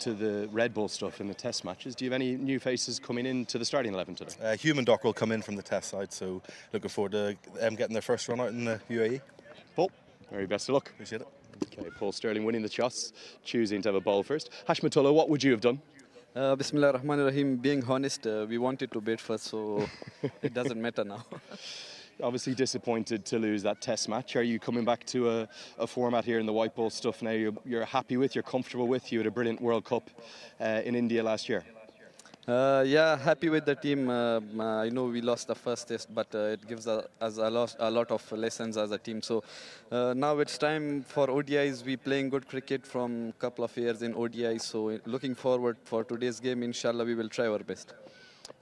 to the Red Bull stuff in the test matches. Do you have any new faces coming into the starting 11 today? Uh, Hume and Doc will come in from the test side, so looking forward to them getting their first run out in the UAE. Paul, very best of luck. Appreciate it. Okay, Paul Stirling winning the toss, choosing to have a ball first. Hashmatullah, what would you have done? Uh, Bismillah Rahman Rahim, being honest, uh, we wanted to bat first, so it doesn't matter now. Obviously disappointed to lose that test match. Are you coming back to a, a format here in the white ball stuff now you're, you're, happy with, you're comfortable with? You had a brilliant World Cup uh, in India last year. Uh, yeah, happy with the team. Uh, I know we lost the first test, but uh, it gives us a lot, a lot of lessons as a team. So uh, now it's time for ODIs. We playing good cricket from a couple of years in ODIs. So looking forward for today's game. Inshallah, we will try our best.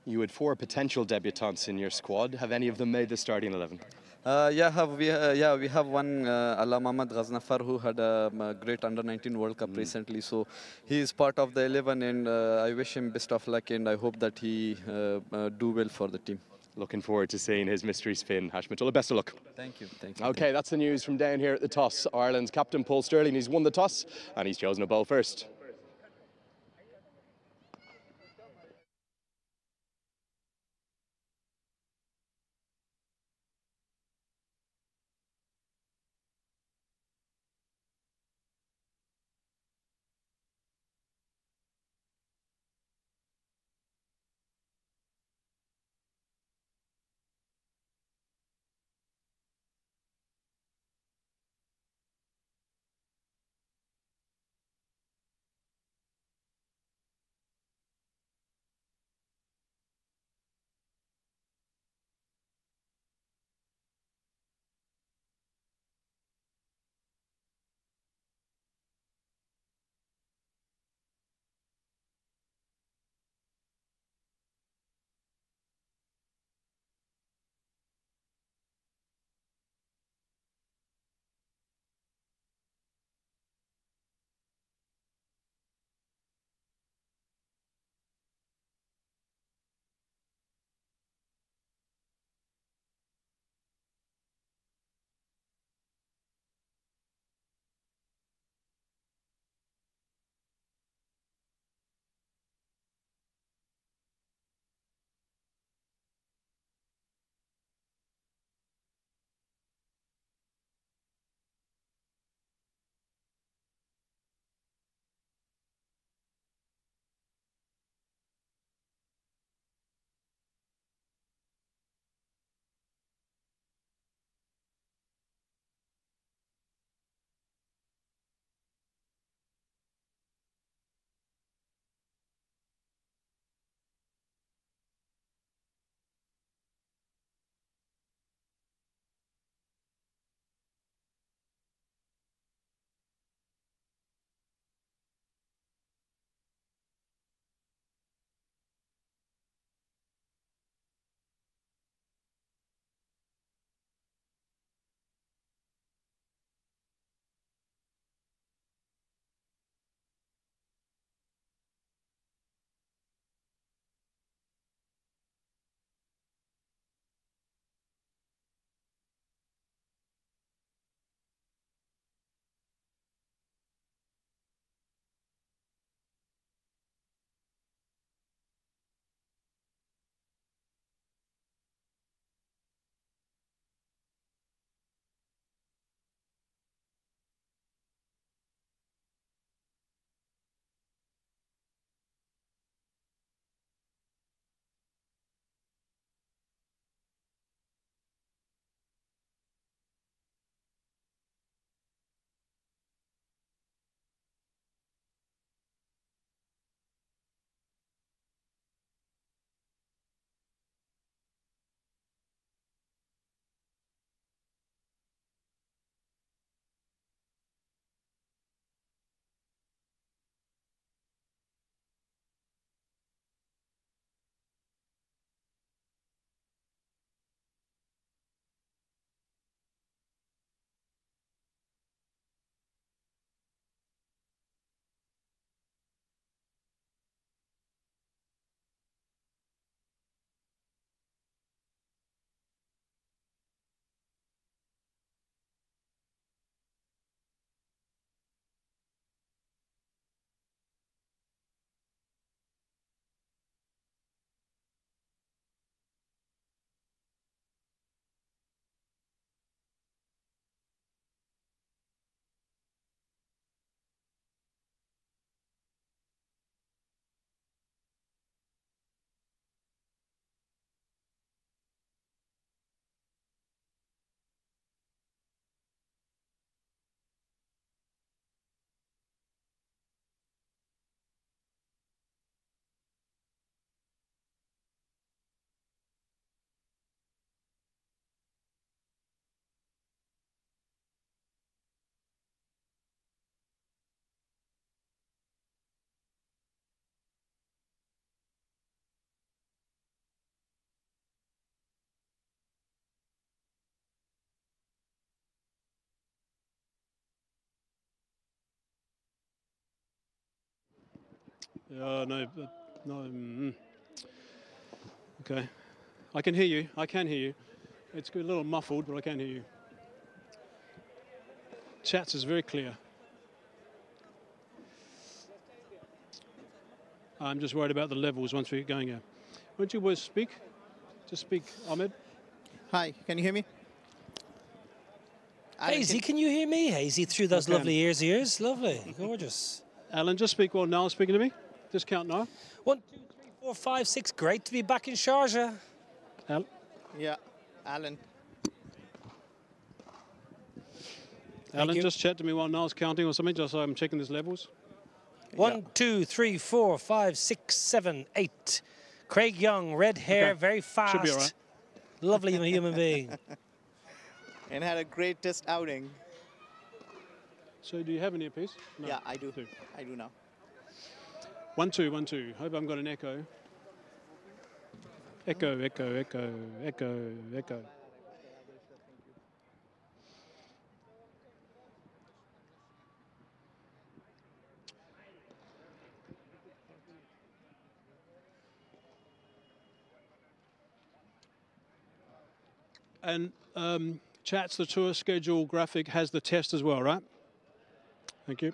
You had four potential debutants in your squad. Have any of them made the starting 11? Uh, yeah, have we uh, yeah we have one uh, Ala Mohammad Ghazanfar who had a, a, great under 19 World Cup mm. recently. So he is part of the 11, and uh, I wish him best of luck, and I hope that he uh, uh, do well for the team. Looking forward to seeing his mystery spin, Hashmatullah. Best of luck. Thank you. Thank you. Okay, that's the news from down here at the toss. Ireland's captain Paul Stirling, he's won the toss, and he's chosen a ball first. Uh, no, no. Mm. Okay. I can hear you. I can hear you. It's a little muffled, but I can hear you. Chats is very clear. I'm just worried about the levels once we get going here. Won't you boys speak? Just speak, Ahmed. Hi, can you hear me? Alan, Hazy, can- can you hear me, Hazy, through those lovely ears of yours? Lovely, gorgeous. Alan, just speak while Niall's speaking to me. Just count now. One, two, three, four, five, six. Great to be back in Sharjah. Al. Yeah, Alan. Alan, you. just chat to me while Niall's counting or something, just so I'm checking these levels. One, two, three, four, five, six, seven, eight. Craig Young, red hair, Okay. very fast. Should be all right. Lovely human being. And had a great test outing. So, do you have an earpiece? No. Yeah, I do. Do. I do now. One, two, one, two. Hope I've got an echo. Echo, echo, echo, echo, echo. And um, chats, the tour schedule graphic has the test as well, right? Thank you.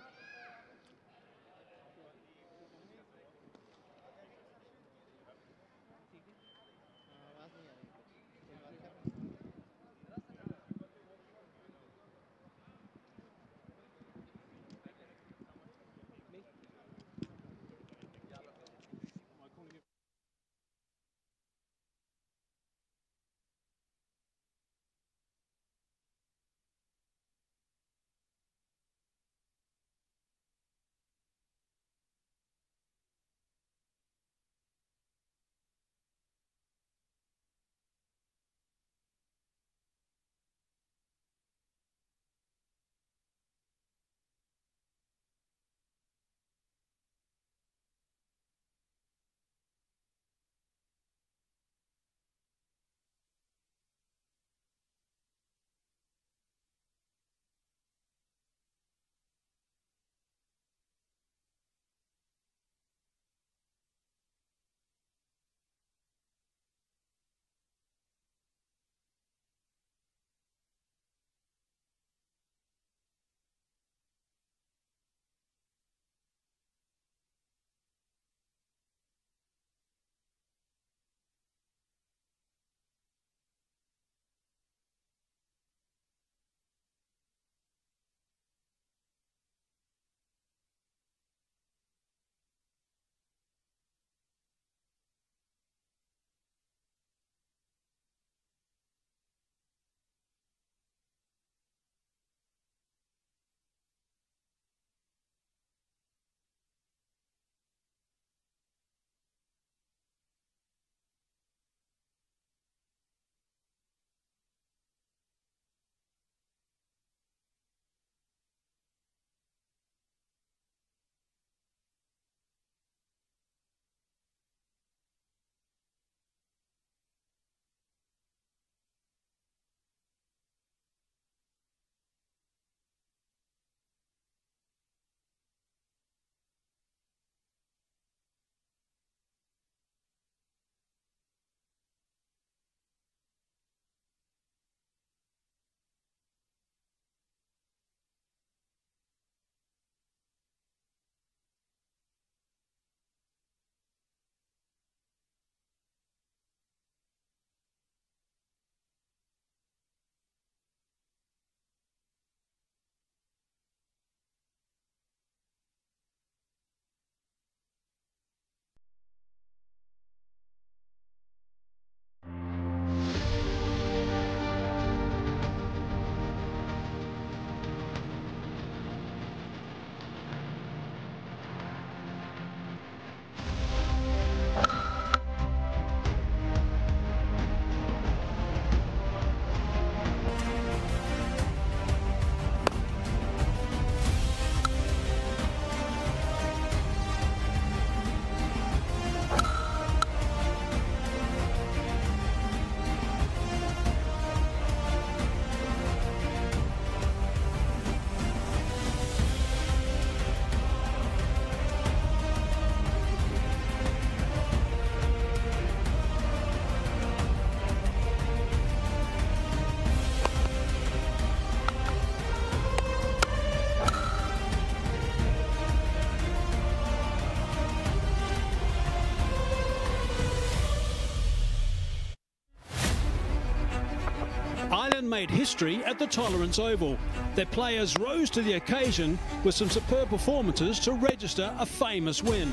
Made history at the Tolerance Oval. Their players rose to the occasion with some superb performances to register a famous win.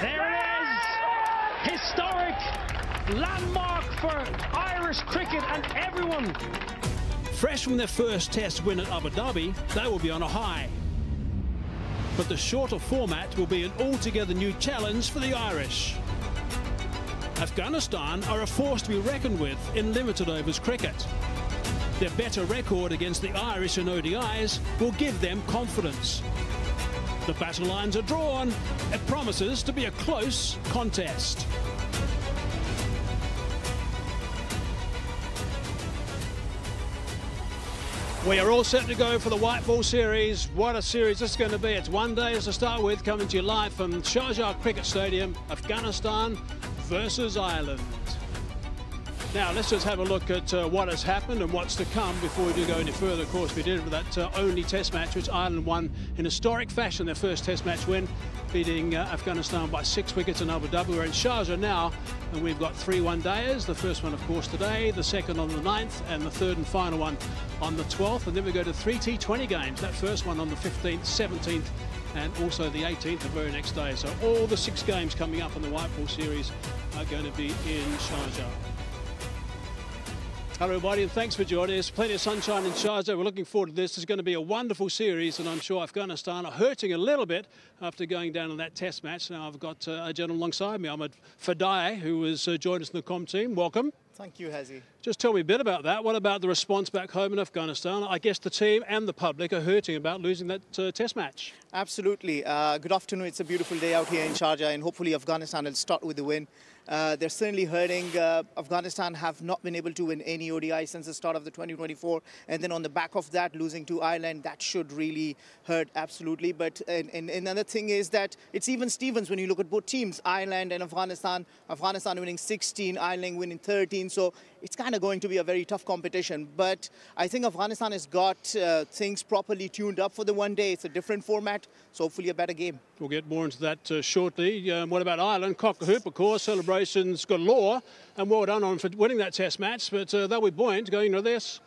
There it is! Historic landmark for Irish cricket and everyone. Fresh from their first Test win at Abu Dhabi, they will be on a high. But the shorter format will be an altogether new challenge for the Irish. Afghanistan are a force to be reckoned with in limited overs cricket. Their better record against the Irish in ODIs will give them confidence. The battle lines are drawn. It promises to be a close contest. We are all set to go for the White Ball Series. What a series this is going to be. It's one day as to start with, coming to you live from Sharjah Cricket Stadium, Afghanistan versus Ireland. Now, let's just have a look at uh, what has happened and what's to come before we do go any further. Of course, we did it with that uh, only Test match, which Ireland won in historic fashion, their first Test match win, beating uh, Afghanistan by six wickets in Abu Dhabi. We're in Sharjah now, and we've got three one-dayers. The first one, of course, today, the second on the 9th, and the third and final one on the 12th. And then we go to three T20 games. That first one on the 15th, 17th, and also the 18th, the very next day. So all the six games coming up in the White Ball Series are going to be in Sharjah. Hello, everybody, and thanks for joining us. Plenty of sunshine in Sharjah. We're looking forward to this. It's going to be a wonderful series, and I'm sure Afghanistan are hurting a little bit after going down in that test match. Now, I've got uh, a gentleman alongside me, Ahmed Fadai, who has uh, joined us in the com team. Welcome. Thank you, Hazy. Just tell me a bit about that. What about the response back home in Afghanistan? I guess the team and the public are hurting about losing that uh, test match. Absolutely. Uh, good afternoon. It's a beautiful day out here in Sharjah, and hopefully Afghanistan will start with the win. Uh, they're certainly hurting. Uh, Afghanistan have not been able to win any ODI since the start of the 2024, and then on the back of that, losing to Ireland, that should really hurt absolutely. But and, and another thing is that it's even Stevens when you look at both teams, Ireland and Afghanistan. Afghanistan winning 16, Ireland winning 13. So it's kind of going to be a very tough competition. But I think Afghanistan has got uh, things properly tuned up for the one day. It's a different format, so hopefully a better game. We'll get more into that uh, shortly. Um, what about Ireland? Cock hoop, of course, celebrations galore, and well done on for winning that test match. But uh, they'll be buoyant going into this.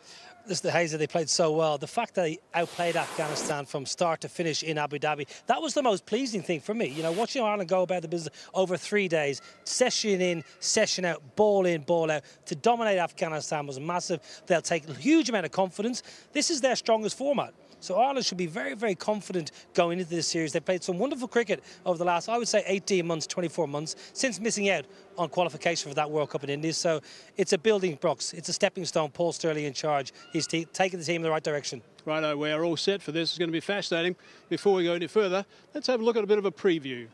The Hazer, they played so well. The fact that they outplayed Afghanistan from start to finish in Abu Dhabi, that was the most pleasing thing for me. You know, watching Ireland go about the business over three days, session in, session out, ball in, ball out, to dominate Afghanistan was massive. They'll take a huge amount of confidence. This is their strongest format. So Ireland should be very, very confident going into this series. They've played some wonderful cricket over the last, I would say, 18 months, 24 months, since missing out on qualification for that World Cup in India. So it's a building blocks. It's a stepping stone. Paul Stirling in charge. He's taking the team in the right direction. Righto, we are all set for this. It's going to be fascinating. Before we go any further, let's have a look at a bit of a preview.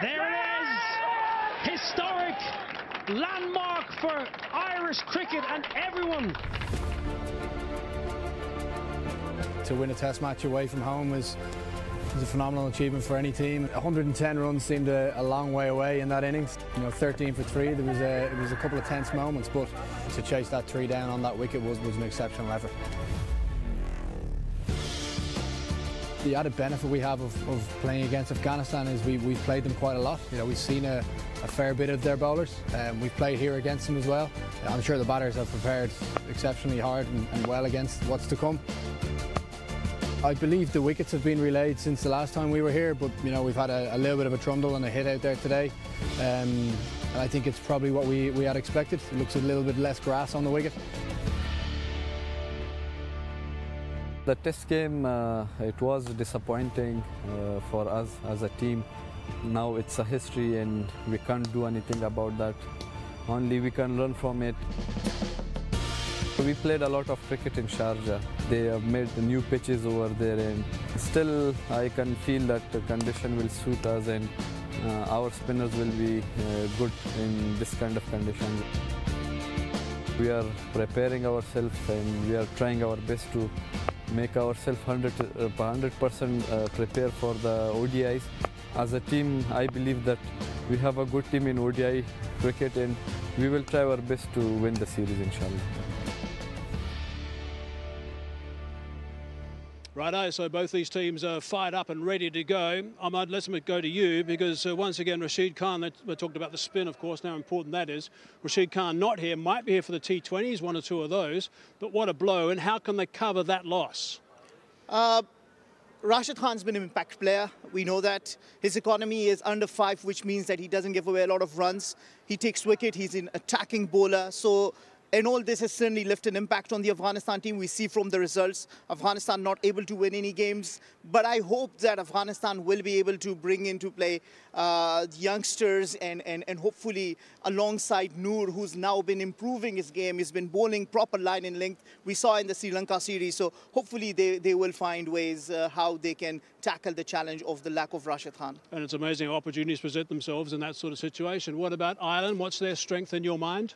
There it is! Historic landmark for Irish cricket and everyone. To win a test match away from home is, is a phenomenal achievement for any team. 110 runs seemed a, a, long way away in that innings. You know, 13 for three. There was a, it was a couple of tense moments, but to chase that three down on that wicket was, was an exceptional effort. The added benefit we have of, of playing against Afghanistan is we, we've played them quite a lot. You know, we've seen a, a fair bit of their bowlers. Um, we've played here against them as well. I'm sure the batters have prepared exceptionally hard and, and well against what's to come. I believe the wickets have been relayed since the last time we were here, but you know we've had a, a little bit of a trundle and a hit out there today. Um, and I think it's probably what we, we had expected. It looks a little bit less grass on the wicket. The test game, uh, it was disappointing uh, for us as a team. Now it's a history and we can't do anything about that. Only we can learn from it. We played a lot of cricket in Sharjah. They have made new pitches over there and still I can feel that the condition will suit us and uh, our spinners will be uh, good in this kind of conditions. We are preparing ourselves and we are trying our best to make ourselves 100% 100 uh, prepare for the ODIs. As a team, I believe that we have a good team in ODI cricket and we will try our best to win the series, inshallah. Righto, so both these teams are fired up and ready to go. Ahmad, let's go to you because uh, once again, Rashid Khan, we talked about the spin, of course, how important that is. Rashid Khan not here, might be here for the T20s, one or two of those, but what a blow, and how can they cover that loss? Uh, Rashid Khan's been an impact player. We know that. His economy is under five, which means that he doesn't give away a lot of runs. He takes wicket. He's an attacking bowler. So and all this has certainly left an impact on the Afghanistan team. We see from the results, Afghanistan not able to win any games. But I hope that Afghanistan will be able to bring into play uh, youngsters and, and, and hopefully alongside Noor, who's now been improving his game. He's been bowling proper line and length. We saw in the Sri Lanka series. So hopefully they, they will find ways uh, how they can tackle the challenge of the lack of Rashid Khan. And it's amazing how opportunities present themselves in that sort of situation. What about Ireland? What's their strength in your mind?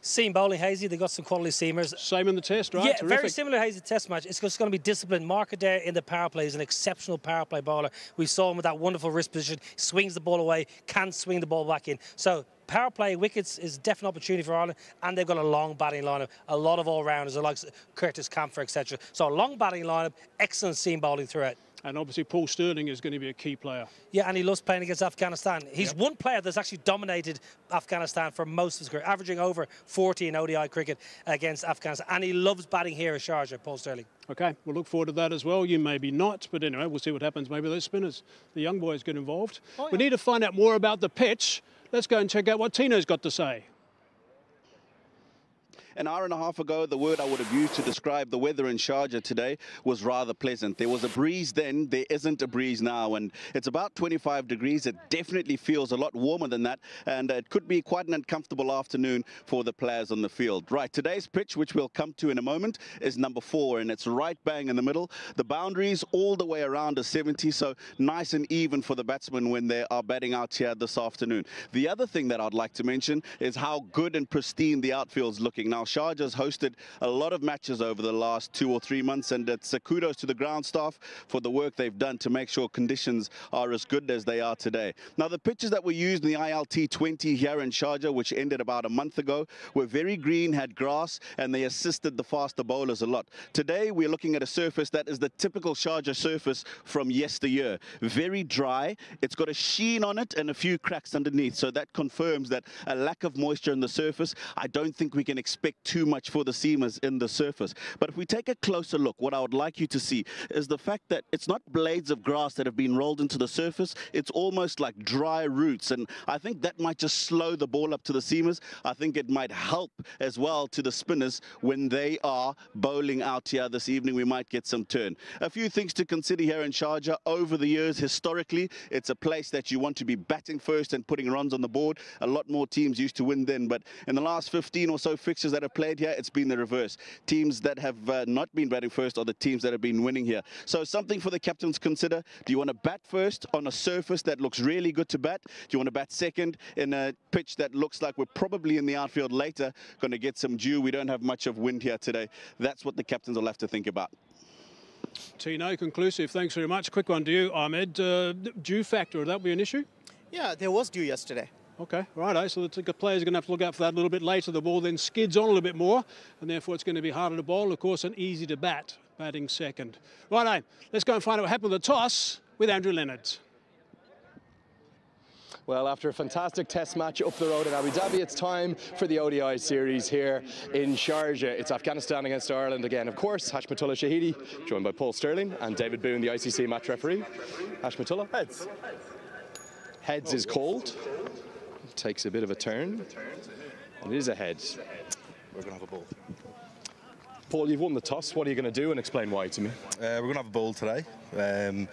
Seam bowling, Hazy. They've got some quality seamers. Same in the test, right? Yeah, Terrific. very similar Hazy test match. It's just going to be disciplined. Mark Adair in the power play is an exceptional power play bowler. We saw him with that wonderful wrist position, swings the ball away, can swing the ball back in. So power play wickets is a definite opportunity for Ireland, and they've got a long batting lineup, a lot of all-rounders like Curtis Campher, etc. So a long batting lineup, excellent seam bowling throughout. And obviously, Paul Stirling is going to be a key player. Yeah, and he loves playing against Afghanistan. He's yep. one player that's actually dominated Afghanistan for most of his career, averaging over 40 in ODI cricket against Afghanistan. And he loves batting here at Sharjah, Paul Stirling. Okay, we'll look forward to that as well. You maybe not, but anyway, we'll see what happens. Maybe those spinners, the young boys, get involved. Oh, yeah. We need to find out more about the pitch. Let's go and check out what Tino's got to say. An hour and a half ago, the word I would have used to describe the weather in Sharjah today was rather pleasant. There was a breeze then, there isn't a breeze now, and it's about 25 degrees. It definitely feels a lot warmer than that, and it could be quite an uncomfortable afternoon for the players on the field. Right, today's pitch, which we'll come to in a moment, is number four, and it's right bang in the middle. The boundaries all the way around are 70, so nice and even for the batsmen when they are batting out here this afternoon. The other thing that I'd like to mention is how good and pristine the outfield's looking. Now, Sharjah's hosted a lot of matches over the last two or three months, and it's a kudos to the ground staff for the work they've done to make sure conditions are as good as they are today. Now, the pitches that were used in the ILT 20 here in Sharjah, which ended about a month ago, were very green, had grass, and they assisted the faster bowlers a lot. Today, we're looking at a surface that is the typical Sharjah surface from yesteryear. Very dry. It's got a sheen on it and a few cracks underneath, so that confirms that a lack of moisture in the surface. I don't think we can expect too much for the seamers in the surface. But if we take a closer look, what I would like you to see is the fact that it's not blades of grass that have been rolled into the surface. It's almost like dry roots. And I think that might just slow the ball up to the seamers. I think it might help as well to the spinners when they are bowling out here this evening. We might get some turn. A few things to consider here in Sharjah. Over the years, historically, it's a place that you want to be batting first and putting runs on the board. A lot more teams used to win then. But in the last 15 or so fixtures that have played here, it's been the reverse. Teams that have uh, not been batting first are the teams that have been winning here. So something for the captains to consider. Do you want to bat first on a surface that looks really good to bat? Do you want to bat second in a pitch that looks like we're probably in the outfield later going to get some dew? We don't have much of wind here today. That's what the captains will have to think about. Tino, conclusive. Thanks very much. Quick one to you, Ahmed. Uh, dew factor, would that be an issue? Yeah, there was dew yesterday. Okay, righto. So the players are going to have to look out for that a little bit later. The ball then skids on a little bit more, and therefore it's going to be harder to bowl. Of course, and easy to bat, batting second. Righto, let's go and find out what happened with the toss with Andrew Leonard. Well, after a fantastic test match up the road in Abu Dhabi, it's time for the ODI series here in Sharjah. It's Afghanistan against Ireland again. Of course, Hashmatullah Shahidi, joined by Paul Stirling and David Boon, the ICC match referee. Hashmatullah? Heads. Heads is called takes a bit of a turn. And it is a head. We're going to have a ball. Paul, you've won the toss. What are you going to do and explain why to me? Uh, we're going to have a ball today. Um,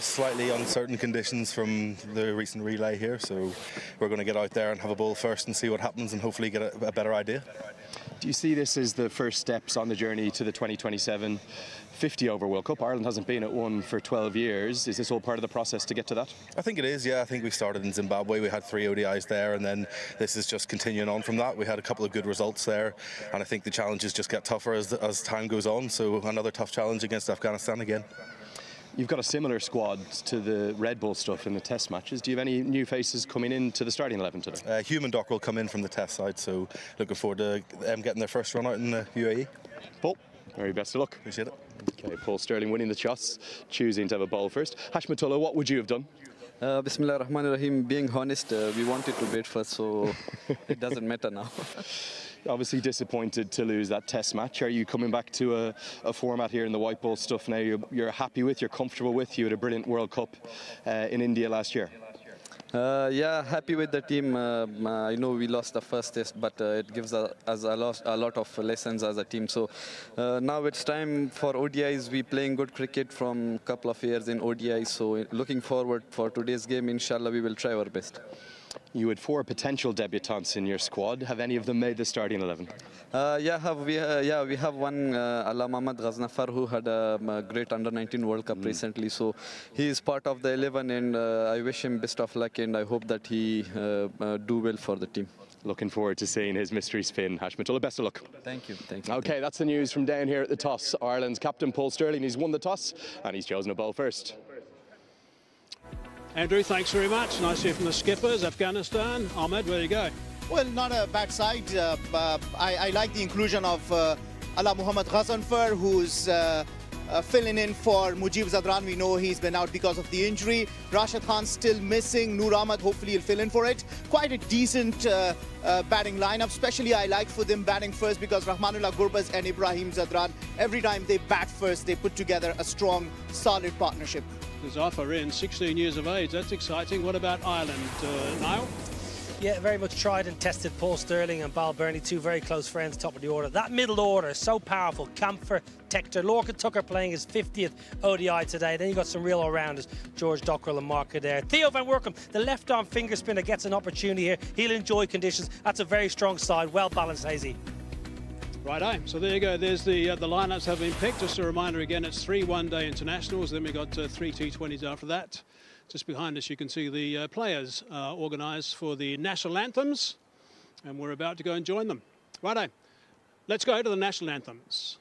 slightly uncertain conditions from the recent relay here, so we're going to get out there and have a ball first and see what happens and hopefully get a, a better idea. Do you see this as the first steps on the journey to the 2027 50 over World Cup. Ireland hasn't been at one for 12 years. Is this all part of the process to get to that? I think it is, yeah. I think we started in Zimbabwe. We had three ODIs there, and then this is just continuing on from that. We had a couple of good results there, and I think the challenges just get tougher as, as time goes on. So another tough challenge against Afghanistan again. You've got a similar squad to the Red Bull stuff in the test matches. Do you have any new faces coming into the starting 11 today? Uh, Hume and Doc will come in from the test side, so looking forward to them getting their first run out in the UAE. Paul? Very best of luck. Appreciate it. Okay, Paul Stirling winning the toss, choosing to have a ball first. Hashmatullah, what would you have done? Uh, Bismillah Rahman Rahim, being honest, uh, we wanted to bat first, so it doesn't matter now. Obviously disappointed to lose that test match. Are you coming back to a, a format here in the white ball stuff now you're, you're, happy with, you're comfortable with? You had a brilliant World Cup uh, in India last year. Uh, yeah, happy with the team. Uh, I know we lost the first test, but uh, it gives us a lot, a lot of lessons as a team. So uh, now it's time for ODIs. We playing good cricket from a couple of years in ODI. So looking forward for today's game. Inshallah, we will try our best. You had four potential debutants in your squad. Have any of them made the starting 11? Uh, yeah, have we, uh, yeah, we have one, uh, Ala Mohammad Ghazanfar, who had a, a great under-19 World Cup mm. recently. So he is part of the 11, and uh, I wish him best of luck, and I hope that he uh, uh, do well for the team. Looking forward to seeing his mystery spin. Hashmatullah, best of luck. Thank you. Thank you. Okay, that's the news from down here at the toss. Ireland's captain, Paul Stirling, he's won the toss, and he's chosen a ball first. Andrew, thanks very much. Nice to hear from the skippers, Afghanistan. Ahmed, where do you go? Well, not a bad side. Uh, uh, I, I, like the inclusion of uh, Muhammad Ghazanfar, who's uh, uh, filling in for Mujib Zadran. We know he's been out because of the injury. Rashid Khan still missing. Noor Ahmed, hopefully he'll fill in for it. Quite a decent uh, batting lineup. Especially I like for them batting first because Rahmanullah Gurbaz and Ibrahim Zadran, every time they bat first, they put together a strong, solid partnership. Zafa in, 16 years of age. That's exciting. What about Ireland, uh, Niall? Yeah, very much tried and tested. Paul Stirling and Balbirnie, two very close friends, top of the order. That middle order, so powerful. Campher, Tector, Lorcan Tucker playing his 50th ODI today. Then you got some real all-rounders, George Dockrell and Mark Adair. Theo Van Woerkom, the left-arm finger spinner, gets an opportunity here. He'll enjoy conditions. That's a very strong side, well-balanced, Hazy. Right, Righto. So there you go. There's the uh, the lineups have been picked. Just a reminder again, it's three one-day internationals. Then we got uh, three T20s after that. Just behind us, you can see the uh, players uh, organised for the national anthems, and we're about to go and join them. Right, Righto. Let's go to the national anthems.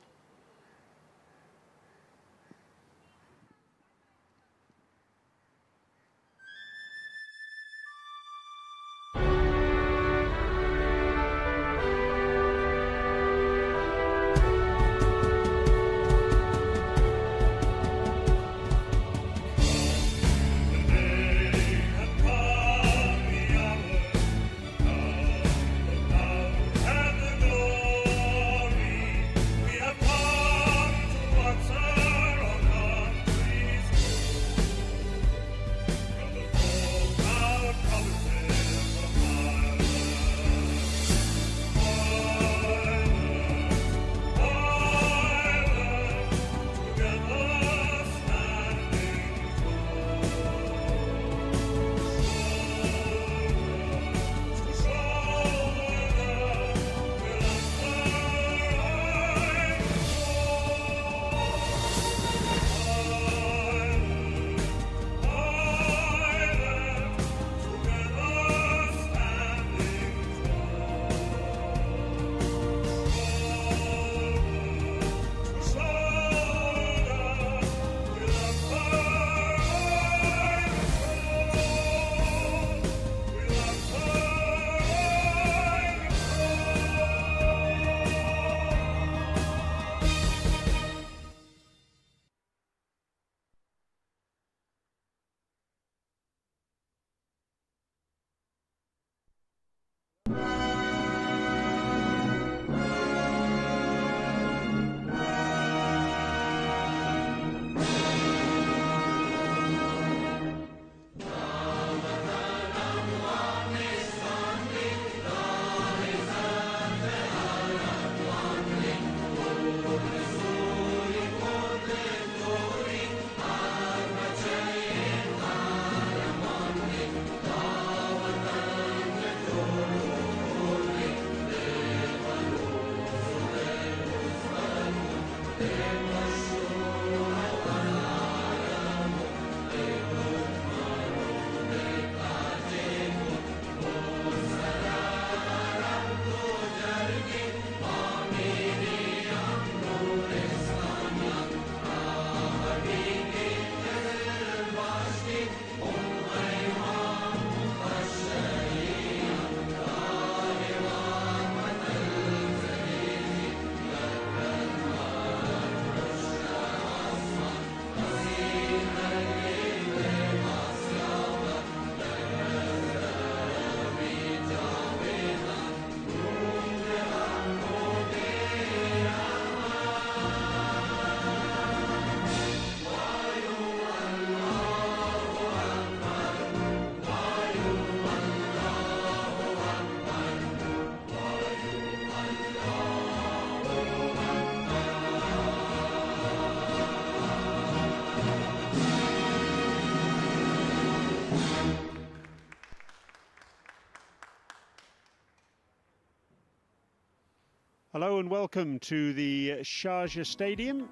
Hello and welcome to the Sharjah Stadium,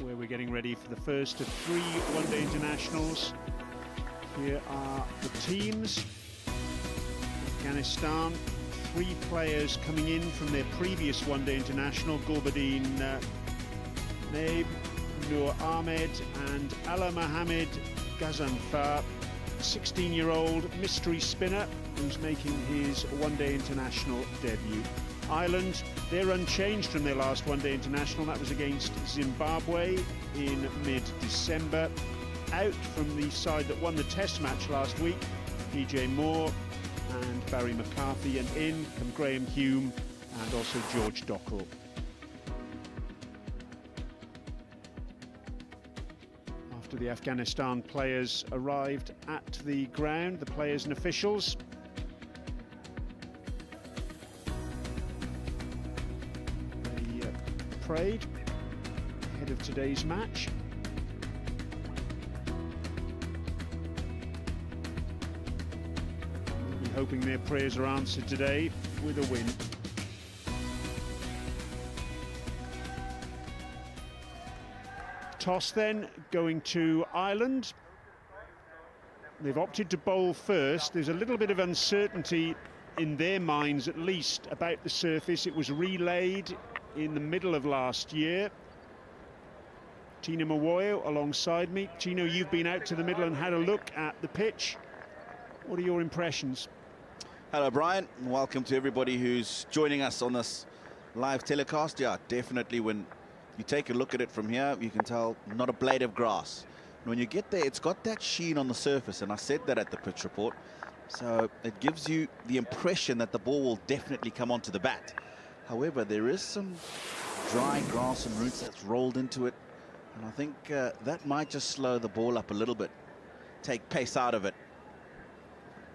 where we're getting ready for the first of three one-day internationals. Here are the teams. Afghanistan, three players coming in from their previous one-day international, Gulbuddin uh, Naib, Noor Ahmed and Ala Mohammed Ghazanfar, 16-year-old mystery spinner who's making his one-day international debut. Ireland, they're unchanged from their last one-day international. That was against Zimbabwe in mid-December. Out from the side that won the test match last week, PJ Moor and Barry McCarthy, and in from Graham Hume and also George Dockrell. After the Afghanistan players arrived at the ground, the players and officials, Prade ahead of today's match. We'll hoping their prayers are answered today with a win. Toss then going to Ireland. They've opted to bowl first. There's a little bit of uncertainty in their minds at least about the surface. It was relayed in the middle of last year. Tino Mawoyo alongside me. Tino, you've been out to the middle and had a look at the pitch. What are your impressions? Hello, Brian. Welcome to everybody who's joining us on this live telecast. Yeah, definitely when you take a look at it from here, you can tell not a blade of grass. when you get there, it's got that sheen on the surface, and I said that at the pitch report. So it gives you the impression that the ball will definitely come onto the bat. However, there is some dry grass and roots that's rolled into it. And I think uh, that might just slow the ball up a little bit, take pace out of it.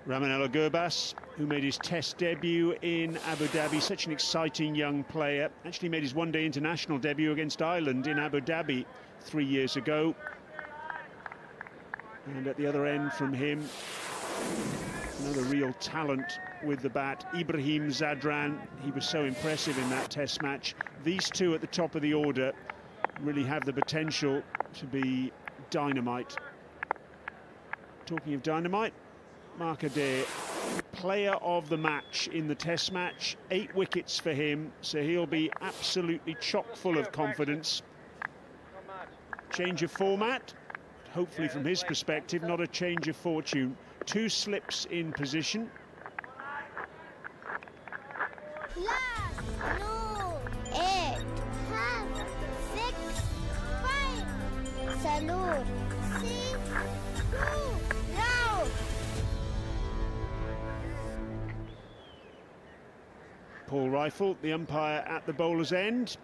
Rahmanullah Gurbaz, who made his test debut in Abu Dhabi, such an exciting young player. Actually made his one-day international debut against Ireland in Abu Dhabi three years ago. And at the other end from him, another real talent with the bat. Ibrahim Zadran, he was so impressive in that test match. These two at the top of the order really have the potential to be dynamite. Talking of dynamite, Mark Adair, player of the match in the test match. Eight wickets for him, so he'll be absolutely chock full of confidence. Change of format, hopefully from his perspective, not a change of fortune. Two slips in position. Sí. No. Paul Reiffel, the umpire at the bowler's end.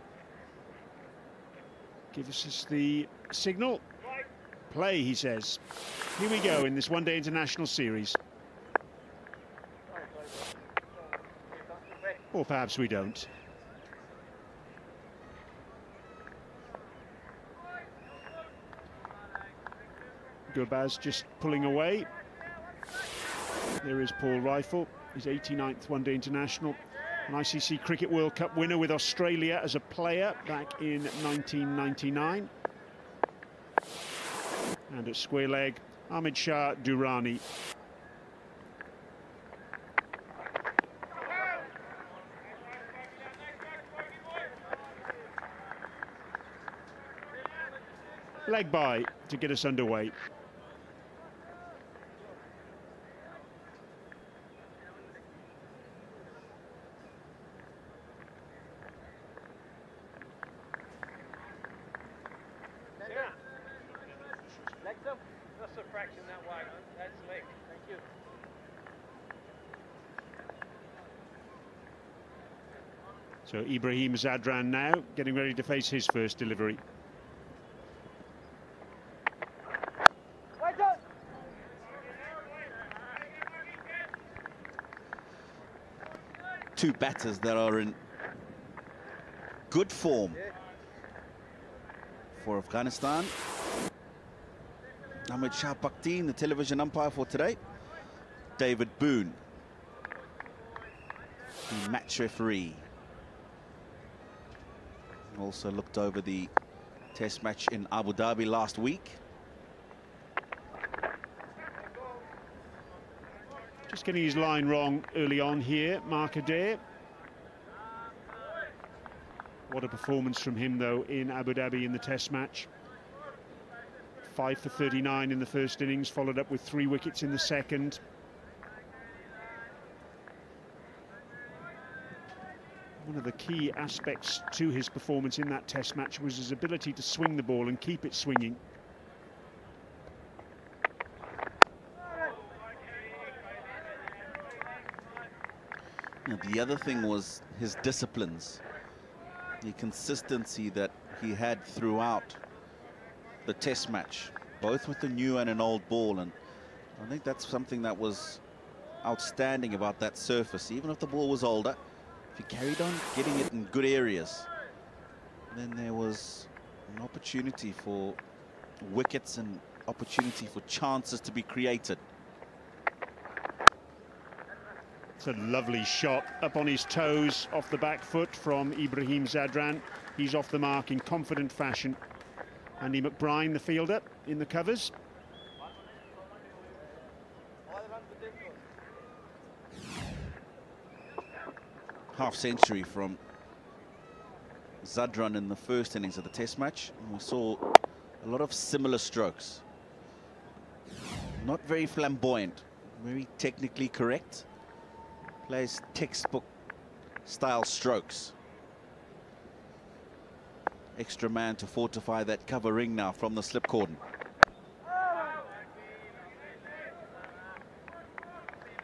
Gives us the signal. Play, he says. Here we go in this one-day international series. Or perhaps we don't. Gurbaz just pulling away. There is Paul Reiffel, his 89th one-day international. An ICC Cricket World Cup winner with Australia as a player back in 1999. And at square leg, Ahmed Shah Durrani. Leg by to get us underway. Ibrahim Zadran now getting ready to face his first delivery. Two batters that are in good form for Afghanistan. Ahmed Shah Pakteen, the television umpire for today. David Boon, the match referee. Also looked over the test match in Abu Dhabi last week. Just getting his line wrong early on here, Mark Adair. What a performance from him, though, in Abu Dhabi in the test match. 5 for 39 in the first innings, followed up with three wickets in the second. One of the key aspects to his performance in that test match was his ability to swing the ball and keep it swinging. the other thing was his disciplines, the consistency that he had throughout the test match, both with the new and an old ball. And I think that's something that was outstanding about that surface. Even if the ball was older, he carried on getting it in good areas, then there was an opportunity for wickets and opportunity for chances to be created. It's a lovely shot up on his toes off the back foot from Ibrahim Zadran. He's off the mark in confident fashion. Andy McBride, the fielder, in the covers. Half century from Zadran in the first innings of the test match. And we saw a lot of similar strokes. Not very flamboyant, very technically correct. Plays textbook style strokes. Extra man to fortify that cover ring now from the slip cordon.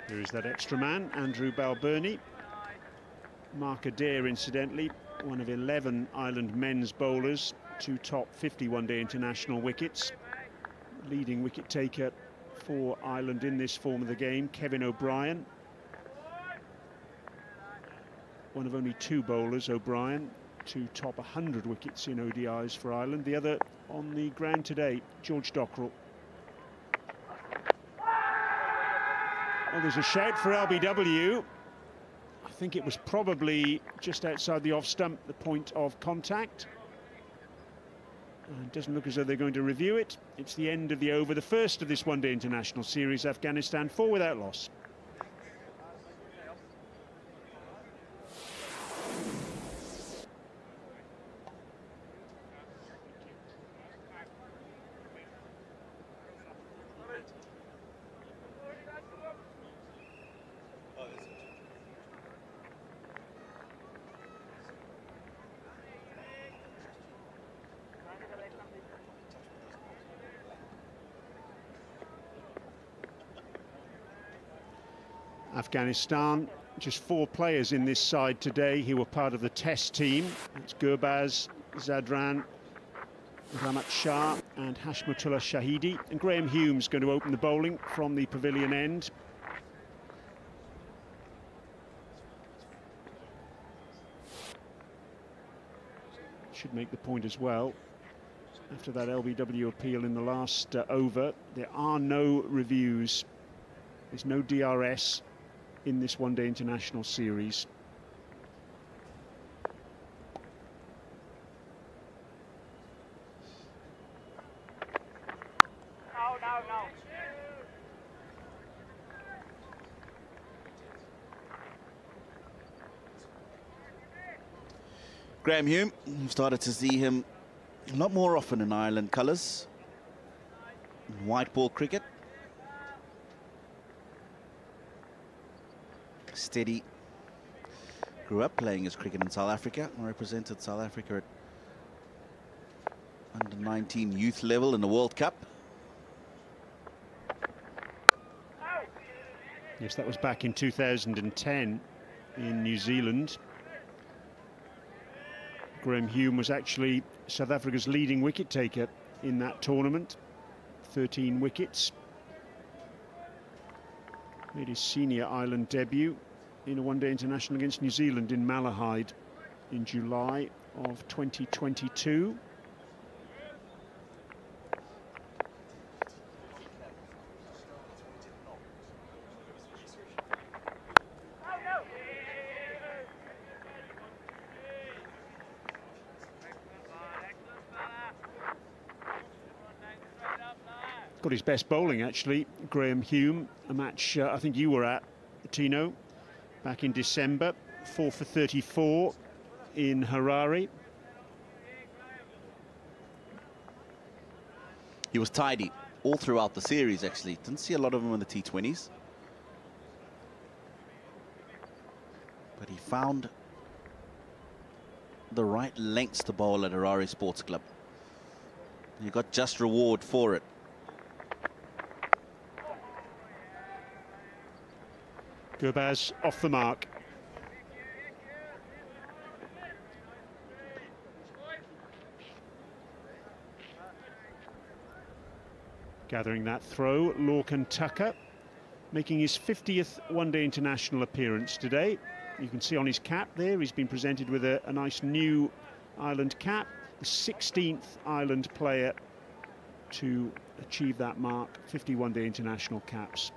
Here is that extra man, Andrew Balbirnie. Mark Adair, incidentally, one of 11 Ireland men's bowlers to top 50 one-day international wickets. Leading wicket taker for Ireland in this form of the game, Kevin O'Brien. One of only two bowlers, O'Brien, to top 100 wickets in ODIs for Ireland. The other on the ground today, George Dockrell. Well, there's a shout for LBW. I think it was probably just outside the off stump, the point of contact. it doesn't look as though they're going to review it. It's the end of the over, the first of this one-day international series. Afghanistan four without loss. Afghanistan. Just four players in this side today who were part of the test team. It's Gurbaz, Zadran, Rahmat Shah and Hashmatullah Shahidi. And Graham Hume's going to open the bowling from the pavilion end. Should make the point as well. After that LBW appeal in the last uh, over, there are no reviews. There's no DRS in this one-day international series. Graham Hume, We've started to see him a lot more often in Ireland colours. White ball cricket. Steady. Grew up playing his cricket in South Africa and represented South Africa at under 19 youth level in the World Cup. Yes, that was back in 2010 in New Zealand. Graham Hume was actually South Africa's leading wicket taker in that tournament. 13 wickets. Made his senior Ireland debut in a one-day international against New Zealand in Malahide in July of 2022. got his best bowling actually, Graham Hume, a match uh, I think you were at, Tino, back in December, 4 for 34 in Harare. He was tidy all throughout the series, actually. Didn't see a lot of him in the T20s. But he found the right lengths to bowl at Harare Sports Club. He got just reward for it. Gurbaz off the mark. Gathering that throw, Lorcan Tucker making his 50th one-day international appearance today. You can see on his cap there, he's been presented with a, a nice new Ireland cap, the 16th Ireland player to achieve that mark, 51 day international caps.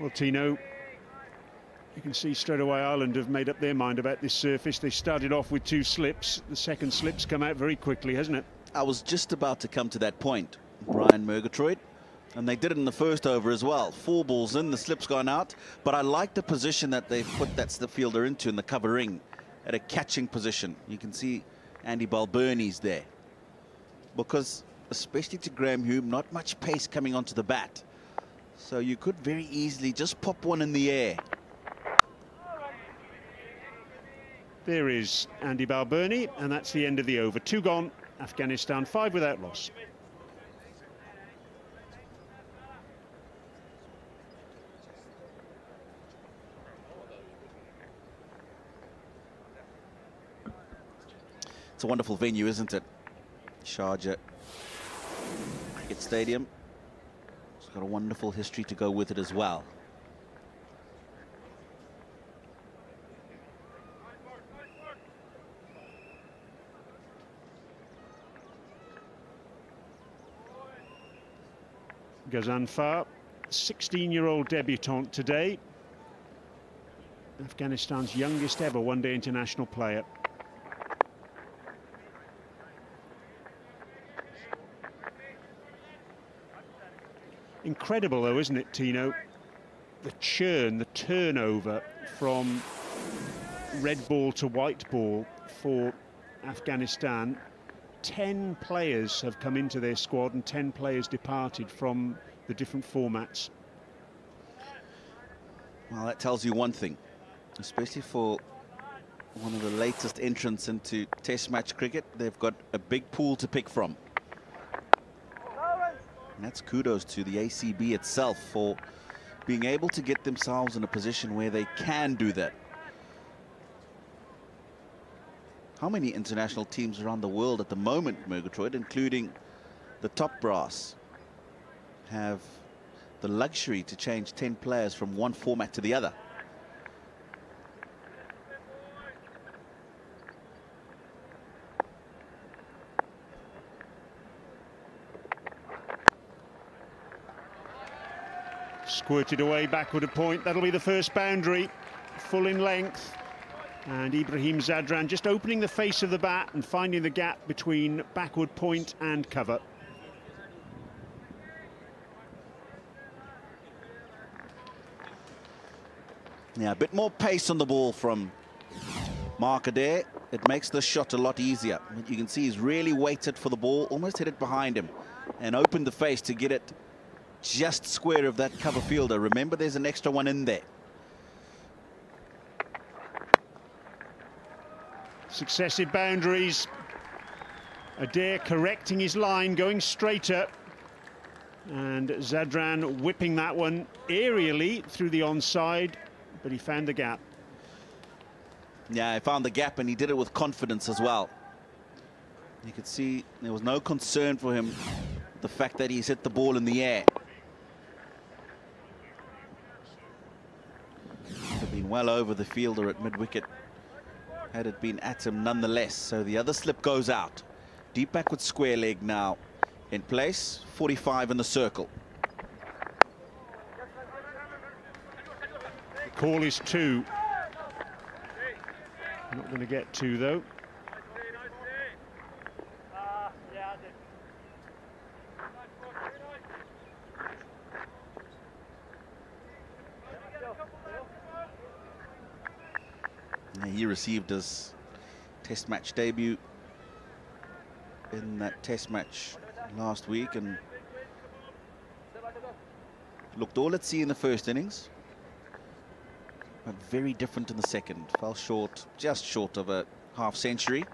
Well, Tino, you can see straight away Ireland have made up their mind about this surface. They started off with two slips. The second slip's come out very quickly, hasn't it? I was just about to come to that point, Brian Murgatroyd. And they did it in the first over as well. Four balls in, the slip's gone out. But I like the position that they've put that slip fielder into in the cover ring at a catching position. You can see Andy Balbirnie's there. Because, especially to Graham Hume, not much pace coming onto the bat. So you could very easily just pop one in the air. There is Andy Balbirnie, and that's the end of the over. Two gone, Afghanistan five without loss. It's a wonderful venue, isn't it? Sharjah Cricket Stadium. Got a wonderful history to go with it as well. Ghazanfar, 16-year-old debutant today. Afghanistan's youngest ever one-day international player. Incredible though, isn't it, Tino? The churn, the turnover from red ball to white ball for Afghanistan 10 players have come into their squad and 10 players departed from the different formats. Well, that tells you one thing, especially for one of the latest entrants into test match cricket. They've got a big pool to pick from. And that's kudos to the ACB itself for being able to get themselves in a position where they can do that. how many international teams around the world at the moment, Murgatroyd, including the top brass, have the luxury to change 10 players from one format to the other? Squirted away backward a point. That'll be the first boundary. Full in length. And Ibrahim Zadran just opening the face of the bat and finding the gap between backward point and cover. Yeah, a bit more pace on the ball from Mark Adair. It makes the shot a lot easier. You can see he's really waited for the ball, almost hit it behind him, and opened the face to get it just square of that cover fielder. Remember, there's an extra one in there. Successive boundaries. Adair correcting his line, going straighter. And Zadran whipping that one aerially through the onside, but he found the gap. Yeah, he found the gap and he did it with confidence as well. You could see there was no concern for him, the fact that he's hit the ball in the air. Could have been well over the fielder at mid-wicket had it been at him nonetheless. So the other slip goes out. Deep backward square leg now in place, 45 in the circle. The call is two. Not going to get two though. He received his test match debut in that test match last week and looked all at sea in the first innings but very different in the second fell short just short of a half century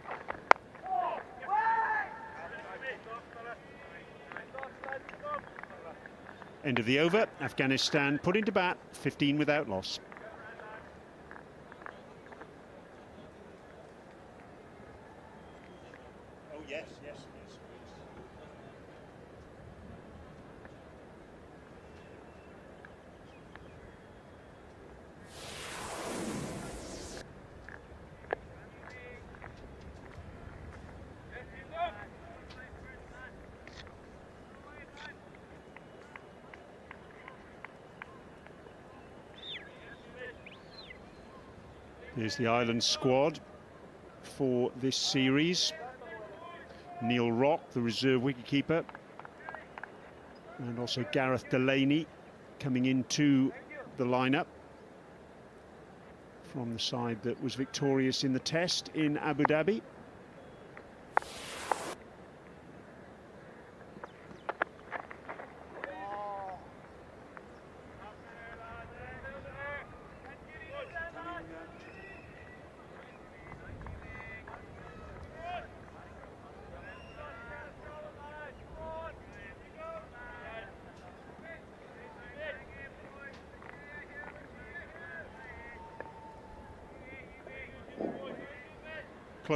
End of the over. Afghanistan put into bat, 15 without loss. Here's the Ireland squad for this series. Neil Rock, the reserve wicketkeeper, and also Gareth Delaney coming into the lineup from the side that was victorious in the test in Abu Dhabi.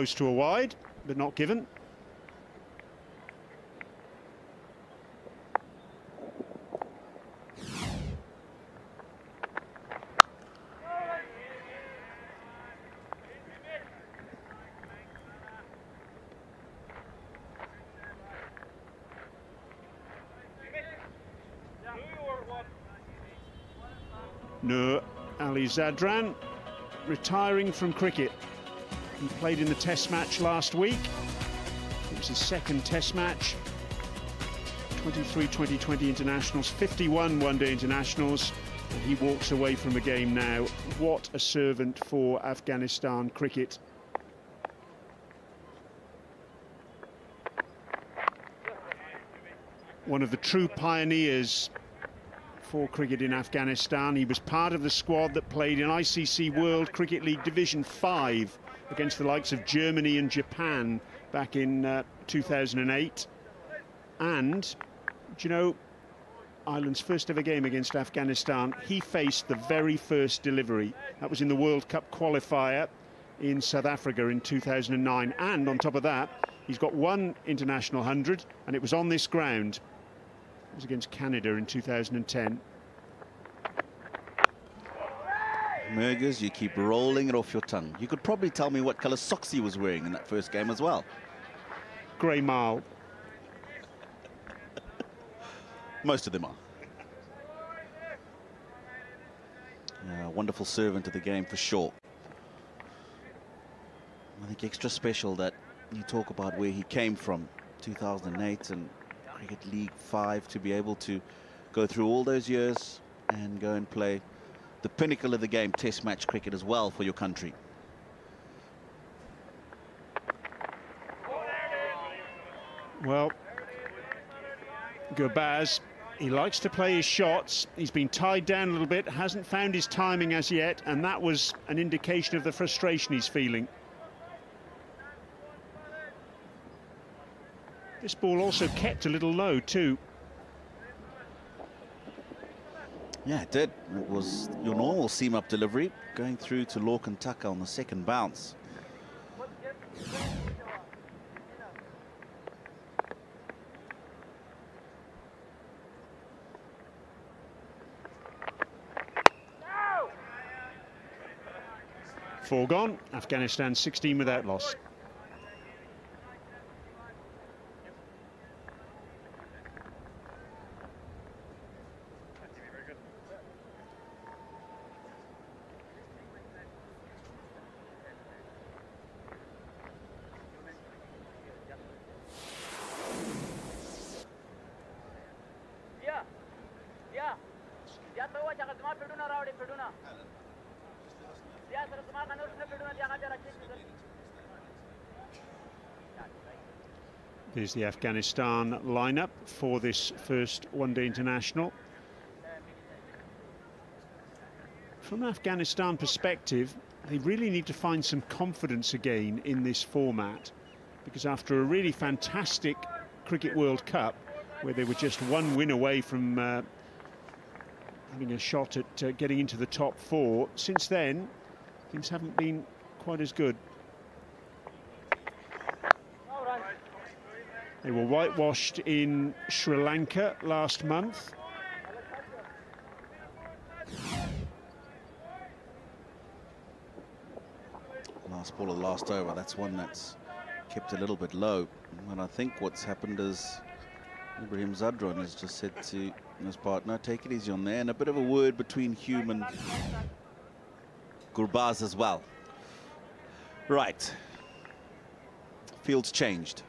Close to a wide, but not given. Nur Ali Zadran retiring from cricket. He played in the test match last week. It was his second test match. 23 2020 internationals, 51 one day internationals, and he walks away from the game now. What a servant for Afghanistan cricket. One of the true pioneers for cricket in Afghanistan. He was part of the squad that played in ICC World Cricket League Division 5 against the likes of Germany and Japan back in uh, 2008. And, do you know, Ireland's first ever game against Afghanistan, he faced the very first delivery. That was in the World Cup qualifier in South Africa in 2009. And on top of that, he's got one international 100, and it was on this ground. It was against Canada in 2010. Mergers, you keep rolling it off your tongue. You could probably tell me what colour socks he was wearing in that first game as well. Grey Marl. Most of them are. Yeah, wonderful servant of the game for sure. I think extra special that you talk about where he came from, 2008 and Cricket League 5, to be able to go through all those years and go and play the pinnacle of the game, test match cricket as well for your country. Well, Gurbaz, he likes to play his shots. He's been tied down a little bit, hasn't found his timing as yet, and that was an indication of the frustration he's feeling. This ball also kept a little low too. Yeah, it did. It was your normal seam-up delivery, going through to Lorcan Tucker on the second bounce. Four gone. Afghanistan 16 without loss. There's the Afghanistan lineup for this first one-day international. From an Afghanistan perspective, they really need to find some confidence again in this format because after a really fantastic Cricket World Cup where they were just one win away from uh, having a shot at uh, getting into the top four, since then things haven't been quite as good. They were whitewashed in Sri Lanka last month. Last ball of the last over, that's one that's kept a little bit low. And I think what's happened is Ibrahim Zadran has just said to his partner, take it easy on there. And a bit of a word between Hume and Gurbaz as well. Right. Field's changed.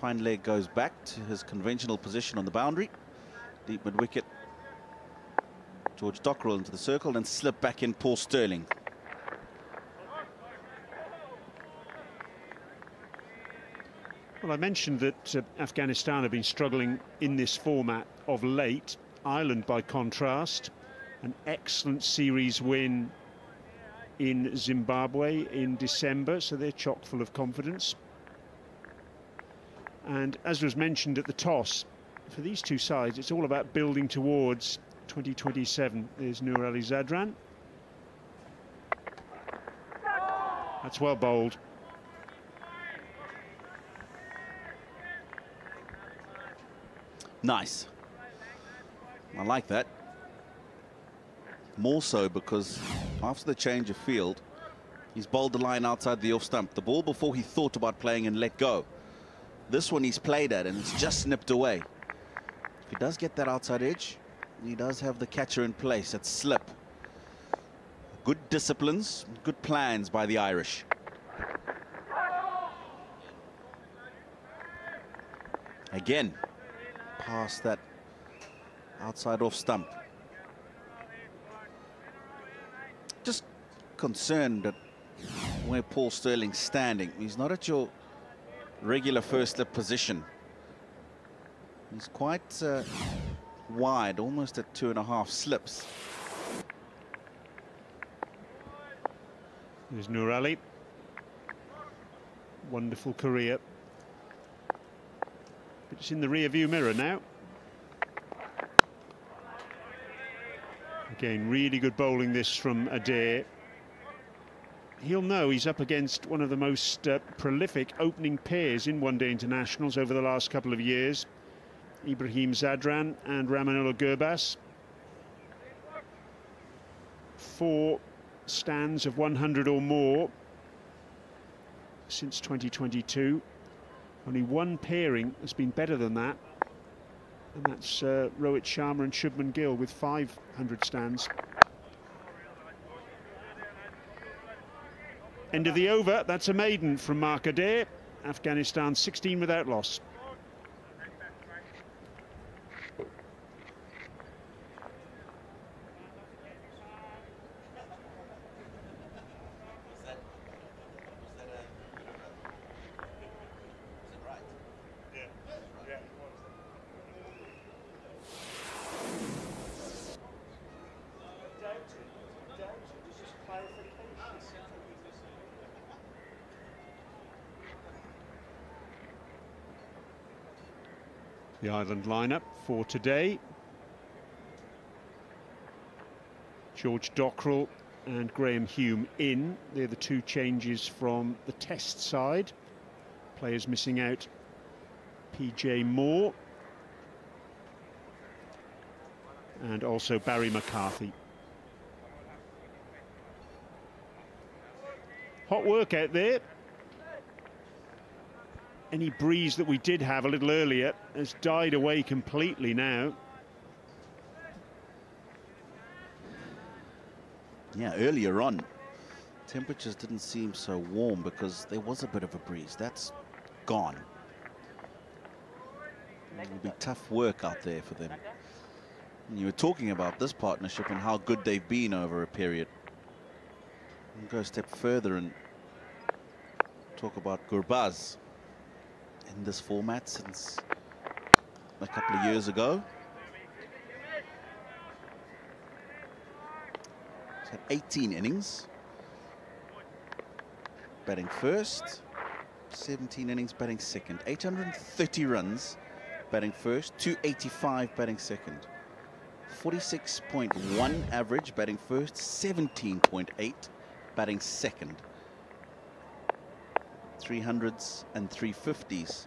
Fine leg goes back to his conventional position on the boundary. Deep mid wicket. George Dockrell into the circle and slip back in Paul Stirling. Well, I mentioned that uh, Afghanistan have been struggling in this format of late. Ireland, by contrast, an excellent series win in Zimbabwe in December, so they're chock full of confidence. And as was mentioned at the toss, for these two sides, it's all about building towards 2027. There's Nur Ali Zadran. That's well bowled. Nice. I like that. More so because after the change of field, he's bowled the line outside the off stump. The ball before he thought about playing and let go. This one he's played at and it's just snipped away. If he does get that outside edge, he does have the catcher in place at slip. Good disciplines, good plans by the Irish. Again, past that outside off stump. Just concerned that where Paul Stirling's standing, he's not at your regular first slip position. He's quite uh, wide, almost at two and a half slips. There's Nur Ali. Wonderful career. But It's in the rear view mirror now. Again, really good bowling this from Adair. He'll know he's up against one of the most uh, prolific opening pairs in one-day internationals over the last couple of years. Ibrahim Zadran and Rahmanullah Gurbaz. Four stands of 100 or more since 2022. Only one pairing has been better than that, and that's uh, Rohit Sharma and Shubman Gill with 500 stands. End of the over, that's a maiden from Mark Adair. Afghanistan 16 without loss. Ireland lineup for today. George Dockrell and Graham Hume in. They're the two changes from the test side. Players missing out PJ Moor and also Barry McCarthy. Hot work out there any breeze that we did have a little earlier has died away completely now. Yeah, earlier on, temperatures didn't seem so warm because there was a bit of a breeze. That's gone. It will be tough work out there for them. And you were talking about this partnership and how good they've been over a period. We'll go a step further and talk about Gurbaz in this format since a couple of years ago. He's had 18 innings. Batting first, 17 innings batting second, 830 runs batting first, 285 batting second. 46.1 average batting first, 17.8 batting second. 300s and 350s.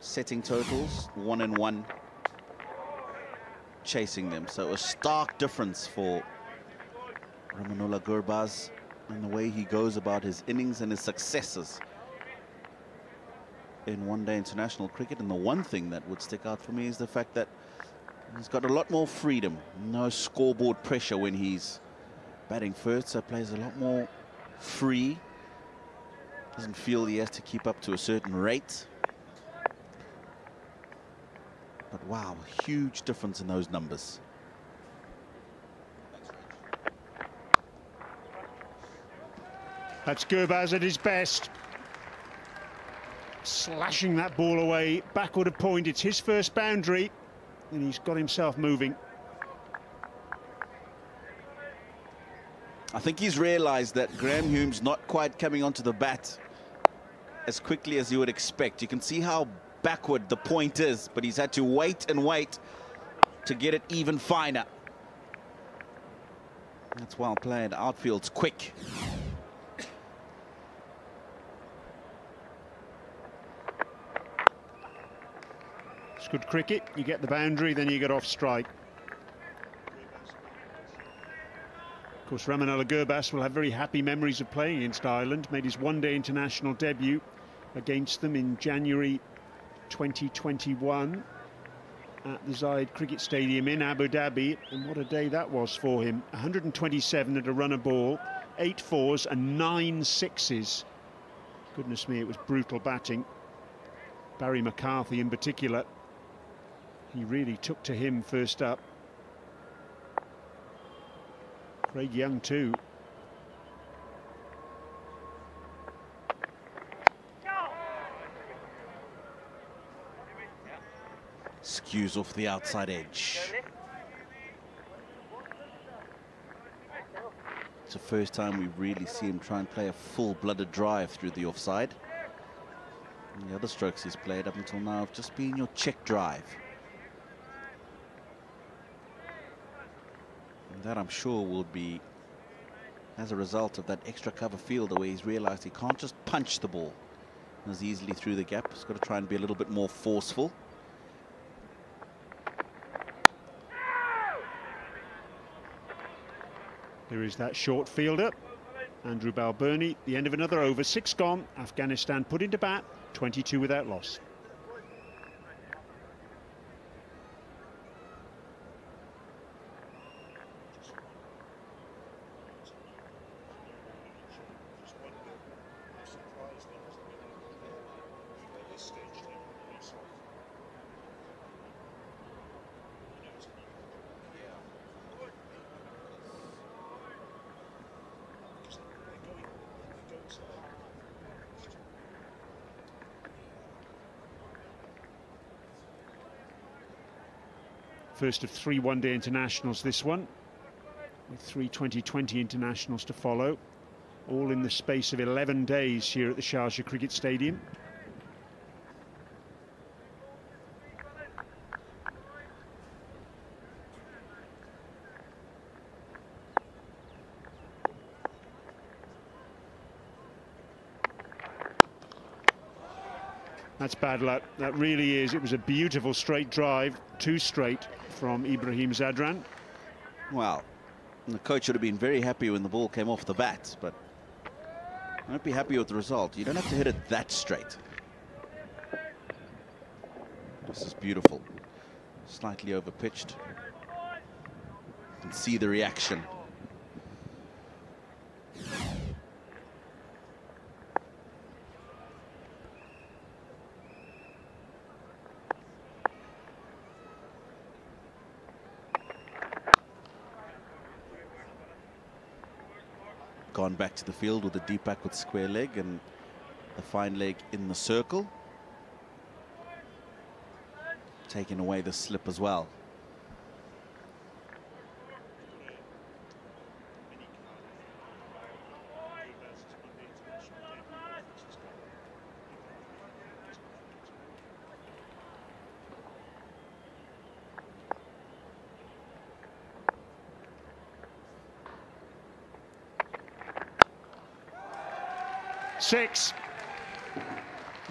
Setting totals, one and one. Chasing them. So a stark difference for Rahmanullah Gurbaz and the way he goes about his innings and his successes in one-day international cricket. And the one thing that would stick out for me is the fact that he's got a lot more freedom, no scoreboard pressure when he's batting first, so plays a lot more free. Doesn't feel he has to keep up to a certain rate. But wow, huge difference in those numbers. That's Gurbaz at his best. Slashing that ball away, backward a point. It's his first boundary, and he's got himself moving. I think he's realised that Graham Hume's not quite coming onto the bat as quickly as you would expect. You can see how backward the point is, but he's had to wait and wait to get it even finer. That's well played. Outfield's quick. It's good cricket. You get the boundary, then you get off strike. Of course, Rahmanullah Gurbaz will have very happy memories of playing against Ireland. Made his one-day international debut against them in January 2021 at the Zayed Cricket Stadium in Abu Dhabi. And what a day that was for him. 127 at a run a ball, eight fours and nine sixes. Goodness me, it was brutal batting. Barry McCarthy in particular. He really took to him first up. Craig Young too. Skews off the outside edge. It's the first time we really see him try and play a full-blooded drive through the offside. And the other strokes he's played up until now have just been your check drive. And that I'm sure will be as a result of that extra cover field where he's realized he can't just punch the ball as easily through the gap. He's got to try and be a little bit more forceful. There is that short fielder, Andrew Balbirnie. The end of another over, six gone. Afghanistan put into bat, 22 without loss. First of three one-day internationals, this one, with three 2020 internationals to follow, all in the space of 11 days here at the Sharjah Cricket Stadium. That's bad luck. That really is. It was a beautiful straight drive, two straight from Ibrahim Zadran. Well, the coach would have been very happy when the ball came off the bat, but won't be happy with the result. You don't have to hit it that straight. This is beautiful. Slightly overpitched. You can see the reaction. Back to the field with a deep back with square leg and the fine leg in the circle. Taking away the slip as well. Six.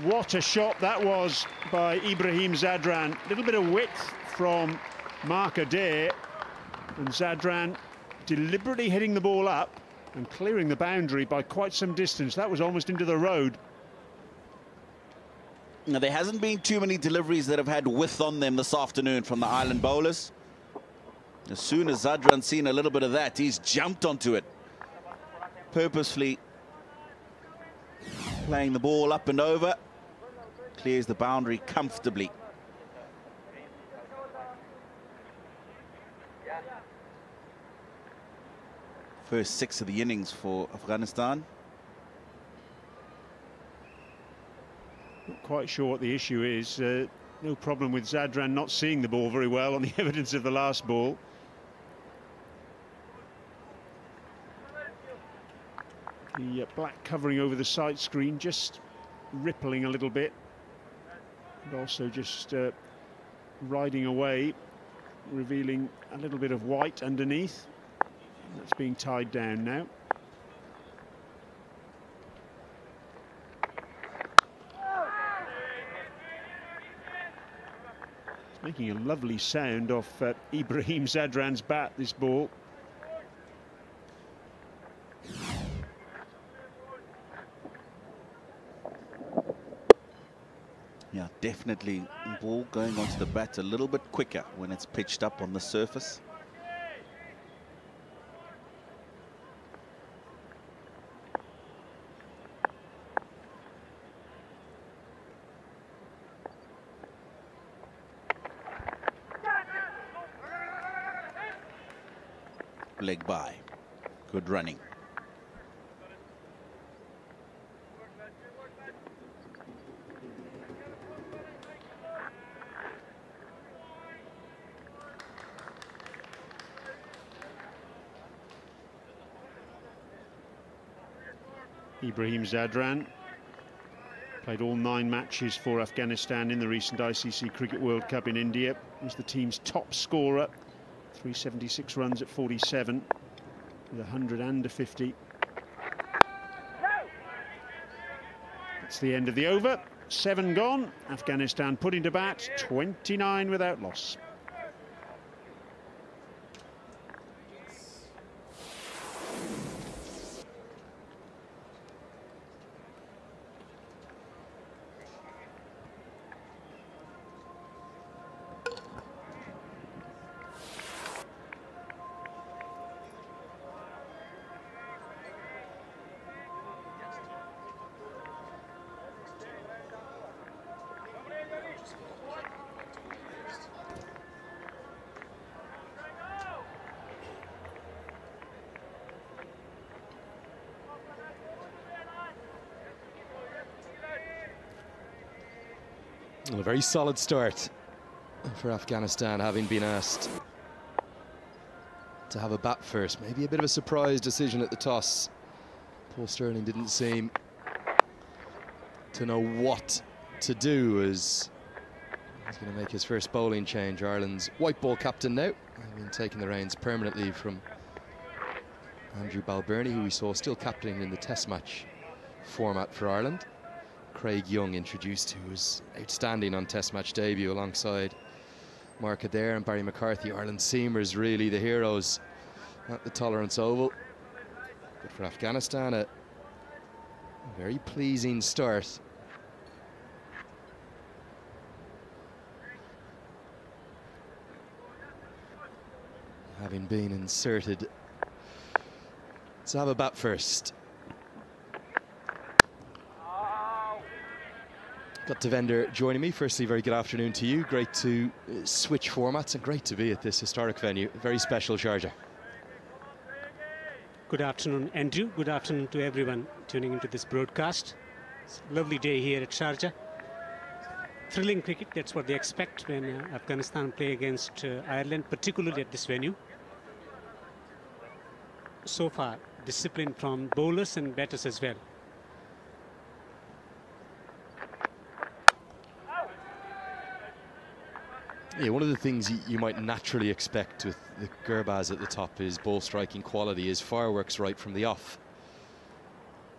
What a shot that was by Ibrahim Zadran. A little bit of width from Mark Adair. And Zadran deliberately hitting the ball up and clearing the boundary by quite some distance. That was almost into the road. Now, there hasn't been too many deliveries that have had width on them this afternoon from the Ireland bowlers. As soon as Zadran's seen a little bit of that, he's jumped onto it. Purposefully playing the ball up and over. Clears the boundary comfortably. First six of the innings for Afghanistan. Not quite sure what the issue is. Uh, no problem with Zadran not seeing the ball very well on the evidence of the last ball. The uh, black covering over the side screen just rippling a little bit. And also just uh, riding away, revealing a little bit of white underneath. That's being tied down now. Making a lovely sound off uh, Ibrahim Zadran's bat, this ball. Yeah, definitely ball going onto the bat a little bit quicker when it's pitched up on the surface. Leg by. Good running. Ibrahim Zadran played all nine matches for Afghanistan in the recent ICC Cricket World Cup in India. He's the team's top scorer, 376 runs at 47 with 100 under 50. That's the end of the over. Seven gone. Afghanistan put into bat, 29 without loss. Very solid start for Afghanistan, having been asked to have a bat first. Maybe a bit of a surprise decision at the toss. Paul Stirling didn't seem to know what to do as he's going to make his first bowling change. Ireland's white ball captain now, having taken the reins permanently from Andrew Balbirnie, who we saw still captaining in the test match format for Ireland. Craig Young introduced, who was outstanding on Test match debut alongside Mark Adair and Barry McCarthy. Ireland seamers really the heroes at the Tolerance Oval. But for Afghanistan, a very pleasing start. Having been inserted. to have a bat first. Got Devender joining me. Firstly, very good afternoon to you. Great to uh, switch formats and great to be at this historic venue. Very special Sharjah. Good afternoon, Andrew. Good afternoon to everyone tuning into this broadcast. It's a lovely day here at Sharjah. Thrilling cricket, that's what they expect when uh, Afghanistan play against uh, Ireland, particularly at this venue. So far, discipline from bowlers and batters as well. Yeah, one of the things you might naturally expect with the Gurbaz at the top is ball striking quality, is fireworks right from the off.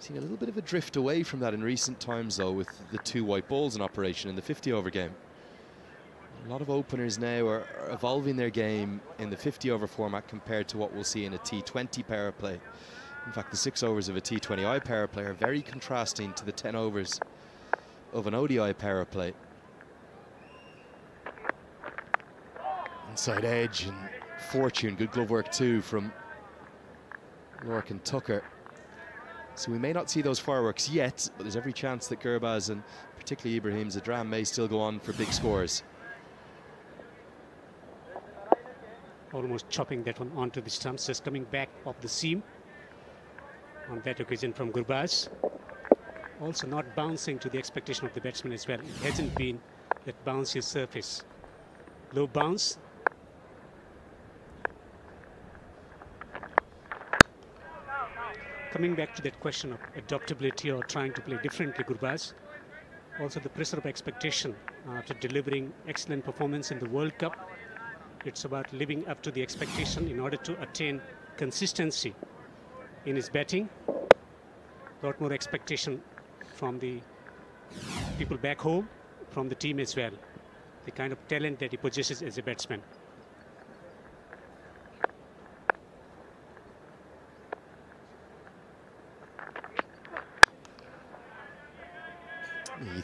Seeing a little bit of a drift away from that in recent times, though, with the two white balls in operation in the 50 over game. A lot of openers now are, are evolving their game in the 50 over format compared to what we'll see in a T20 power play. In fact, the six overs of a T20I power play are very contrasting to the 10 overs of an ODI power play. Inside edge and fortune, good glove work too from Lorcan Tucker. So we may not see those fireworks yet, but there's every chance that Gurbaz and particularly Ibrahim Zadran may still go on for big scores. Almost chopping that one onto the stumps, just coming back off the seam on that occasion from Gurbaz. Also not bouncing to the expectation of the batsman as well. It hasn't been that bouncy surface. Low bounce, coming back to that question of adaptability or trying to play differently, Gurbaz, also the pressure of expectation uh, after delivering excellent performance in the World Cup. It's about living up to the expectation in order to attain consistency in his batting. A lot more expectation from the people back home, from the team as well. The kind of talent that he possesses as a batsman.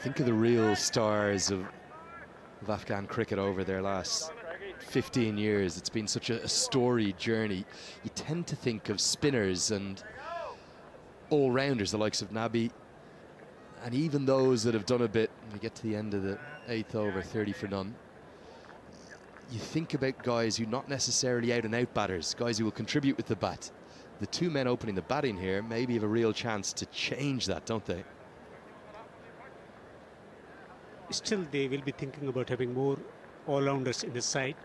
Think of the real stars of, of Afghan cricket over their last 15 years. It's been such a, a storied journey. You tend to think of spinners and all-rounders, the likes of Nabi, and even those that have done a bit, you get to the end of the eighth over, 30 for none. You think about guys who are not necessarily out and out batters, guys who will contribute with the bat. The two men opening the batting here maybe have a real chance to change that, don't they? Still they will be thinking about having more all-rounders in the side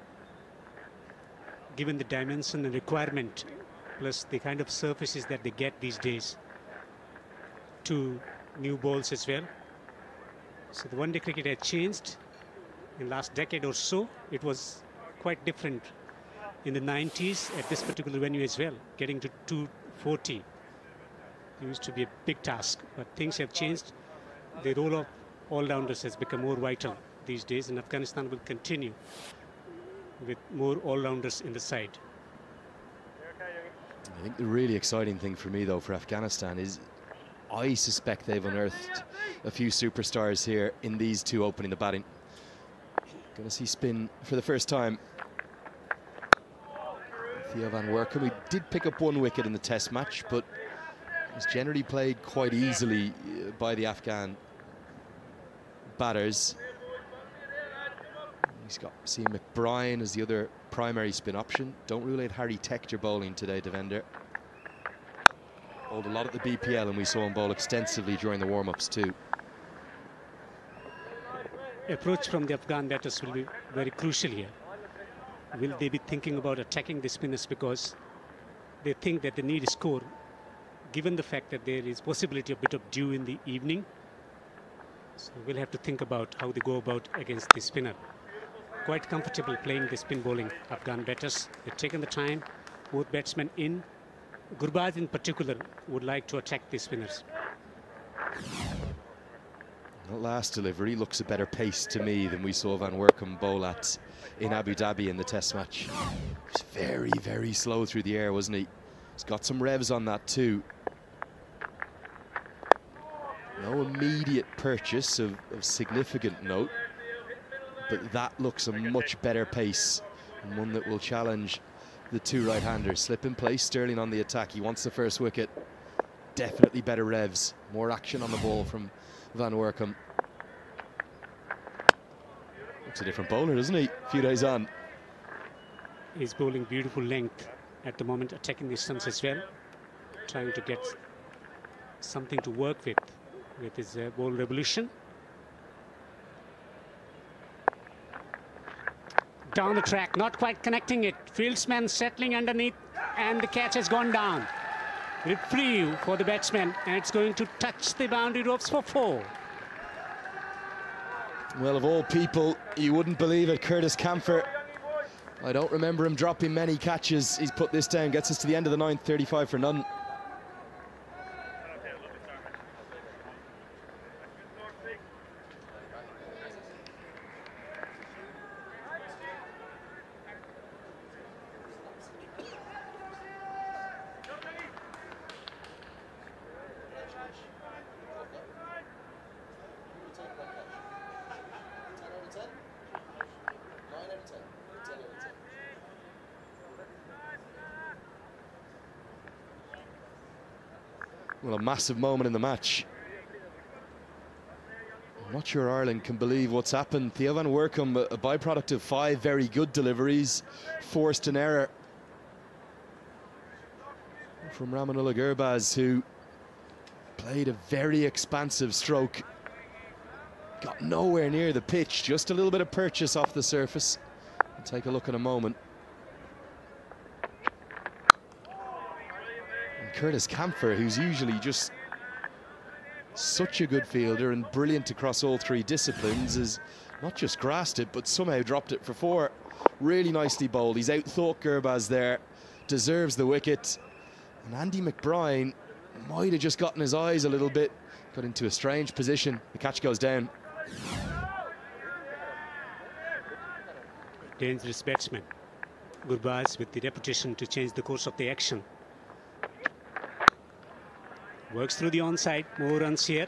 given the dimension and requirement plus the kind of surfaces that they get these days. To new balls as well. So the one day cricket has changed. In last decade or so it was quite different in the 90s at this particular venue as well getting to 240 used to be a big task but things have changed. The role of all-rounders has become more vital these days and Afghanistan will continue with more all-rounders in the side. I think the really exciting thing for me though for Afghanistan is I suspect they've unearthed a few superstars here in these two opening the batting. Going to see spin for the first time. Theo van Woerkom, we did pick up one wicket in the test match, but was generally played quite easily uh, by the Afghan batters. He's got see McBrine as the other primary spin option. Don't rule out Harry Tector bowling today, Devender. Bowled a lot at the BPL and we saw him bowl extensively during the warm-ups too. Approach from the Afghan batters will be very crucial here. Will they be thinking about attacking the spinners because they think that they need a score given the fact that there is possibility of bit of dew in the evening so we'll have to think about how they go about against the spinner. Quite comfortable playing the spin bowling Afghan batters. They've taken the time, both batsmen in. Gurbaz in particular would like to attack the spinners. The last delivery looks a better pace to me than we saw Van Woerkom bowl at in Abu Dhabi in the test match. He was very, very slow through the air, wasn't he? He's got some revs on that too. No immediate purchase of, of significant note, but that looks a much better pace and one that will challenge the two right-handers. Slip in place, Stirling on the attack. He wants the first wicket. Definitely better revs. More action on the ball from Van Woerkom. Looks a different bowler, doesn't he? A few days on. He's bowling beautiful length at the moment, attacking the stumps as well. trying to get something to work with with his uh, ball revolution. Down the track, not quite connecting it. Fieldsman settling underneath, and the catch has gone down. Reprieve for the batsman, and it's going to touch the boundary ropes for four. Well, of all people, you wouldn't believe it, Curtis Campher. I don't remember him dropping many catches. He's put this down, gets us to the end of the ninth, 35 for none. Massive moment in the match. I'm not sure Ireland can believe what's happened. Theo van Woerkom, a, byproduct of five very good deliveries, forced an error from Rahmanullah Gurbaz, who played a very expansive stroke. Got nowhere near the pitch, just a little bit of purchase off the surface. We'll take a look in a moment. Curtis Campher, who's usually just such a good fielder and brilliant across all three disciplines, has not just grasped it, but somehow dropped it for four. Really nicely bowled. He's outthought Gurbaz there, deserves the wicket. And Andy McBrine might have just gotten his eyes a little bit, got into a strange position. The catch goes down. Dangerous batsman. Gurbaz with the reputation to change the course of the action. Works through the onside, more runs here.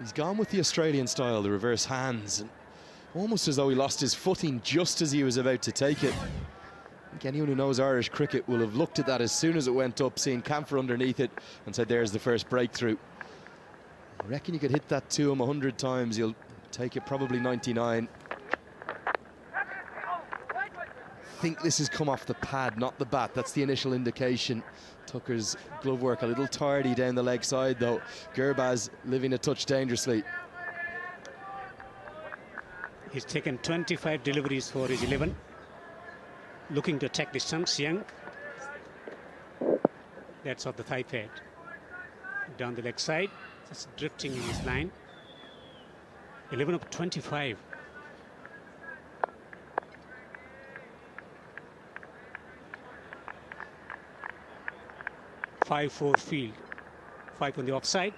He's gone with the Australian style, the reverse hands, and almost as though he lost his footing just as he was about to take it. I think anyone who knows Irish cricket will have looked at that as soon as it went up, seen Campher underneath it, and said, there's the first breakthrough. I reckon you could hit that to him 100 times, you'll take it probably 99. I think this has come off the pad, not the bat. That's the initial indication. Tucker's glove work a little tardy down the leg side, though. Gurbaz living a touch dangerously. He's taken 25 deliveries for his 11. Looking to attack the stumps, Young. That's off the thigh pad. Down the leg side, just drifting in his line. 11 of 25. Five four field, five on the offside.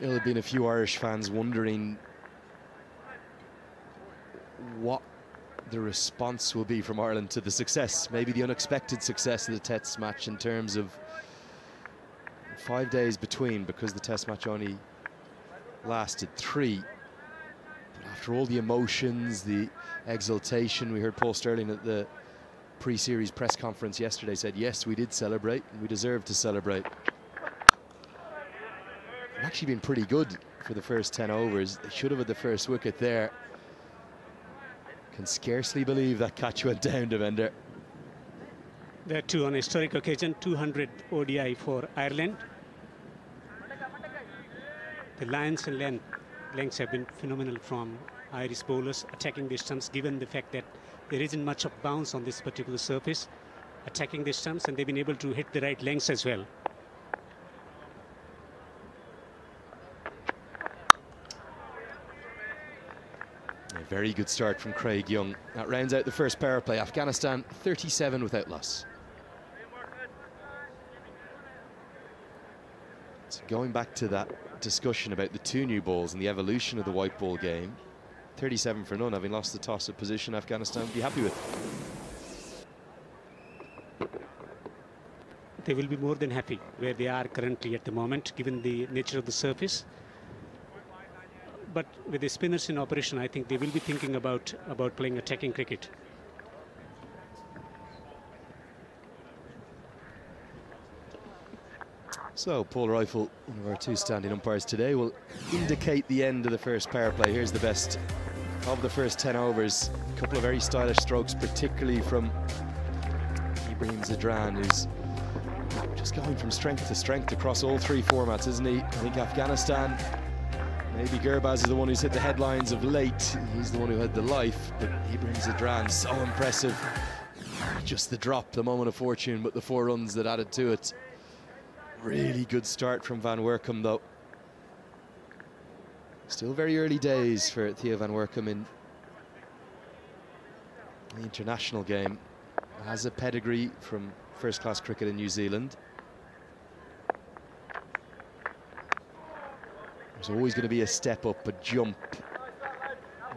There'll have been a few Irish fans wondering what the response will be from Ireland to the success, maybe the unexpected success of the Test match in terms of five days between because the Test match only lasted three. But after all the emotions, the exultation, we heard Paul Stirling at the pre-series press conference yesterday said, yes, we did celebrate and we deserve to celebrate. They've actually been pretty good for the first 10 overs. They should have had the first wicket there. Can scarcely believe that catch went down, Devender. There too, on a historic occasion, 200 ODI for Ireland. The lines and length, lengths have been phenomenal from Irish bowlers attacking the stumps, given the fact that there isn't much of bounce on this particular surface. Attacking the stumps, and they've been able to hit the right lengths as well. A very good start from Craig Young. That rounds out the first power play. Afghanistan 37 without loss. So going back to that discussion about the two new balls and the evolution of the white ball game, 37 for none, having lost the toss of position, Afghanistan be happy with. They will be more than happy where they are currently at the moment, given the nature of the surface. But with the spinners in operation, I think they will be thinking about, about playing attacking cricket. So Paul Reiffel, one of our two standing umpires today, will indicate the end of the first power play. Here's the best of the first 10 overs. A couple of very stylish strokes, particularly from Ibrahim Zadran, who's just going from strength to strength across all three formats, isn't he? I think Afghanistan, maybe Gurbaz is the one who's hit the headlines of late. He's the one who had the life, but Ibrahim Zadran, so impressive. Just the drop, the moment of fortune, but the four runs that added to it. Really good start from Van Woerkom, though. Still very early days for Theo Van Woerkom in the international game. Has a pedigree from first-class cricket in New Zealand. There's always going to be a step up, a jump.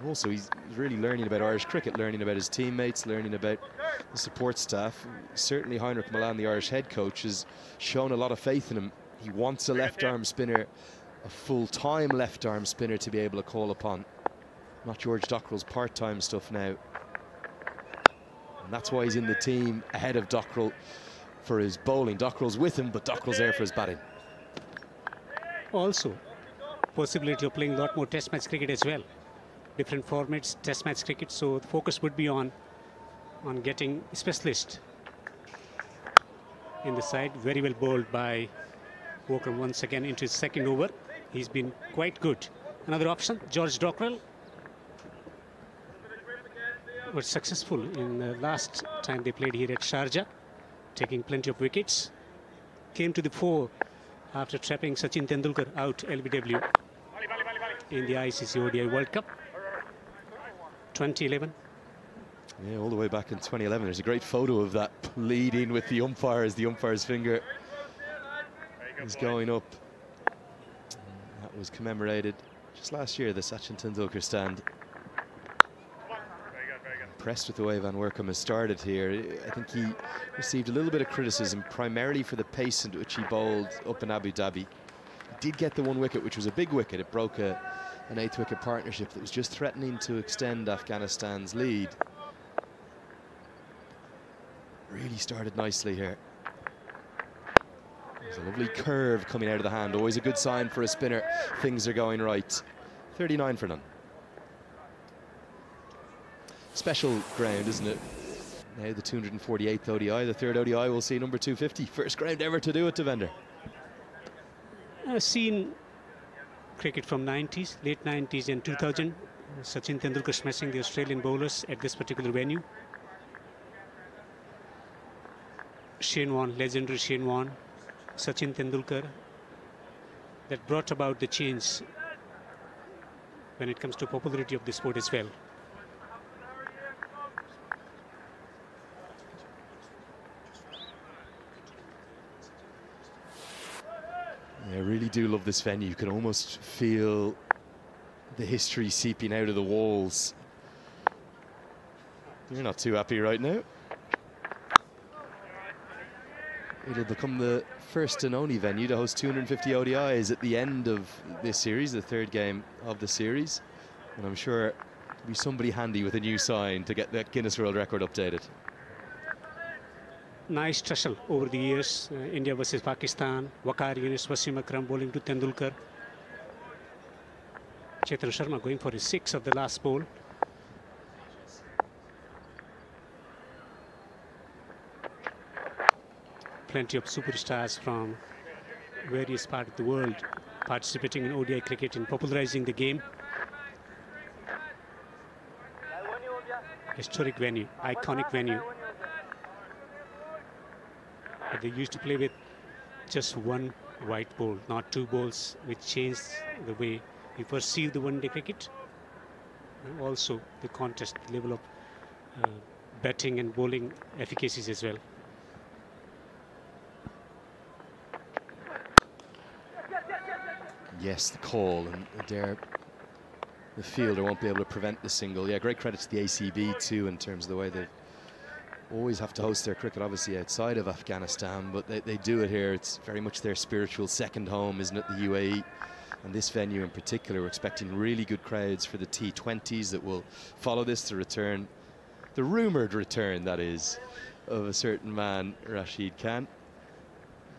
Also, he's really learning about Irish cricket, learning about his teammates, learning about the support staff. Certainly Heinrich Malan, the Irish head coach, has shown a lot of faith in him. He wants a left-arm spinner, a full-time left-arm spinner to be able to call upon. Not George Dockrell's part-time stuff now. And that's why he's in the team ahead of Dockrell for his bowling. Dockrell's with him, but Dockrell's there for his batting. Also, possibility of playing a lot more test match cricket as well. Different formats, test match cricket, so the focus would be on on getting specialist in the side. Very well bowled by Walker once again into his second over. He's been quite good. Another option, George Dockrell was successful in the last time they played here at Sharjah, taking plenty of wickets. Came to the fore after trapping Sachin Tendulkar out LBW in the ICC ODI World Cup 2011. Yeah, all the way back in 2011. There's a great photo of that pleading with the umpire as the umpire's finger is going up. That was commemorated just last year, the Sachin Tendulkar stand. Impressed with the way Van Woerkom has started here. I think he received a little bit of criticism, primarily for the pace at which he bowled up in Abu Dhabi. He did get the one wicket, which was a big wicket. It broke a, an eighth wicket partnership that was just threatening to extend Afghanistan's lead. Really started nicely here. There's a lovely curve coming out of the hand. Always a good sign for a spinner. Things are going right. 39 for none. Special ground, isn't it? Now the 248th ODI, the third ODI, we'll see number 250. First ground ever to do it, Devender. I've seen cricket from 90s, late 90s and 2000. Sachin Tendulkar smashing the Australian bowlers at this particular venue. Shane Warne, legendary Shane Warne, Sachin Tendulkar, that brought about the change when it comes to popularity of the sport as well. I really do love this venue. You can almost feel the history seeping out of the walls. You're not too happy right now. It'll become the first and only venue to host 250 ODIs at the end of this series, the third game of the series. And I'm sure there'll be somebody handy with a new sign to get that Guinness World Record updated. Nice tussle over the years. Uh, India versus Pakistan. Waqar Younis, Wasim Akram bowling to Tendulkar. Chetan Sharma going for his six of the last ball. Plenty of superstars from various parts of the world participating in ODI cricket and popularizing the game. Historic venue, iconic venue. They used to play with just one white ball, not two balls, which changed the way we perceive the one-day cricket. And also the contest, the level of uh, batting and bowling efficacies as well. Yes, the call, and there the fielder won't be able to prevent the single. Yeah, great credit to the ACB too in terms of the way they always have to host their cricket, obviously outside of Afghanistan, but they, they do it here. It's very much their spiritual second home, isn't it, the UAE? And this venue in particular, we're expecting really good crowds for the T20s that will follow this to return, the rumoured return, that is, of a certain man, Rashid Khan.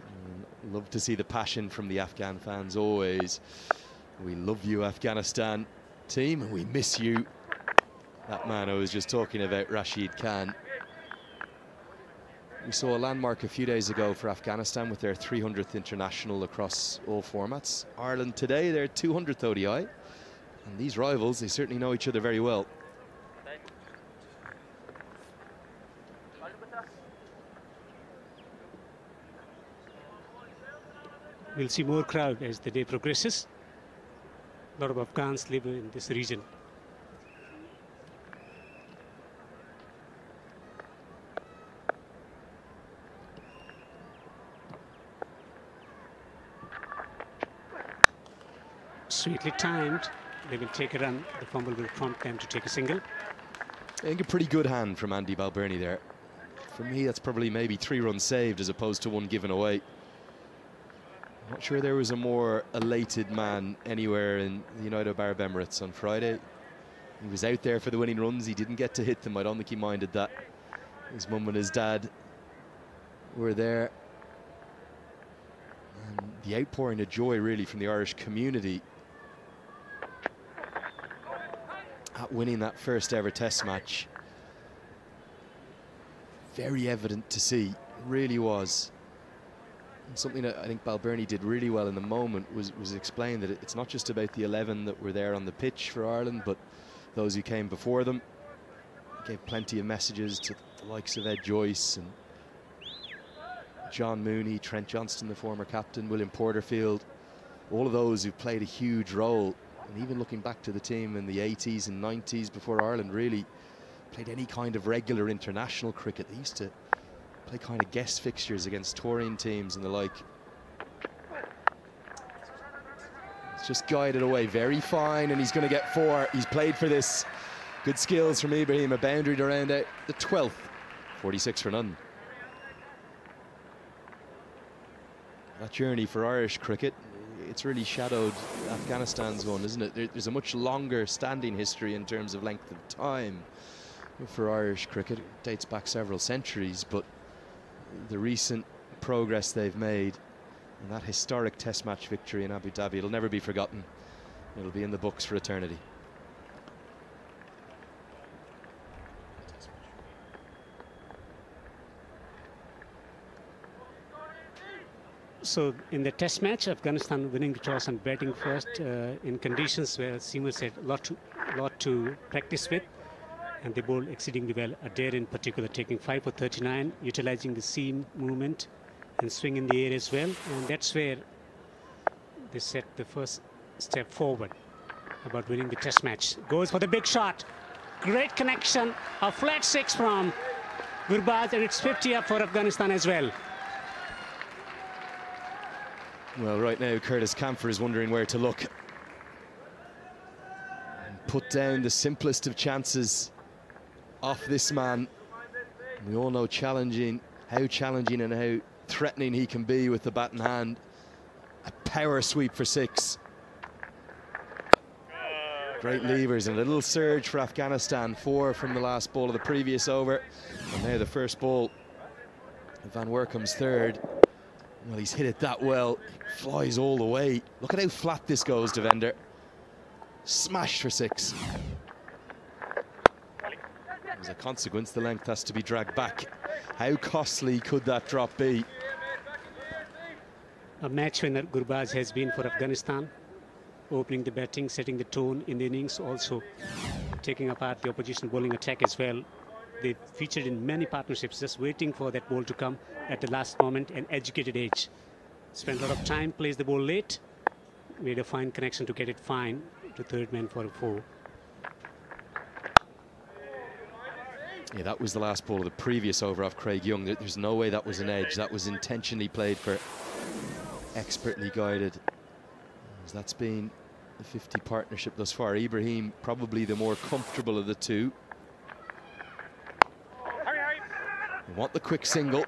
Mm, love to see the passion from the Afghan fans always. We love you, Afghanistan team, and we miss you. That man I was just talking about, Rashid Khan. We saw a landmark a few days ago for Afghanistan with their 300th international across all formats. Ireland today, their 200th ODI. And these rivals, they certainly know each other very well. We'll see more crowd as the day progresses. A lot of Afghans live in this region. Sweetly timed. They will take a run. The fumble will prompt them to take a single. I think a pretty good hand from Andy Balbirnie there. For me, that's probably maybe three runs saved as opposed to one given away. I'm not sure there was a more elated man anywhere in the United Arab Emirates on Friday. He was out there for the winning runs. He didn't get to hit them. I don't think he minded that. His mum and his dad were there. And the outpouring of joy, really, from the Irish community at winning that first ever test match. Very evident to see, really was. And something that I think Balbirnie did really well in the moment was, was explain that it's not just about the 11 that were there on the pitch for Ireland, but those who came before them. Gave plenty of messages to the likes of Ed Joyce and John Mooney, Trent Johnston, the former captain, William Porterfield, all of those who played a huge role. And even looking back to the team in the 80s and 90s before Ireland really played any kind of regular international cricket, they used to play kind of guest fixtures against touring teams and the like. It's just guided away very fine and he's going to get four. He's played for this. Good skills from Ibrahim, a boundary to round out the 12th. 46 for none. That journey for Irish cricket, it's really shadowed Afghanistan's one, isn't it? there's a much longer standing history in terms of length of time for Irish cricket. It dates back several centuries, but the recent progress they've made and that historic test match victory in Abu Dhabi, it'll never be forgotten. It'll be in the books for eternity. So in the test match, Afghanistan winning the toss and batting first uh, in conditions where seamers had a lot to, lot to practice with. And they bowled exceedingly well. Adair in particular taking 5 for 39, utilizing the seam movement and swing in the air as well. And that's where they set the first step forward about winning the test match. Goes for the big shot. Great connection. A flat six from Gurbaz and it's 50 up for Afghanistan as well. Well, right now, Curtis Campher is wondering where to look. Put down the simplest of chances off this man. We all know challenging, how challenging and how threatening he can be with the bat in hand. A power sweep for six. Great levers and a little surge for Afghanistan. Four from the last ball of the previous over. And now the first ball. Van Woerkom's third. Well, he's hit it that well. Flies all the way. Look at how flat this goes, Devender. Smashed for six. As a consequence, the length has to be dragged back. How costly could that drop be? A match winner Gurbaz has been for Afghanistan, opening the batting, setting the tone in the innings, also taking apart the opposition bowling attack as well. They featured in many partnerships, just waiting for that ball to come at the last moment, an educated edge. Spent a lot of time, plays the ball late, made a fine connection to get it fine to third man for a four. Yeah, that was the last ball of the previous over off Craig Young. There's no way that was an edge. That was intentionally played for, expertly guided. That's been the 50 partnership thus far. Ibrahim probably the more comfortable of the two. They want the quick single.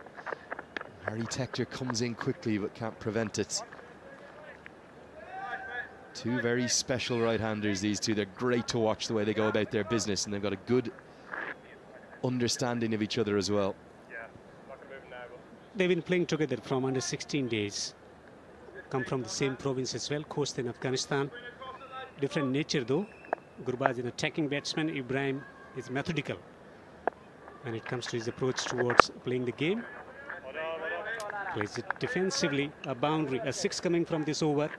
Harry Tector comes in quickly but can't prevent it. Two very special right-handers, these two. They're great to watch the way they go about their business and they've got a good understanding of each other as well. They've been playing together from under 16 days. come from the same province as well, Khost in Afghanistan. Different nature though. Gurbaz is an attacking batsman. Ibrahim is methodical when it comes to his approach towards playing the game. Plays it defensively, a boundary, a six coming from this over.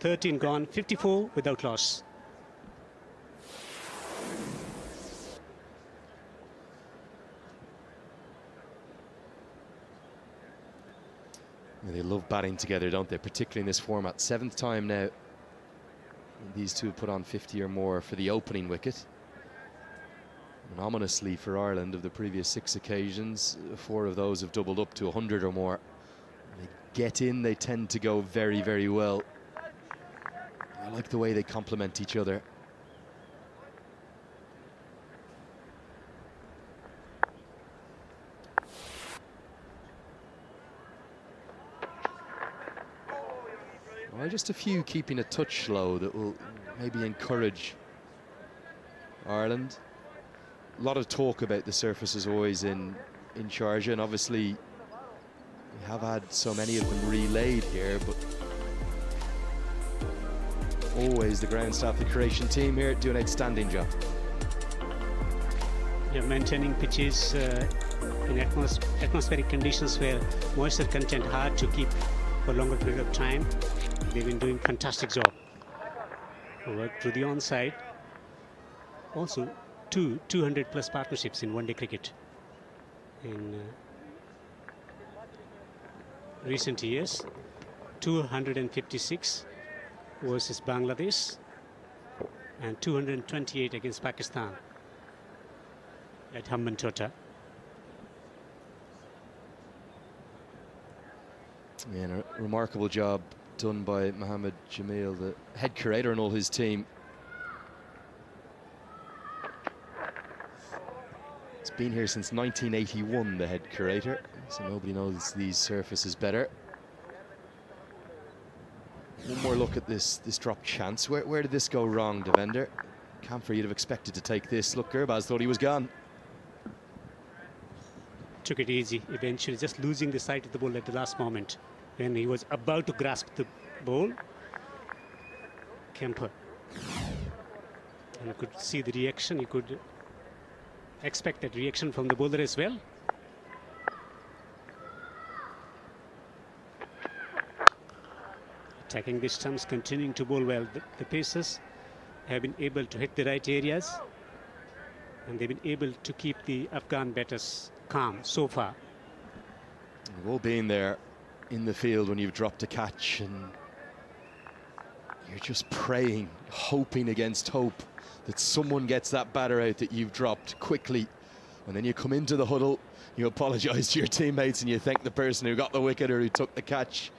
13 gone, 54 without loss. They love batting together, don't they? Particularly in this format. Seventh time now. These two put on 50 or more for the opening wicket. Ominously for Ireland, of the previous six occasions, four of those have doubled up to 100 or more. They get in, they tend to go very, very well. I like the way they complement each other. Just a few keeping a touch low that will maybe encourage Ireland. A lot of talk about the surfaces always in, in Sharjah, and obviously we have had so many of them relayed here, but always the ground staff, the Croatian team here do an outstanding job. Yeah, maintaining pitches uh, in atmos atmospheric conditions where moisture content hard to keep for longer period of time. They've been doing fantastic job. Work through the onside. Also, two 200 plus partnerships in one-day cricket in uh, recent years. 256 versus Bangladesh and 228 against Pakistan at Hambantota. Yeah, and a remarkable job done by Mohammed Jamil, the head curator and all his team. It's been here since 1981, the head curator, so nobody knows these surfaces better. One more look at this this drop chance. Where, where did this go wrong, Devender? Campher, you'd have expected to take this. Look, Gurbaz thought he was gone. Took it easy, eventually just losing the sight of the ball at the last moment when he was about to grasp the ball. Campher. And you could see the reaction, you could expect that reaction from the bowler as well. Attacking this stumps, continuing to bowl well. The, the pacers have been able to hit the right areas and they've been able to keep the Afghan batters calm so far. All been there in the field when you've dropped a catch and you're just praying, hoping against hope that someone gets that batter out that you've dropped quickly. And then you come into the huddle, you apologise to your teammates and you thank the person who got the wicket or who took the catch.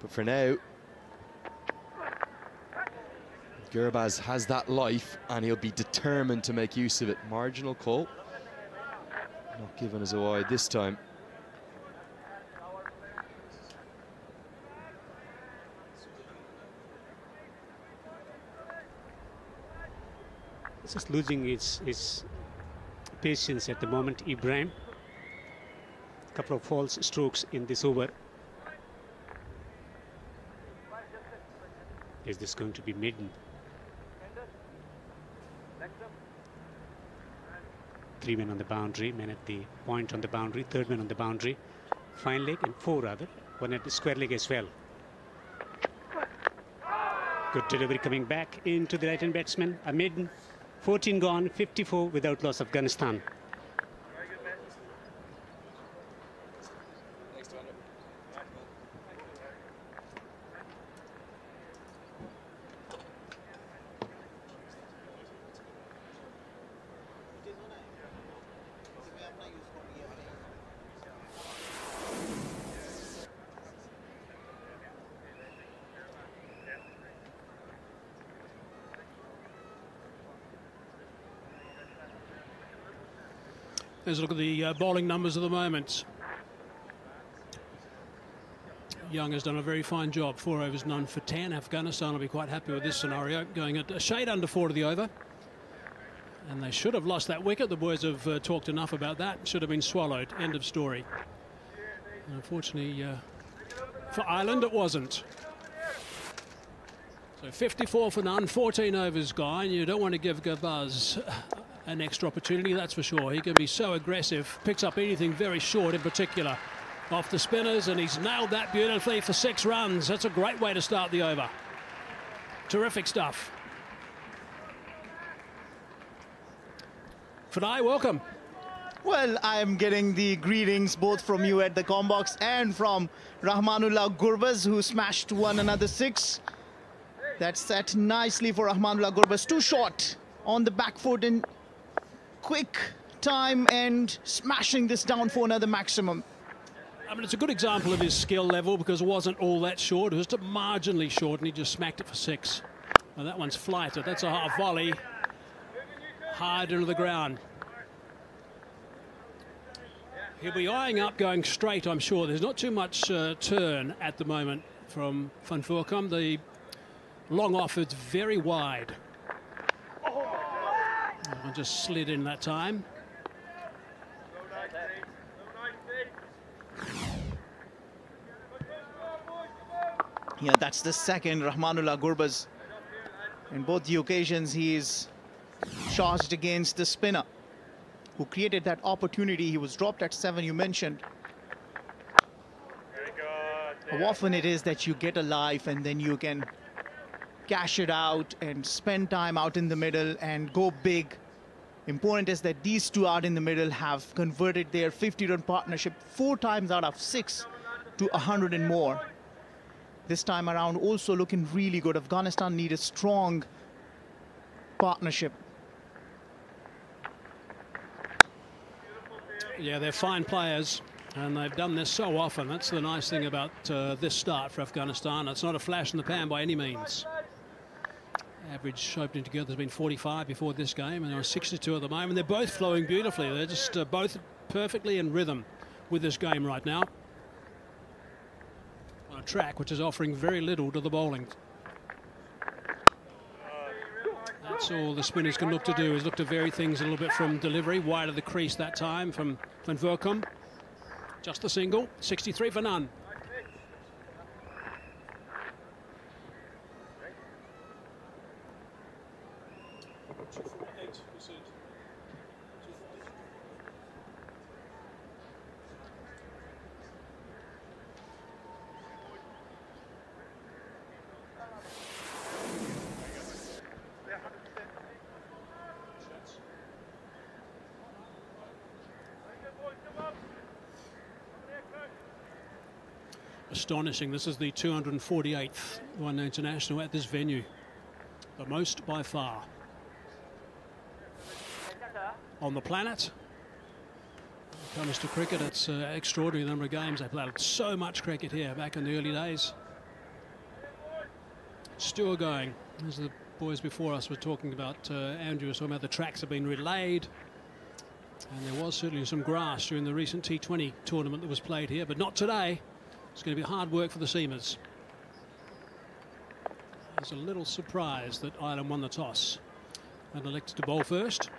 But for now, Gurbaz has that life and he'll be determined to make use of it. Marginal call. Not given as a wide this time. Just losing his, his patience at the moment, Ibrahim. A couple of false strokes in this over. Is this going to be maiden? Three men on the boundary, men at the point on the boundary, third man on the boundary, fine leg and four rather, one at the square leg as well. Good delivery coming back into the right-hand batsman, a maiden 14 gone, 54 without loss Afghanistan. Let's look at the uh, bowling numbers of the moment. Young has done a very fine job. Four overs, none for 10. Afghanistan will be quite happy with this scenario, going at a shade under four to the over. And they should have lost that wicket. The boys have uh, talked enough about that. Should have been swallowed. End of story. And unfortunately, uh, for Ireland, it wasn't. So 54 for none, 14 overs gone. You don't want to give Gurbaz an extra opportunity, that's for sure. He can be so aggressive, picks up anything very short in particular off the spinners, and he's nailed that beautifully for six runs. That's a great way to start the over. Terrific stuff. Fadai, welcome. Well, I am getting the greetings both from you at the Combox and from Rahmanullah Gurbaz, who smashed one another six. That's set nicely for Rahmanullah Gurbaz. Too short on the back foot and quick time and smashing this down for another maximum. I mean, it's a good example of his skill level because it wasn't all that short. It was just marginally short and he just smacked it for six. And that one's flighted. That's a, a volley hard into the ground. He'll be eyeing up going straight, I'm sure. There's not too much uh, turn at the moment from Van Woerkom. The long off, it's very wide. I just slid in that time. Yeah, that's the second Rahmanullah Gurbaz. In both the occasions, he's charged against the spinner who created that opportunity. He was dropped at seven, you mentioned. How often it is that you get a life and then you can cash it out and spend time out in the middle and go big. Important is that these two out in the middle have converted their 50-run partnership four times out of six to 100 and more. This time around also looking really good. Afghanistan need a strong partnership Yeah, they're fine players, and they've done this so often. That's the nice thing about uh, this start for Afghanistan. It's not a flash in the pan by any means. Average opening together has been 45 before this game, and they're 62 at the moment. They're both flowing beautifully. They're just uh, both perfectly in rhythm with this game right now. On a track which is offering very little to the bowling. That's all the spinners can look to do is look to vary things a little bit from delivery. Wide of the crease that time from Van Woerkom. Just the single, 63 for none. Astonishing. This is the 248th One International at this venue. The most by far. On the planet. When it comes to cricket, it's an uh, extraordinary number of games. They played so much cricket here back in the early days. Still going. As the boys before us were talking about, uh, Andrew was talking about the tracks have been relayed. And there was certainly some grass during the recent T20 tournament that was played here, but not today. It's going to be hard work for the Seamers. I was a little surprised that Ireland won the toss and elected to bowl first.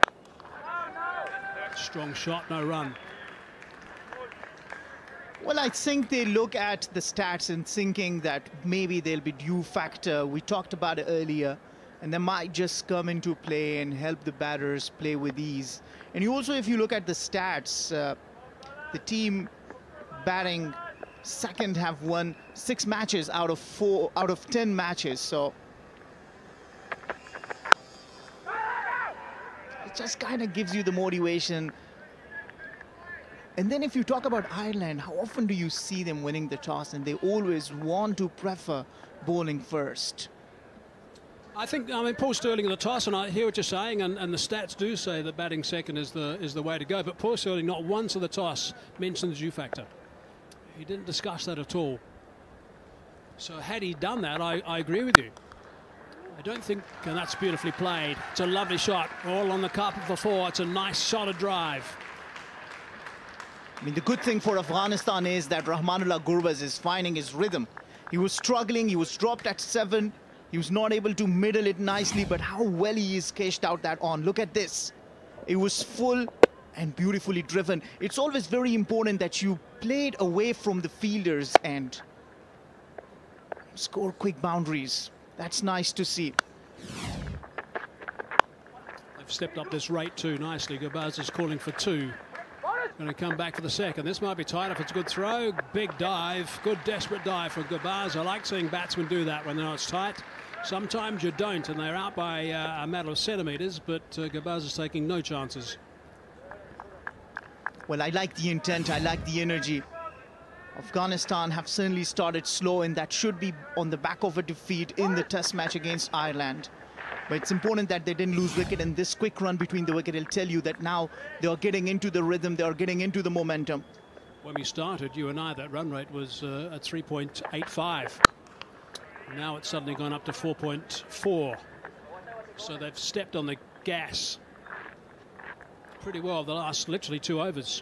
Strong shot, no run. Well, I think they look at the stats and thinking that maybe there'll be dew factor. We talked about it earlier, and they might just come into play and help the batters play with ease. And you also, if you look at the stats, uh, the team batting second have won six matches out of four out of 10 matches. So it just kind of gives you the motivation. And then if you talk about Ireland, how often do you see them winning the toss and they always want to prefer bowling first? I think I mean Paul Stirling in the toss, and I hear what you're saying, and, and, the stats do say that batting second is the is the way to go. But Paul Stirling, not once of the toss mentions the factor. He didn't discuss that at all. So had he done that, I, I agree with you. I don't think, and that's beautifully played. It's a lovely shot, all on the carpet for four. It's a nice shot solid drive. I mean, the good thing for Afghanistan is that Rahmanullah Gurbaz is finding his rhythm. He was struggling, he was dropped at seven, he was not able to middle it nicely, but how well he is cashed out that on. Look at this. It was full and beautifully driven. It's always very important that you play it away from the fielders and score quick boundaries. That's nice to see. They've stepped up this rate too nicely. Gurbaz is calling for two. Going to come back for the second. This might be tight if it's a good throw. Big dive. Good desperate dive for Gurbaz. I like seeing batsmen do that when they know it's tight. Sometimes you don't, and they're out by uh, a matter of centimetres, but uh, Gurbaz is taking no chances. Well, I like the intent. I like the energy. Afghanistan have certainly started slow, and that should be on the back of a defeat in the test match against Ireland. But it's important that they didn't lose wicket, and this quick run between the wicket will tell you that now they are getting into the rhythm, they are getting into the momentum. When we started, you and I, that run rate was uh, at 3.85. Now it's suddenly gone up to 4.4. So they've stepped on the gas pretty well the last literally two overs.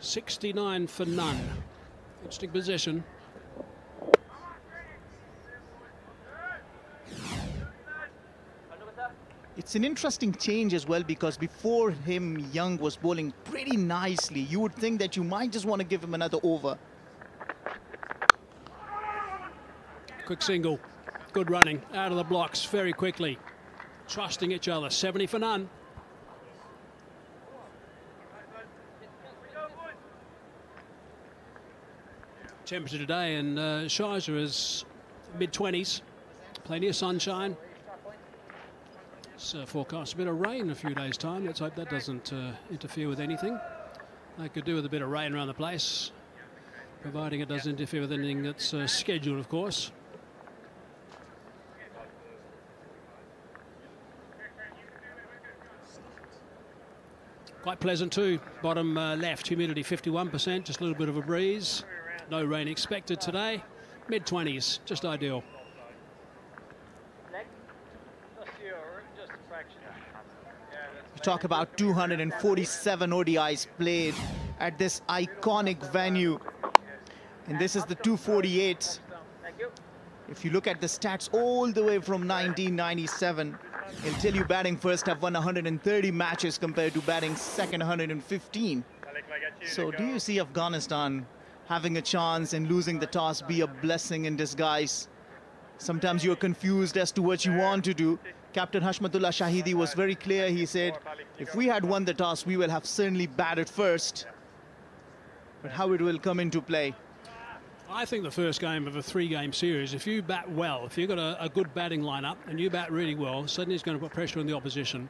69 for none. Interesting position. It's an interesting change as well because before him, Young was bowling pretty nicely. You would think that you might just want to give him another over. Quick single. Good running out of the blocks very quickly. Trusting each other. 70 for none. Temperature today in uh, is mid 20s. Plenty of sunshine. Forecast a bit of rain in a few days' time. Let's hope that doesn't uh, interfere with anything. They could do with a bit of rain around the place, providing it doesn't interfere with anything that's uh, scheduled, of course. Quite pleasant too. Bottom uh, left, humidity 51%, just a little bit of a breeze. No rain expected today. Mid 20s, just ideal. We talk about 247 ODIs played at this iconic venue. And this is the 248. If you look at the stats all the way from 1997, it'll tell you batting first have won 130 matches compared to batting second 115. So do you see Afghanistan having a chance and losing the toss be a blessing in disguise? Sometimes you're confused as to what you want to do. Captain Hashmatullah Shahidi was very clear. He said, if we had won the toss, we will have certainly batted first. But how it will come into play. I think the first game of a three-game series, if you bat well, if you've got a, a, good batting lineup and you bat really well, suddenly it's going to put pressure on the opposition.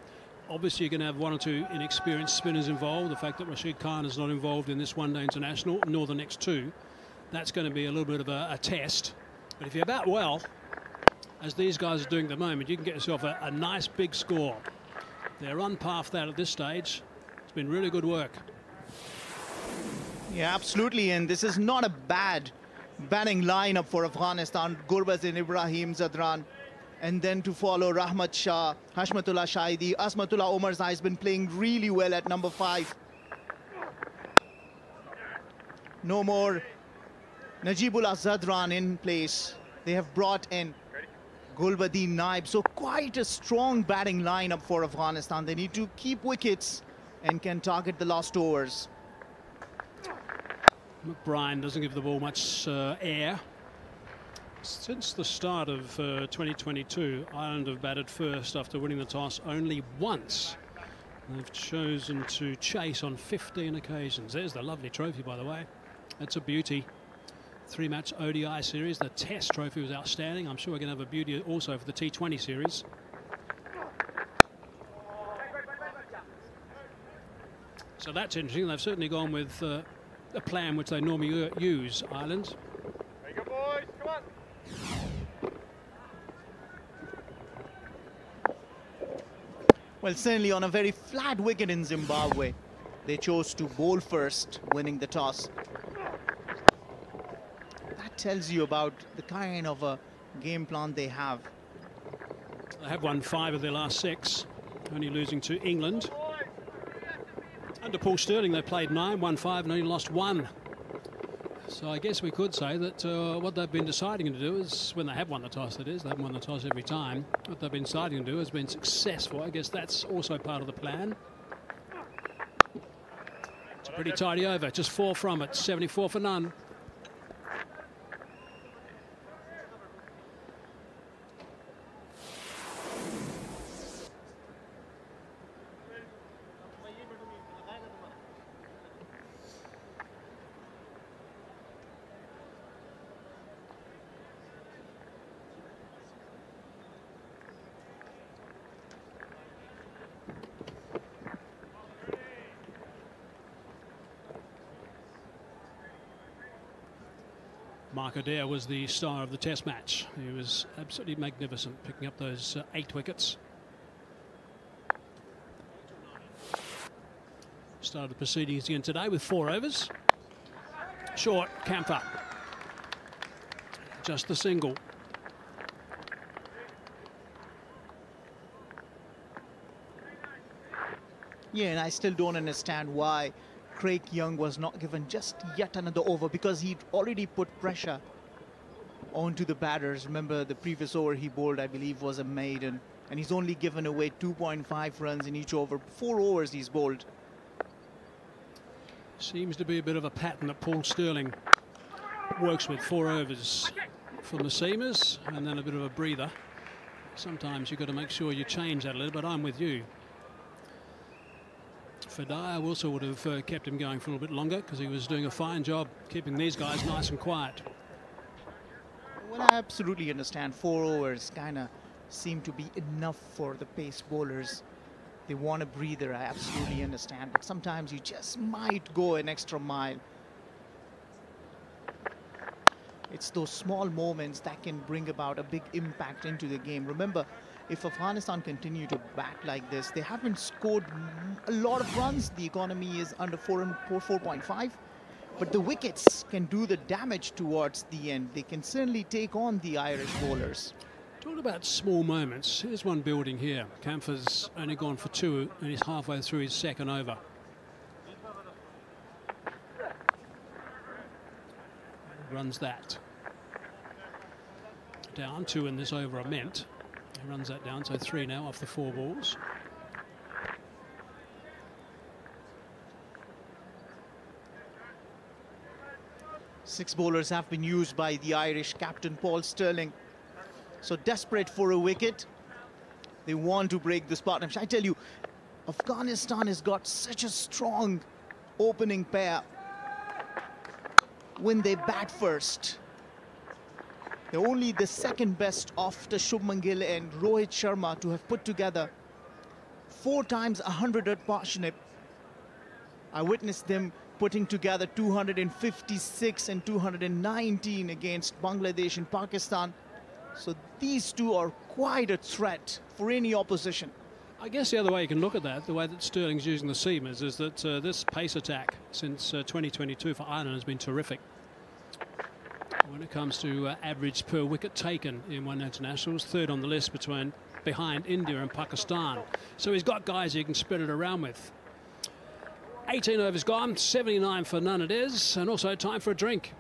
Obviously, you're going to have one or two inexperienced spinners involved. The fact that Rashid Khan is not involved in this one-day international, nor the next two, that's going to be a little bit of a, a test. But if you bat well, as these guys are doing at the moment, you can get yourself a, a nice big score. They're on path that at this stage. It's been really good work. Yeah, absolutely. And this is not a bad batting lineup for Afghanistan. Gurbaz and Ibrahim Zadran. And then to follow Rahmat Shah, Hashmatullah Shahidi, Azmatullah Omarzai has been playing really well at number five. No more Najibullah Zadran in place. They have brought in Gulbadin Naib. So quite a strong batting lineup for Afghanistan. They need to keep wickets and can target the last overs. McBrine doesn't give the ball much uh, air. Since the start of uh, 2022, Ireland have batted first after winning the toss only once. They've chosen to chase on 15 occasions. There's the lovely trophy, by the way. That's a beauty. Three-match ODI series. The Test trophy was outstanding. I'm sure we're going to have a beauty also for the T20 series. So that's interesting. They've certainly gone with uh, a plan which they normally use, Ireland. Boys. Come on. Well, certainly on a very flat wicket in Zimbabwe, they chose to bowl first, winning the toss. That tells you about the kind of a game plan they have. They have won five of their last six, only losing to England. Under Paul Stirling, they played nine, won five, and only lost one. So I guess we could say that uh, what they've been deciding to do is, when they have won the toss, that is, they haven't won the toss every time. What they've been deciding to do has been successful. I guess that's also part of the plan. It's a pretty tidy over, just four from it, 74 for none. Mark Adair was the star of the test match. He was absolutely magnificent, picking up those uh, eight wickets. Started the proceedings again today with four overs. Short, Campher. Just the single. Yeah, and I still don't understand why Craig Young was not given just yet another over because he'd already put pressure onto the batters. Remember, the previous over he bowled, I believe, was a maiden, and he's only given away 2.5 runs in each over. Four overs he's bowled. Seems to be a bit of a pattern that Paul Stirling works with. Four overs from the seamers and then a bit of a breather. Sometimes you've got to make sure you change that a little, but I'm with you. Faedaya also would have uh, kept him going for a little bit longer because he was doing a fine job keeping these guys nice and quiet. Well, I absolutely understand. Four overs kind of seem to be enough for the pace bowlers. They want a breather, I absolutely understand. But sometimes you just might go an extra mile. It's those small moments that can bring about a big impact into the game. Remember, if Afghanistan continue to bat like this, they haven't scored a lot of runs. The economy is under 4 4.5. But the wickets can do the damage towards the end. They can certainly take on the Irish bowlers. Talk about small moments. Here's one building here. Campher's only gone for two and he's halfway through his second over. Runs that. Down two in this over are meant. Runs that down, so three now off the four balls. Six bowlers have been used by the Irish captain Paul Stirling. So desperate for a wicket. They want to break this partnership. I tell you, Afghanistan has got such a strong opening pair when they bat first. Only the second best after Shubman Gill and Rohit Sharma to have put together four times a 100 partnership. I witnessed them putting together 256 and 219 against Bangladesh and Pakistan. So these two are quite a threat for any opposition. I guess the other way you can look at that, the way that Stirling's using the seamers, is that uh, this pace attack since uh, 2022 for Ireland has been terrific. When it comes to uh, average per wicket taken in one internationals, third on the list between behind India and Pakistan. So he's got guys he can spread it around with. 18 overs gone, 79 for none it is, and also time for a drink.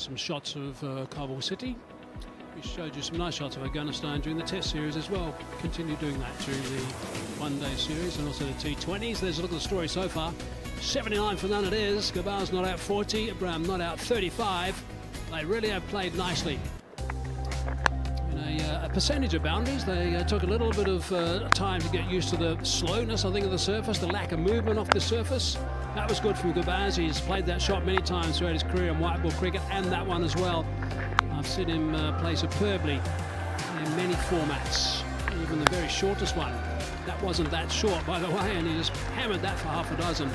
Some shots of uh, Kabul City. We showed you some nice shots of Afghanistan during the Test series as well. Continue doing that during the one-day series and also the T20s. There's a look at the story so far. 79 for none it is. Gurbaz's not out 40. Ibrahim not out 35. They really have played nicely. In a, uh, a percentage of boundaries, they uh, took a little bit of uh, time to get used to the slowness, I think, of the surface, the lack of movement off the surface. That was good from Gurbaz. He's played that shot many times throughout his career in white ball cricket and that one as well. I've seen him uh, play superbly in many formats, even the very shortest one. That wasn't that short, by the way, and he just hammered that for half a dozen.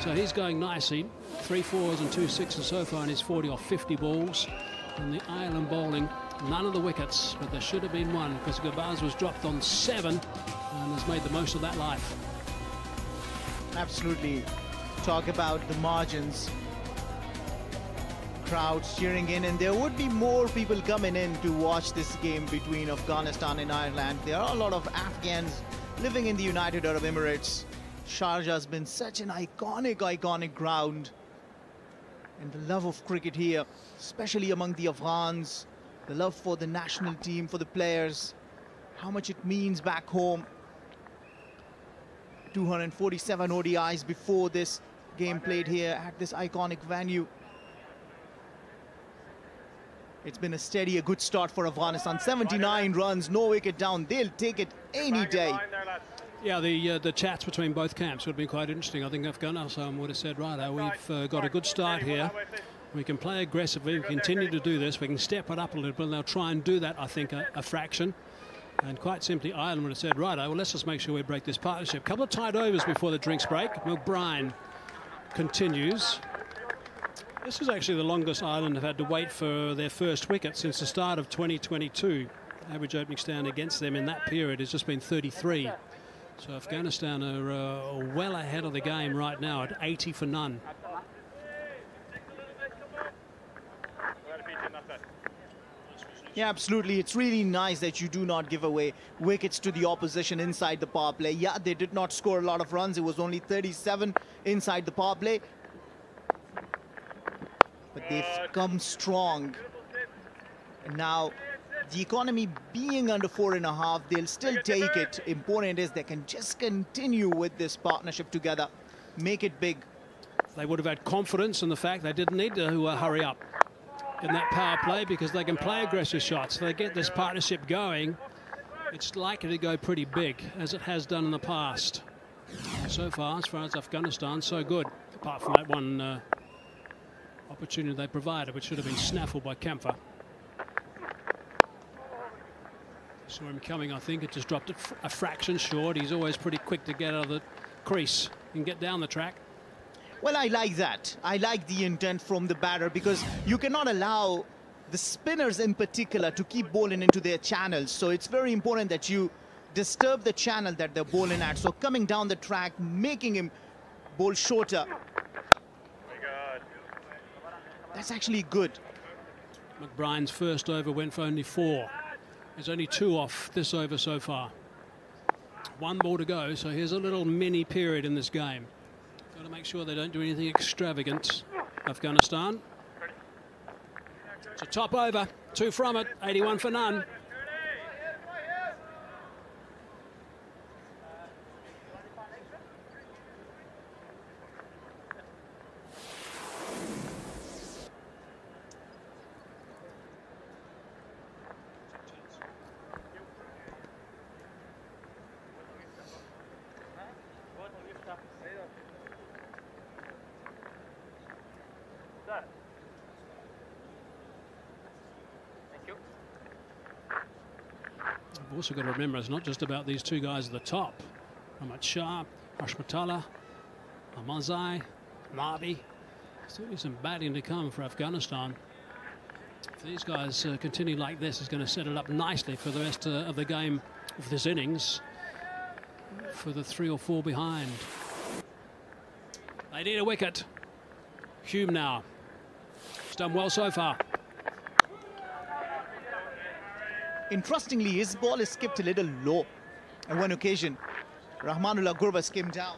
So he's going nicely. Three fours and two sixes so far in his 40 or 50 balls. And the Ireland bowling, none of the wickets, but there should have been one because Gurbaz was dropped on seven and has made the most of that life. Absolutely. Talk about the margins crowds cheering in, and there would be more people coming in to watch this game between Afghanistan and Ireland. There are a lot of Afghans living in the United Arab Emirates. Sharjah has been such an iconic, iconic ground. And the love of cricket here, especially among the Afghans, the love for the national team, for the players, how much it means back home. 247 ODIs before this game played here at this iconic venue. It's been a steady, a good start for Afghanistan. 79 runs, no wicket down. They'll take it any day. Yeah, the uh, the chats between both camps would be quite interesting. I think Afghanistan would have said, right, uh, we've uh, got a good start here. We can play aggressively. We continue to do this. We can step it up a little bit. And they'll try and do that, I think, a, a fraction. And quite simply, Ireland would have said, right, well, let's just make sure we break this partnership. A couple of tight overs before the drinks break. McBrine continues. This is actually the longest Ireland have had to wait for their first wicket since the start of 2022. Average opening stand against them in that period has just been 33. So Afghanistan are uh, well ahead of the game right now at 80 for none. Yeah, absolutely. It's really nice that you do not give away wickets to the opposition inside the power play. Yeah, they did not score a lot of runs. It was only 37 inside the power play but they've come strong. Now, the economy being under four and a half, they'll still take it. Important is they can just continue with this partnership together, make it big. They would have had confidence in the fact they didn't need to uh, hurry up in that power play because they can play aggressive shots. They get this partnership going, it's likely to go pretty big, as it has done in the past. So far, as far as Afghanistan, so good, apart from that one uh, opportunity they provided, which should have been snaffled by Campher. Saw him coming, I think. It just dropped a fraction short. He's always pretty quick to get out of the crease and get down the track. Well, I like that. I like the intent from the batter because you cannot allow the spinners in particular to keep bowling into their channels. So it's very important that you disturb the channel that they're bowling at. So coming down the track, making him bowl shorter that's actually good. McBrine's first over went for only four. There's only two off this over so far. One ball to go, so here's a little mini period in this game. Got to make sure they don't do anything extravagant. Afghanistan. It's a top over, two from it, 81 for none. Also got to remember it's not just about these two guys at the top. Rahmat Shah, Hashmatullah, Omarzai, Nabi. Certainly some batting to come for Afghanistan. If these guys uh, continue like this, it's going to set it up nicely for the rest uh, of the game of this innings for the three or four behind. They need a wicket. Hume now. He's done well so far. Interestingly, his ball is skipped a little low. On one occasion, Rahmanullah Gurbaz came down.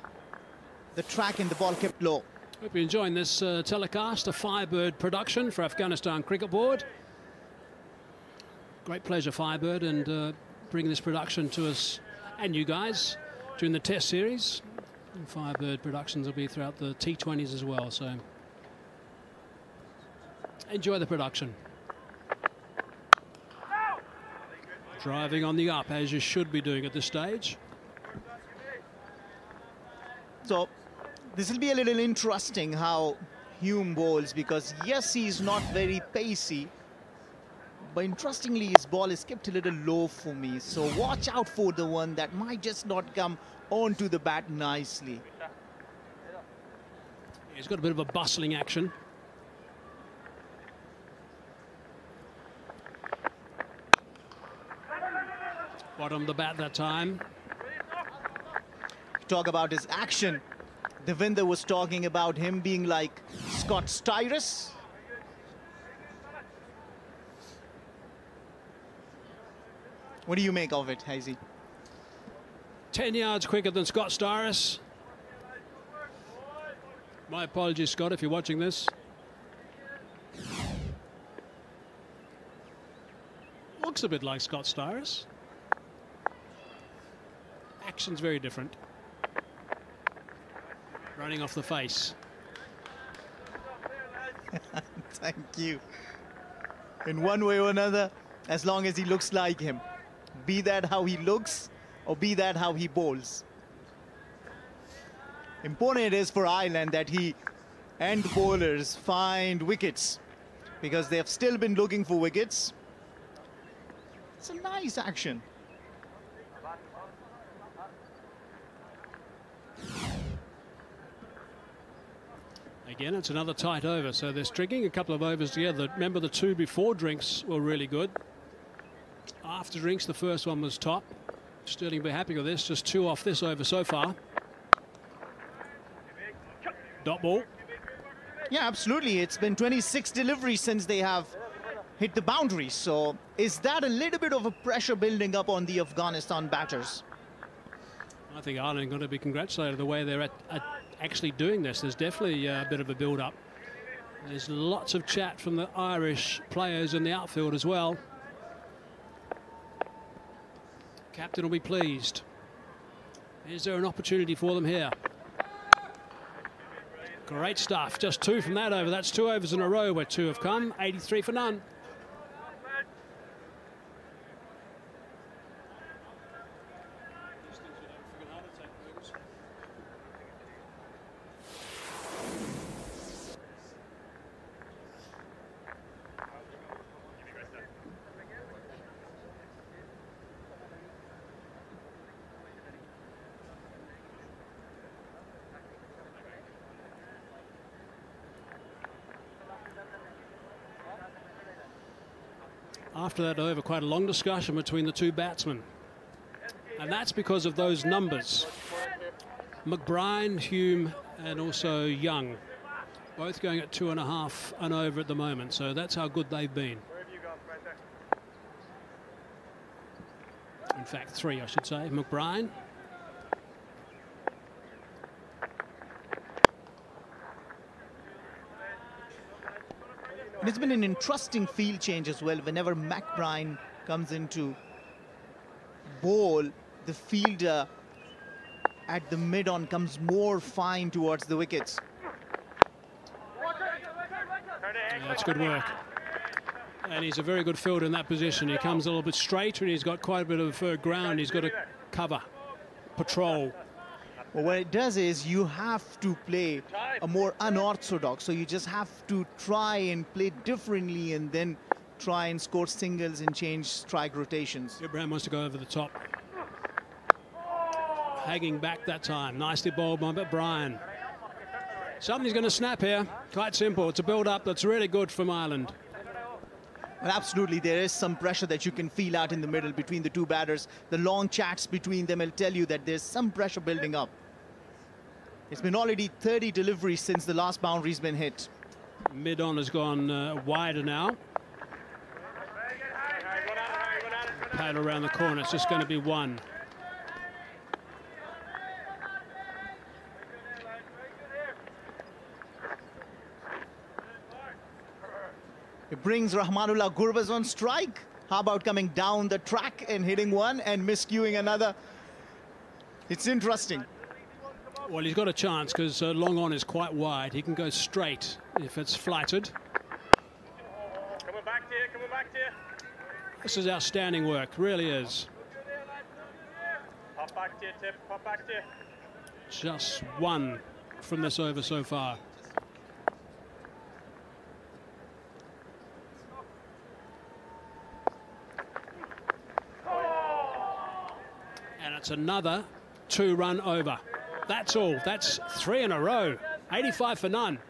The track and the ball kept low. Hope you're enjoying this uh, telecast, a Firebird production for Afghanistan Cricket Board. Great pleasure, Firebird, and uh, bringing this production to us and you guys during the Test series. And Firebird productions will be throughout the T20s as well, so enjoy the production. Driving on the up, as you should be doing at this stage. So this will be a little interesting how Hume bowls because yes, he's not very pacey, but interestingly, his ball is kept a little low for me. So watch out for the one that might just not come onto the bat nicely. He's got a bit of a bustling action. Bottom of the bat that time. Talk about his action. Devinder was talking about him being like Scott Styris. What do you make of it, Hazy? 10 yards quicker than Scott Styris. My apologies, Scott, if you're watching this. Looks a bit like Scott Styris. Action's very different. Running off the face. Thank you. In one way or another, as long as he looks like him. Be that how he looks, or be that how he bowls. Important it is for Ireland that he and the bowlers find wickets because they have still been looking for wickets. It's a nice action. Again, it's another tight over, so they're stringing a couple of overs together. Remember, the two before drinks were really good. After drinks, the first one was top. Stirling will be happy with this. Just two off this over so far. Dot ball. Yeah, absolutely. It's been 26 deliveries since they have hit the boundary. So is that a little bit of a pressure building up on the Afghanistan batters? I think Ireland are going to be congratulated the way they're at, at actually doing this. There's definitely uh, a bit of a build-up. There's lots of chat from the Irish players in the outfield as well. Captain will be pleased. Is there an opportunity for them here? Great stuff. Just two from that over. That's two overs in a row where two have come. 83 for none. After that over, quite a long discussion between the two batsmen. And that's because of those numbers. McBrine, Hume, and also Young. Both going at two and a half and over at the moment. So that's how good they've been. In fact, three, I should say. McBrine, it's been an interesting field change as well. Whenever McBrine comes into bowl, the fielder at the mid-on comes more fine towards the wickets. That's good work. And he's a very good fielder in that position. He comes a little bit straighter and he's got quite a bit of uh, ground. He's got to cover, patrol. Well, what it does is you have to play a more unorthodox. So you just have to try and play differently and then try and score singles and change strike rotations. Ibrahim wants to go over the top. Hanging back that time. Nicely bowled by Brian. Something's going to snap here. Quite simple. It's a build-up that's really good from Ireland. Well, absolutely, there is some pressure that you can feel out in the middle between the two batters. The long chats between them will tell you that there's some pressure building up. It's been already 30 deliveries since the last boundary's been hit. Mid-on has gone uh, wider now. Pad around the corner, it's just going to be one. It brings Rahmanullah Gurbaz on strike. How about coming down the track and hitting one and miscuing another? It's interesting. Well, he's got a chance because uh, long on is quite wide. He can go straight if it's flighted. Coming back to you, coming back to you. This is outstanding work, really is. Pop back to you, Tip, pop back to you. Just one from this over so far. And it's another two-run over. That's all. That's three in a row. 85 for none.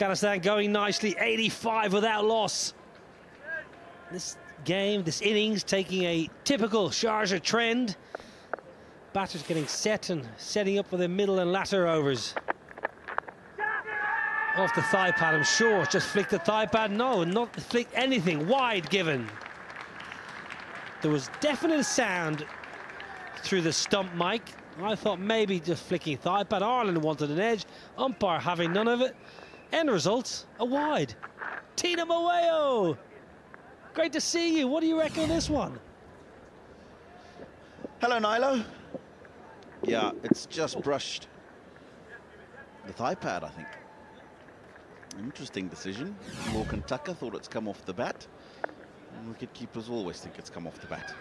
Afghanistan going nicely, 85 without loss. This game, this innings, taking a typical Sharjah trend. Batters getting set and setting up for their middle and latter overs. Off the thigh pad, I'm sure. Just flick the thigh pad. No, not flick anything. Wide given. There was definite sound through the stump mic. I thought maybe just flicking thigh pad. Ireland wanted an edge. Umpire having none of it. End result, a wide. Tino Mawoyo. Great to see you. What do you reckon of this one? Hello, Nilo. Yeah, it's just brushed the thigh pad, I think. Interesting decision. Lorcan Tucker thought it's come off the bat. And wicket keepers always think it's come off the bat.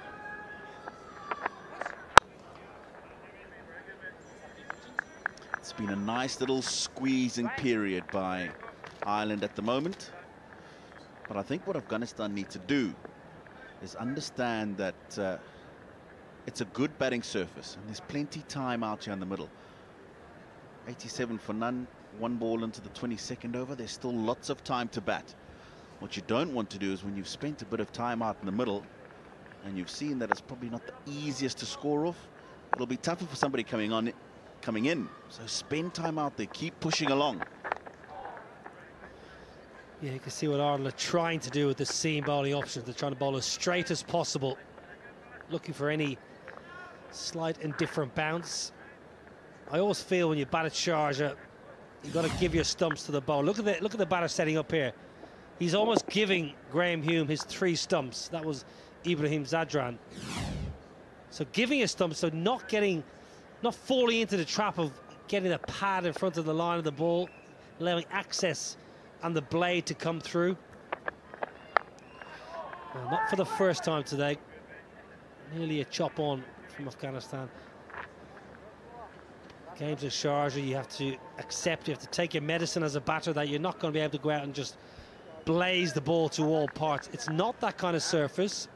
Been a nice little squeezing period by Ireland at the moment. But I think what Afghanistan need to do is understand that uh, it's a good batting surface and there's plenty time out here in the middle. 87 for none, one ball into the 22nd over. There's still lots of time to bat. What you don't want to do is when you've spent a bit of time out in the middle and you've seen that it's probably not the easiest to score off, it'll be tougher for somebody coming on coming in. So spend time out there, keep pushing along. Yeah, you can see what Ireland are trying to do with the seam bowling options. They're trying to bowl as straight as possible, looking for any slight and different bounce. I always feel when you bat at Sharjah, you've got to give your stumps to the ball. Look at the look at the batter setting up here. He's almost giving Graham Hume his three stumps. That was Ibrahim Zadran. So giving a stump, so not getting, not falling into the trap of getting a pad in front of the line of the ball, allowing access and the blade to come through. Well, not for the first time today. Nearly a chop on from Afghanistan. Games of Sharjah, you have to accept, you have to take your medicine as a batter that you're not going to be able to go out and just blaze the ball to all parts. It's not that kind of surface.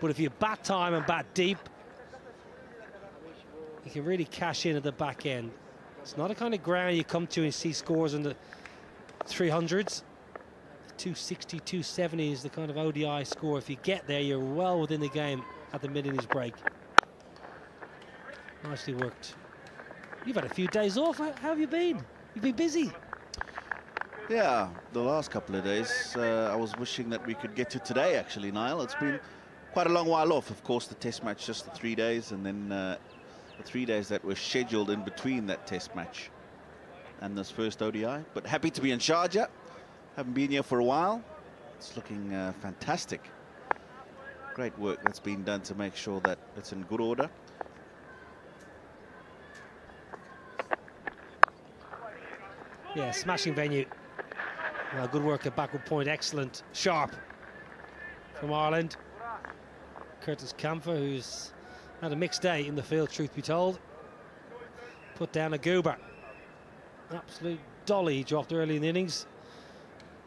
But if you bat time and bat deep, you can really cash in at the back end. It's not a kind of ground you come to and see scores in the 300s. 260, 270 is the kind of ODI score. If you get there, you're well within the game at the mid-innings break. Nicely worked. You've had a few days off. How have you been? You've been busy. Yeah, the last couple of days, uh, I was wishing that we could get to today, actually, Niall. It's been quite a long while off. Of course, the test match just the three days, and then uh, the three days that were scheduled in between that test match and this first ODI. But happy to be in Sharjah. Haven't been here for a while. It's looking uh, fantastic. Great work that's been done to make sure that it's in good order. Yeah, smashing venue. Well, good work at backward point, excellent, sharp from Ireland. Curtis Campher, who's had a mixed day in the field, truth be told. Put down a goober. Absolute dolly dropped early in the innings.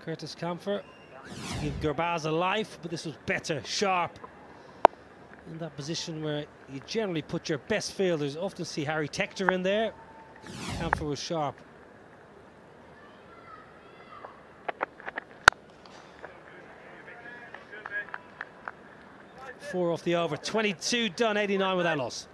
Curtis Campher give Gurbaz a life, but this was better, sharp. In that position where you generally put your best fielders, often see Harry Tector in there. Campher was sharp. Four off the over. 22 done, 89 without loss.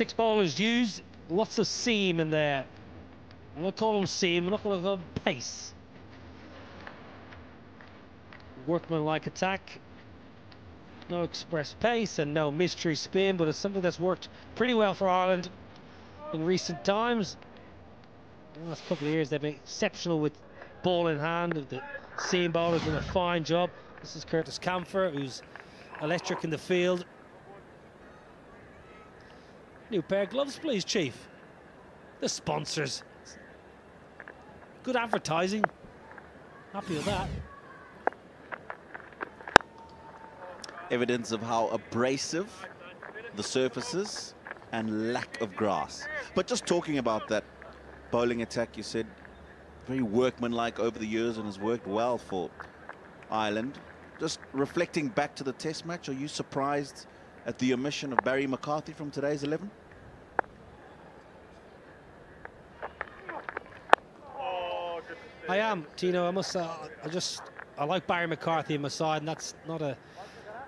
Six bowlers used, lots of seam in there. I'm going to call them seam, I'm not going to pace. Workman-like attack. No express pace and no mystery spin, but it's something that's worked pretty well for Ireland in recent times. The last couple of years they've been exceptional with ball in hand. The seam bowlers doing a fine job. This is Curtis Campher, who's electric in the field. New pair of gloves, please, Chief. The sponsors. Good advertising. Happy with that. Evidence of how abrasive the surfaces and lack of grass. But just talking about that bowling attack, you said very workmanlike over the years and has worked well for Ireland. Just reflecting back to the test match, are you surprised at the omission of Barry McCarthy from today's 11? I am, Tino. I must. Uh, I just. I like Barry McCarthy in my side, and that's not a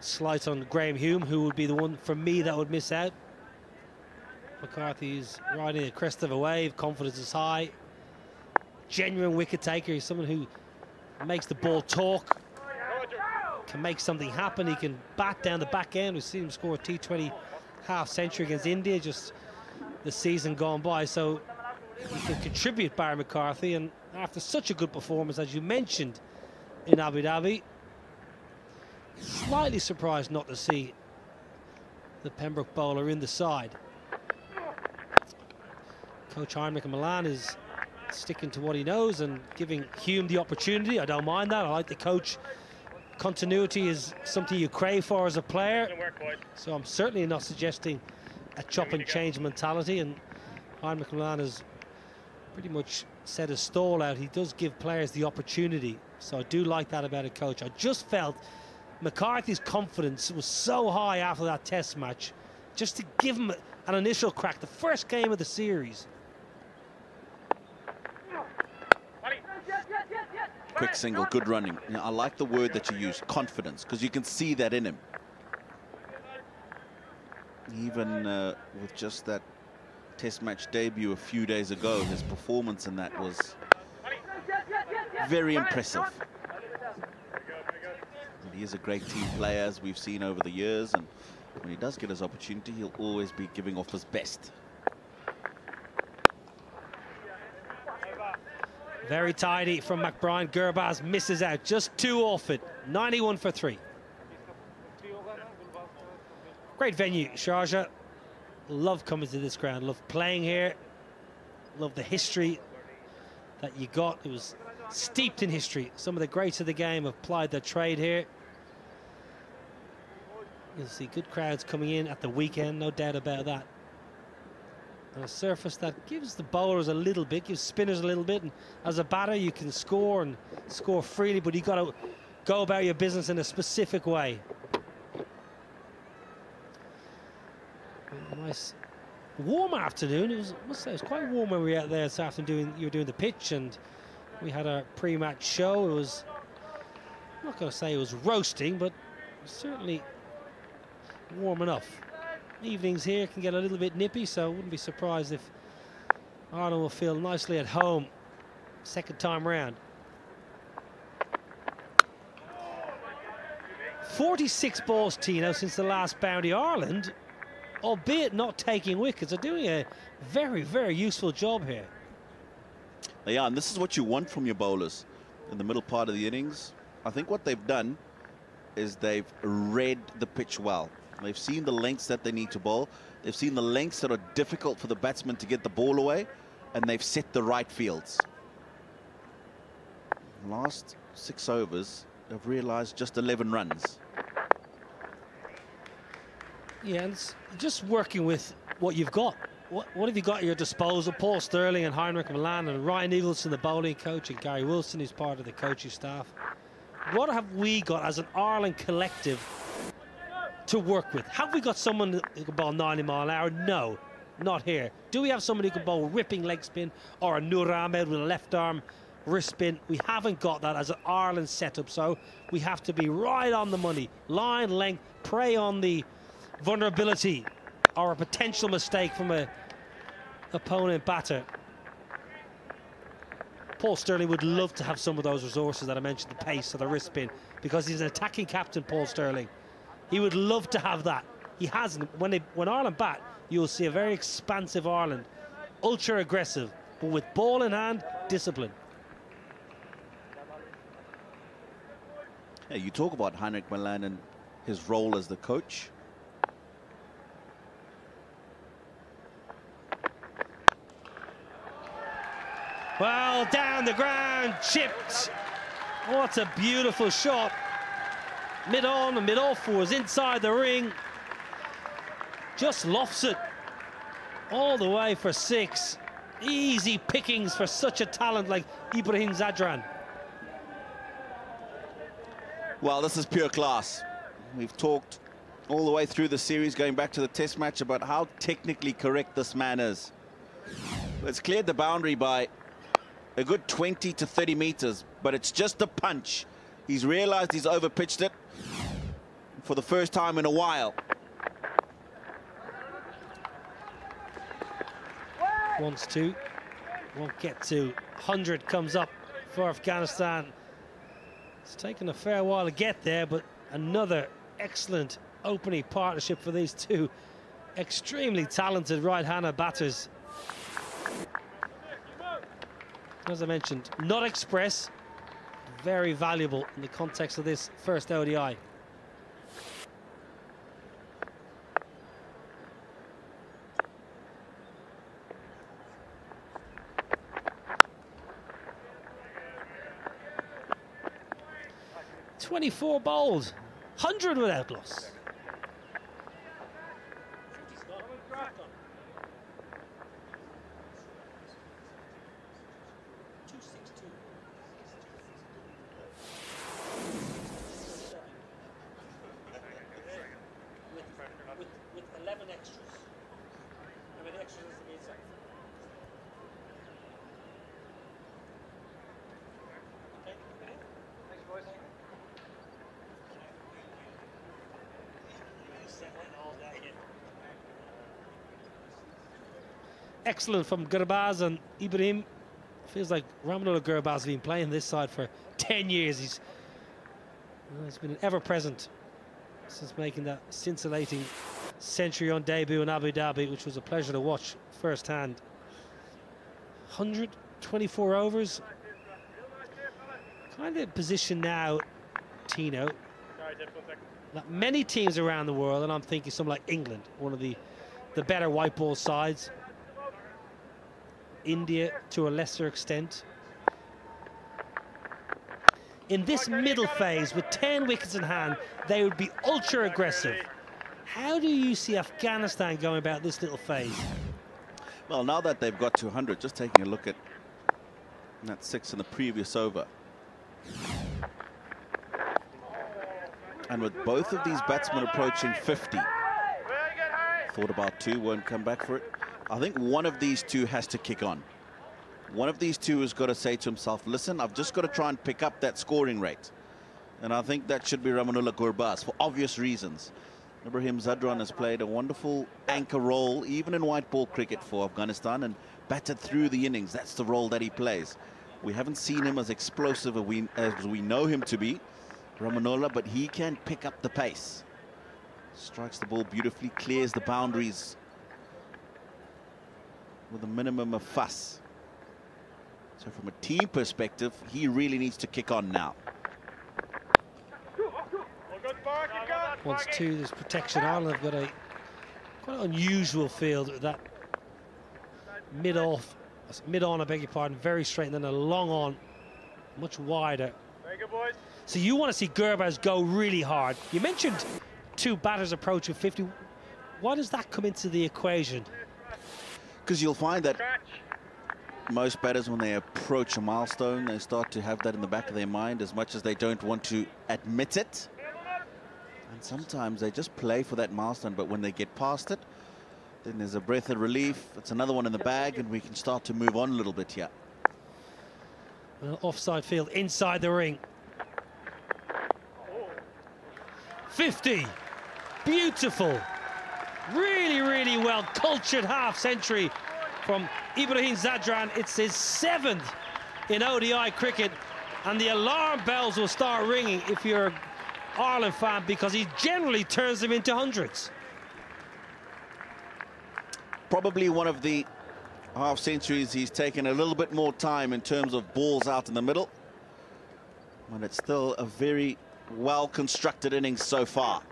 slight on Graham Hume, who would be the one for me that would miss out. McCarthy's riding the crest of a wave. Confidence is high. Genuine wicket taker. He's someone who makes the ball talk. Can make something happen. He can bat down the back end. We've seen him score a T20 half century against India just the season gone by. So he can contribute, Barry McCarthy. And after such a good performance, as you mentioned, in Abu Dhabi, slightly surprised not to see the Pembroke bowler in the side. Coach Heinrich Malan is sticking to what he knows and giving Hume the opportunity. I don't mind that. I like the coach. Continuity is something you crave for as a player. So I'm certainly not suggesting a chop and change mentality. And Heinrich Malan has pretty much set a stall out. He does give players the opportunity. So I do like that about a coach. I just felt McCarthy's confidence was so high after that test match, just to give him an initial crack, the first game of the series. Quick single, good running. I like the word that you use, confidence, because you can see that in him. Even uh, with just that test match debut a few days ago, his performance in that was very impressive. And he is a great team player, as we've seen over the years, and when he does get his opportunity, he'll always be giving off his best. Very tidy from McBrine. Gurbaz misses out. Just two off it. 91 for three. Great venue, Sharjah. Love coming to this ground. Love playing here. Love the history that you got. It was steeped in history. Some of the greats of the game have plied their trade here. You'll see good crowds coming in at the weekend, no doubt about that. On a surface that gives the bowlers a little bit, gives spinners a little bit, and as a batter you can score and score freely, but you've got to go about your business in a specific way. Oh, nice warm afternoon. It was, I must say, it was quite warm when we were out there this afternoon. Doing, you were doing the pitch, and we had a pre-match show. It was, I'm not going to say it was roasting, but certainly warm enough. Evenings here can get a little bit nippy, so I wouldn't be surprised if Ireland will feel nicely at home second time round. 46 balls, Tino, since the last bounty. Ireland, albeit not taking wickets, are doing a very, very useful job here. They are, and this is what you want from your bowlers in the middle part of the innings. I think what they've done is they've read the pitch well. They've seen the lengths that they need to bowl. They've seen the lengths that are difficult for the batsman to get the ball away, and they've set the right fields. Last six overs, they've realised just 11 runs. Yeah, and just working with what you've got. What, what have you got at your disposal? Paul Stirling and Heinrich Malan and Ryan Eagleson, the bowling coach, and Gary Wilson, who's part of the coaching staff. What have we got as an Ireland collective to work with? Have we got someone who can bowl 90 mile an hour? No, not here. Do we have somebody who can bowl ripping leg spin or a Noor Ahmed with a left arm wrist spin? We haven't got that as an Ireland setup, so we have to be right on the money. Line, length, prey on the vulnerability or a potential mistake from a opponent batter. Paul Stirling would love to have some of those resources that I mentioned, the pace or the wrist spin, because he's an attacking captain, Paul Stirling. He would love to have that. He hasn't. When, they, when Ireland bat, you'll see a very expansive Ireland, ultra aggressive, but with ball in hand, discipline. Yeah, you talk about Heinrich Malan and his role as the coach. Well, down the ground, chipped. What a beautiful shot. Mid on and mid off was inside the ring. Just lofts it all the way for six. Easy pickings for such a talent like Ibrahim Zadran. Well, this is pure class. We've talked all the way through the series, going back to the test match, about how technically correct this man is. It's cleared the boundary by a good 20 to 30 meters, but it's just a punch. He's realized he's overpitched it for the first time in a while. Wants to, won't get to. 100 comes up for Afghanistan. It's taken a fair while to get there, but another excellent opening partnership for these two extremely talented right-hander batters. As I mentioned, not express, very valuable in the context of this first ODI. Twenty-four bowls, hundred without loss. Excellent from Gurbaz and Ibrahim. Feels like Rahmanullah Gurbaz has been playing this side for 10 years. He's, well, he's been ever present since making that scintillating century on debut in Abu Dhabi, which was a pleasure to watch firsthand. 124 overs. Kind of position now, Tino, many teams around the world, and I'm thinking something like England, one of the, the better white ball sides, India to a lesser extent. In this middle phase, with 10 wickets in hand, they would be ultra aggressive. How do you see Afghanistan going about this little phase? Well, now that they've got to 100, just taking a look at that six in the previous over. And with both of these batsmen approaching 50, thought about two, won't come back for it. I think one of these two has to kick on. One of these two has got to say to himself, listen, I've just got to try and pick up that scoring rate. And I think that should be Rahmanullah Gurbaz for obvious reasons. Ibrahim Zadran has played a wonderful anchor role, even in white ball cricket for Afghanistan, and batted through the innings. That's the role that he plays. We haven't seen him as explosive as we, as we know him to be, Rahmanullah, but he can pick up the pace. Strikes the ball beautifully, clears the boundaries with a minimum of fuss. So from a team perspective, he really needs to kick on now. Once two, there's protection. Ireland have got a quite unusual field with that mid off, mid on, I beg your pardon, very straight, and then a long on, much wider. So you want to see Gurbaz go really hard. You mentioned two batters approaching 50. Why does that come into the equation? Because you'll find that most batters, when they approach a milestone, they start to have that in the back of their mind as much as they don't want to admit it. And sometimes they just play for that milestone, but when they get past it, then there's a breath of relief. It's another one in the bag, and we can start to move on a little bit here. Well, offside field, inside the ring. 50. Beautiful. Really, really well cultured half century from Ibrahim Zadran. It's his seventh in ODI cricket. And the alarm bells will start ringing if you're an Ireland fan because he generally turns them into hundreds. Probably one of the half centuries he's taken a little bit more time in terms of balls out in the middle. But it's still a very well-constructed innings so far.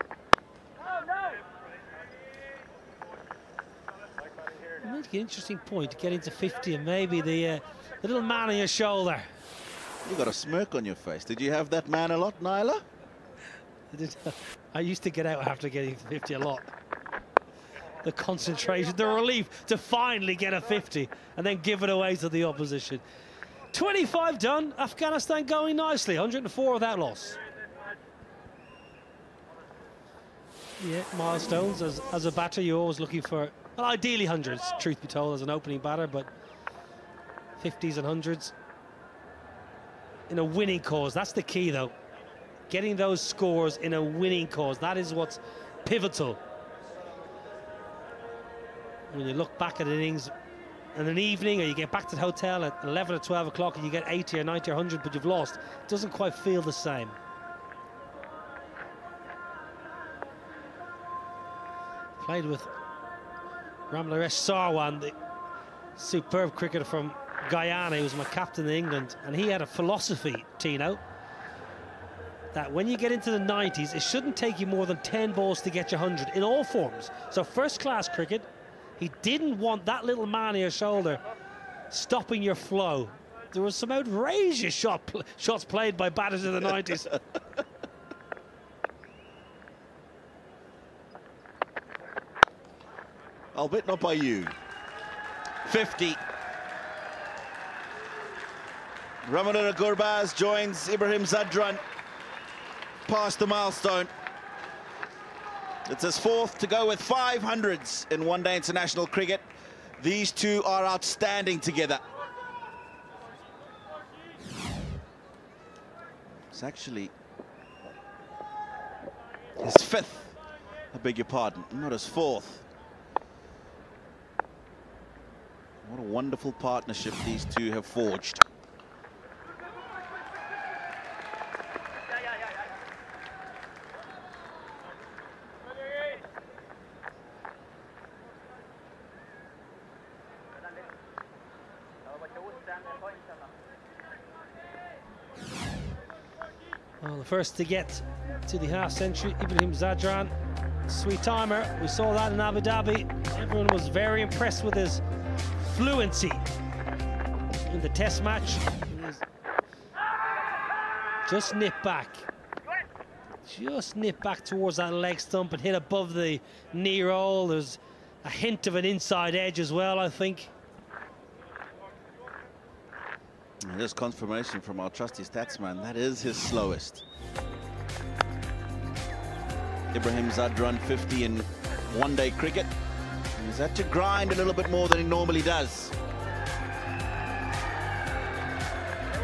Make an interesting point getting to get into 50 and maybe the, uh, the little man on your shoulder. You got a smirk on your face. Did you have that man a lot, Niall? I used to get out after getting 50 a lot. The concentration, the relief to finally get a 50 and then give it away to the opposition. 25 done. Afghanistan going nicely. 104 without loss. Yeah, milestones. As, as a batter, you're always looking for, well, ideally hundreds, truth be told, as an opening batter, but 50s and hundreds in a winning cause. That's the key, though. Getting those scores in a winning cause. That is what's pivotal. When you look back at innings in an evening or you get back to the hotel at 11 or 12 o'clock and you get 80 or 90 or 100 but you've lost, it doesn't quite feel the same. Played with Ramnaresh Sarwan, the superb cricketer from Guyana. He was my captain in England, and he had a philosophy, Tino, that when you get into the 90s, it shouldn't take you more than 10 balls to get you 100 in all forms. So first-class cricket, he didn't want that little man on your shoulder stopping your flow. There was some outrageous shot pl shots played by batters in the 90s. I'll bet not by you. 50. Rahmanullah Gurbaz joins Ibrahim Zadran past the milestone. It's his fourth to go with 500s in one-day international cricket. These two are outstanding together. It's actually his fifth. I beg your pardon, not his fourth. What a wonderful partnership these two have forged. The first to get to the half century, Ibrahim Zadran. Sweet timer. We saw that in Abu Dhabi. Everyone was very impressed with his fluency in the test match. Just nip back. Just nip back towards that leg stump and hit above the knee roll. There's a hint of an inside edge as well, I think. There's confirmation from our trusty statsman. That is his slowest. Ibrahim Zadran 50 in one-day cricket. Had to grind a little bit more than he normally does.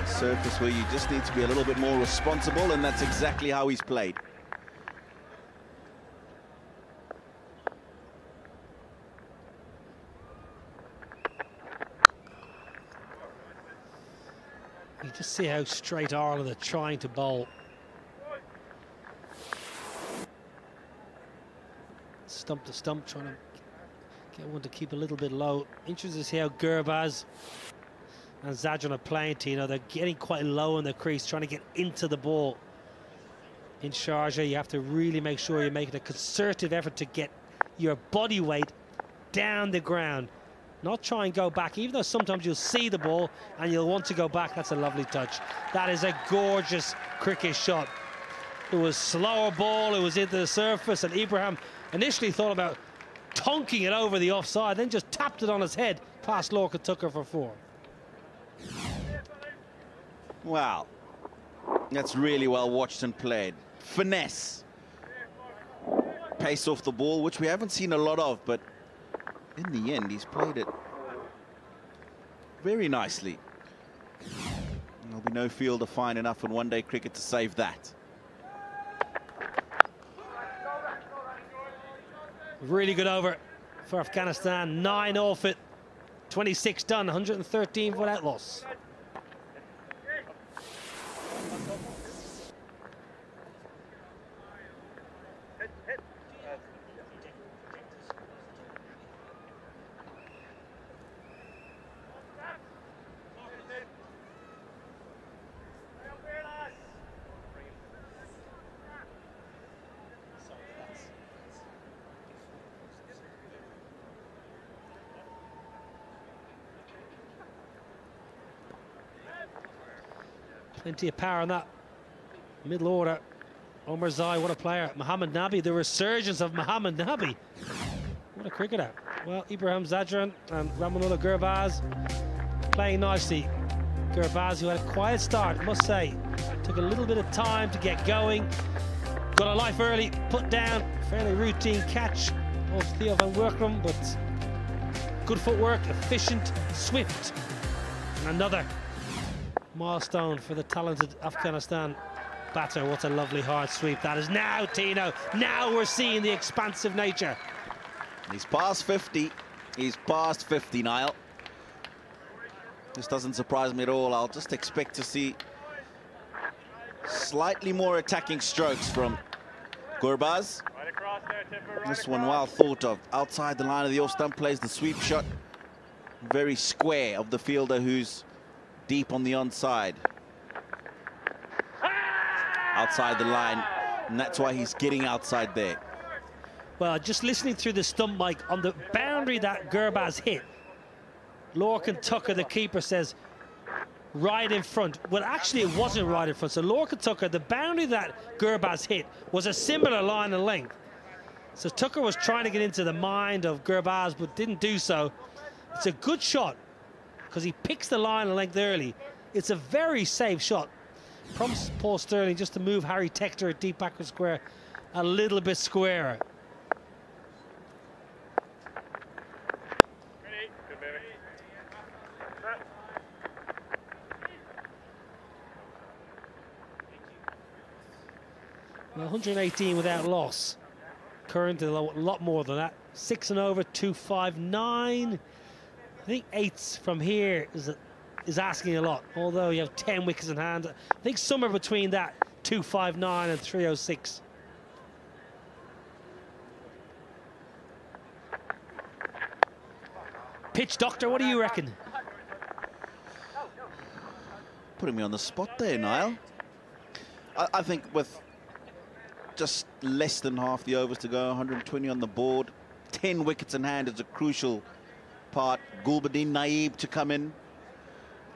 Surface where you just need to be a little bit more responsible, and that's exactly how he's played. You just see how straight Ireland are trying to bowl. Stump to stump, trying to get one to keep a little bit low. Interesting to see how Gurbaz and Zadran are playing, Tino. They're getting quite low in the crease, trying to get into the ball in Sharjah, you have to really make sure you're making a concerted effort to get your body weight down the ground. Not try and go back, even though sometimes you'll see the ball and you'll want to go back. That's a lovely touch. That is a gorgeous cricket shot. It was slower ball, it was into the surface, and Ibrahim initially thought about tonking it over the offside, then just tapped it on his head past Lorcan Tucker for four. Wow. That's really well watched and played. Finesse. Pace off the ball, which we haven't seen a lot of, but in the end, he's played it very nicely. There'll be no fielder fine enough in one-day cricket to save that. Really good over for Afghanistan. Nine off it. 26 done, 113 for that loss. Plenty of power in that middle order. Omarzai, what a player. Mohamed Nabi, the resurgence of Mohamed Nabi. What a cricketer. Well, Ibrahim Zadran and Rahmanullah Gurbaz playing nicely. Gurbaz, who had a quiet start, must say, took a little bit of time to get going. Got a life early, put down, fairly routine catch of Theo van Woerkom, but good footwork, efficient, swift. And another milestone for the talented Afghanistan batter. What a lovely hard sweep that is now, Tino. Now we're seeing the expansive nature. He's past 50. He's past 50, Niall. This doesn't surprise me at all. I'll just expect to see slightly more attacking strokes from Gurbaz. This one well thought of. Outside the line of the off stump plays the sweep shot. Very square of the fielder who's deep on the onside. Outside the line, and that's why he's getting outside there. Well, just listening through the stump mic on the boundary that Gurbaz hit, Lorcan Tucker, the keeper, says right in front. Well, actually, it wasn't right in front. So Lorcan Tucker, the boundary that Gurbaz hit was a similar line and length. So Tucker was trying to get into the mind of Gurbaz, but didn't do so. It's a good shot because he picks the line and length early. It's a very safe shot. Prompts Paul Stirling just to move Harry Tector at deep backward square a little bit squarer. Well, 118 without loss. Current a lot more than that. Six and over, 259. I think eights from here is is asking a lot. Although you have 10 wickets in hand, I think somewhere between that 259 and 306. Pitch doctor, what do you reckon? Putting me on the spot there, Niall. I, I think with just less than half the overs to go, 120 on the board, 10 wickets in hand is a crucial part. Gulbuddin Naib to come in.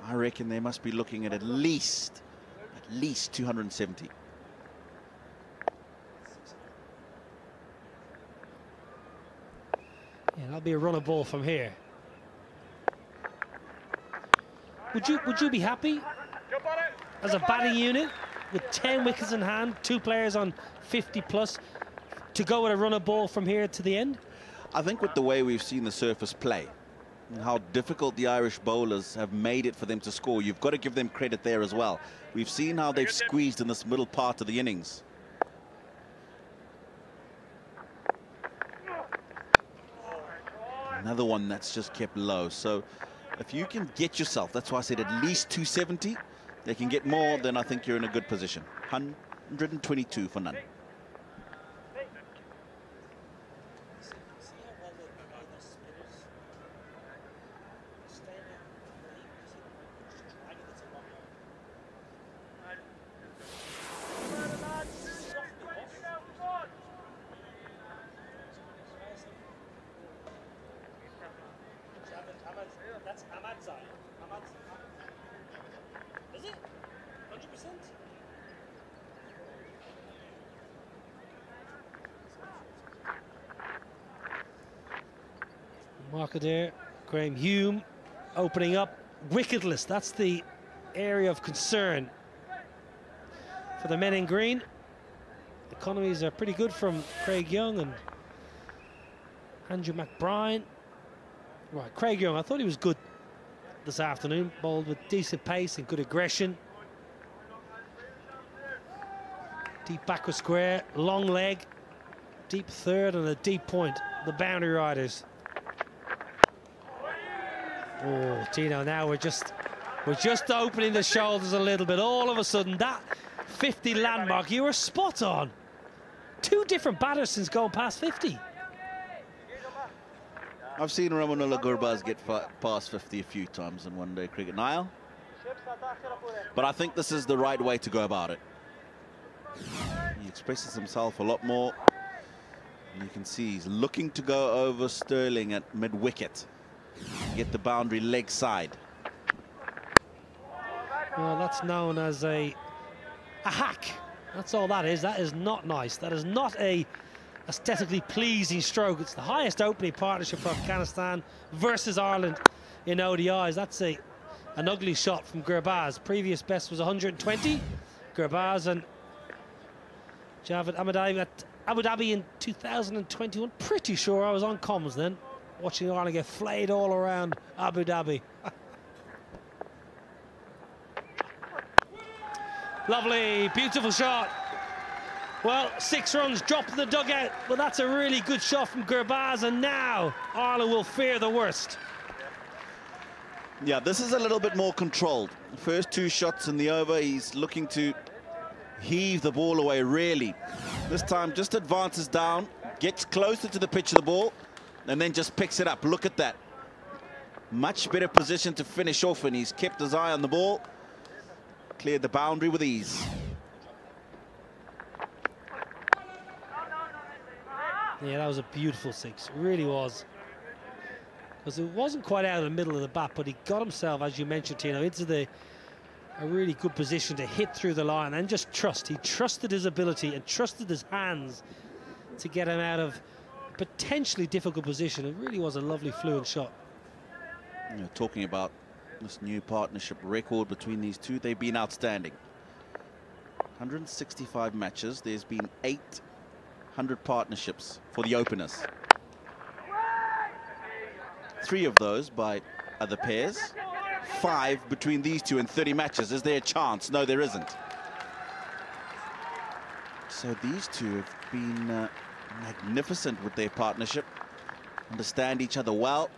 I reckon they must be looking at at least, at least 270. Yeah, that'll be a runner ball from here. Would you would you be happy as a batting unit with 10 wickets in hand, two players on 50 plus, to go with a runner ball from here to the end? I think with the way we've seen the surface play, how difficult the Irish bowlers have made it for them to score, you've got to give them credit there as well. We've seen how they've squeezed in this middle part of the innings. Another one that's just kept low. So if you can get yourself, that's why I said at least 270, they can get more, then I think you're in a good position. 122 for none. There. Graham Hume opening up. Wicketless. That's the area of concern for the men in green. Economies are pretty good from Craig Young and Andrew McBrine. Right, Craig Young, I thought he was good this afternoon. Bowled with decent pace and good aggression. Deep backward square, long leg, deep third and a deep point. The boundary riders. Oh, Tino, now we're just we're just opening the shoulders a little bit. All of a sudden, that 50 landmark, you were spot on. Two different batters since going past 50. I've seen Rahmanullah Gurbaz get past 50 a few times in one-day cricket. Niall? But I think this is the right way to go about it. He expresses himself a lot more. You can see he's looking to go over Stirling at mid-wicket. Get the boundary leg side. Well, that's known as a, a hack. That's all that is. That is not nice. That is not a aesthetically pleasing stroke. It's the highest opening partnership for Afghanistan versus Ireland in ODIs. That's a an ugly shot from Gurbaz. Previous best was 120. Gurbaz and Javed Ahmadi at Abu Dhabi in 2021. Pretty sure I was on comms then, watching Ireland get flayed all around Abu Dhabi. Lovely, beautiful shot. Well, six runs dropped the dugout, but that's a really good shot from Gurbaz, and now Ireland will fear the worst. Yeah, this is a little bit more controlled. First two shots in the over, he's looking to heave the ball away, really. This time just advances down, gets closer to the pitch of the ball, and then just picks it up. Look at that. Much better position to finish off, and he's kept his eye on the ball. Cleared the boundary with ease. Yeah, that was a beautiful six. It really was. Because it wasn't quite out of the middle of the bat, but he got himself, as you mentioned, Tino, into the a really good position to hit through the line and just trust. He trusted his ability and trusted his hands to get him out of potentially difficult position. It really was a lovely fluent shot. You know, talking about this new partnership record between these two, they've been outstanding. 165 matches. there's been 800 partnerships for the openers. Three of those by other pairs. Five between these two in 30 matches. Is there a chance? No, there isn't. So these two have been uh, magnificent with their partnership. Understand each other well.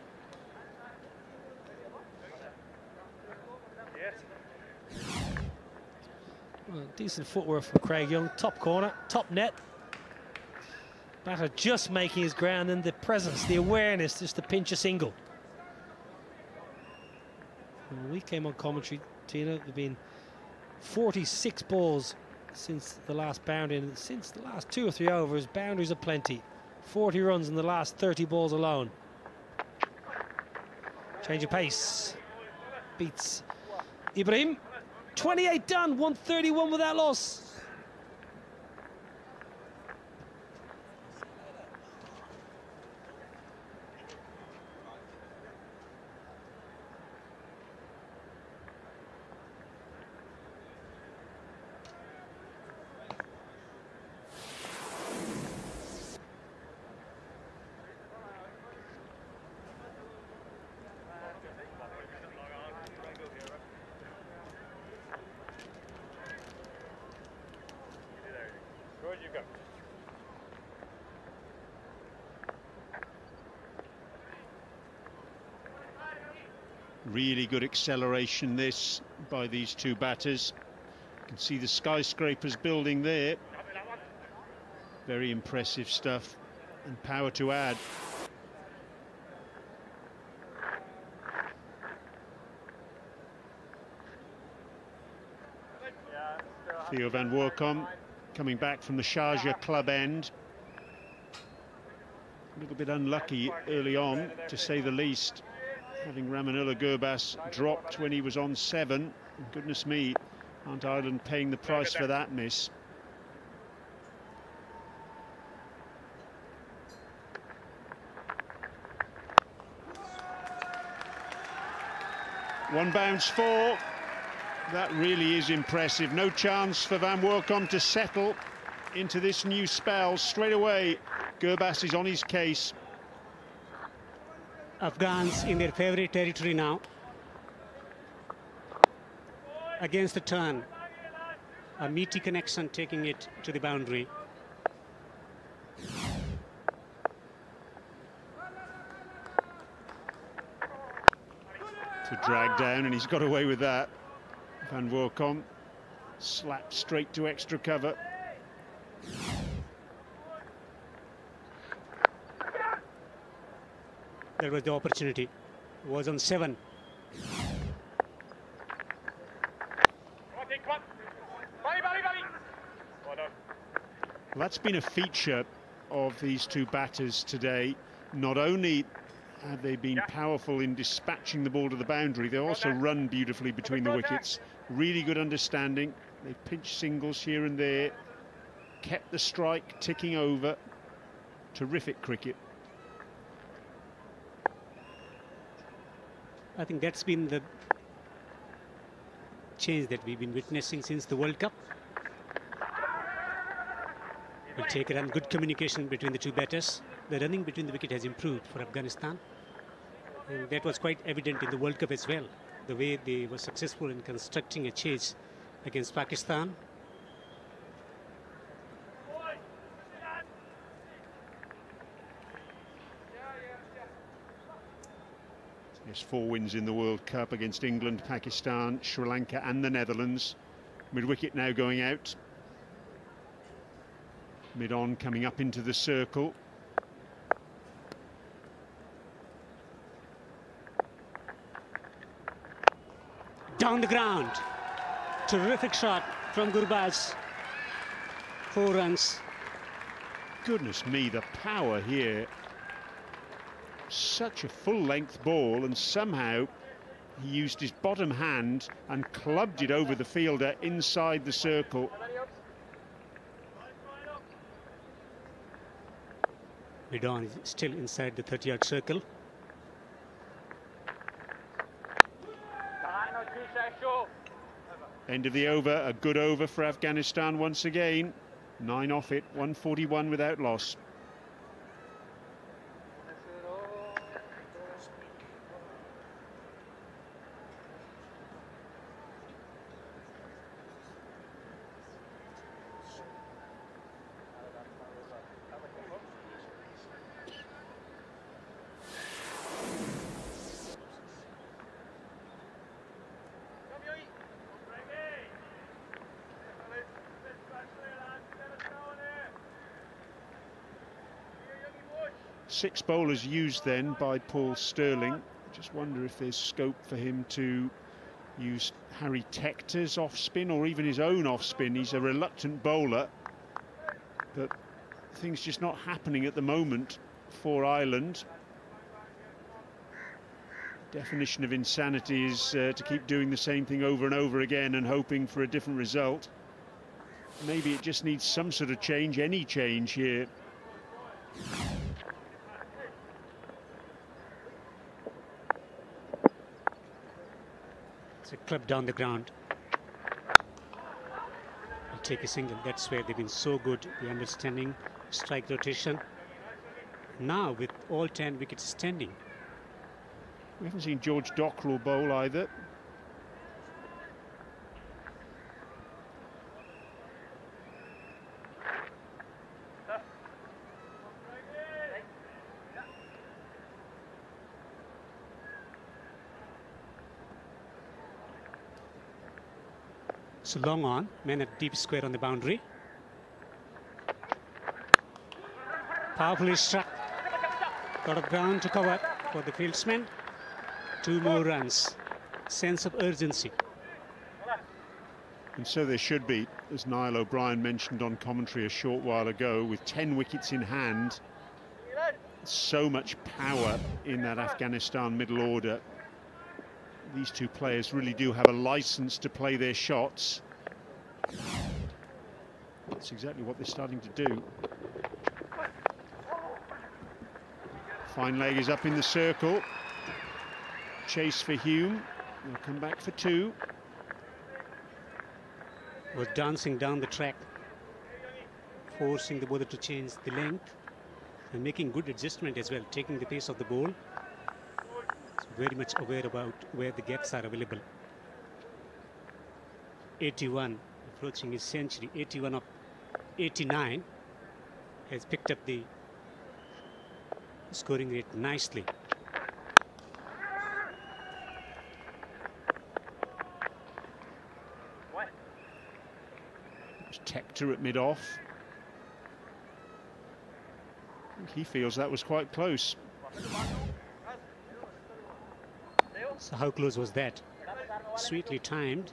Well, decent footwork from Craig Young. Top corner, top net. Batter just making his ground and the presence, the awareness, just to pinch a single. When we came on commentary, Tino, there have been 46 balls since the last boundary, and since the last two or three overs, boundaries are plenty. 40 runs in the last 30 balls alone. Change of pace. Beats Ibrahim. 28 done, 131 without loss. Really good acceleration this by these two batters. You can see the skyscrapers building there. Very impressive stuff and power to add. Theo van Woerkom coming back from the Sharjah club end. A little bit unlucky early on, to say the least. Having Rahmanullah Gurbaz dropped when he was on seven. Goodness me, aren't Ireland paying the price for that miss? One bounce four. That really is impressive. No chance for Van Woerkom to settle into this new spell. Straight away, Gurbaz is on his case. Afghans in their favorite territory now. Against the turn. A meaty connection taking it to the boundary. To drag down, and he's got away with that. Van Woerkom slapped straight to extra cover. There was the opportunity. Was on seven. That's been a feature of these two batters today. Not only have they been powerful in dispatching the ball to the boundary, they also run beautifully between the wickets. Really good understanding. They pinched singles here and there, kept the strike ticking over. Terrific cricket. I think that's been the change that we've been witnessing since the World Cup. We'll take it and good communication between the two batters. The running between the wicket has improved for Afghanistan. And that was quite evident in the World Cup as well. The way they were successful in constructing a chase against Pakistan. Yes, four wins in the World Cup against England, Pakistan, Sri Lanka and the Netherlands. Mid-wicket now going out. Mid-on coming up into the circle. Down the ground. Terrific shot from Gurbaz. Four runs. Goodness me, the power here. Such a full-length ball and somehow he used his bottom hand and clubbed it over the fielder inside the circle. Midon is still inside the 30-yard circle. End of the over, a good over for Afghanistan once again. Nine off it, 141 without loss. Six bowlers used then by Paul Stirling. Just wonder if there's scope for him to use Harry Tector's off spin or even his own off spin. He's a reluctant bowler, but things just not happening at the moment for Ireland. Definition of insanity is uh, to keep doing the same thing over and over again and hoping for a different result. Maybe it just needs some sort of change, any change here. Club down the ground. Take a single. That's where they've been so good. The understanding, strike rotation. Now with all 10 wickets standing. We haven't seen George Dockrell bowl either. So long on, men at deep square on the boundary. Powerfully struck. Got of ground to cover for the fieldsmen. Two more runs. Sense of urgency. And so there should be, as Niall O'Brien mentioned on commentary a short while ago, with 10 wickets in hand. So much power in that Afghanistan middle order. These two players really do have a license to play their shots. That's exactly what they're starting to do. Fine leg is up in the circle. Chase for Hume. They'll come back for two. Was dancing down the track, forcing the bowler to change the length and making good adjustment as well, taking the pace of the ball. Very much aware about where the gaps are available. 81 approaching his century, 81 of 89 has picked up the scoring rate nicely. Tector at mid-off. He feels that was quite close. So how close was that? Sweetly timed.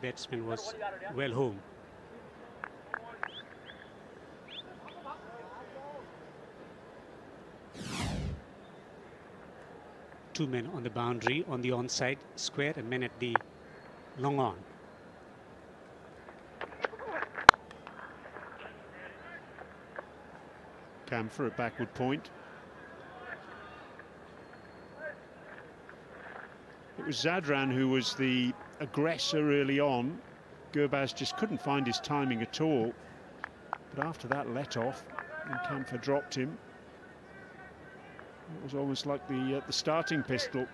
Batsman was well home. Two men on the boundary on the onside square and men at the long on. Campher at backward point. It was Zadran who was the aggressor early on. Gurbaz just couldn't find his timing at all. But after that let off, and dropped him, it was almost like the uh, the starting pistol.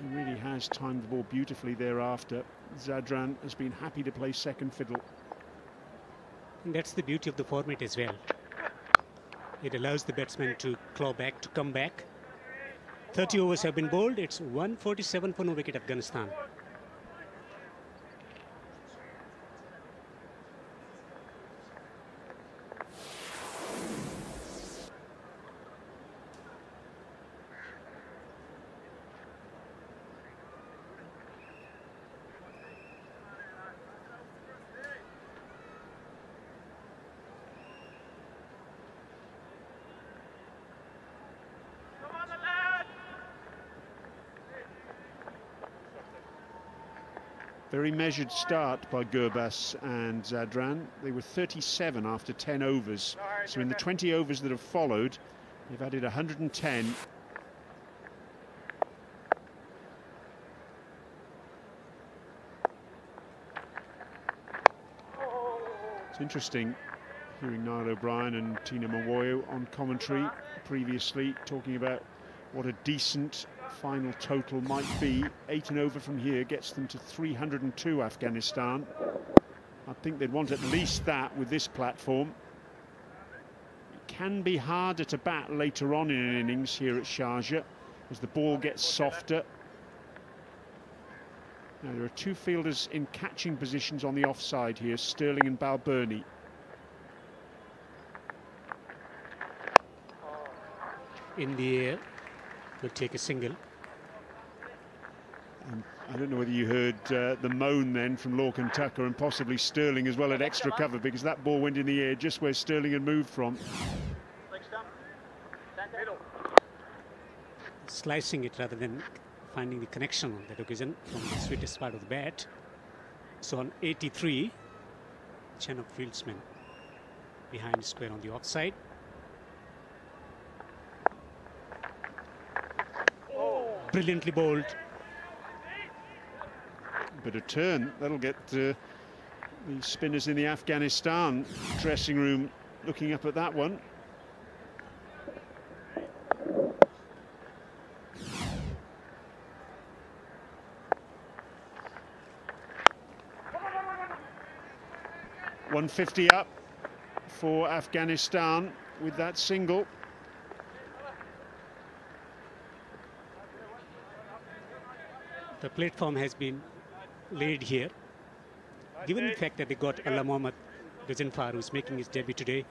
He really has timed the ball beautifully thereafter. Zadran has been happy to play second fiddle. And that's the beauty of the format as well. It allows the batsman to claw back, to come back. 30 overs have been bowled. It's 147 for no wicket Afghanistan. Very measured start by Gurbaz and Zadran. They were 37 after 10 overs. So in the 20 overs that have followed, they've added 110. It's interesting hearing Niall O'Brien and Tino Mawoyo on commentary previously talking about what a decent final total might be. Eight and over from here gets them to 302 Afghanistan. I think they'd want at least that with this platform. It can be harder to bat later on in an innings here at Sharjah as the ball gets softer. Now there are two fielders in catching positions on the offside here, Stirling and Balbirnie. In the air, will take a single. Um, I don't know whether you heard uh, the moan then from Lorcan Tucker and possibly Stirling as well at extra cover because that ball went in the air just where Stirling had moved from. Slicing it rather than finding the connection on that occasion from the sweetest part of the bat. So on 83, Chenok fieldsman behind square on the offside. Brilliantly bowled. Bit of turn, that'll get uh, the spinners in the Afghanistan dressing room looking up at that one. One fifty up for Afghanistan with that single. The platform has been laid here. Given the fact that they got Allah Muhammad Ghazanfar, who's making his debut today.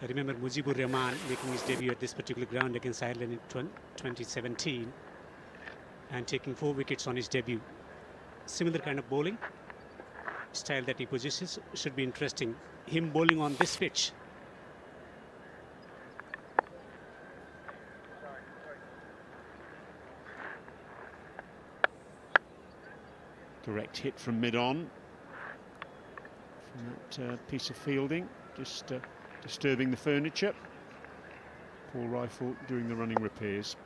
I remember Mujeeb Ur Rahman making his debut at this particular ground against Ireland in 2017 and taking four wickets on his debut. Similar kind of bowling style that he possesses should be interesting. Him bowling on this pitch Direct hit from mid-on. From that uh, piece of fielding, just uh, disturbing the furniture. Paul Reiffel doing the running repairs.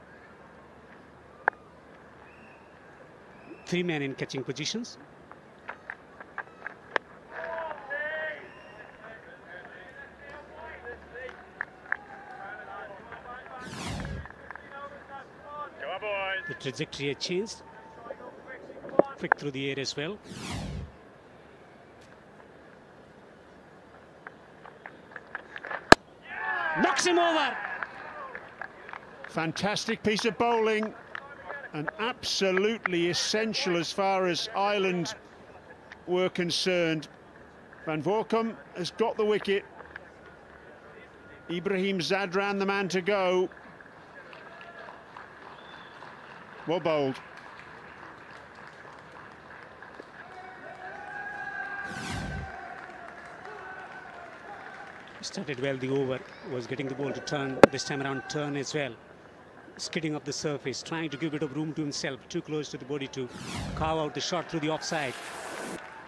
Three men in catching positions. The trajectory has changed. Quick through the air as well. Knocks him over. Fantastic piece of bowling and absolutely essential as far as Ireland were concerned. Van Woerkom has got the wicket. Ibrahim Zadran, the man to go. Well bowled. Started well the over, was getting the ball to turn, this time around turn as well. Skidding up the surface, trying to give a bit of room to himself, too close to the body to carve out the shot through the offside.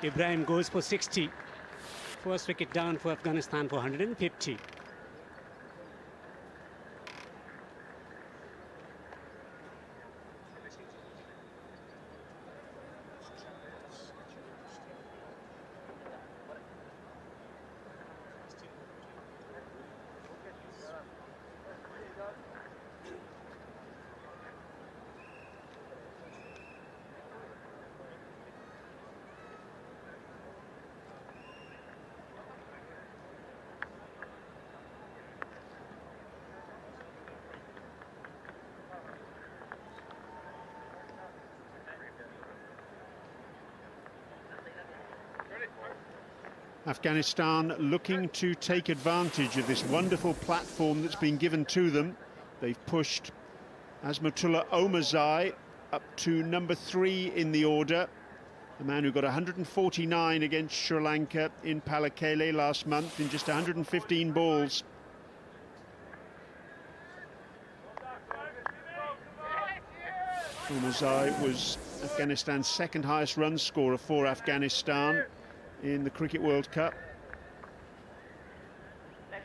Ibrahim goes for 60. First wicket down for Afghanistan for 150. Afghanistan looking to take advantage of this wonderful platform that's been given to them. They've pushed Azmatullah Omarzai up to number three in the order. The man who got 149 against Sri Lanka in Pallekele last month in just 115 balls. Omarzai was Afghanistan's second highest run scorer for Afghanistan in the Cricket World Cup.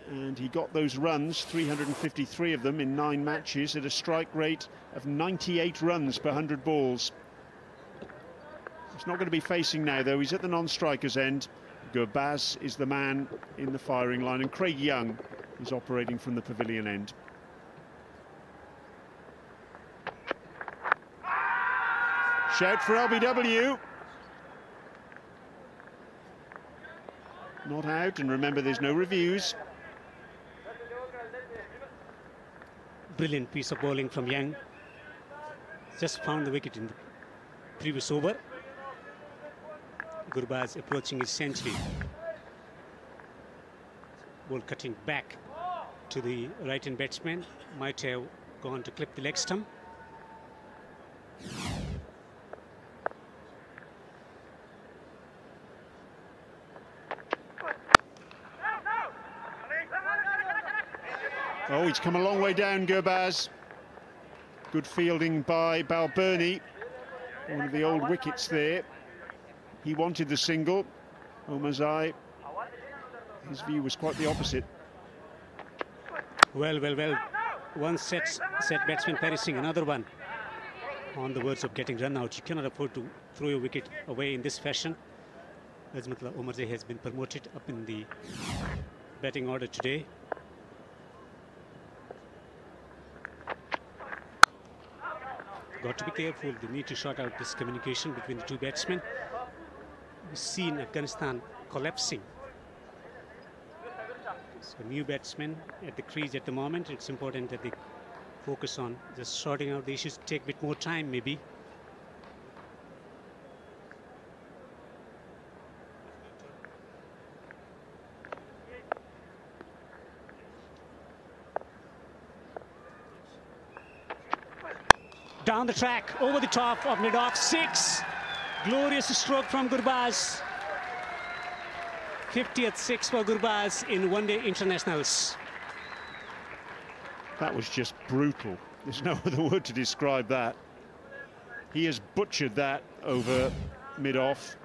And he got those runs, 353 of them in nine matches, at a strike rate of 98 runs per 100 balls. He's not going to be facing now, though. He's at the non-striker's end. Gurbaz is the man in the firing line, and Craig Young is operating from the pavilion end. Shout for LBW. Not out, and remember there's no reviews. Brilliant piece of bowling from Young. Just found the wicket in the previous over. Gurbaz approaching his century. Ball cutting back to the right-hand batsman. Might have gone to clip the leg stump. Oh, he's come a long way down, Gurbaz. Good fielding by Balbirnie, one of the old wickets there. He wanted the single. Omarzai, his view was quite the opposite. Well, well, well. One set, set batsman perishing, another one. On the words of getting run out, you cannot afford to throw your wicket away in this fashion. Azmatullah Omarzai has been promoted up in the batting order today. Got to be careful. They need to sort out this communication between the two batsmen. We've seen Afghanistan collapsing. So new batsmen at the crease at the moment. It's important that they focus on just sorting out the issues. Take a bit more time maybe. Down the track, over the top of mid-off, six. Glorious stroke from Gurbaz. 50th six for Gurbaz in one-day internationals. That was just brutal. There's no other word to describe that. He has butchered that over mid-off.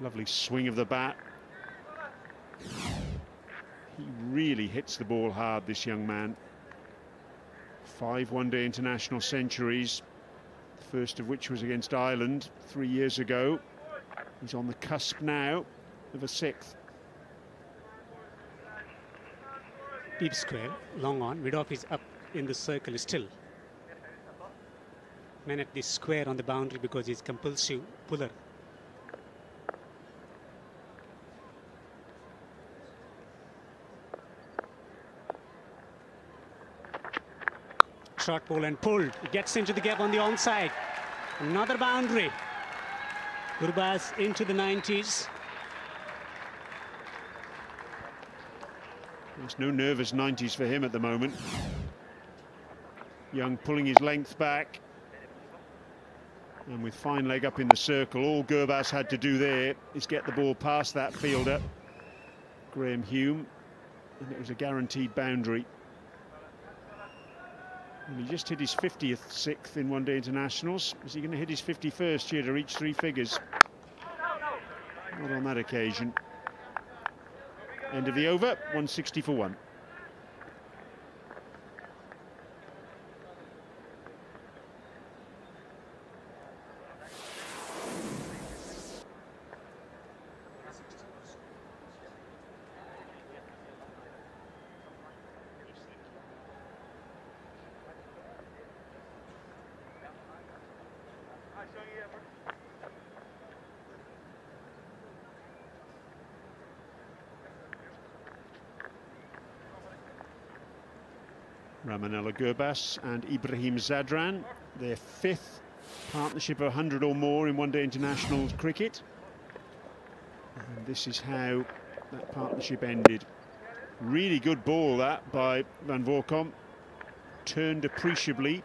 Lovely swing of the bat. He really hits the ball hard, this young man. Five one-day international centuries, the first of which was against Ireland three years ago. He's on the cusp now of a sixth. Deep square, long on, mid-off is up in the circle still. Man at the square on the boundary because he's compulsive puller. Short ball and pulled. He gets into the gap on the onside. Another boundary. Gurbaz into the 90s. There's no nervous 90s for him at the moment. Young pulling his length back. And with fine leg up in the circle, all Gurbaz had to do there is get the ball past that fielder, Graham Hume, and it was a guaranteed boundary. And he just hit his 50th sixth in one-day internationals. Is he going to hit his 51st here to reach three figures? Not on that occasion. End of the over, 160 for one. Gurbaz and Ibrahim Zadran, their fifth partnership of 100 or more in one-day international cricket. And this is how that partnership ended. Really good ball that by Van Woerkom. Turned appreciably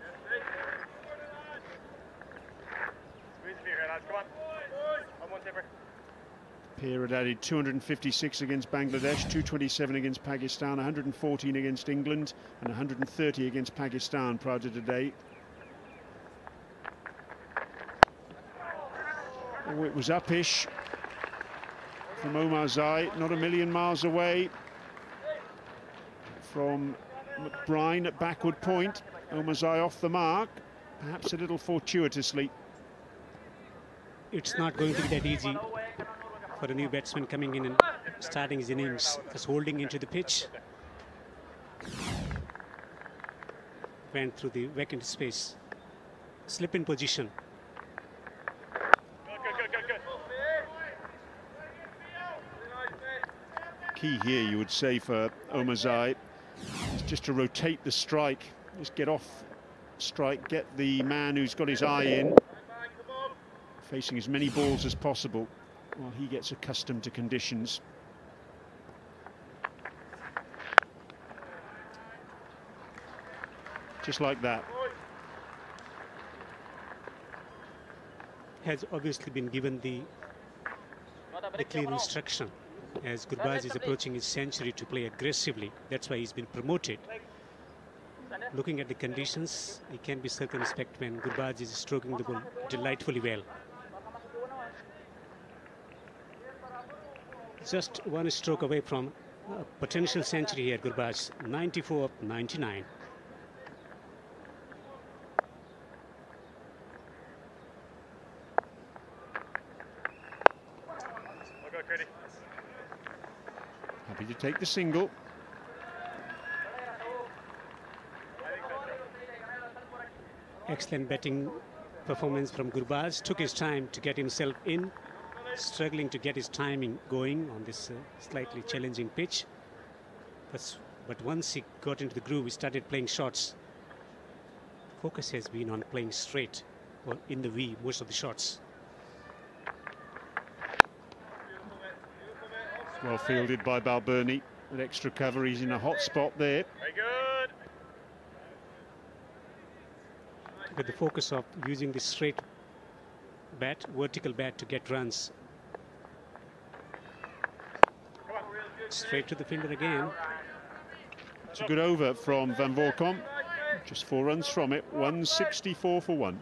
Peer had added 256 against Bangladesh, 227 against Pakistan, 114 against England, and 130 against Pakistan prior to today. Oh, it was upish from Omarzai, not a million miles away from McBrine at backward point. Omarzai off the mark, perhaps a little fortuitously. It's not going to be that easy for a new batsman coming in and starting his innings, just holding into the pitch. Went through the vacant space. Slip in position. Key here, you would say, for Omarzai is just to rotate the strike. Just get off strike, get the man who's got his eye in, facing as many balls as possible while he gets accustomed to conditions. Just like that. Has obviously been given the, the clear instruction as Gurbaz is approaching his century to play aggressively. That's why he's been promoted. Looking at the conditions, he can be circumspect when Gurbaz is stroking the ball delightfully well. Just one stroke away from a potential century here, Gurbaz. 94 99. Happy to take the single. Excellent betting performance from Gurbaz. Took his time to get himself in struggling to get his timing going on this uh, slightly challenging pitch. But, but once he got into the groove, he started playing shots. Focus has been on playing straight or in the V most of the shots. Well fielded by Balbirnie. An extra cover, he's in a hot spot there. Very good. With the focus of using the straight bat, vertical bat to get runs Straight to the fielder again. It's a good over from Van Woerkom. Just four runs from it, 164 for one.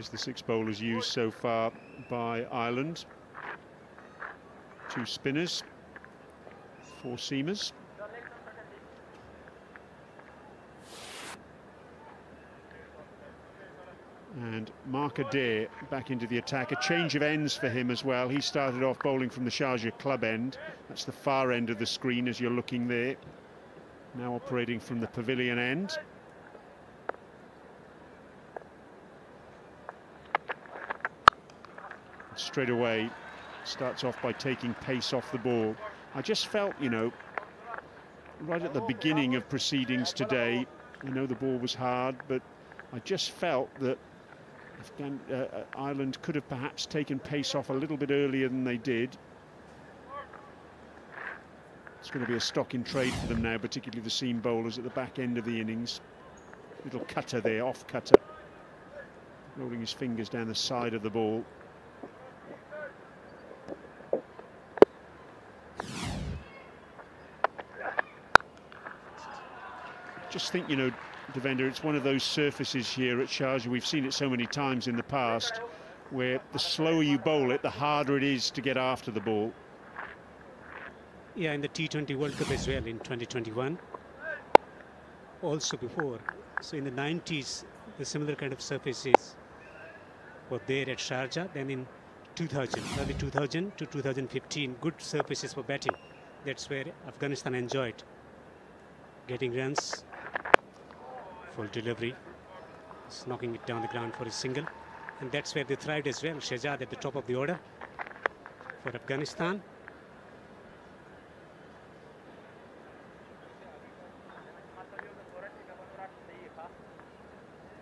Here's the six bowlers used so far by Ireland. Two spinners, four seamers. And Mark Adair back into the attack. A change of ends for him as well. He started off bowling from the Sharjah club end. That's the far end of the screen as you're looking there. Now operating from the pavilion end. Straight away starts off by taking pace off the ball. I just felt, you know, right at the beginning of proceedings today, I know the ball was hard, but I just felt that Afghan, uh, uh, Ireland could have perhaps taken pace off a little bit earlier than they did. It's going to be a stock in trade for them now, particularly the seam bowlers at the back end of the innings. Little cutter there, off cutter. Rolling his fingers down the side of the ball. Just think, you know, Devender, it's one of those surfaces here at Sharjah. We've seen it so many times in the past where the slower you bowl it, the harder it is to get after the ball. Yeah, in the T20 World Cup as well in 2021. Also before. So in the 90s, the similar kind of surfaces were there at Sharjah. Then in 2000, early 2000 to 2015, good surfaces for batting. That's where Afghanistan enjoyed getting runs full delivery. He's knocking it down the ground for a single. And that's where they thrived as well. Shehzad at the top of the order for Afghanistan.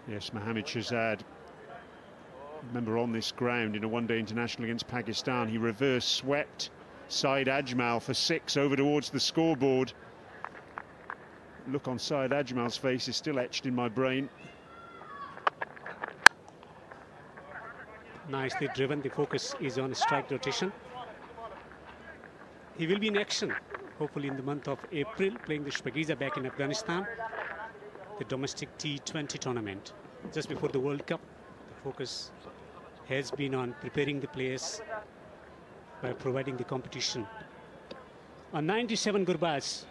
Yes, Mohammad Shehzad. Remember on this ground in a one-day international against Pakistan, he reverse swept Saeed Ajmal for six over towards the scoreboard look on Saeed Ajmal's face is still etched in my brain. Nicely driven. The focus is on strike rotation. He will be in action, hopefully in the month of April, playing the Shpageeza back in Afghanistan, the domestic T20 tournament. Just before the World Cup, the focus has been on preparing the players by providing the competition. On 97 Gurbaz,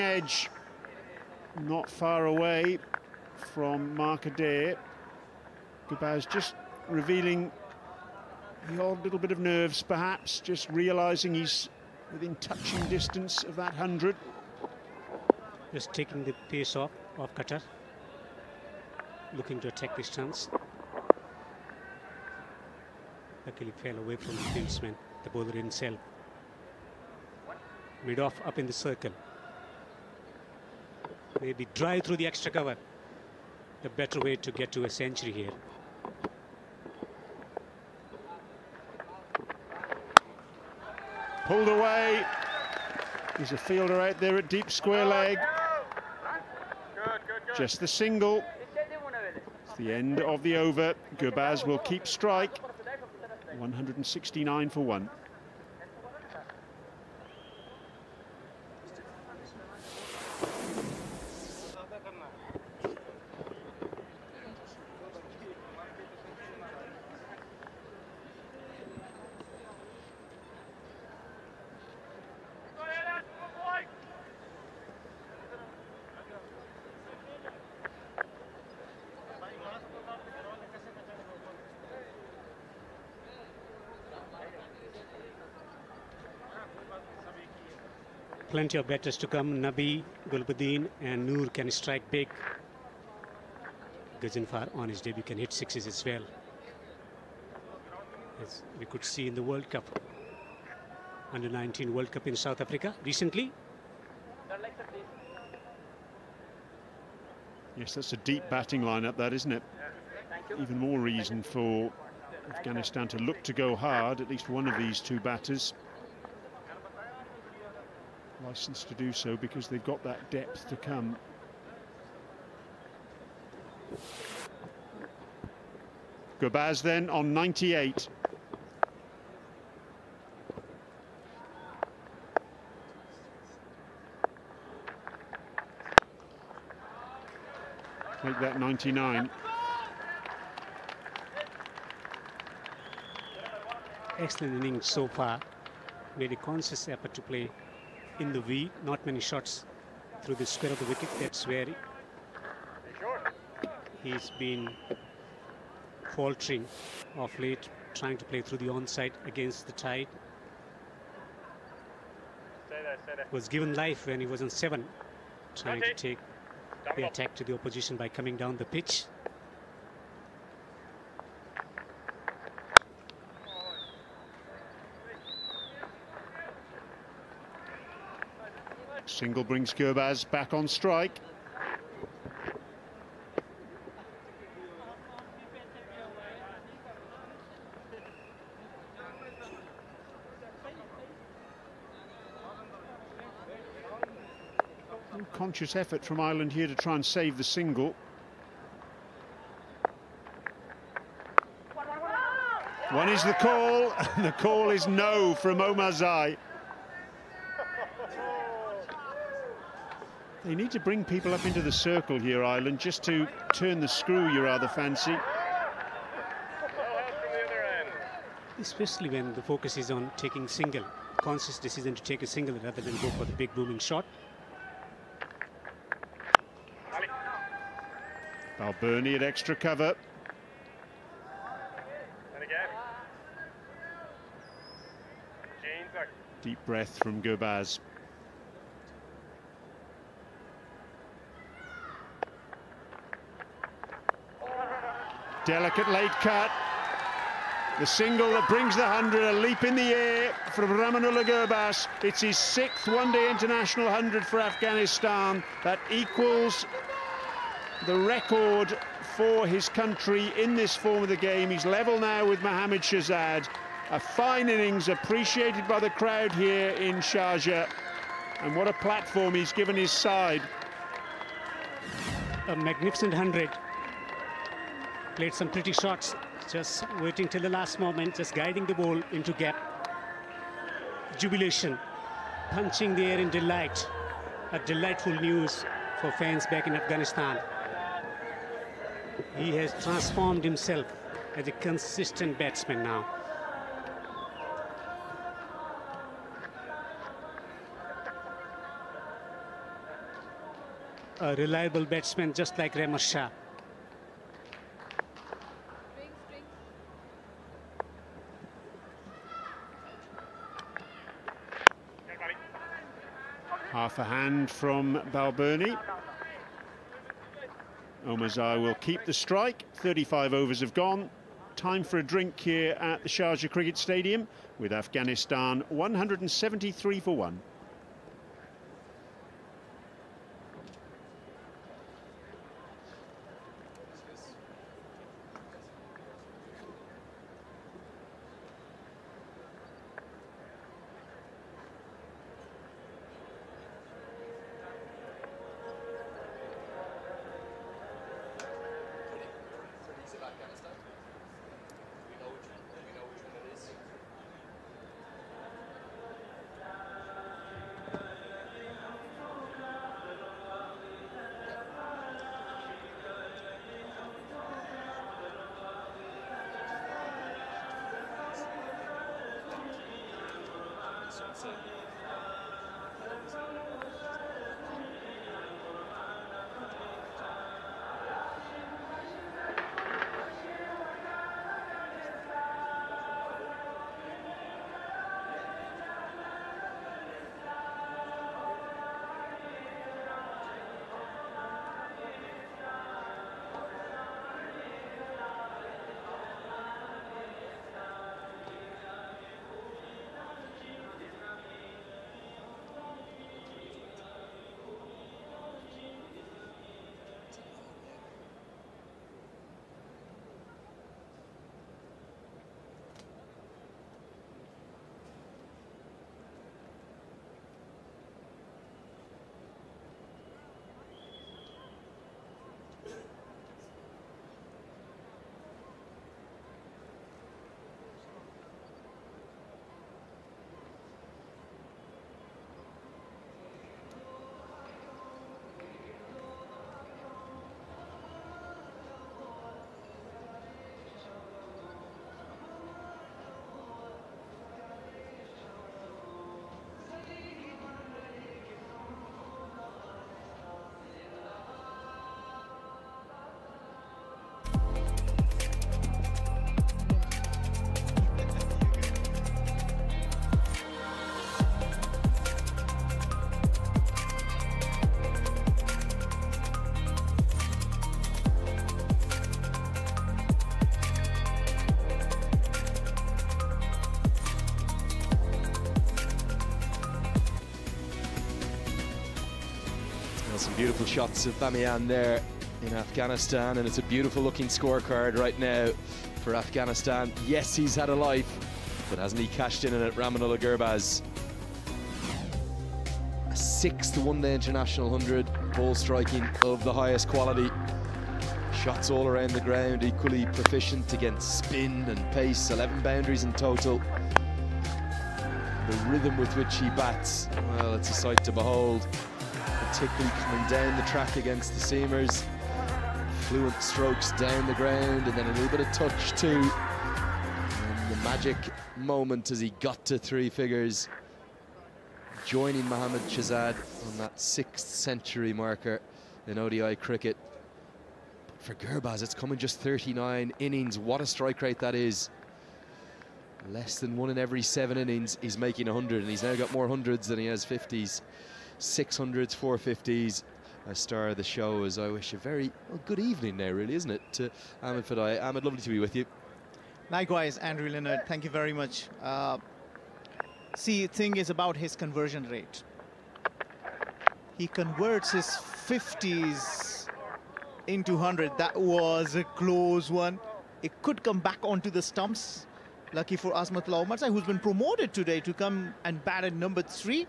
Edge, not far away from Mark Adair. Gurbaz just revealing the odd little bit of nerves, perhaps, just realising he's within touching distance of that 100. Just taking the pace off of Qatar, looking to attack this chance. Luckily fell away from the fieldsman, the bowler himself. Mid off up in the circle maybe drive through the extra cover. The better way to get to a century here. Pulled away. There's a fielder out there at deep square leg. Just the single. It's the end of the over. Gurbaz will keep strike. 169 for one. Plenty of batters to come. Nabi, Gulbuddin and Noor can strike big. Ghazanfar on his debut can hit sixes as well. As we could see in the World Cup, under 19 World Cup in South Africa recently. Yes, that's a deep batting lineup, that isn't it? Even more reason for Afghanistan to look to go hard, at least one of these two batters. Licensed to do so because they've got that depth to come. Gurbaz then on 98. Make that 99. Excellent innings so far. Made a conscious effort to play in the V. Not many shots through the square of the wicket. That's where he's been faltering of late, trying to play through the onside against the tide. Was given life when he was on seven, trying to take the attack to the opposition by coming down the pitch. Single brings Gurbaz back on strike. Conscious effort from Ireland here to try and save the single. One is the call, and the call is no from Omar They need to bring people up into the circle here, Ireland, just to turn the screw you rather fancy. Especially when the focus is on taking single. Conscious decision to take a single rather than go for the big booming shot. Balbirnie at extra cover. Deep breath from Gurbaz. Delicate late cut. The single that brings the 100, a leap in the air from Rahmanullah Gurbaz. It's his sixth one-day international 100 for Afghanistan. That equals the record for his country in this form of the game. He's level now with Mohammad Shahzad. A fine innings appreciated by the crowd here in Sharjah. And what a platform he's given his side. A magnificent 100 played some pretty shots, just waiting till the last moment, just guiding the ball into gap. Jubilation, punching the air in delight. A delightful news for fans back in Afghanistan. He has transformed himself as a consistent batsman now. A reliable batsman just like Rahmat Shah. Half a hand from Balbirnie. Omarzai will keep the strike. 35 overs have gone. Time for a drink here at the Sharjah Cricket Stadium with Afghanistan 173 for 1. Beautiful shots of Bamiyan there in Afghanistan, and it's a beautiful looking scorecard right now for Afghanistan. Yes, he's had a life, but hasn't he cashed in it, Rahmanullah Gurbaz? A sixth one-day international 100, ball striking of the highest quality. Shots all around the ground, equally proficient against spin and pace, 11 boundaries in total. The rhythm with which he bats, well, it's a sight to behold. Particularly coming down the track against the seamers. Fluent strokes down the ground and then a little bit of touch too. And the magic moment as he got to three figures, joining Mohammad Shahzad on that sixth century marker in ODI cricket. For Gurbaz, it's coming just 39 innings. What a strike rate that is. Less than one in every seven innings, he's making 100, and he's now got more hundreds than he has 50s. 600s, 450s. A star of the show as I wish a very well, good evening now, really, isn't it, to Ahmed Fadai. Ahmed, lovely to be with you. Likewise, Andrew Leonard, thank you very much. Uh, see, thing is about his conversion rate. He converts his 50s into 100. That was a close one. It could come back onto the stumps. Lucky for Azmatullah Omarzai, who's been promoted today to come and bat at number three.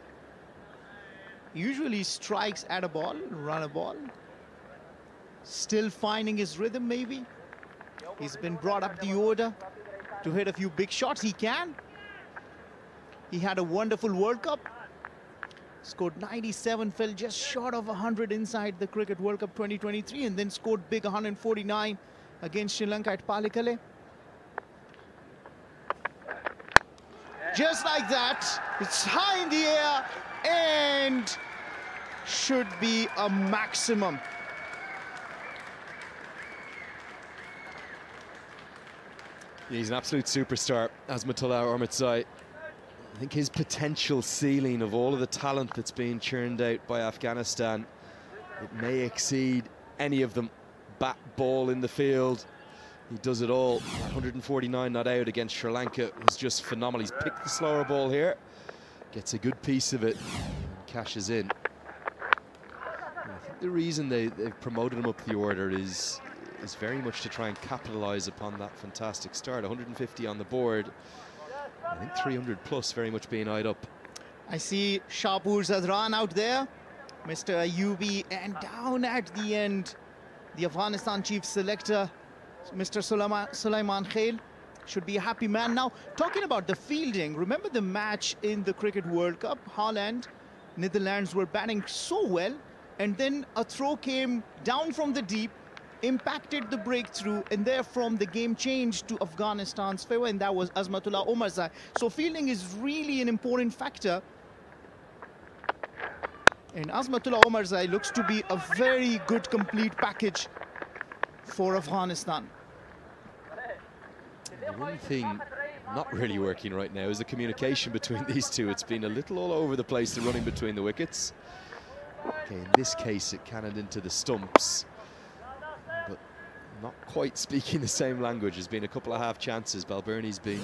Usually strikes at a ball, run a ball. Still finding his rhythm, maybe. He's been brought up the order to hit a few big shots. He can. He had a wonderful World Cup. Scored 97, fell just short of 100 inside the Cricket World Cup 2023 and then scored big 149 against Sri Lanka at Pallekele. Just like that, it's high in the air and should be a maximum. He's an absolute superstar, Azmatullah Omarzai. I think his potential ceiling of all of the talent that's being churned out by Afghanistan, it may exceed any of them. Bat ball in the field, he does it all. 149 not out against Sri Lanka was just phenomenal. He's picked the slower ball here, gets a good piece of it, cashes in. I think the reason they, they've promoted him up the order is is very much to try and capitalize upon that fantastic start. 150 on the board. I think 300 plus very much being eyed up. I see Shahpur Zadran out there. Mr. Ayubi and down at the end, the Afghanistan chief selector, Mr. Sulaiman, Sulaiman Khail, should be a happy man. Now, talking about the fielding, remember the match in the Cricket World Cup? Holland, Netherlands were batting so well, and then a throw came down from the deep, impacted the breakthrough, and therefrom the game changed to Afghanistan's favor, and that was Azmatullah Omarzai. So fielding is really an important factor. And Azmatullah Omarzai looks to be a very good complete package for Afghanistan. One thing not really working right now is the communication between these two. It's been a little all over the place, the running between the wickets. Okay, in this case, it cannoned into the stumps But not quite speaking the same language. There's been a couple of half chances. Balbirnie's been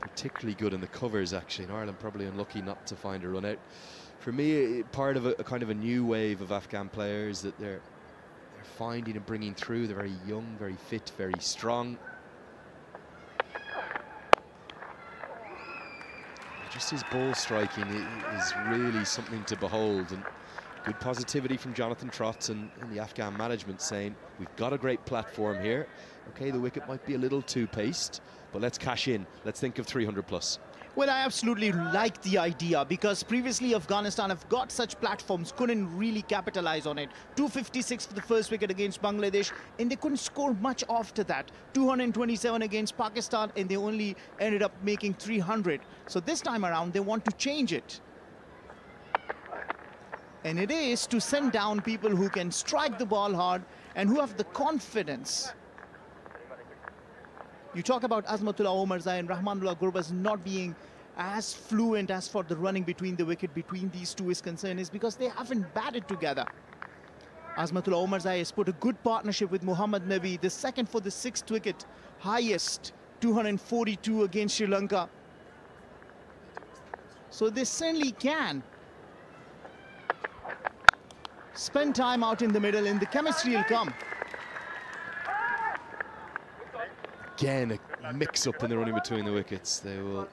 particularly good in the covers, actually. In Ireland, probably unlucky not to find a run out. For me, part of a, a kind of a new wave of Afghan players that they're finding and bringing through. They're very young, very fit, very strong. Just his ball striking is really something to behold. And Good positivity from Jonathan Trott's and, and, the Afghan management saying, we've got a great platform here. Okay, the wicket might be a little too paced, but let's cash in. Let's think of 300 plus. Well, I absolutely like the idea because previously Afghanistan have got such platforms, couldn't really capitalize on it. 256 for the first wicket against Bangladesh, and they couldn't score much after that. 227 against Pakistan, and they only ended up making 300. So this time around, they want to change it and it is to send down people who can strike the ball hard and who have the confidence. You talk about Azmatullah Omarzai and Rahmanullah Gurbaz not being as fluent as for the running between the wicket between these two is concerned is because they haven't batted together. Azmatullah Omarzai has put a good partnership with Muhammad Nabi, the second for the sixth wicket, highest 242 against Sri Lanka. So they certainly can spend time out in the middle and the chemistry will come. Again, a mix-up in the running between the wickets. They will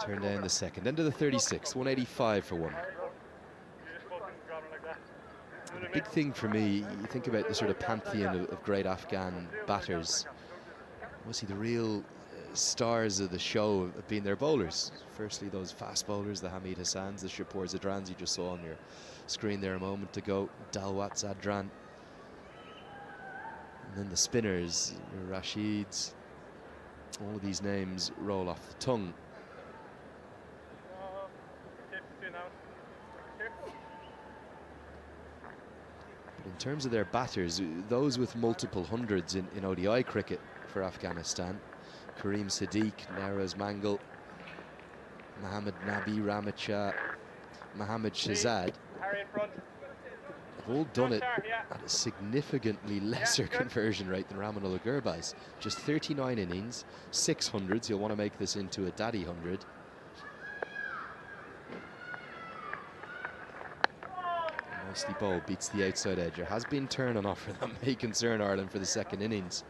turn down the second. End of the 36, 185 for one. The big thing for me, you think about the sort of pantheon of, of great Afghan batters. Was he the real uh, stars of the show have been their bowlers. Firstly, those fast bowlers, the Hamid Hassans, the Shapur Zadrans you just saw on your screen there a moment ago, Dawlat Zadran. And then the spinners, Rashids, all of these names roll off the tongue. In terms of their batters, those with multiple hundreds in, in ODI cricket for Afghanistan, Karim Sadiq, Nawroz Mangal, Mohammad Nabi Rahmat Mohammad Shahzad, have all done it at a significantly lesser conversion rate than Rahmanullah Gurbaz. Just 39 innings, 600s. You'll want to make this into a daddy 100. Nicely bowled, beats the outside edge. There has been turn on offer that may concern Ireland for the second innings.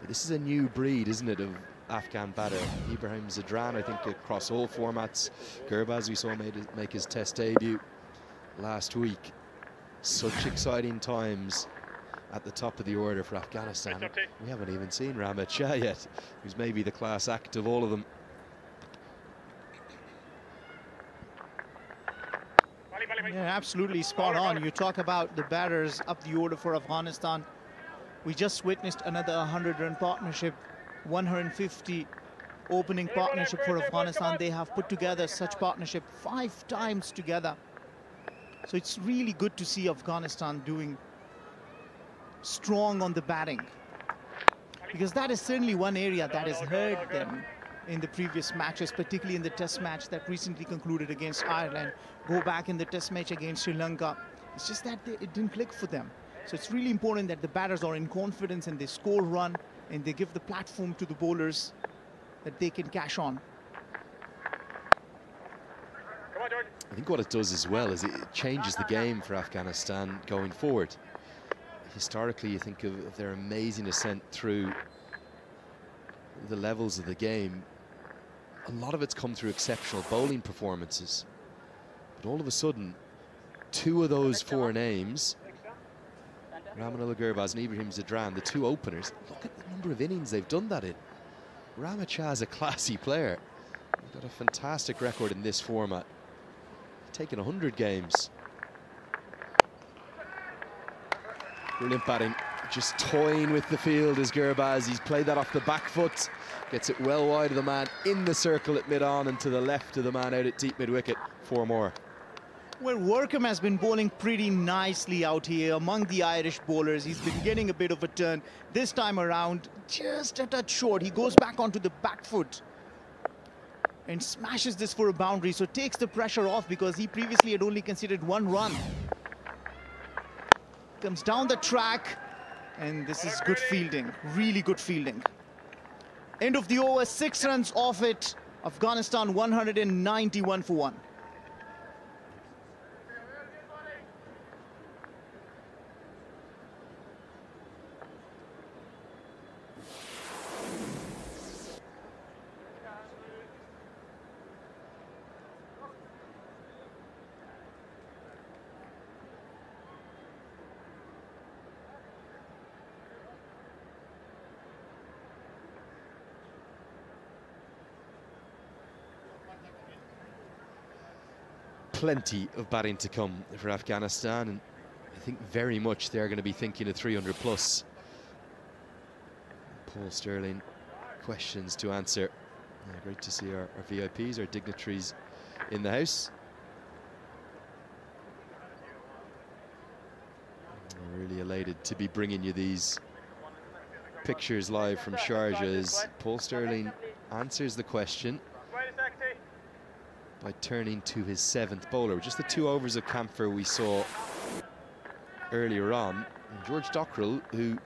But this is a new breed, isn't it, of Afghan batter. Ibrahim Zadran, I think, across all formats. Gurbaz, we saw made, make his test debut last week. Such exciting times at the top of the order for Afghanistan. We haven't even seen Shah yet, who's maybe the class act of all of them. Yeah, absolutely spot on. You talk about the batters up the order for Afghanistan. We just witnessed another 100-run partnership, 150 opening partnership for Afghanistan. They have put together such partnership five times together. So it's really good to see Afghanistan doing strong on the batting. Because that is certainly one area that has hurt them in the previous matches, particularly in the test match that recently concluded against Ireland. Go back in the test match against Sri Lanka. It's just that they, it didn't click for them. So it's really important that the batters are in confidence and they score run and they give the platform to the bowlers that they can cash on. I think what it does as well is it changes the game for Afghanistan going forward. Historically, you think of, of their amazing ascent through the levels of the game. A lot of it's come through exceptional bowling performances. All of a sudden, two of those four names, Rahmanullah Gurbaz and Ibrahim Zadran, the two openers, look at the number of innings they've done that in. Is a classy player. He's got a fantastic record in this format. Taken 100 games. Brilliant batting. Just toying with the field is Gurbaz. He's played that off the back foot. Gets it well wide of the man in the circle at mid-on and to the left of the man out at deep mid-wicket. Four more. Well, Woerkom has been bowling pretty nicely out here among the Irish bowlers. He's been getting a bit of a turn. This time around, just a touch short. He goes back onto the back foot and smashes this for a boundary. So takes the pressure off because he previously had only considered one run. Comes down the track and this is good fielding, really good fielding. End of the over, six runs off it. Afghanistan 191 for one. Plenty of batting to come for Afghanistan and I think very much they're going to be thinking of 300 plus. Paul Stirling, questions to answer. Yeah, great to see our, our VIPs, our dignitaries in the house. I'm really elated to be bringing you these pictures live from Sharjah as Paul Stirling answers the question by turning to his seventh bowler. Just the two overs of Campher we saw earlier on. And George Dockrell, who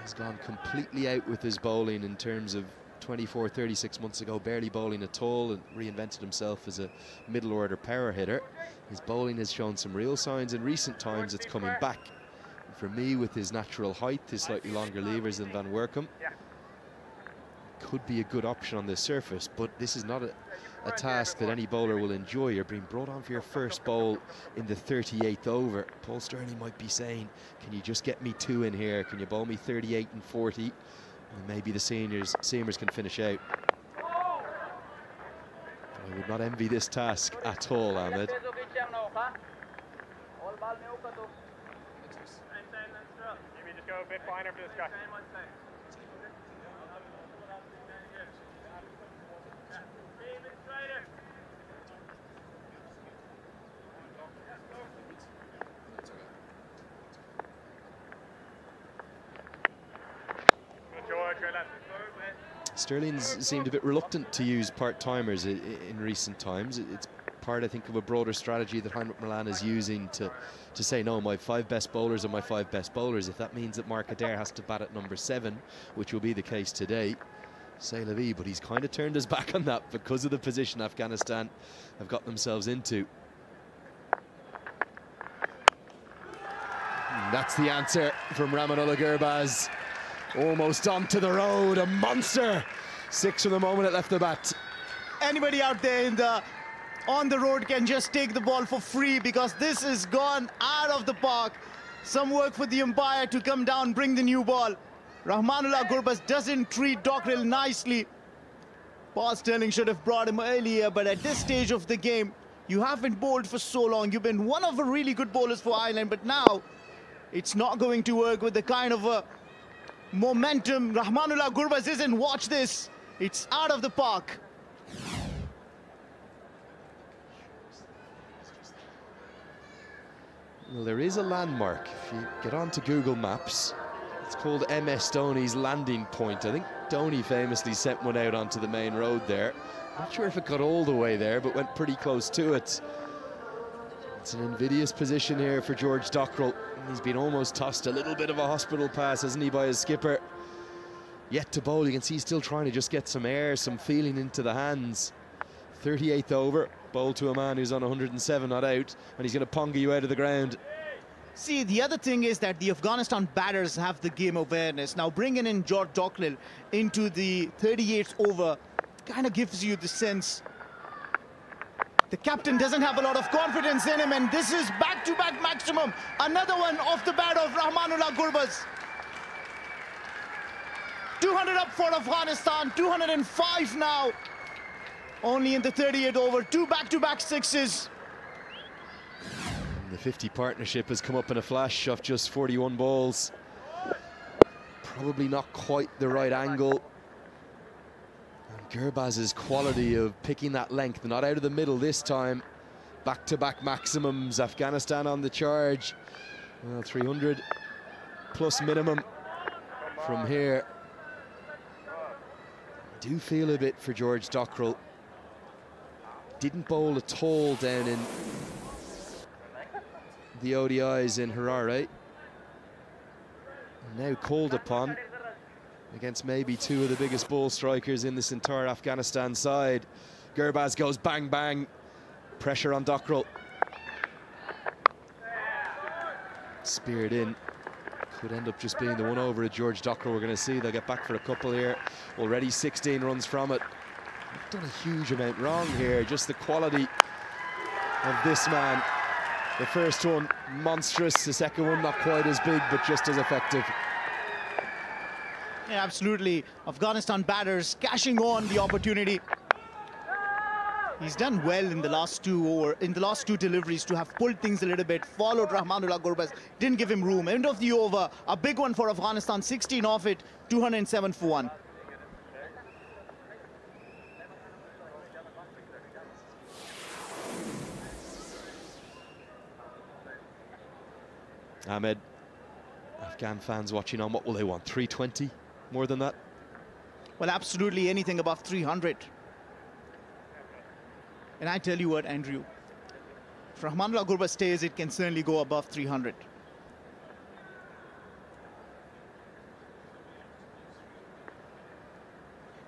has gone completely out with his bowling in terms of 24, 36 months ago, barely bowling at all and reinvented himself as a middle order power hitter. His bowling has shown some real signs in recent times it's coming back. And for me, with his natural height, his slightly longer levers than Van Woerkom, could be a good option on this surface, but this is not a, a task that any bowler will enjoy. You're being brought on for your first bowl in the 38th over. Paul Stirling might be saying, can you just get me two in here? Can you bowl me 38 and 40? And maybe the seniors, seamers can finish out. I would not envy this task at all, Ahmed. Maybe just go a bit finer for this guy. Stirling's seemed a bit reluctant to use part-timers in, in recent times. It's part, I think, of a broader strategy that Heinrich Malan is using to, to say, no, my five best bowlers are my five best bowlers. If that means that Mark Adair has to bat at number seven, which will be the case today, say vie, but he's kind of turned his back on that because of the position Afghanistan have got themselves into. And that's the answer from Rahmanullah Gurbaz. Almost onto the road, a monster. Six from the moment it left the bat. Anybody out there in the on the road can just take the ball for free because this is gone out of the park. Some work for the umpire to come down, bring the new ball. Rahmanullah Gurbaz doesn't treat Dockrell nicely. Paul Stirling should have brought him earlier, but at this stage of the game, you haven't bowled for so long. You've been one of the really good bowlers for Ireland, but now it's not going to work with the kind of a momentum. Rahmanullah Gurbaz isn't. Watch this. It's out of the park. Well, there is a landmark. If you get onto Google Maps, it's called MS Dhoni's Landing Point. I think Doney famously sent one out onto the main road there. Not sure if it got all the way there, but went pretty close to it. It's an invidious position here for George Dockrell. He's been almost tossed a little bit of a hospital pass, hasn't he, by his skipper. Yet to bowl, you can see he's still trying to just get some air, some feeling into the hands. 38th over, bowl to a man who's on 107 not out, and he's going to ponga you out of the ground. See, the other thing is that the Afghanistan batters have the game awareness. Now, bringing in George Dockrell into the 38th over kind of gives you the sense the captain doesn't have a lot of confidence in him, and this is back-to-back maximum. Another one off the bat of Rahmanullah Gurbaz. 200 up for Afghanistan, 205 now. Only in the 38th over, two back-to-back sixes. The 50 partnership has come up in a flash off just 41 balls. Probably not quite the right angle. And Gurbaz's quality of picking that length, not out of the middle this time. Back-to-back maximums, Afghanistan on the charge. Well, 300 plus minimum from here. I do feel a bit for George Dockrell. Didn't bowl at all down in the ODIs in Harare. Now called upon against maybe two of the biggest ball strikers in this entire Afghanistan side. Gurbaz goes bang bang. Pressure on Dockrell. Speared in. Could end up just being the one over at George Dockrell. We're going to see they'll get back for a couple here. Already 16 runs from it. Done a huge amount wrong here. Just the quality of this man. The first one, monstrous. The second one, not quite as big, but just as effective. Absolutely. Afghanistan batters cashing on the opportunity. He's done well in the last two or in the last two deliveries to have pulled things a little bit. Followed Rahmanullah Gurbaz, didn't give him room. End of the over, a big one for Afghanistan. 16 off it, 207 for one. Ahmed, Afghan fans watching on, what will they want? 320? More than that? Well, absolutely anything above 300. And I tell you what, Andrew, if Rahmanullah Gurbaz stays, it can certainly go above 300.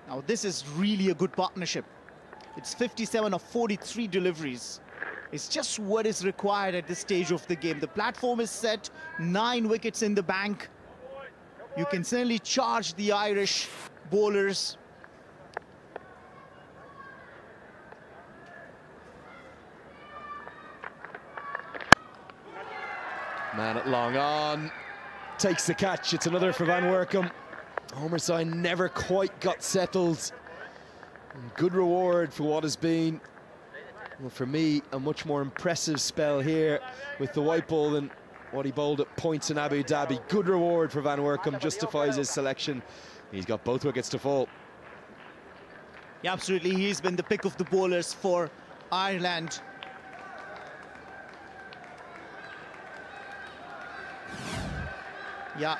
Now Now, this is really a good partnership. It's 57 of 43 deliveries. It's just what is required at this stage of the game. The platform is set, nine wickets in the bank. You can certainly charge the Irish bowlers. Man at long on, takes the catch. It's another for Van Woerkom. Omarzai never quite got settled. Good reward for what has been, well, for me, a much more impressive spell here with the white ball than what he bowled at points in Abu Dhabi. Good reward for Van Woerkom, justifies his selection. He's got both wickets to fall. Yeah, absolutely. He's been the pick of the bowlers for Ireland. Yeah,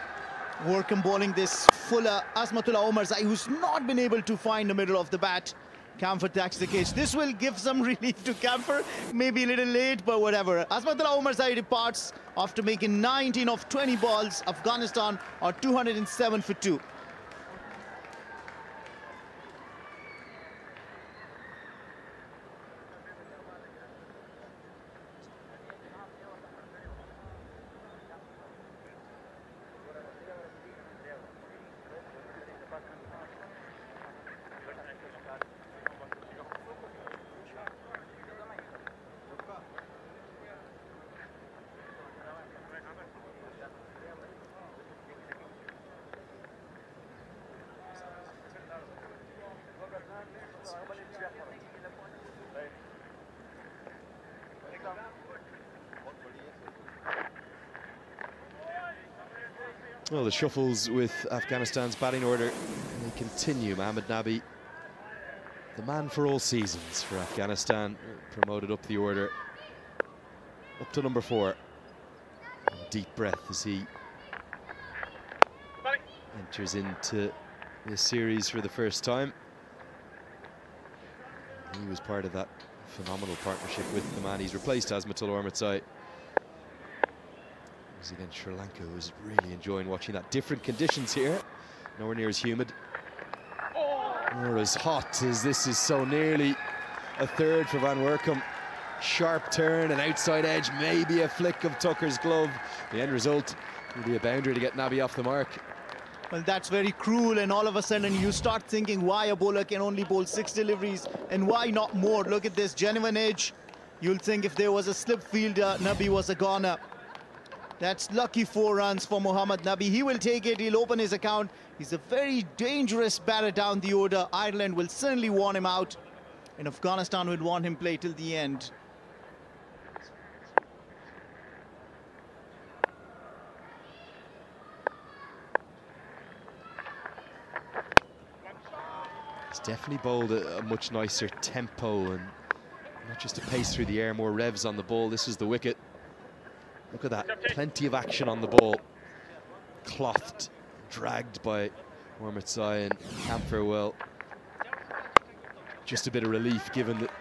Woerkom bowling this fuller Azmatullah Omarzai, who's not been able to find the middle of the bat. Campher takes the case. This will give some relief to Campher. Maybe a little late, but whatever. Azmatullah Omarzai departs after making 19 of 20 balls. Afghanistan are 207 for 2. The shuffles with Afghanistan's batting order And they continue. Mohammad Nabi, the man for all seasons for Afghanistan, promoted up the order up to number four. Deep breath as he enters into this series for the first time. He was part of that phenomenal partnership with the man he's replaced, Azmatullah Omarzai against Sri Lanka, who's really enjoying watching that. Different conditions here, nowhere near as humid. Or as hot as this is so nearly a third for Van Woerkom. Sharp turn, an outside edge, maybe a flick of Tucker's glove. The end result will be a boundary to get Nabi off the mark. Well, that's very cruel, and all of a sudden you start thinking why a bowler can only bowl six deliveries and why not more. Look at this genuine edge. You'll think if there was a slip fielder, Nabi was a goner. That's lucky four runs for Muhammad Nabi. He will take it. He'll open his account. He's a very dangerous batter down the order. Ireland will certainly warn him out. And Afghanistan will want him play till the end. He's definitely bowled a much nicer tempo and not just a pace through the air, more revs on the ball. This is the wicket. Look at that, plenty of action on the ball. Clothed, dragged by Omarzai and Campher. Well, just a bit of relief given that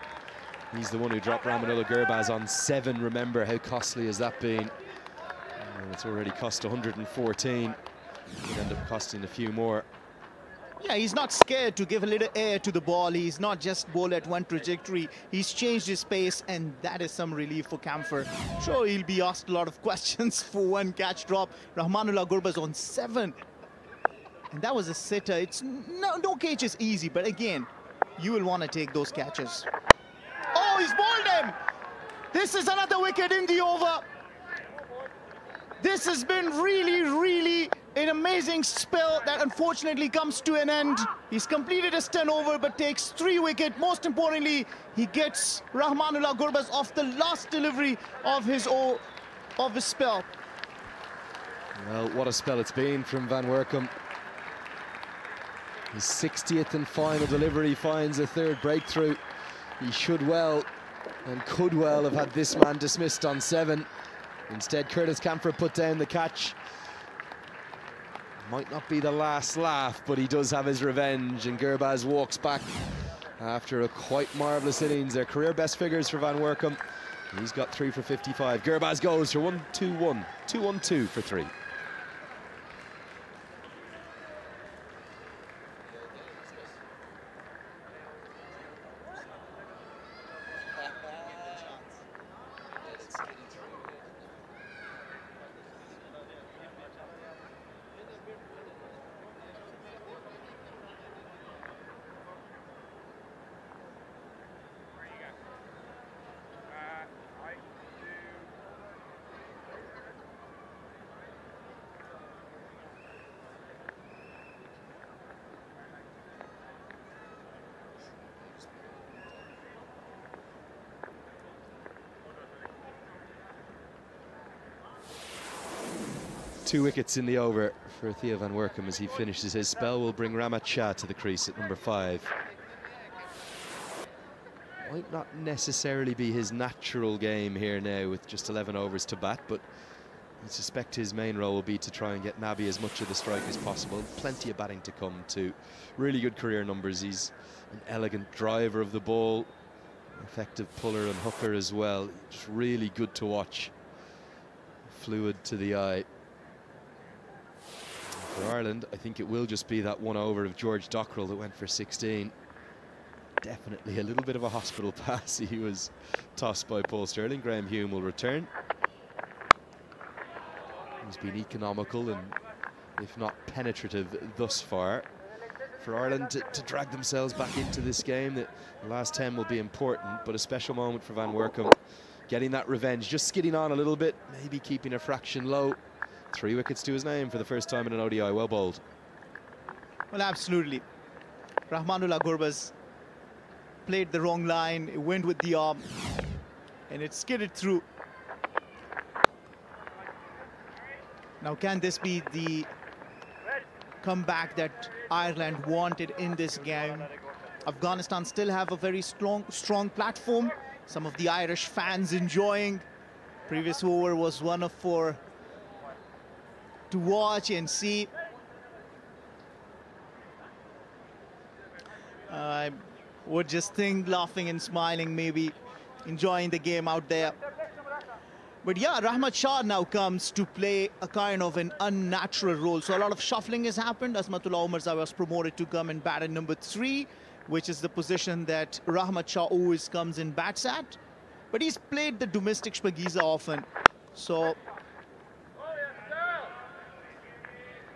he's the one who dropped Rahmanullah Gurbaz on seven. Remember how costly has that been? And it's already cost 114. It could end up costing a few more. Yeah, he's not scared to give a little air to the ball. He's not just bowl at one trajectory. He's changed his pace, and that is some relief for Campher. Sure, he'll be asked a lot of questions for one catch drop. Rahmanullah Gurbaz on seven. And that was a sitter. It's no, no catch is easy, but again, you will want to take those catches. Oh, he's bowled him! This is another wicket in the over. This has been really, really an amazing spell that unfortunately comes to an end. He's completed his 10 over but takes three wicket. Most importantly, he gets Rahmanullah Gurbaz off the last delivery of his of his spell. Well, what a spell it's been from Van Woerkom. His 60th and final delivery finds a third breakthrough. He should well and could well have had this man dismissed on seven. Instead, Curtis Campher put down the catch. Might not be the last laugh, but he does have his revenge, and Gurbaz walks back after a quite marvellous innings. Their career best figures for Van Woerkom. He's got three for 55. Gurbaz goes for 1-2-1, 2-1-2 for three. Two wickets in the over for Theo van Woerkom as he finishes his spell will bring Rahmat Shah to the crease at number five. Might not necessarily be his natural game here now with just 11 overs to bat, but I suspect his main role will be to try and get Nabi as much of the strike as possible. Plenty of batting to come to. Really good career numbers. He's an elegant driver of the ball, effective puller and hooker as well. Just really good to watch. Fluid to the eye. For Ireland, I think it will just be that one over of George Dockrell that went for 16. Definitely a little bit of a hospital pass. He was tossed by Paul Stirling. Graham Hume will return. He's been economical and, if not penetrative, thus far. For Ireland to, to drag themselves back into this game, the last 10 will be important, but a special moment for Van Woerkom. Getting that revenge, just skidding on a little bit, maybe keeping a fraction low. Three wickets to his name for the first time in an ODI, well bowled. Well, absolutely. Rahmanullah Gurbaz played the wrong line, it went with the arm, and it skidded through. Now, can this be the comeback that Ireland wanted in this game? Afghanistan still have a very strong, strong platform. Some of the Irish fans enjoying. Previous over was one of four to watch and see. I would just think laughing and smiling, maybe enjoying the game out there. But yeah, Rahmat Shah now comes to play a kind of an unnatural role. So a lot of shuffling has happened. Azmatullah Omarzai was promoted to come and bat at number three, which is the position that Rahmat Shah always comes in bats at. But he's played the domestic Shpageeza often. So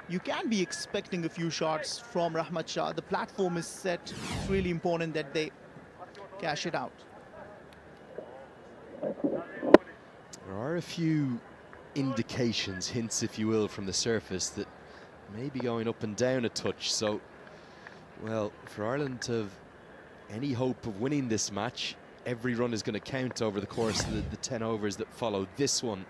you can be expecting a few shots from Rahmat Shah. The platform is set. It's really important that they cash it out. There are a few indications, hints if you will, from the surface that may be going up and down a touch. So, well, for Ireland to have any hope of winning this match, every run is going to count over the course of the, the 10 overs that follow this one.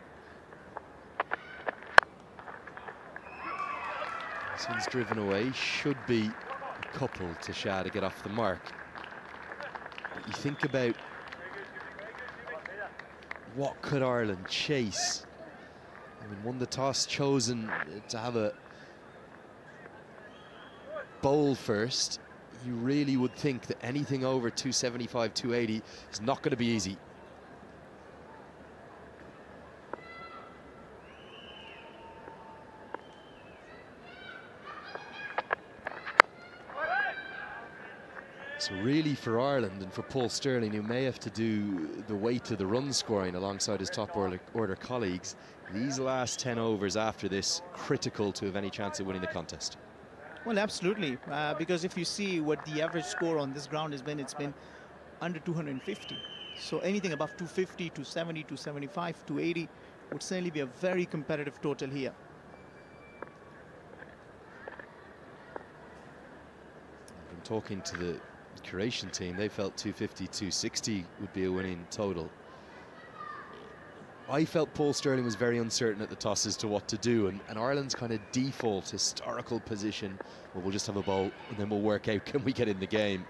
One's driven away, should be a couple to Shah to get off the mark. But you think about what could Ireland chase? I mean, won the toss, chosen to have a bowl first. You really would think that anything over 275, 280 is not going to be easy. So really for Ireland and for Paul Stirling, who may have to do the weight of the run scoring alongside his top order, order colleagues, these last 10 overs after this, critical to have any chance of winning the contest. Well, absolutely, uh, because if you see what the average score on this ground has been, it's been under 250. So anything above 250, 270, 275, 280 would certainly be a very competitive total here. I've been talking to the curation team, they felt 250, 260 would be a winning total. I felt Paul Stirling was very uncertain at the toss as to what to do, and, and, Ireland's kind of default historical position, well, we'll just have a bowl and then we'll work out can we get in the game.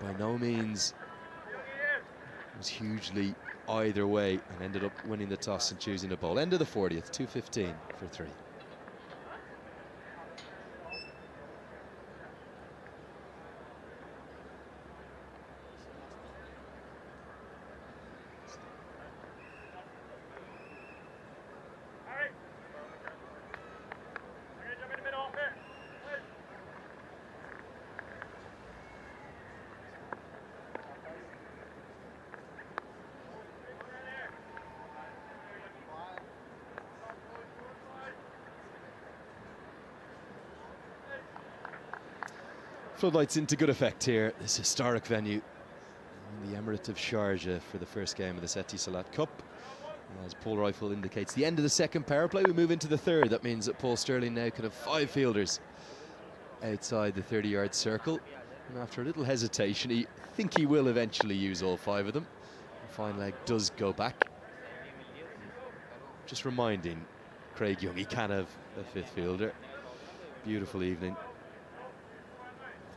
By no means was hugely either way and ended up winning the toss and choosing a bowl. End of the 40th, 215 for three. Floodlights into good effect here. This historic venue in the Emirate of Sharjah for the first game of the Seti Salat Cup. As Paul Reiffel indicates, the end of the second power play, we move into the third. That means that Paul Stirling now can have five fielders outside the 30-yard circle. And after a little hesitation, he I think he will eventually use all five of them. The fine leg does go back. just reminding Craig Young he can have a fifth fielder. Beautiful evening.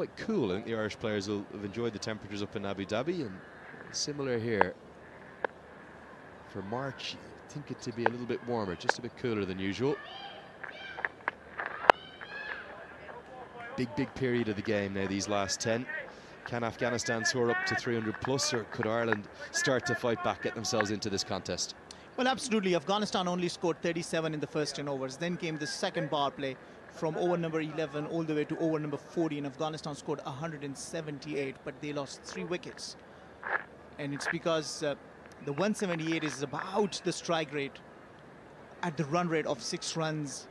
Quite cool. I think the Irish players will have enjoyed the temperatures up in Abu Dhabi and similar here. For March, I think it to be a little bit warmer, just a bit cooler than usual. Big, big period of the game now, these last 10. Can Afghanistan soar up to 300 plus, or could Ireland start to fight back, get themselves into this contest? Well, absolutely. Afghanistan only scored 37 in the first 10 overs. Then came the second power play from over number 11 all the way to over number 40. And Afghanistan scored 178, but they lost three wickets. And it's because uh, the 178 is about the strike rate at the run rate of six runs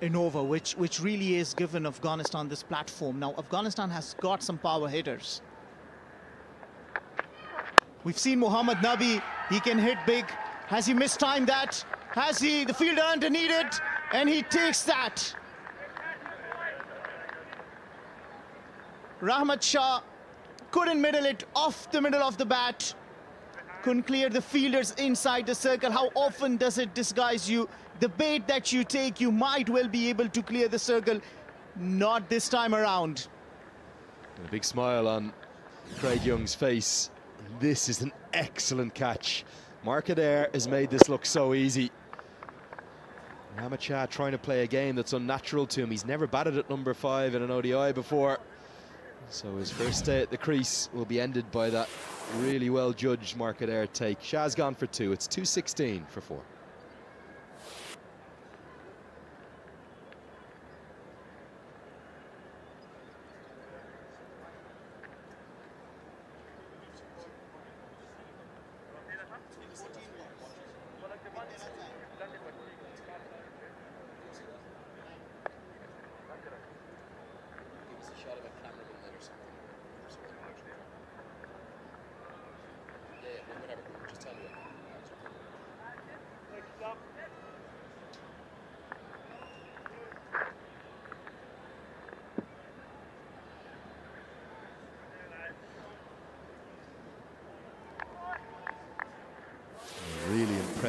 in over, which, which really is given Afghanistan this platform. Now, Afghanistan has got some power hitters. We've seen Mohammad Nabi, he can hit big. Has he mistimed that? Has he? The fielder underneath it, and he takes that. Rahmat Shah couldn't middle it off the middle of the bat. Couldn't clear the fielders inside the circle. How often does it disguise you? The bait that you take, you might well be able to clear the circle. Not this time around. A big smile on Craig Young's face. This is an excellent catch. Mark Adair has made this look so easy. Rahmat Shah trying to play a game that's unnatural to him. He's never batted at number five in an ODI before. So his first day at the crease will be ended by that really well judged Mark Adair take. Shah's gone for two. It's 216 for four.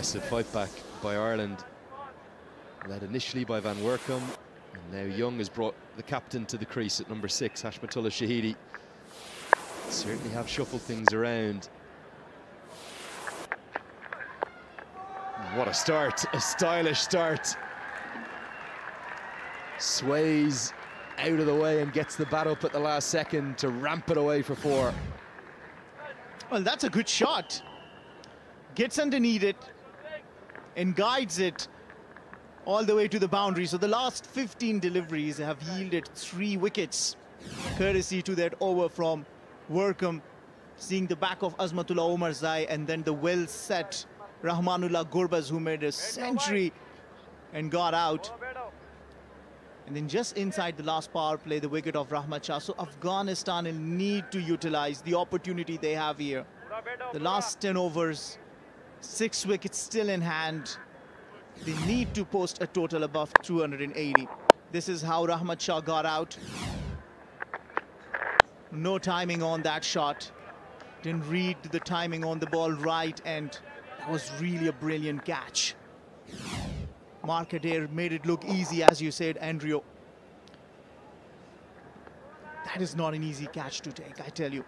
Really impressive fight back by Ireland. Led initially by Van Woerkom. And now Young has brought the captain to the crease at number six, Hashmatullah Shahidi. Certainly have shuffled things around. What a start, a stylish start. Sways out of the way and gets the bat up at the last second to ramp it away for four. Well, that's a good shot. Gets underneath it and guides it all the way to the boundary. So the last 15 deliveries have yielded three wickets, courtesy to that over from Woerkom, seeing the back of Azmatullah Omarzai and then the well-set Rahmanullah Gurbaz, who made a century and got out. And then just inside the last power play, the wicket of Rahmat Shah. So Afghanistan will need to utilize the opportunity they have here. The last 10 overs, six wickets still in hand. They need to post a total above 280. This is how Rahmat Shah got out. No timing on that shot. Didn't read the timing on the ball right, and that was really a brilliant catch. Mark Adair made it look easy, as you said, Andrew. That is not an easy catch to take, I tell you.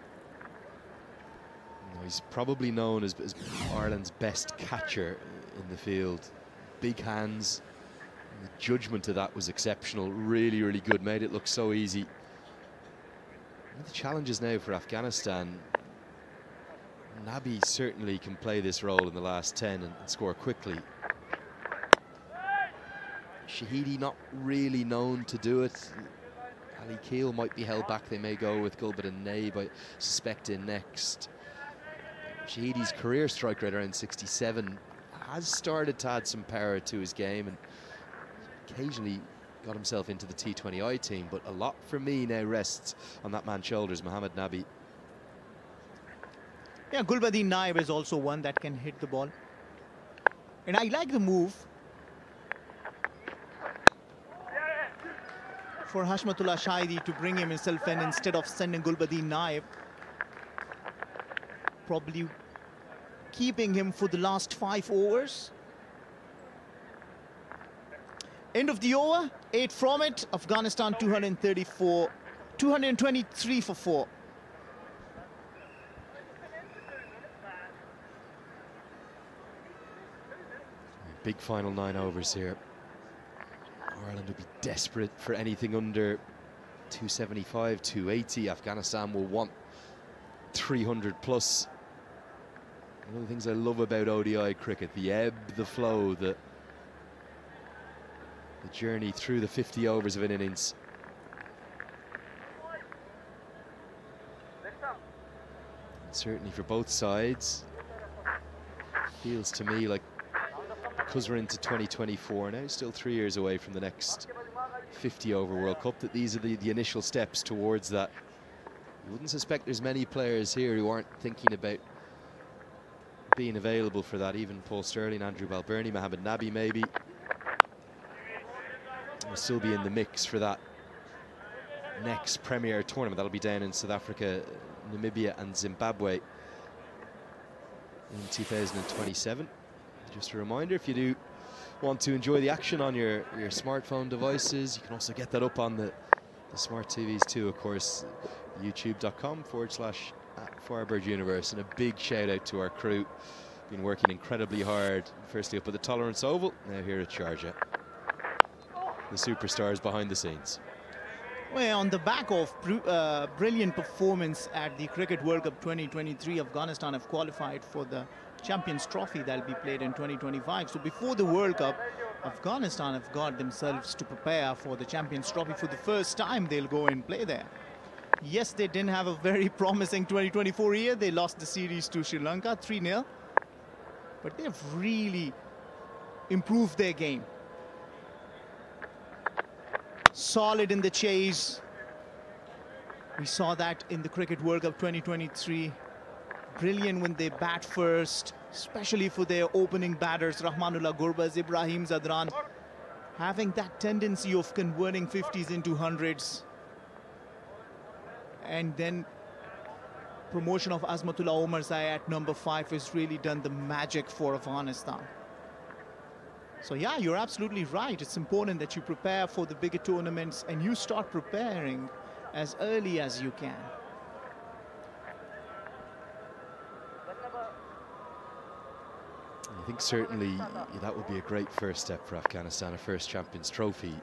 He's probably known as, as, Ireland's best catcher in the field. Big hands. The judgment of that was exceptional. Really, really good. Made it look so easy. the challenges now for Afghanistan. Nabi certainly can play this role in the last 10 and, and score quickly. Shahidi not really known to do it. Alikhil might be held back. They may go with Gulbuddin Naib, I suspect, in next. Shahidi's career strike rate around 67 has started to add some power to his game and occasionally got himself into the T20I team, but a lot for me now rests on that man's shoulders, Mohammad Nabi. Yeah, Gulbuddin Naib is also one that can hit the ball. And I like the move for Hashmatullah Shahidi to bring him himself in instead of sending Gulbuddin Naib. Probably keeping him for the last five overs. End of the over, eight from it. Afghanistan 234, 223 for four. Big final nine overs here. Ireland will be desperate for anything under 275, 280. Afghanistan will want 300 plus. One of the things I love about ODI cricket, the ebb, the flow, the, the journey through the 50 overs of an innings. And certainly for both sides, feels to me like because we're into 2024 now, still three years away from the next 50 over World Cup, that these are the, the initial steps towards that. You wouldn't suspect there's many players here who aren't thinking about being available for that. Even Paul Stirling, Andrew Balbirnie, Mohamed Nabi maybe. Will still be in the mix for that next Premier tournament. That'll be down in South Africa, Namibia and Zimbabwe in 2027 just a reminder, if you do want to enjoy the action on your, your smartphone devices, you can also get that up on the, the smart TVs too, of course, youtube.com forward slash Firebird Universe. And a big shout out to our crew, been working incredibly hard, firstly up at the Tolerance Oval, now here at Sharjah. The superstars behind the scenes. Well, on the back of uh, brilliant performance at the Cricket World Cup 2023, Afghanistan have qualified for the Champions Trophy that'll be played in 2025. So before the World Cup, Afghanistan have got themselves to prepare for the Champions Trophy. For the first time, they'll go and play there. Yes, they didn't have a very promising 2024 year. They lost the series to Sri Lanka 3-0. But they've really improved their game. Solid in the chase. We saw that in the Cricket World Cup 2023 brilliant when they bat first, especially for their opening batters, Rahmanullah Gurbaz, Ibrahim Zadran, having that tendency of converting 50s into 100s. And then promotion of Azmatullah Omarzai at number five has really done the magic for Afghanistan. So yeah, you're absolutely right. It's important that you prepare for the bigger tournaments and you start preparing as early as you can. I think certainly that would be a great first step for Afghanistan, a first Champions Trophy.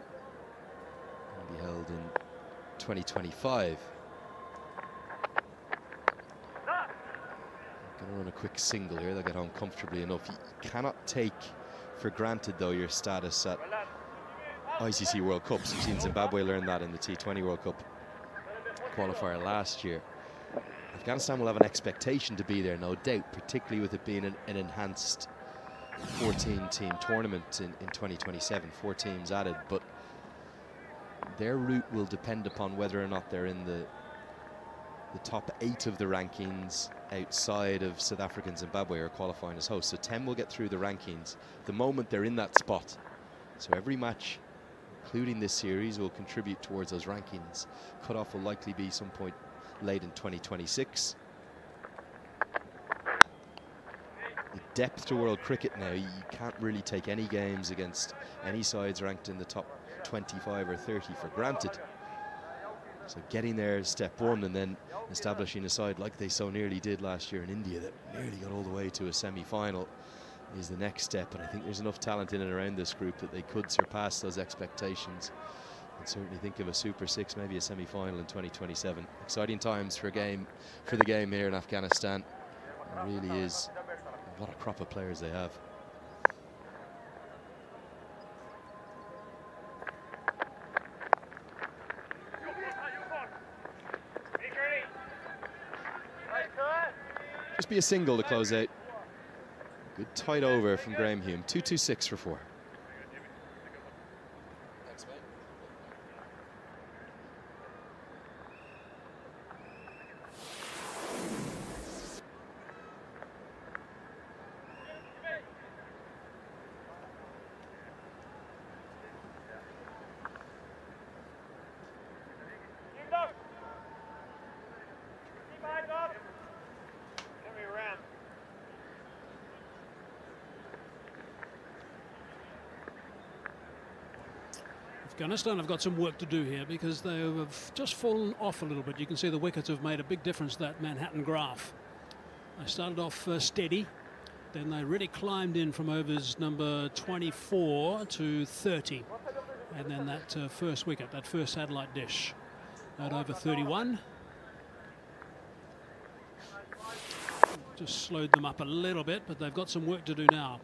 Will be held in 2025. Going to run a quick single here. They'll get home comfortably enough. You cannot take for granted, though, your status at ICC World Cups. You've seen Zimbabwe learn that in the T20 World Cup qualifier last year. Afghanistan will have an expectation to be there, no doubt, particularly with it being an, an enhanced 14 team tournament in, in 2027, four teams added, but their route will depend upon whether or not they're in the the top eight of the rankings outside of South Africa and Zimbabwe are qualifying as hosts. So 10 will get through the rankings the moment they're in that spot. So every match, including this series, will contribute towards those rankings. Cutoff will likely be some point late in 2026. the depth to world cricket now, you can't really take any games against any sides ranked in the top 25 or 30 for granted. So getting there is step one and then establishing a side like they so nearly did last year in India that nearly got all the way to a semi-final is the next step. And I think there's enough talent in and around this group that they could surpass those expectations and certainly think of a Super Six, maybe a semi-final in 2027. Exciting times for a game, for the game here in Afghanistan. It really is what a crop of players they have. Just be a single to close out. Good tight over from Graham Hume. 2-2-6 for four. Afghanistan have got some work to do here because they have just fallen off a little bit. You can see the wickets have made a big difference that Manhattan graph. They started off uh, steady, then they really climbed in from overs number 24 to 30. And then that uh, first wicket, that first satellite dish at over 31. Just slowed them up a little bit, but they've got some work to do now.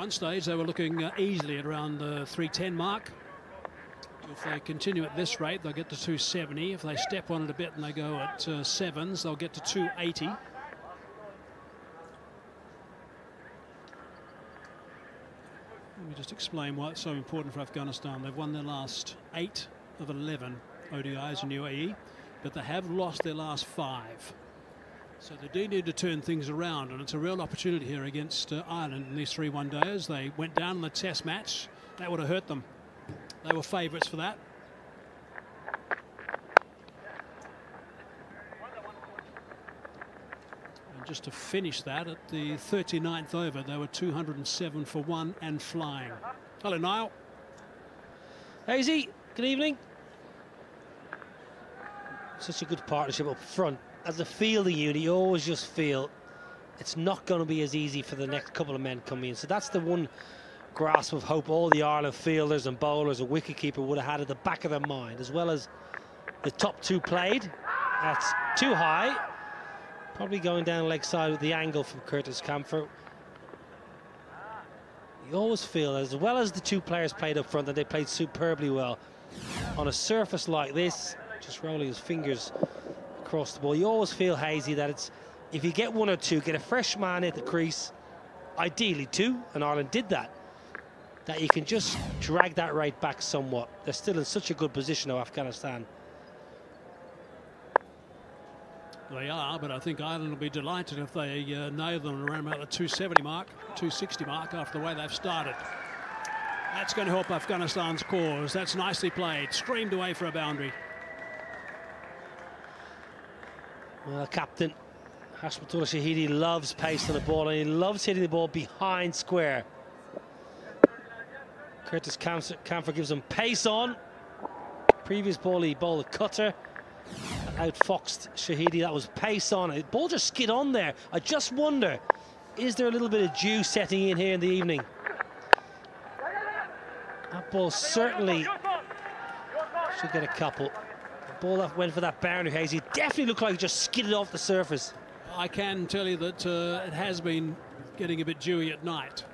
One stage they were looking uh, easily at around the 310 mark. If they continue at this rate, they'll get to 270. If they step on it a bit and they go at uh, sevens, they'll get to 280. Let me just explain why it's so important for Afghanistan. They've won their last eight of 11 ODIs in UAE, but they have lost their last five. So they do need to turn things around, and it's a real opportunity here against uh, Ireland in these three one-days. They went down in the test match. That would have hurt them. They were favourites for that. And just to finish that, at the 39th over, they were 207 for one and flying. Hello, Niall. Hazy, good evening. Such a good partnership up front as a fielding unit, you always just feel it's not going to be as easy for the next couple of men coming in. So that's the one grasp of hope all the Ireland fielders and bowlers and wicketkeeper would have had at the back of their mind, as well as the top two played. That's too high. Probably going down leg side with the angle from Curtis Campher. You always feel, as well as the two players played up front, that they played superbly well. On a surface like this, just rolling his fingers across the ball. You always feel hazy that it's if you get one or two, get a fresh man at the crease, ideally two, and Ireland did that. That you can just drag that right back somewhat. They're still in such a good position of Afghanistan. They are, but I think Ireland will be delighted if they uh, nail them around about the 270 mark, 260 mark after the way they've started. That's going to help Afghanistan's cause. That's nicely played. Streamed away for a boundary. Well, captain Hashmatullah Shahidi loves pace on the ball and he loves hitting the ball behind square. Curtis Campher gives him pace on. Previous ball he bowled a cutter. Outfoxed Shahidi. That was pace on. The ball just skid on there. I just wonder, is there a little bit of dew setting in here in the evening? That ball certainly should get a couple. Ball that went for that boundary, Hazy. Definitely looked like he just skidded off the surface. I can tell you that uh, it has been getting a bit dewy at night.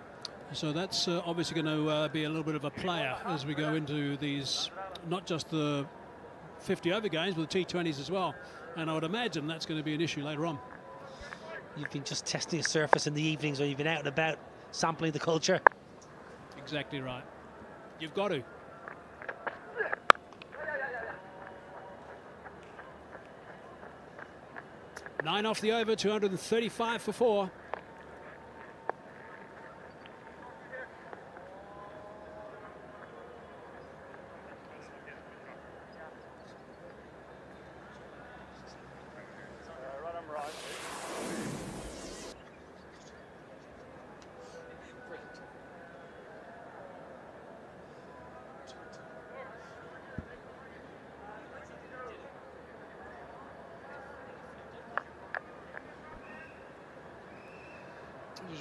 So that's uh, obviously going to uh, be a little bit of a player as we go into these, not just the 50 over games, but the T20s as well. And I would imagine that's going to be an issue later on. You've been just testing the surface in the evenings when you've been out and about sampling the culture. Exactly right. You've got to. Nine off the over, 235 for four.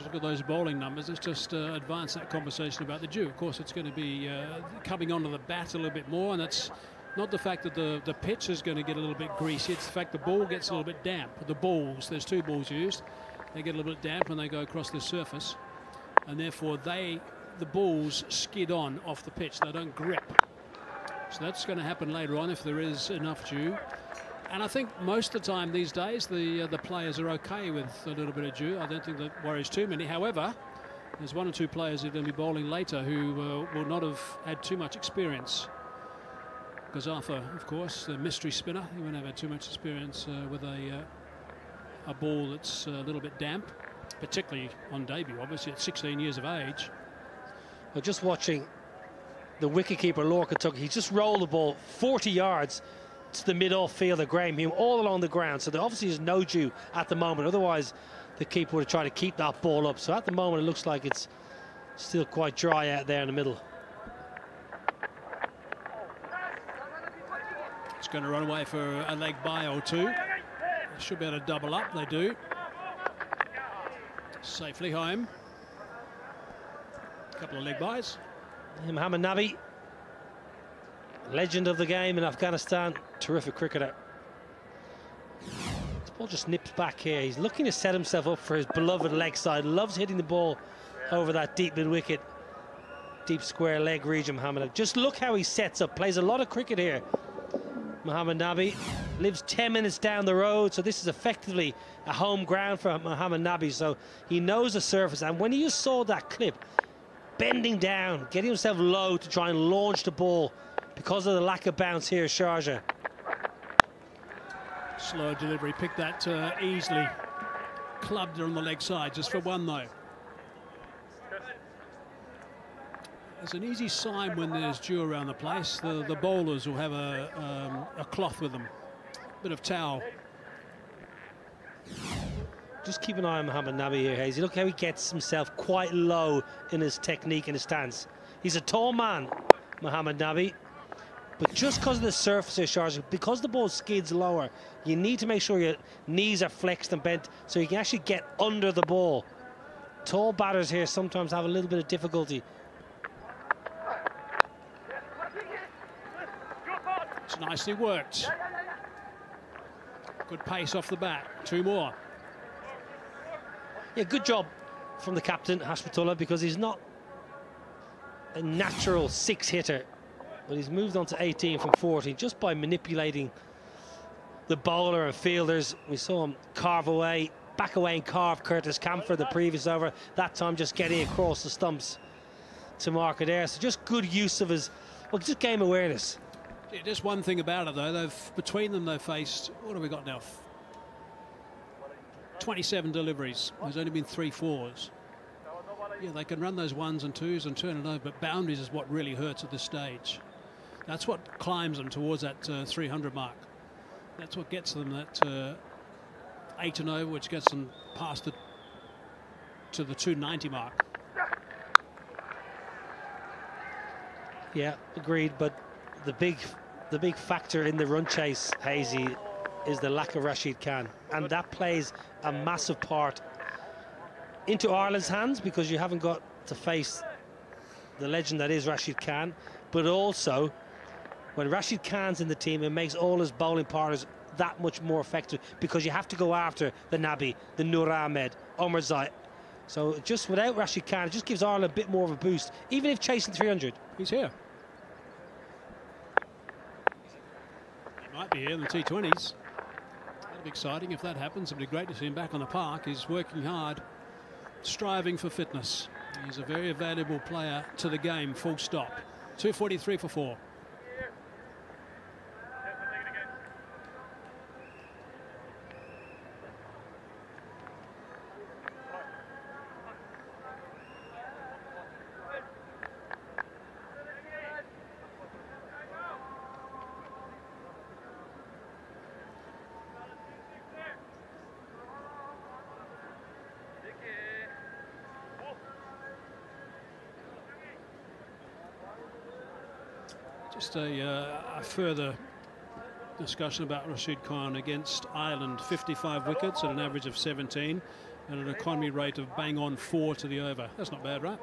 look at those bowling numbers, let's just uh, advance that conversation about the dew. Of course, it's going to be uh, coming onto the bat a little bit more, and that's not the fact that the, the pitch is going to get a little bit greasy, it's the fact the ball gets a little bit damp. The balls, there's two balls used, they get a little bit damp when they go across the surface, and therefore they, the balls skid on off the pitch, they don't grip. So that's going to happen later on if there is enough dew. And I think most of the time these days the uh, the players are okay with a little bit of dew. I don't think that worries too many. However, there's one or two players who are going to be bowling later who uh, will not have had too much experience. Ghazanfar, of course, the mystery spinner, he won't have had too much experience uh, with a uh, a ball that's a little bit damp, particularly on debut, obviously at 16 years of age. Well, just watching the wicketkeeper Lorcan Tucker, he just rolled the ball 40 yards to the mid-off field of Graham Hume, all along the ground. So there obviously is no dew at the moment. Otherwise, the keeper would try to keep that ball up. So at the moment, it looks like it's still quite dry out there in the middle. It's going to run away for a leg bye or two. They should be able to double up. They do. Safely home. A couple of leg byes. Mohamed Nabi, legend of the game in Afghanistan, terrific cricketer. This ball just nips back here. He's looking to set himself up for his beloved leg side. Loves hitting the ball over that deep mid wicket, deep square leg region. Mohamed. Just look how he sets up. Plays a lot of cricket here. Mohamed Nabi lives 10 minutes down the road, so this is effectively a home ground for Mohamed Nabi. So he knows the surface, and when you saw that clip, bending down, getting himself low to try and launch the ball because of the lack of bounce here, Sharjah. Slow delivery, picked that uh, easily. Clubbed on the leg side, just for one though. It's an easy sign when there's dew around the place. The, the bowlers will have a, um, a cloth with them, a bit of towel. Just keep an eye on Mohamed Nabi here, Hazy. Look how he gets himself quite low in his technique and his stance. He's a tall man, Mohamed Nabi. But just because of the surface here, Charles, because the ball skids lower, you need to make sure your knees are flexed and bent so you can actually get under the ball. Tall batters here sometimes have a little bit of difficulty. It's nicely worked. Good pace off the bat. Two more. Yeah, good job from the captain, Hashmatullah, because he's not a natural six hitter, but he's moved on to 18 from 14 just by manipulating the bowler and fielders. We saw him carve away, back away and carve Curtis Campher the previous over, that time just getting across the stumps to mark there. So just good use of his, well, just game awareness. Yeah, just one thing about it though, they've between them they've faced what have we got now? 27 deliveries. There's only been three fours. Yeah, they can run those ones and twos and turn it over, but boundaries is what really hurts at this stage. That's what climbs them towards that uh, 300 mark. That's what gets them that uh, 8 and over, which gets them past the to the 290 mark. Yeah, agreed. But the big, the big factor in the run chase, Hazy, is the lack of Rashid Khan, and that plays a massive part into Ireland's hands because you haven't got to face the legend that is Rashid Khan, but also when Rashid Khan's in the team, it makes all his bowling partners that much more effective because you have to go after the Nabi, the Noor Ahmed, Omarzai. So just without Rashid Khan, it just gives Ireland a bit more of a boost, even if chasing 300. He's here. He might be here in the T20s. That'd be exciting if that happens. It'd be great to see him back on the park. He's working hard, striving for fitness. He's a very valuable player to the game, full stop. 243 for four. Just a, uh, a further discussion about Rashid Khan against Ireland. 55 wickets at an average of 17 and an economy rate of bang on four to the over. That's not bad, right?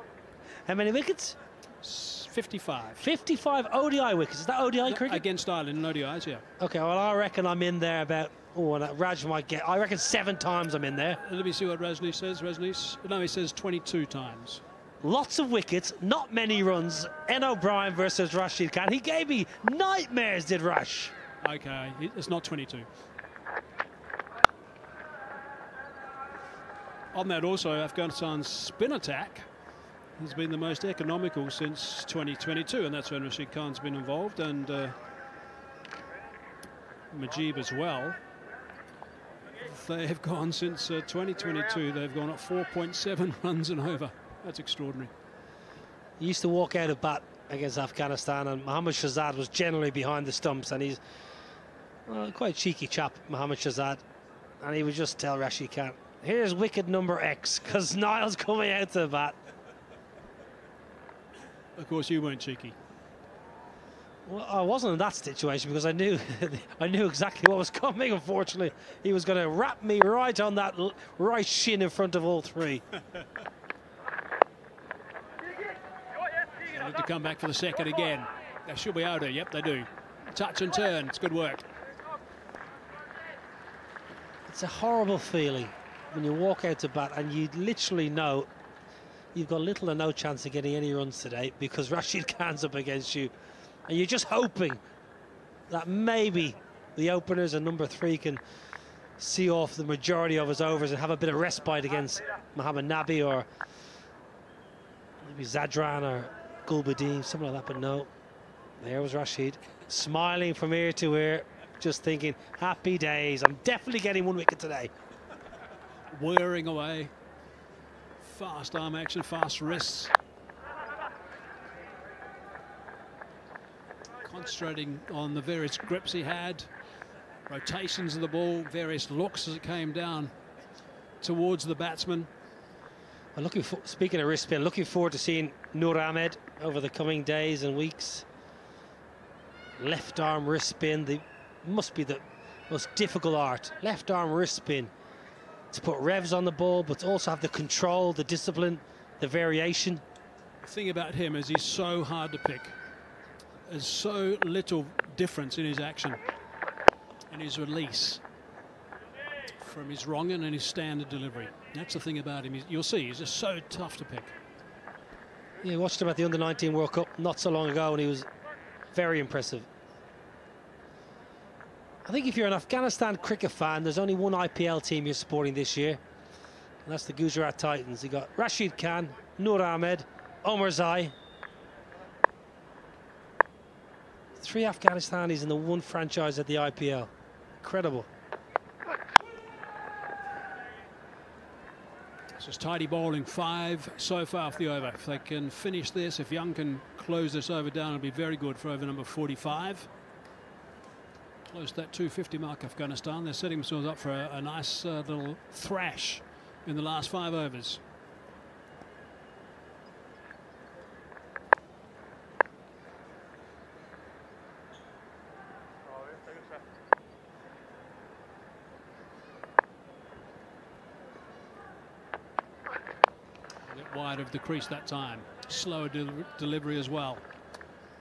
How many wickets? 55. 55 ODI wickets. Is that ODI cricket? Against Ireland in ODIs, yeah. Okay, well, I reckon I'm in there about, oh, and Raj might get, I reckon seven times I'm in there. Let me see what Rajneesh says. Rajneesh, no, he says 22 times. Lots of wickets, not many runs. En O'Brien versus Rashid Khan. He gave me nightmares, did Rash. Okay, it's not 22. On that also, Afghanistan's spin attack has been the most economical since 2022, and that's when Rashid Khan's been involved, and uh, Mujeeb as well. They have gone since uh, 2022, they've gone at 4.7 runs and over. That's extraordinary. He used to walk out of bat against Afghanistan, and Mohammad Shahzad was generally behind the stumps, and he's Well, quite cheeky chap, Mohamed Shahzad. And he would just tell Rashid Khan, here's wicket number X, because Niall's coming out to the bat. Of course, you weren't cheeky. Well, I wasn't in that situation because I knew I knew exactly what was coming. Unfortunately, he was going to wrap me right on that right shin in front of all three. They need to come back for the second again. They should be out of. Yep, they do. Touch and turn. It's good work. It's a horrible feeling when you walk out to bat and you literally know you've got little or no chance of getting any runs today because Rashid Khan's up against you. And you're just hoping that maybe the openers and number three can see off the majority of his overs and have a bit of respite against Mohamed Nabi or maybe Zadran or Gulbuddin, something like that. But no, there was Rashid, smiling from ear to ear, just thinking, happy days. I'm definitely getting one wicket today. Whirring away. Fast arm action, fast wrists. Concentrating on the various grips he had, rotations of the ball, various looks as it came down towards the batsman. I'm looking for, speaking of wrist spin, looking forward to seeing Noor Ahmed over the coming days and weeks. Left arm wrist spin, the must be the most difficult art. Left arm wrist spin to put revs on the ball, but also have the control, the discipline, the variation. The thing about him is he's so hard to pick. There's so little difference in his action, in his release from his wrong and his standard delivery. That's the thing about him. You'll see, he's just so tough to pick. Yeah, watched him at the Under-19 World Cup not so long ago, and he was very impressive. I think if you're an Afghanistan cricket fan, there's only one IPL team you're supporting this year, and that's the Gujarat Titans. You got Rashid Khan, Noor Ahmed, Omarzai. Three Afghanistanis in the one franchise at the IPL. Incredible. Just tidy bowling, five so far off the over. If they can finish this, if Young can close this over down, it'll be very good for over number 45. Close to that 250 mark, Afghanistan. They're setting themselves up for a, a nice uh, little thrash in the last five overs. Wide of the crease that time. Slower de delivery as well.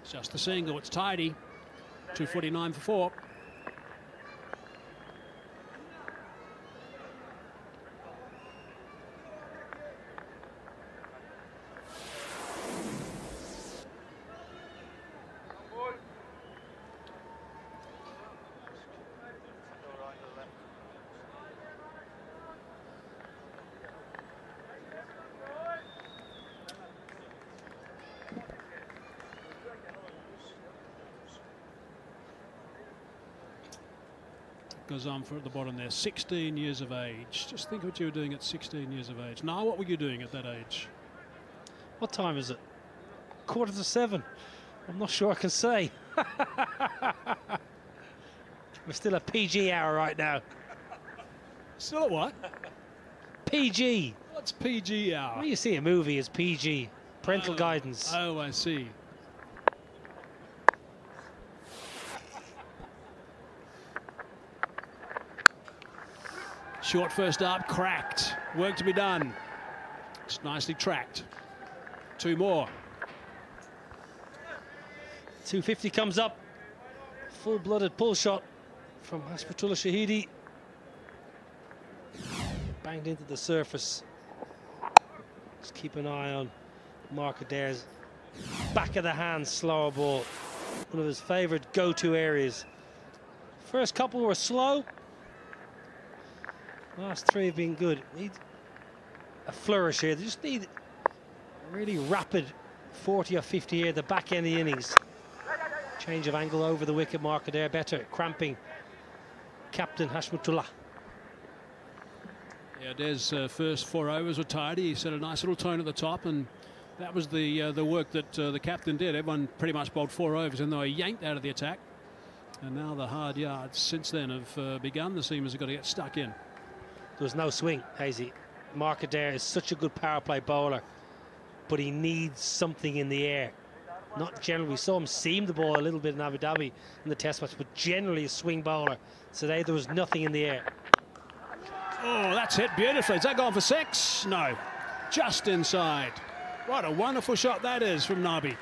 Just the single. It's tidy. 249 for four. Goes on for at the bottom there. 16 years of age. Just think what you were doing at 16 years of age. Now, what were you doing at that age? What time is it? Quarter to seven. I'm not sure I can say. We're still a PG hour right now. Still at what? PG. What's PG hour? Well, you see a movie as PG. Parental oh, guidance. Oh, I see. Short first up, cracked. Work to be done. It's nicely tracked. Two more. 250 comes up. Full-blooded pull shot from Hashmatullah Shahidi. Banged into the surface. Just keep an eye on Mark Adair's back of the hand slower ball. One of his favourite go-to areas. First couple were slow. Last three have been good. Need a flourish here. They just need really rapid 40 or 50 here the back end of the innings. Change of angle over the wicket marker there. Better cramping captain Hashmatullah. Yeah, Des' uh, first four overs were tidy. He set a nice little tone at the top, and that was the uh, the work that uh, the captain did. Everyone pretty much bowled four overs, and they were yanked out of the attack. And now the hard yards since then have uh, begun. The seamers have got to get stuck in. There was no swing, Hazy. Mark Adair is such a good power play bowler, but he needs something in the air. Not generally. We saw him seam the ball a little bit in Abu Dhabi in the test match, but generally a swing bowler. Today there was nothing in the air. Oh, that's hit beautifully. Is that gone for six? No, just inside. What a wonderful shot that is from Nabi.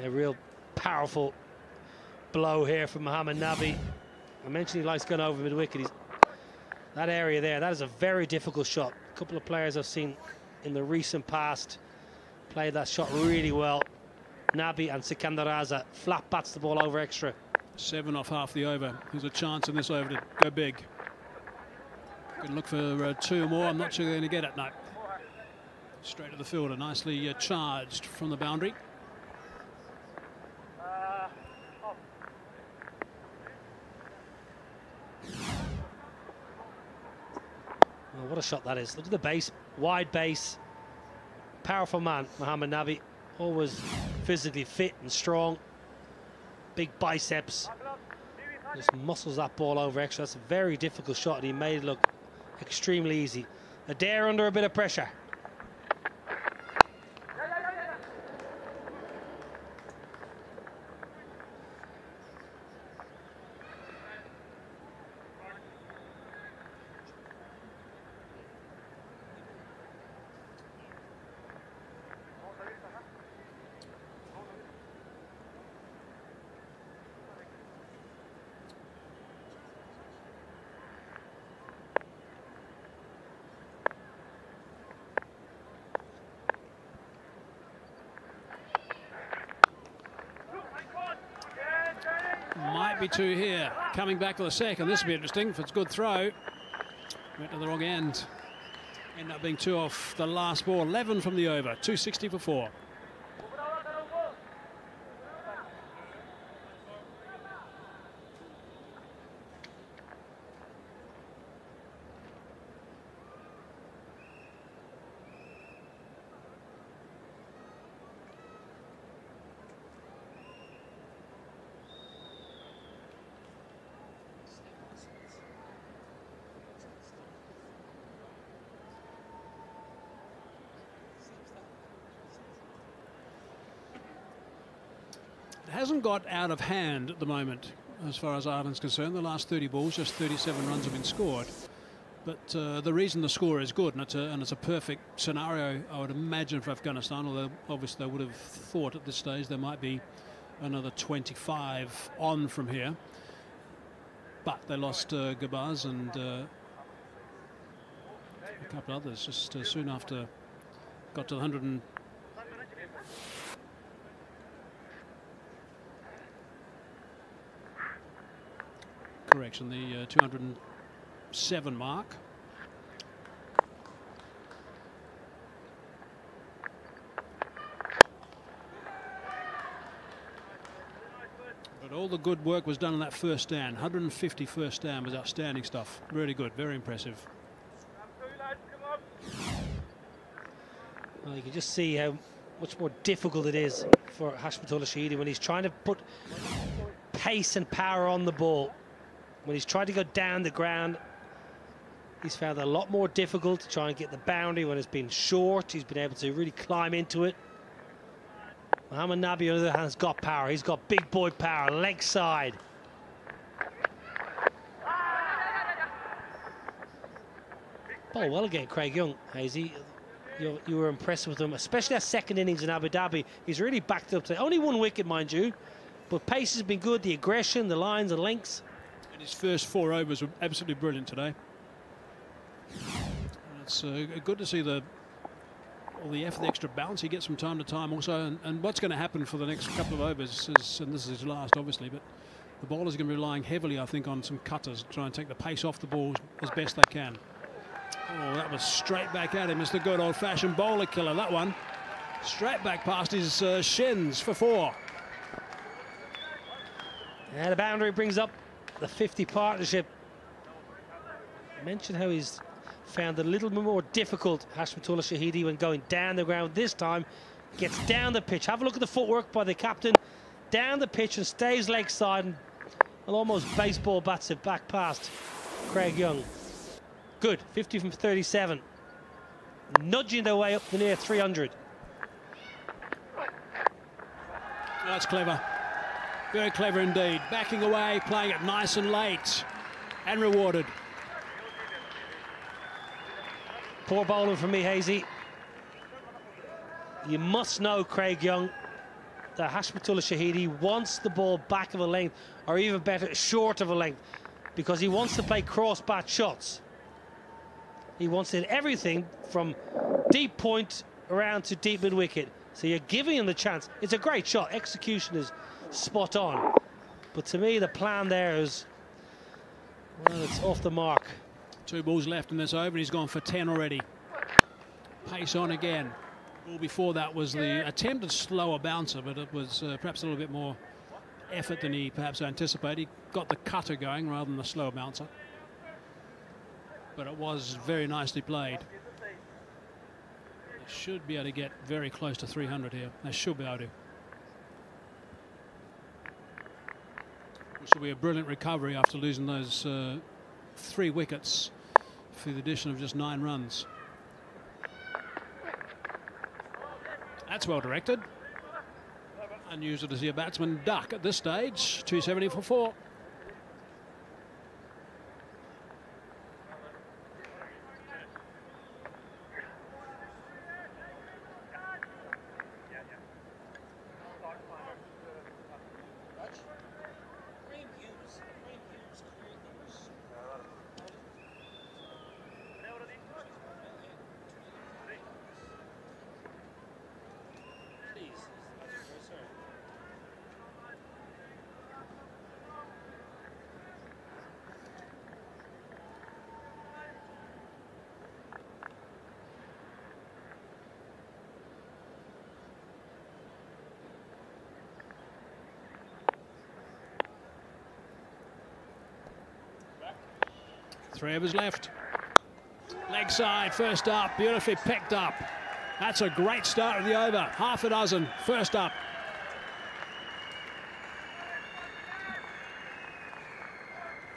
Yeah, a real powerful blow here from Mohamed Nabi. I mentioned he likes going over mid wicket. He's, that area there, that is a very difficult shot. A couple of players I've seen in the recent past played that shot really well. Nabi and Sikandar Raza flat bats the ball over extra. Seven off half the over. There's a chance in this over to go big. Can look for uh, two more. I'm not sure they're going to get it. No. Straight to the fielder. Nicely uh, charged from the boundary. Oh, what a shot that is. Look at the base, wide base. Powerful man, Mohamed Nabi. Always physically fit and strong. Big biceps. Just muscles that ball over extra. That's a very difficult shot, and he made it look extremely easy. Adair under a bit of pressure. Might be two here. Coming back to the second. This will be interesting if it's a good throw. Went to the wrong end. End up being two off the last ball. 11 from the over. 260 for four. Got out of hand at the moment, as far as Ireland's concerned. The last 30 balls, just 37 runs have been scored. But uh, the reason the score is good, and it's, a, and it's a perfect scenario, I would imagine, for Afghanistan, although obviously they would have thought at this stage there might be another 25 on from here. But they lost uh, Gurbaz and uh, a couple others just uh, soon after got to the 100 and correction, the uh, 207 mark. But all the good work was done in that first stand. 150 first stand was outstanding stuff. Really good, very impressive. Well, you can just see how much more difficult it is for Hashmatullah Shahidi when he's trying to put pace and power on the ball. When he's tried to go down the ground, he's found it a lot more difficult to try and get the boundary when it's been short. He's been able to really climb into it. Mohamed Nabi, on the other hand, has got power. He's got big boy power, leg side. Oh, well again, Craig Young, Hazy. You, you were impressed with him, especially that second innings in Abu Dhabi. He's really backed up to only one wicket, mind you, but pace has been good. The aggression, the lines, the lengths. And his first four overs were absolutely brilliant today. And it's uh, good to see the all the effort, the extra bounce he gets from time to time also. And, and what's going to happen for the next couple of overs is, and this is his last obviously, but the bowlers are going to be relying heavily, I think, on some cutters, try and take the pace off the ball as best they can. Oh, that was straight back at him. It's the good old-fashioned bowler killer, that one. Straight back past his uh, shins for four. And the boundary brings up the 50 partnership. Mentioned how he's found a little bit more difficult, Hashmatullah Shahidi, when going down the ground. This time, Gets down the pitch. Have a look at the footwork by the captain. Down the pitch and stays leg side and almost baseball bats it back past Craig Young. Good, 50 from 37. Nudging their way up to near 300. That's clever. Very clever indeed. Backing away, playing it nice and late. And rewarded. Poor bowling from me, Hazy. You must know, Craig Young, that Hashmatullah Shahidi wants the ball back of a length, or even better, short of a length, because he wants to play cross-bat shots. He wants it everything from deep point around to deep mid-wicket. So you're giving him the chance. It's a great shot. Execution is spot on. But to me, the plan there is, well, it's off the mark. Two balls left in this over, and he's gone for 10 already. Pace on again. Ball before that was the attempted slower bouncer, but it was uh, perhaps a little bit more effort than he perhaps anticipated. He got the cutter going rather than the slow bouncer. But it was very nicely played. They should be able to get very close to 300 here. They should be able to. Which will be a brilliant recovery after losing those uh, three wickets for the addition of just nine runs. That's well directed. Unusual to see a batsman duck at this stage. 270 for four. Three overs left. Leg side, first up, beautifully picked up. That's a great start of the over. Half a dozen, first up.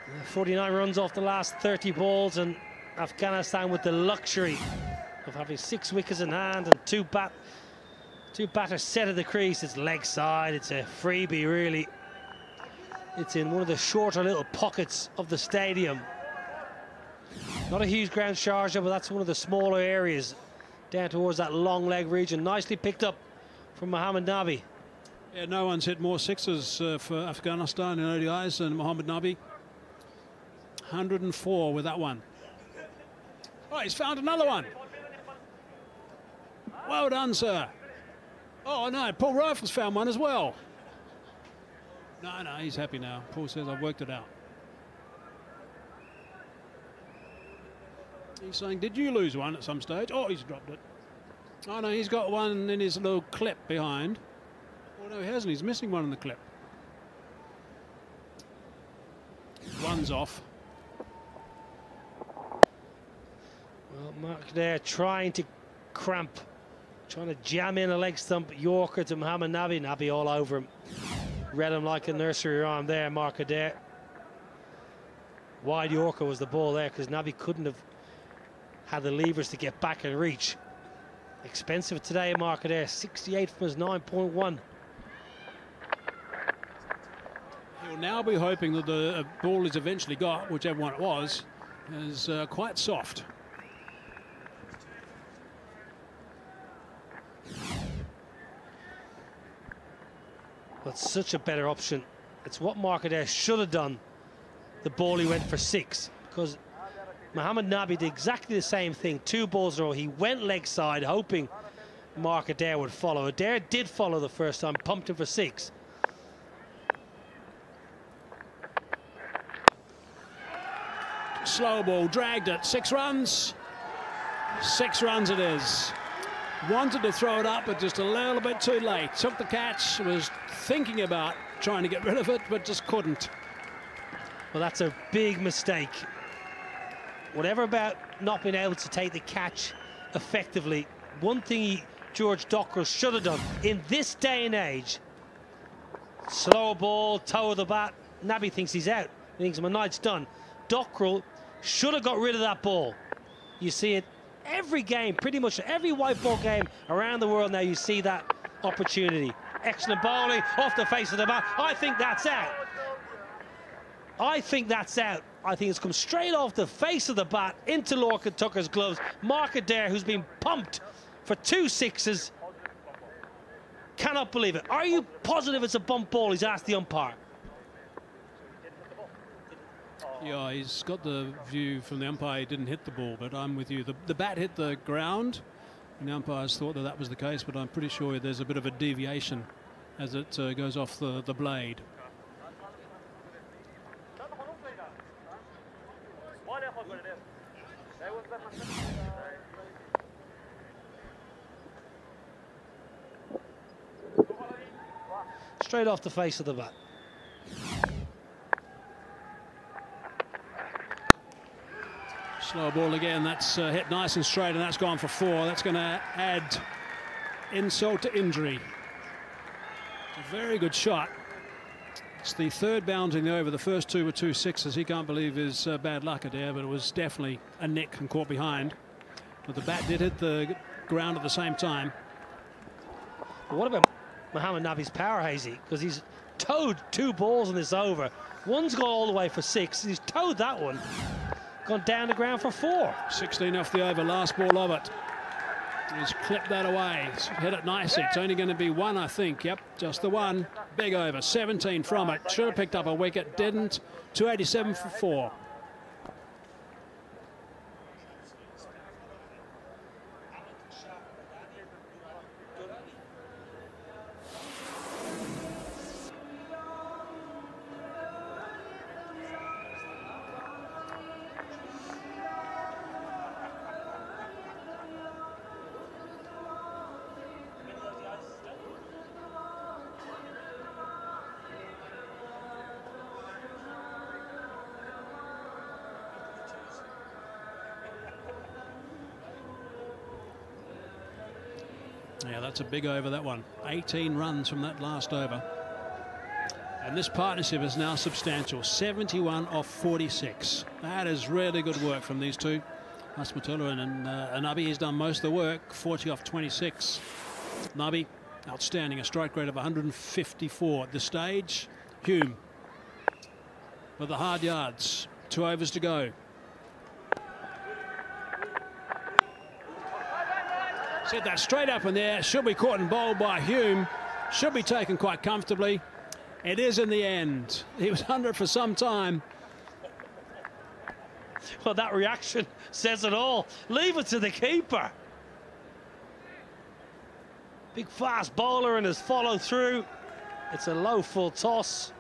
Uh, 49 runs off the last 30 balls, and Afghanistan with the luxury of having six wickets in hand and two bat, two batters set at the crease. It's leg side. It's a freebie, really. It's in one of the shorter little pockets of the stadium. Not a huge ground Sharjah, but that's one of the smaller areas down towards that long leg region. Nicely picked up from Mohammad Nabi. Yeah, no one's hit more sixes uh, for Afghanistan in ODIs than Mohammad Nabi. 104 with that one. Oh, he's found another one. Well done, sir. Oh, no, Paul Reiffel's found one as well. No, no, he's happy now. Paul says, I've worked it out. He's saying, did you lose one at some stage? Oh, he's dropped it. Oh, no, he's got one in his little clip behind. Oh, no, he hasn't. He's missing one in the clip. One's off. Well, Mark there trying to cramp, trying to jam in a leg stump Yorker to Mohammad Nabi. Nabi all over him. Read him like a nursery rhyme there, Mark Adair. Wide Yorker was the ball there because Nabi couldn't have had the levers to get back and reach. Expensive today, Mark Adair. 68 from his 9.1. He'll now be hoping that the uh, ball is eventually got, whichever one it was, is uh, quite soft. But such a better option. It's what Mark Adair should have done. The ball he went for six because Mohammad Nabi did exactly the same thing. Two balls in a row. He went leg side hoping Mark Adair would follow. Adair did follow the first time, pumped him for six. Slow ball, dragged it. Six runs. Six runs it is. Wanted to throw it up, but just a little bit too late. Took the catch, was thinking about trying to get rid of it, but just couldn't. Well, that's a big mistake. Whatever about not being able to take the catch effectively, one thing he George Dockrell should have done in this day and age. Slow ball, toe of the bat. Nabi thinks he's out. He thinks my night's done. Dockrell should have got rid of that ball. You see it every game, pretty much every white ball game around the world now. You see that opportunity. Excellent bowling off the face of the bat. I think that's out. I think that's out. I think it's come straight off the face of the bat into Lorcan Tucker's gloves. Mark Adair, who's been pumped for two sixes. Cannot believe it. Are you positive it's a bump ball? He's asked the umpire. Yeah, he's got the view from the umpire. He didn't hit the ball, but I'm with you. The, the bat hit the ground, and the umpires thought that that was the case, but I'm pretty sure there's a bit of a deviation as it uh, goes off the, the blade. Straight off the face of the bat. Slow ball again. That's uh, hit nice and straight, and that's gone for four. That's going to add insult to injury. A very good shot. It's the third boundary in the over. The first two were two sixes. He can't believe his uh, bad luck there, but it was definitely a nick and caught behind. But the bat did hit the ground at the same time. What about Mohammad Nabi's power, Hazy? Because he's towed two balls in this over. One's gone all the way for six. He's towed that one. Gone down the ground for four. 16 off the over, last ball of it. He's clipped that away. He's hit it nicely. It's only going to be one, I think. Yep, just the one. Big over. 17 from it. Should have picked up a wicket. Didn't. 287 for four. That's a big over, that one. 18 runs from that last over. And this partnership is now substantial. 71 off 46. That is really good work from these two. Hashmatullah and uh, Nabi has done most of the work. 40 off 26. Nabi, outstanding. A strike rate of 154 at this stage. Hume with the hard yards. Two overs to go. Set that straight up in there. Should be caught and bowled by Hume. Should be taken quite comfortably. It is in the end. He was under for some time. Well, that reaction says it all. Leave it to the keeper. Big fast bowler and his follow through. It's a low full toss.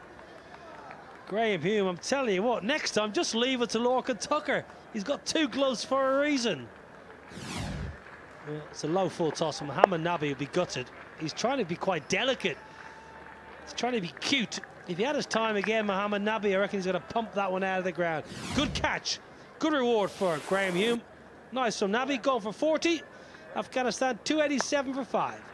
Graham Hume, I'm telling you what, next time just leave it to Lorcan Tucker. He's got two gloves for a reason. It's a low full toss. Mohamed Nabi will be gutted. He's trying to be quite delicate. He's trying to be cute. If he had his time again, Mohamed Nabi, I reckon he's going to pump that one out of the ground. Good catch. Good reward for Graham Hume. Nice from Nabi. Going for 40. Afghanistan 287 for 5.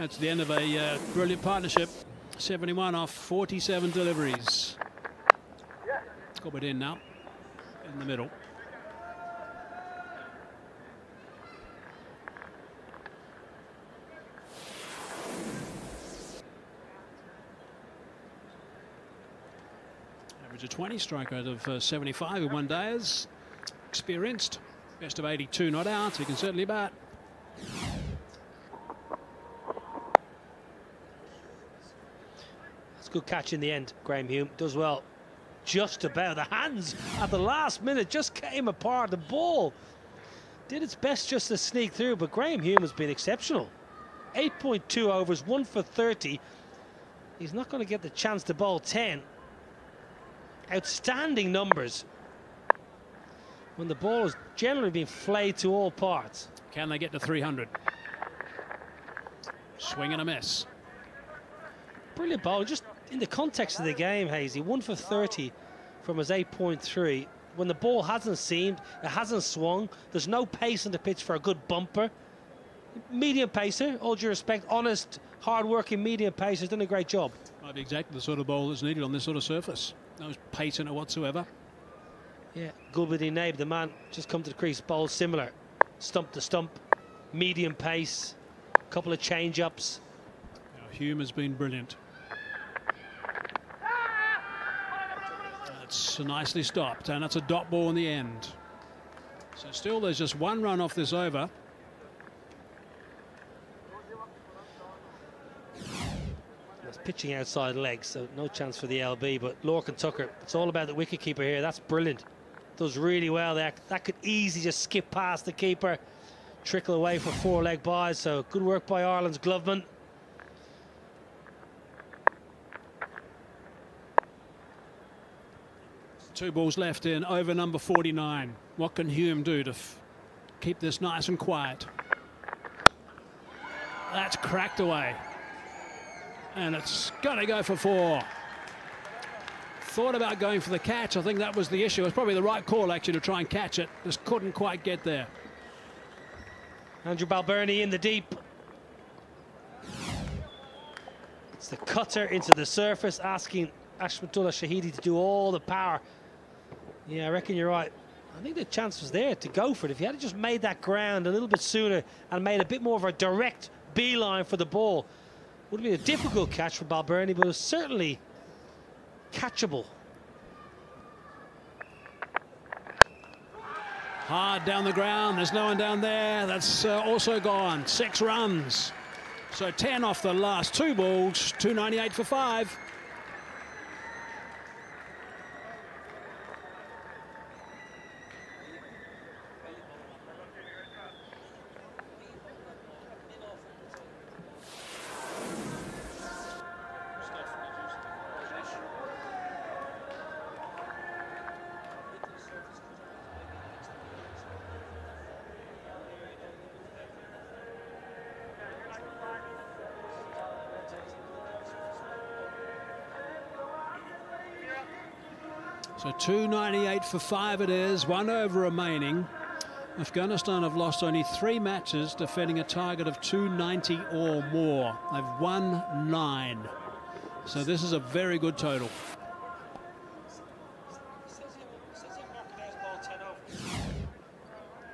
That's the end of a uh, brilliant partnership. 71 off 47 deliveries. Cobbett in now, in the middle. Average of 20, strike rate of uh, 75 in one day is experienced. Best of 82 not out, he can certainly bat. Good catch in the end. Graham Hume does well. Just about. The hands at the last minute just came apart. The ball did its best just to sneak through, but Graham Hume has been exceptional. 8.2 overs, 1 for 30. He's not going to get the chance to bowl 10. Outstanding numbers when the ball has generally been flayed to all parts. Can they get to 300? Swing and a miss. Brilliant ball, just in the context of the game, Hazy. 1 for 30 from his 8.3. When the ball hasn't seamed, it hasn't swung, there's no pace on the pitch for a good bumper. Medium pacer, all due respect, honest, hard-working medium pacer, done a great job. Might be exactly the sort of ball that's needed on this sort of surface. No pace in it whatsoever. Yeah, Gulbuddin Naib, the man, just come to the crease, bowl similar. Stump to stump, medium pace, couple of change-ups. Hume has been brilliant. That's nicely stopped, and that's a dot ball in the end. So still there's just one run off this over. That's pitching outside legs, so no chance for the LB, but Lorcan Tucker, it's all about the wicket keeper here. That's brilliant. Does really well there. That could easily just skip past the keeper, trickle away for four leg byes, so good work by Ireland's gloveman. Two balls left in over number 49. What can Hume do to keep this nice and quiet? That's cracked away. And it's going to go for four. Thought about going for the catch. I think that was the issue. It was probably the right call, actually, to try and catch it. Just couldn't quite get there. Andrew Balbirnie in the deep. It's the cutter into the surface, asking Hashmatullah Shahidi to do all the power. Yeah, I reckon you're right. I think the chance was there to go for it. If he had just made that ground a little bit sooner and made a bit more of a direct beeline for the ball, would have been a difficult catch for Balbirnie, but it was certainly catchable. Hard down the ground. There's no one down there. That's uh, also gone. Six runs. So 10 off the last two balls. 298 for five. 298 for five it is, one over remaining. Afghanistan have lost only three matches, defending a target of 290 or more. They've won nine. So this is a very good total.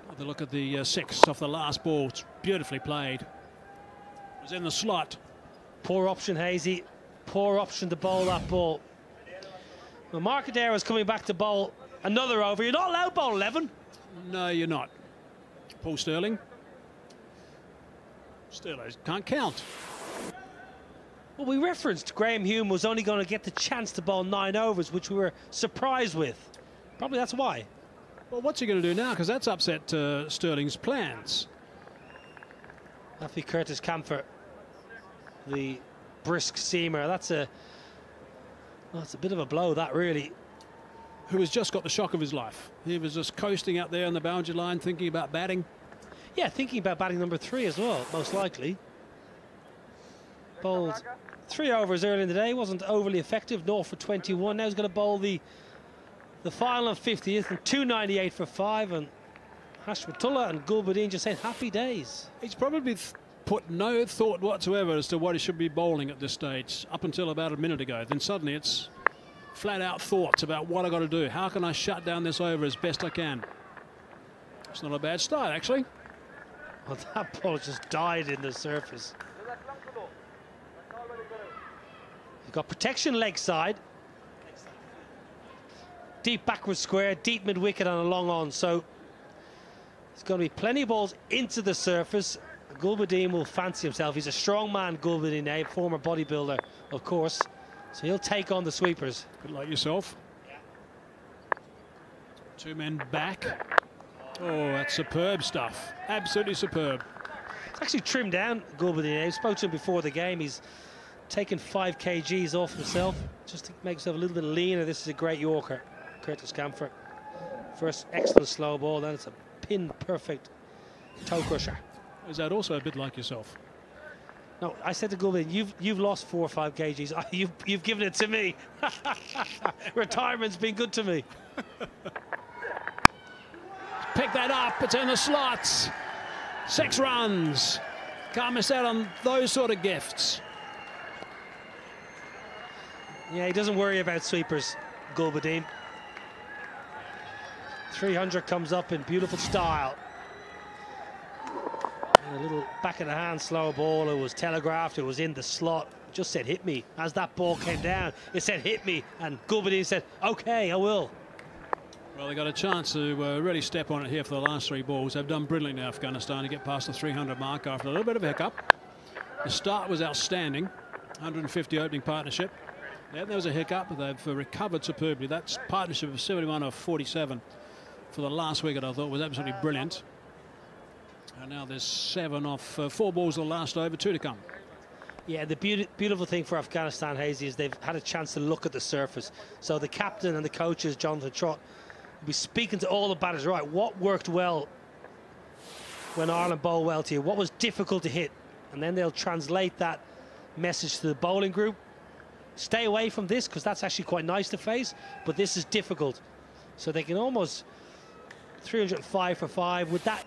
Have a look at the uh, six off the last ball. It's beautifully played. It was in the slot. Poor option, Hazy. Poor option to bowl that ball. Well, Mark Adair is coming back to bowl another over. You're not allowed bowl 11. No, you're not. Paul Stirling. Still can't count. Well, we referenced Graham Hume was only going to get the chance to bowl nine overs, which we were surprised with. Probably that's why. Well, what's he going to do now? Because that's upset uh, Stirling's plans. That'd be Curtis Campher, the brisk seamer. That's a well, it's a bit of a blow, that really. Who has just got the shock of his life. He was just coasting out there on the boundary line, thinking about batting. Yeah, thinking about batting number three as well, most likely. Bowled three overs early in the day, wasn't overly effective, nor for 21. Now he's going to bowl the the final and 50th and 298 for five. And Hashmatullah and Gulbuddin just saying happy days. He's probably put no thought whatsoever as to what he should be bowling at this stage up until about a minute ago. Then suddenly it's flat out thoughts about what I've got to do. How can I shut down this over as best I can? It's not a bad start, actually. Well, that ball just died in the surface. You've got protection leg side. Deep backward square, deep mid wicket and a long on. So it's going to be plenty of balls into the surface. Gulbuddin will fancy himself. He's a strong man, Gulbuddin, a eh? former bodybuilder, of course. So he'll take on the sweepers. Good like yourself. Two men back. Oh, that's superb stuff. Absolutely superb. It's actually trimmed down Gulbuddin. I eh? spoke to him before the game. He's taken five kgs off himself just to make himself a little bit leaner. This is a great Yorker, Curtis Campher. First excellent slow ball, then it's a pin perfect toe crusher. Is that also a bit like yourself? No, I said to Gulbuddin, you've you've lost four or five kgs. You've you've given it to me. Retirement's been good to me. Pick that up. It's in the slots. Six runs. Can't miss out on those sort of gifts. Yeah, he doesn't worry about sweepers, Gulbuddin. 300 comes up in beautiful style. A little back of the hand slow ball. It was telegraphed. It was in the slot. Just said hit me. As that ball came down, it said hit me. And Gulbuddin said, OK, I will. Well, they got a chance to uh, really step on it here for the last three balls. They've done brilliantly in Afghanistan to get past the 300 mark after a little bit of a hiccup. The start was outstanding. 150 opening partnership. Yeah, there was a hiccup, but they've uh, recovered superbly. That's partnership of 71 of 47 for the last wicket. I thought was absolutely brilliant. And now there's seven off uh, four balls the last over, two to come. Yeah, the be beautiful thing for Afghanistan, Hazy, is they've had a chance to look at the surface. So the captain and the coaches, Jonathan Trott, be speaking to all the batters, right, what worked well when Ireland bowled well to you? What was difficult to hit? And then they'll translate that message to the bowling group. Stay away from this because that's actually quite nice to face, but this is difficult. So they can almost 305 for five with that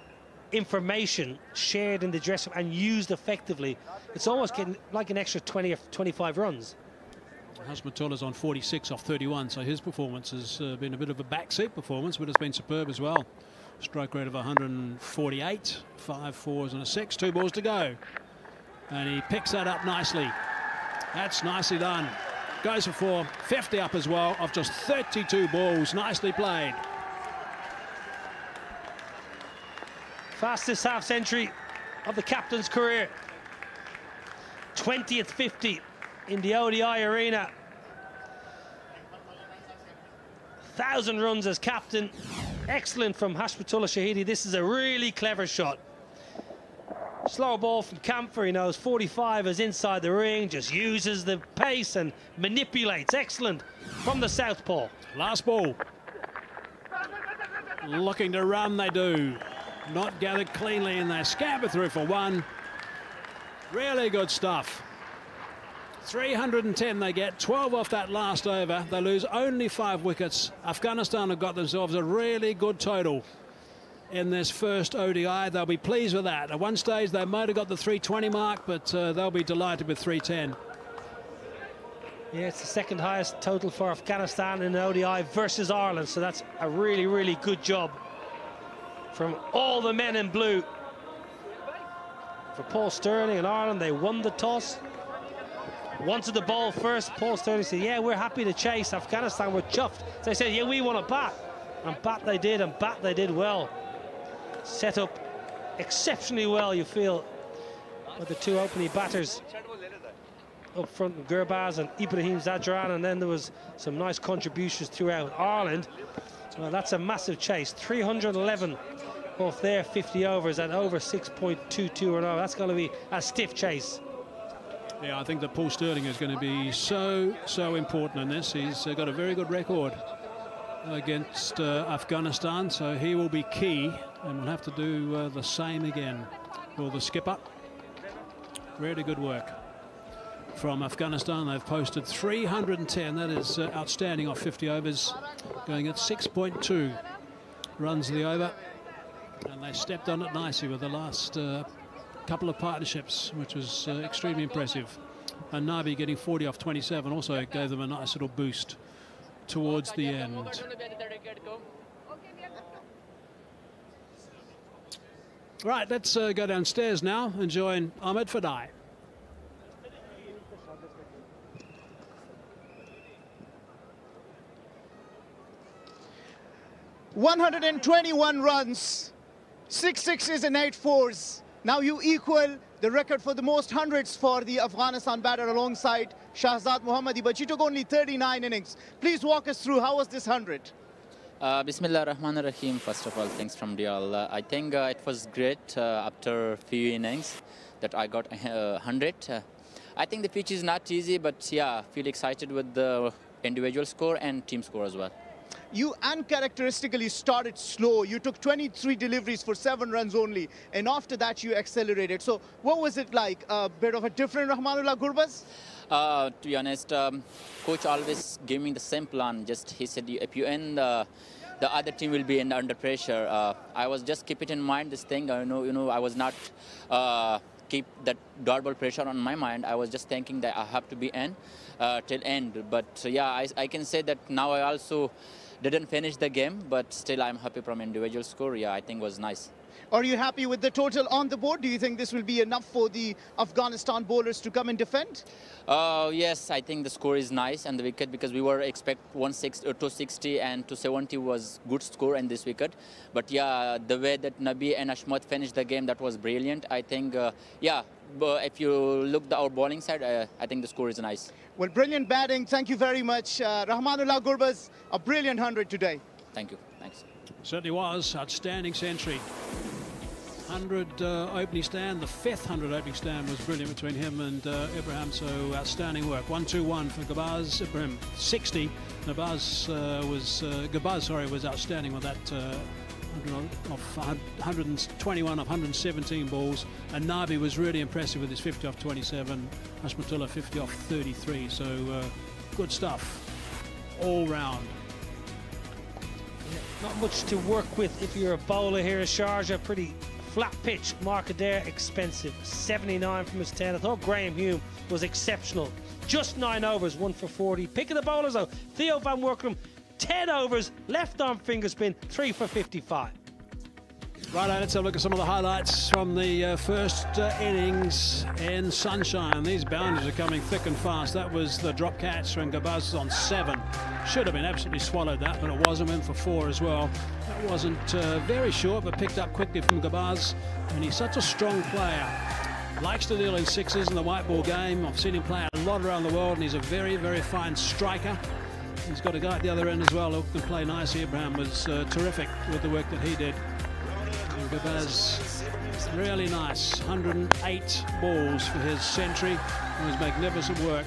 information shared in the dressing room and used effectively. It's almost getting like an extra 20 or 25 runs. Hashmatullah's on 46 off 31, so his performance has uh, been a bit of a backseat performance, but it's been superb as well. Strike rate of 148, five fours and a six, two balls to go. And he picks that up nicely. That's nicely done. Goes for four, 50 up as well, of just 32 balls. Nicely played. Fastest half century of the captain's career. 20th 50 in the ODI arena. Thousand runs as captain. Excellent from Hashmatullah Shahidi. This is a really clever shot. Slow ball from Campher. He knows 45 is inside the ring. Just uses the pace and manipulates. Excellent from the southpaw. Last ball. Looking to run, they do. Not gathered cleanly, and they scamper through for one. Really good stuff. 310 they get, 12 off that last over. They lose only five wickets. Afghanistan have got themselves a really good total in this first ODI. They'll be pleased with that. At one stage, they might have got the 320 mark, but uh, they'll be delighted with 310. Yeah, it's the second highest total for Afghanistan in the ODI versus Ireland, so that's a really, really good job from all the men in blue. For Paul Stirling and Ireland, they won the toss wanted the ball first. Paul Stirling said, yeah, we're happy to chase. Afghanistan were chuffed. They said, yeah, we want to bat. And bat they did, and bat they did well. Set up exceptionally well, you feel, with the two opening batters up front, Gurbaz and Ibrahim Zadran, and then there was some nice contributions throughout Ireland. Well, that's a massive chase. 311 off their 50 overs at over 6.22 or no. That's going to be a stiff chase. Yeah, I think that Paul Stirling is going to be so, so important in this. He's uh, got a very good record against uh, Afghanistan, so he will be key, and we'll have to do uh, the same again. Will the skipper. Really good work from Afghanistan. They've posted 310. That is uh, outstanding off 50 overs, going at 6.2 runs the over. And they stepped on it nicely with the last uh, couple of partnerships, which was uh, extremely impressive. And Nabi getting 40 off 27 also gave them a nice little boost towards the end. Right, let's uh, go downstairs now and join Ahmed Fadai. One hundred and twenty-one runs, six sixes and eight fours. Now you equal the record for the most hundreds for the Afghanistan batter alongside Shahzad Mohammadi, but you took only 39 innings. Please walk us through how was this 100? Uh, Bismillah Rahman Rahim. First of all, thanks from. Uh, I think uh, it was great uh, after a few innings that I got uh, 100. Uh, I think the pitch is not easy, but yeah, feel excited with the individual score and team score as well. You uncharacteristically started slow. You took 23 deliveries for seven runs only, and after that you accelerated. So what was it like? A bit of a different Rahmanullah Gurbaz? Uh, to be honest, um, coach always gave me the same plan. Just he said, if you end, uh, the other team will be in, under pressure. Uh, I was just keep it in mind. This thing, I know, you know, I was not uh, keep that double pressure on my mind. I was just thinking that I have to be in uh, till end. But yeah, I, I can say that now I also didn't finish the game, but still I'm happy from individual score. Yeah, I think was nice. Are you happy with the total on the board? Do you think this will be enough for the Afghanistan bowlers to come and defend? Uh, yes, I think the score is nice and the wicket because we were expect 160, uh, 260 and 270 was good score in this wicket. But yeah, the way that Nabi and Ashmat finished the game, that was brilliant. I think, uh, yeah, but if you look the our bowling side, uh, I think the score is nice. Well, brilliant batting. Thank you very much. Uh, Rahmanullah Gurbaz, a brilliant 100 today. Thank you. Thanks. Certainly was. Outstanding century. 100 uh, opening stand. The fifth 100 opening stand was brilliant between him and uh, Ibrahim, so outstanding work. 1-2-1 for Gurbaz. Ibrahim 60. Nabaz uh, was, uh, Gurbaz, sorry, was outstanding with that uh, 121 of 117 balls. And Nabi was really impressive with his 50 off 27. Hashmatullah 50 off 33. So uh, good stuff all round. Not much to work with if you're a bowler here Sharjah. Pretty Flat pitch, Mark Adair expensive. 79 from his 10. I thought Graham Hume was exceptional. Just nine overs, one for 40. Picking the bowlers though, Theo Van Woerkom, 10 overs, left arm finger spin, three for 55. Right, let's have a look at some of the highlights from the uh, first uh, innings in Sunshine. These boundaries are coming thick and fast. That was the drop catch when Gurbaz on seven. Should have been absolutely swallowed that, but it wasn't. Went for four as well. Wasn't uh, very short, but picked up quickly from Gurbaz. And he's such a strong player. Likes to deal in sixes in the white ball game. I've seen him play a lot around the world, and he's a very, very fine striker. He's got a guy at the other end as well who can play nice. Ibrahim was uh, terrific with the work that he did. Gurbaz, really nice. 108 balls for his century. It was magnificent work.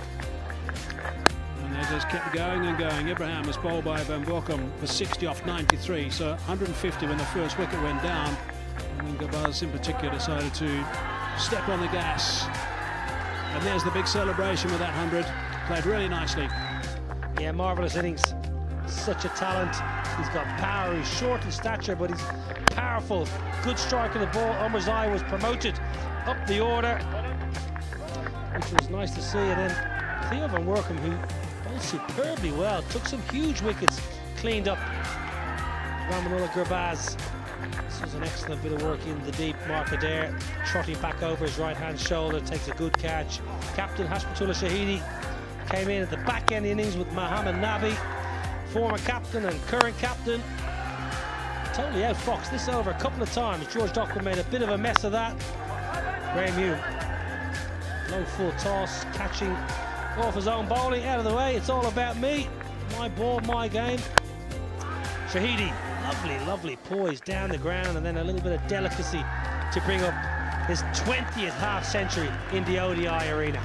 They just kept going and going. Ibrahim was bowled by Van Woerkom for 60 off 93, so 150 when the first wicket went down. And then Gurbaz in particular decided to step on the gas. And there's the big celebration with that 100. Played really nicely. Yeah, marvellous innings. Such a talent. He's got power. He's short in stature, but he's powerful. Good strike of the ball. Omarzai was promoted up the order, which was nice to see. And then Theo Van Woerkom, who superbly well, took some huge wickets, cleaned up Rahmanullah Gurbaz. This was an excellent bit of work in the deep. Mark Adair trotting back over his right-hand shoulder, takes a good catch. Captain Hashmatullah Shahidi came in at the back end innings with Mohammed Nabi, former captain and current captain totally outfoxed this over a couple of times. George Dockrell made a bit of a mess of that. Graham Hume, low full toss, catching off his own bowling, out of the way. It's all about me, my ball, my game. Shahidi, lovely, lovely poise down the ground and then a little bit of delicacy to bring up his 20th half century in the ODI arena.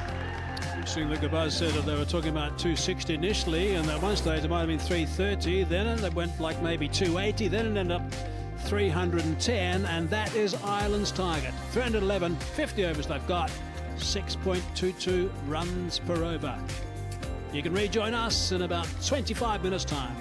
Interesting that Gurbaz said that they were talking about 260 initially, and at one stage it might have been 330, then it went like maybe 280, then it ended up 310, and that is Ireland's target. 311, 50 overs they've got, 6.22 runs per over. You can rejoin us in about 25 minutes' time.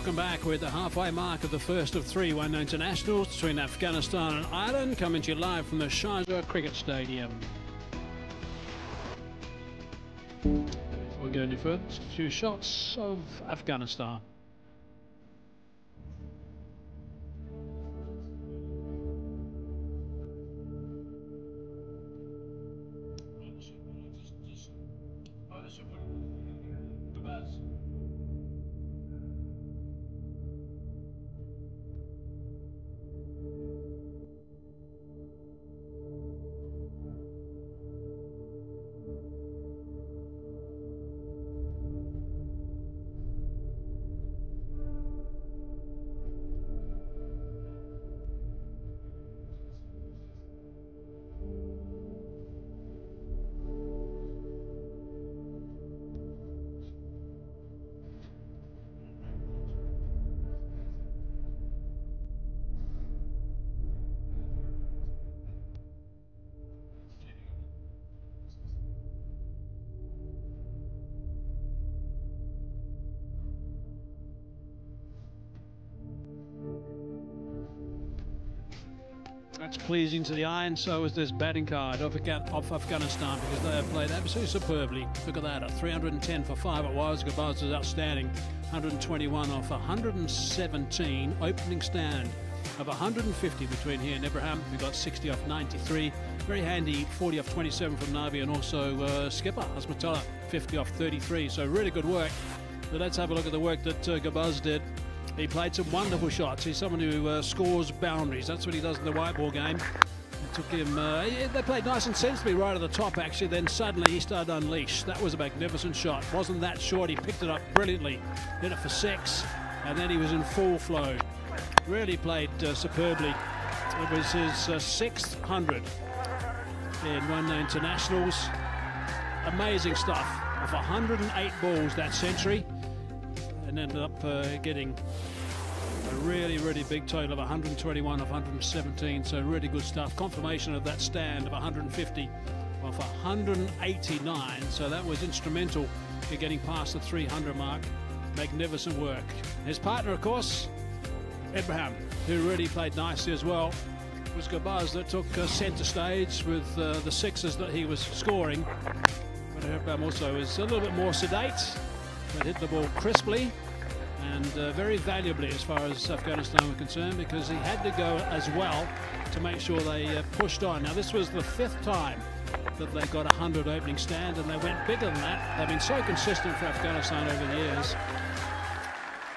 Welcome back. We're at the halfway mark of the first of three one internationals between Afghanistan and Ireland, coming to you live from the Sharjah Cricket Stadium. We're going to first few shots of Afghanistan. That's pleasing to the eye, and so is this batting card off Afghanistan because they have played absolutely superbly. Look at that, a 310 for five it was. Gurbaz is outstanding. 121 off 117 opening stand of 150 between here and Ibrahim. We got 60 off 93. Very handy 40 off 27 from Nabi and also uh, skipper Hashmatullah 50 off 33. So really good work. But let's have a look at the work that uh, Gurbaz did. He played some wonderful shots. He's someone who uh, scores boundaries. That's what he does in the white ball game. It took him. Uh, they played nice and sensibly right at the top, actually. Then suddenly he started to unleash. That was a magnificent shot. Wasn't that short? He picked it up brilliantly. Did it for six, and then he was in full flow. Really played uh, superbly. It was his uh, sixth hundred in one day internationals. Amazing stuff. Of 108 balls that century and ended up uh, getting a really, really big total of 121 of 117. So really good stuff. Confirmation of that stand of 150 off 189. So that was instrumental in getting past the 300 mark. Magnificent work. His partner, of course, Ibrahim, who really played nicely as well. It was Gurbaz that took uh, centre stage with uh, the sixes that he was scoring. But Ibrahim also is a little bit more sedate hit the ball crisply and uh, very valuably as far as Afghanistan were concerned because he had to go as well to make sure they uh, pushed on. Now this was the fifth time that they got a 100 opening stand and they went bigger than that. They've been so consistent for Afghanistan over the years.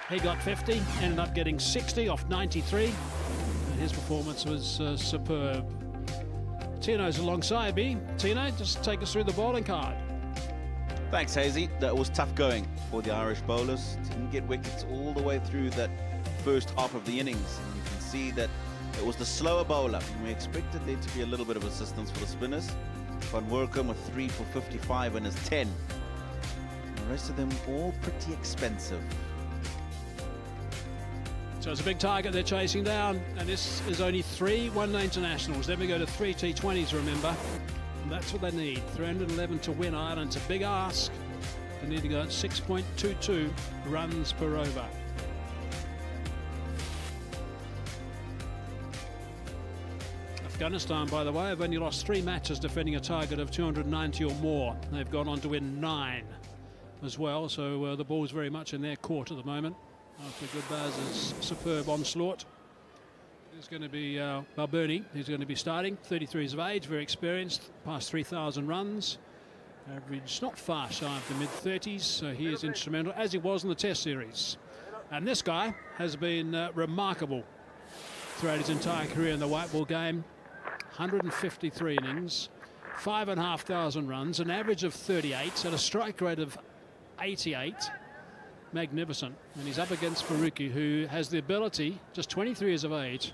He got 50, ended up getting 60 off 93 and his performance was uh, superb. Tino's alongside me. Tino, just take us through the bowling card. Thanks, Hazy. That was tough going for the Irish bowlers. Didn't get wickets all the way through that first half of the innings. And you can see that it was the slower bowler. We expected there to be a little bit of assistance for the spinners. Van Woerkom with 3 for 55 and his 10. The rest of them all pretty expensive. So it's a big target they're chasing down, and this is only three one-day internationals. Then we go to three T20s, remember. And that's what they need. 311 to win Ireland. It's a big ask. They need to go at 6.22 runs per over. Afghanistan, by the way, have only lost three matches defending a target of 290 or more. They've gone on to win nine as well, so uh, the ball's very much in their court at the moment after Gurbaz's superb onslaught. There's going to be uh, Balbirnie, who's going to be starting, 33 years of age, very experienced, past 3,000 runs. Average not far shy of the mid 30s, so he is instrumental, as he was in the Test series. And this guy has been uh, remarkable throughout his entire career in the white ball game. 153 innings, 5,500 runs, an average of 38, and a strike rate of 88 magnificent. And he's up against Faruqi, who has the ability, just 23 years of age,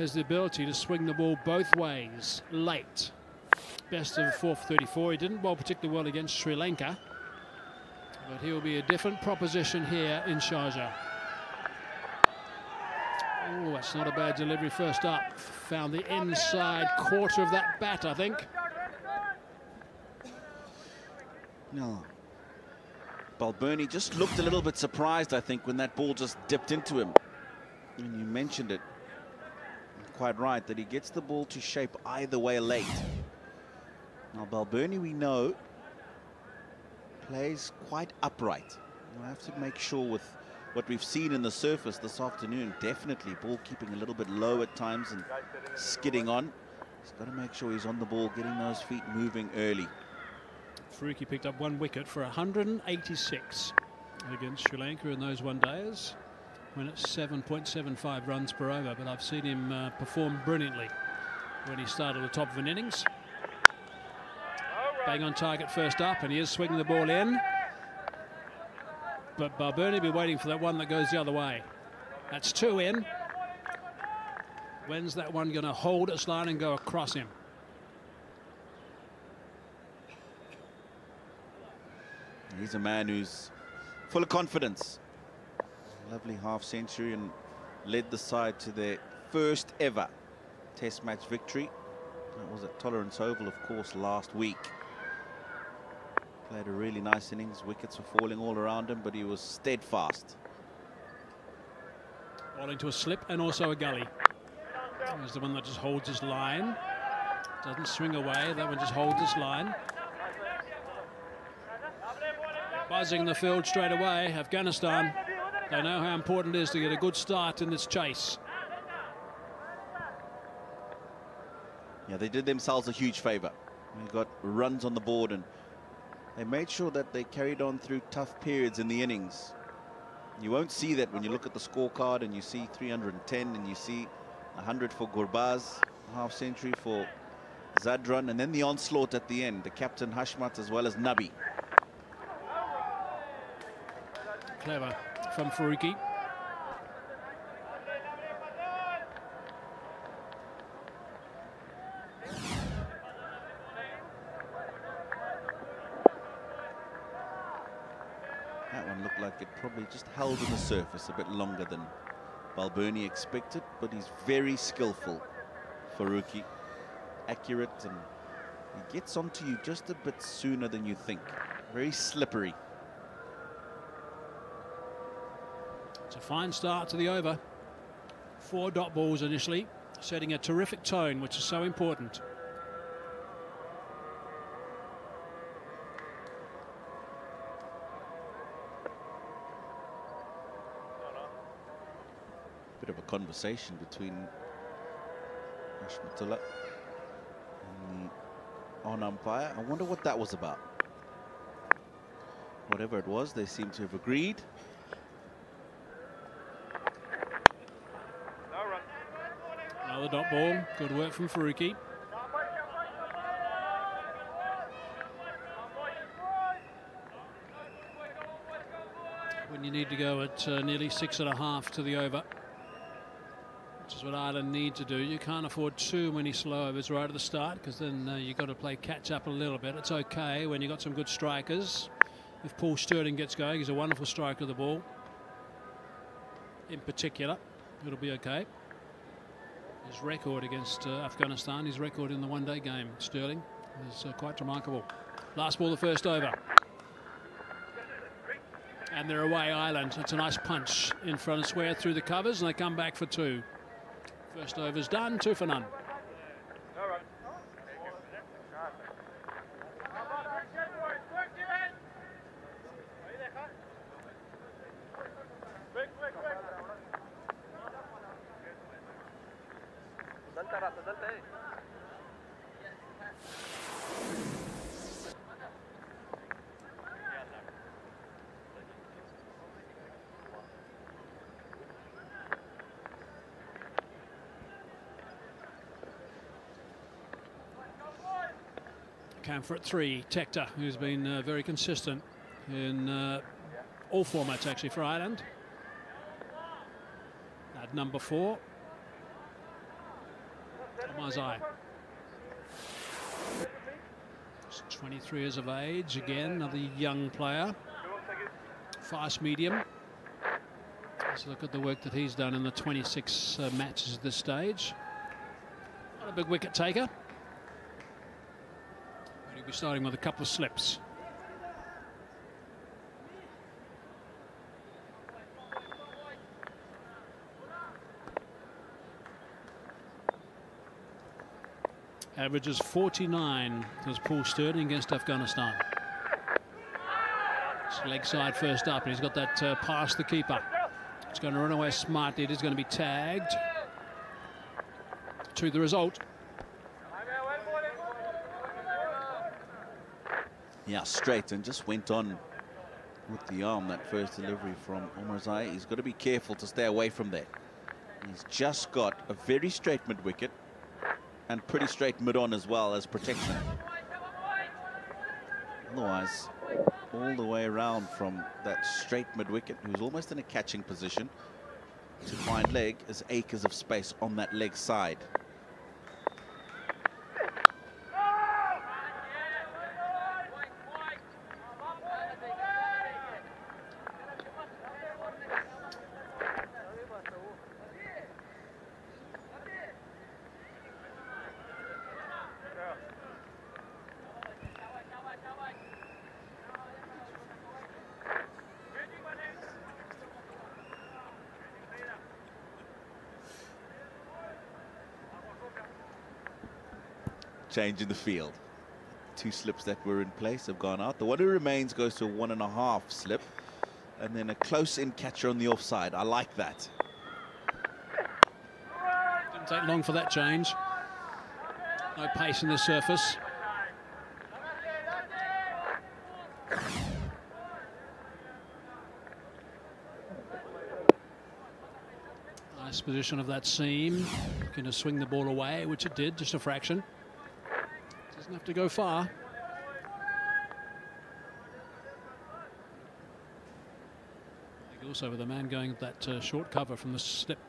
has the ability to swing the ball both ways late. Best of 4-34. He didn't bowl particularly well against Sri Lanka, but he will be a different proposition here in Sharjah. Oh, that's not a bad delivery first up. Found the inside quarter of that bat, I think. No. Balbirnie just looked a little bit surprised, I think, when that ball just dipped into him. And you mentioned it quite right, that he gets the ball to shape either way late. Now, Balbirnie, we know, plays quite upright. We'll have to make sure with what we've seen in the surface this afternoon, definitely ball keeping a little bit low at times and skidding on. He's got to make sure he's on the ball, getting those feet moving early. Faruqi picked up one wicket for 186 against Sri Lanka in those one days when it's 7.75 runs per over, but I've seen him uh, perform brilliantly when he started at the top of an innings. Bang on target first up, and he is swinging the ball in. But will be waiting for that one that goes the other way. That's two in. When's that one going to hold its line and go across him? He's a man who's full of confidence. Lovely half century and led the side to their first ever test match victory. That was at Tolerance Oval, of course, last week. Played a really nice innings. Wickets were falling all around him, but he was steadfast. Ball into a slip and also a gully. There's the one that just holds his line. Doesn't swing away. That one just holds his line. Buzzing the field straight away. Afghanistan. They know how important it is to get a good start in this chase. Yeah, they did themselves a huge favour. They got runs on the board and they made sure that they carried on through tough periods in the innings. You won't see that when you look at the scorecard and you see 310 and you see 100 for Gurbaz, half century for Zadran, and then the onslaught at the end, the captain Hashmat as well as Nabi. Clever from Faruqi. That one looked like it probably just held on the surface a bit longer than Balbirnie expected, but he's very skillful, Faruqi. Accurate and he gets onto you just a bit sooner than you think. Very slippery. It's a fine start to the over. Four dot balls initially, setting a terrific tone, which is so important. Bit of a conversation between Hashmatullah and the on umpire. I wonder what that was about. Whatever it was, they seem to have agreed. Another dot ball. Good work from Faruqi. When you need to go at uh, nearly six and a half to the over which is what Ireland need to do. You can't afford too many slow overs right at the start because then uh, you've got to play catch up a little bit. It's okay when you've got some good strikers. If Paul Stirling gets going, he's a wonderful striker of the ball. In particular, it'll be okay. His record against uh, Afghanistan, his record in the one-day game, Stirling, is uh, quite remarkable. Last ball, the first over. And they're away, Ireland. It's a nice punch in front of square through the covers, and they come back for two. First over's done, two for none. Campher at three. Tector, who's been uh, very consistent in uh, all formats actually for Ireland. At number four, Mazai. 23 years of age, again, another young player. Fast medium. Let's look at the work that he's done in the 26 uh, matches at this stage. Not a big wicket taker. He'll be starting with a couple of slips. Averages 49, as Paul Stirling against Afghanistan. It's leg side first up, and he's got that uh, past the keeper. It's going to run away smartly. It is going to be tagged to the result. Yeah, straight and just went on with the arm, that first delivery from Omarzai. He's got to be careful to stay away from there. He's just got a very straight mid-wicket and pretty straight mid-on as well as protection. Otherwise, all the way around from that straight mid-wicket, who's almost in a catching position, to fine leg is acres of space on that leg side. Change in the field. Two slips that were in place have gone out. The one who remains goes to a one and a half slip. And then a close-in catcher on the offside. I like that. Didn't take long for that change. No pace in the surface. Nice position of that seam. Going to swing the ball away, which it did, just a fraction. Doesn't have to go far. Also with a man going that uh, short cover from the slip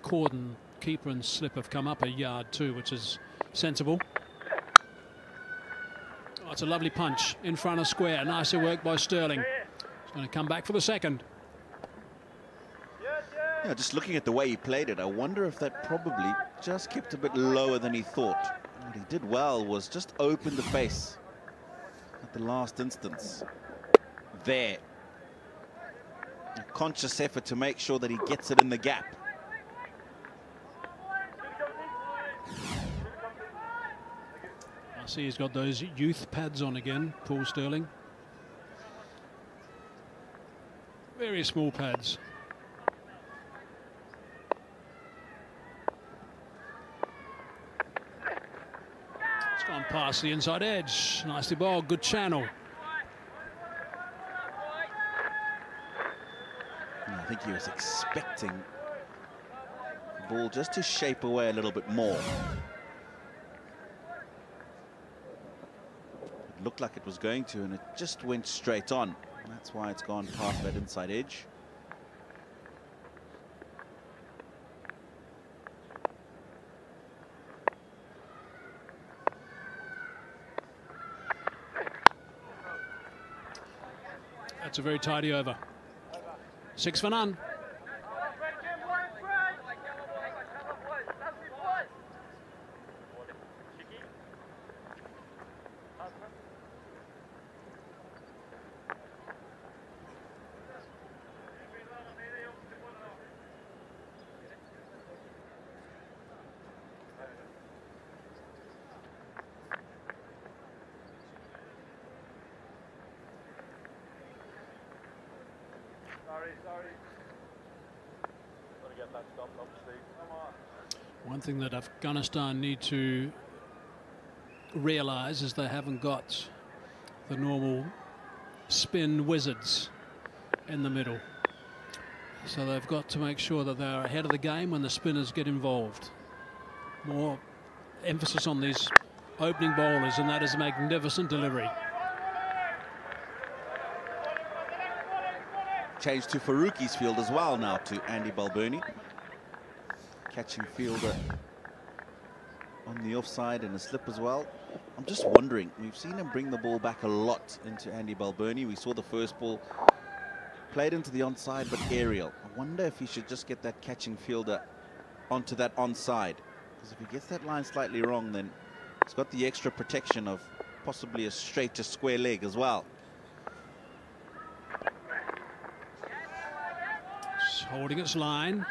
cordon keeper and slip have come up a yard too, which is sensible. Oh, it's a lovely punch in front of square. Nicer work by Stirling. He's going to come back for the second. Yeah, just looking at the way he played it, I wonder if that probably just kept a bit lower than he thought. What he did well was just open the face at the last instance. There. A conscious effort to make sure that he gets it in the gap. I see he's got those youth pads on again, Paul Stirling. Very small pads. It's gone past the inside edge. Nicely bowled, good channel. I think he was expecting the ball just to shape away a little bit more. It looked like it was going to, and it just went straight on. That's why it's gone past that inside edge. That's a very tidy over. Six for none. On. One thing that Afghanistan need to realise is they haven't got the normal spin wizards in the middle. So they've got to make sure that they're ahead of the game when the spinners get involved. More emphasis on these opening bowlers, and that is a magnificent delivery. Change to Faruqi's field as well now to Andy Balbirnie. Catching fielder on the offside and a slip as well. I'm just wondering, we've seen him bring the ball back a lot into Andy Balbirnie. We saw the first ball played into the onside but aerial. I wonder if he should just get that catching fielder onto that onside. Because if he gets that line slightly wrong, then he's got the extra protection of possibly a straight to square leg as well. Holding its line.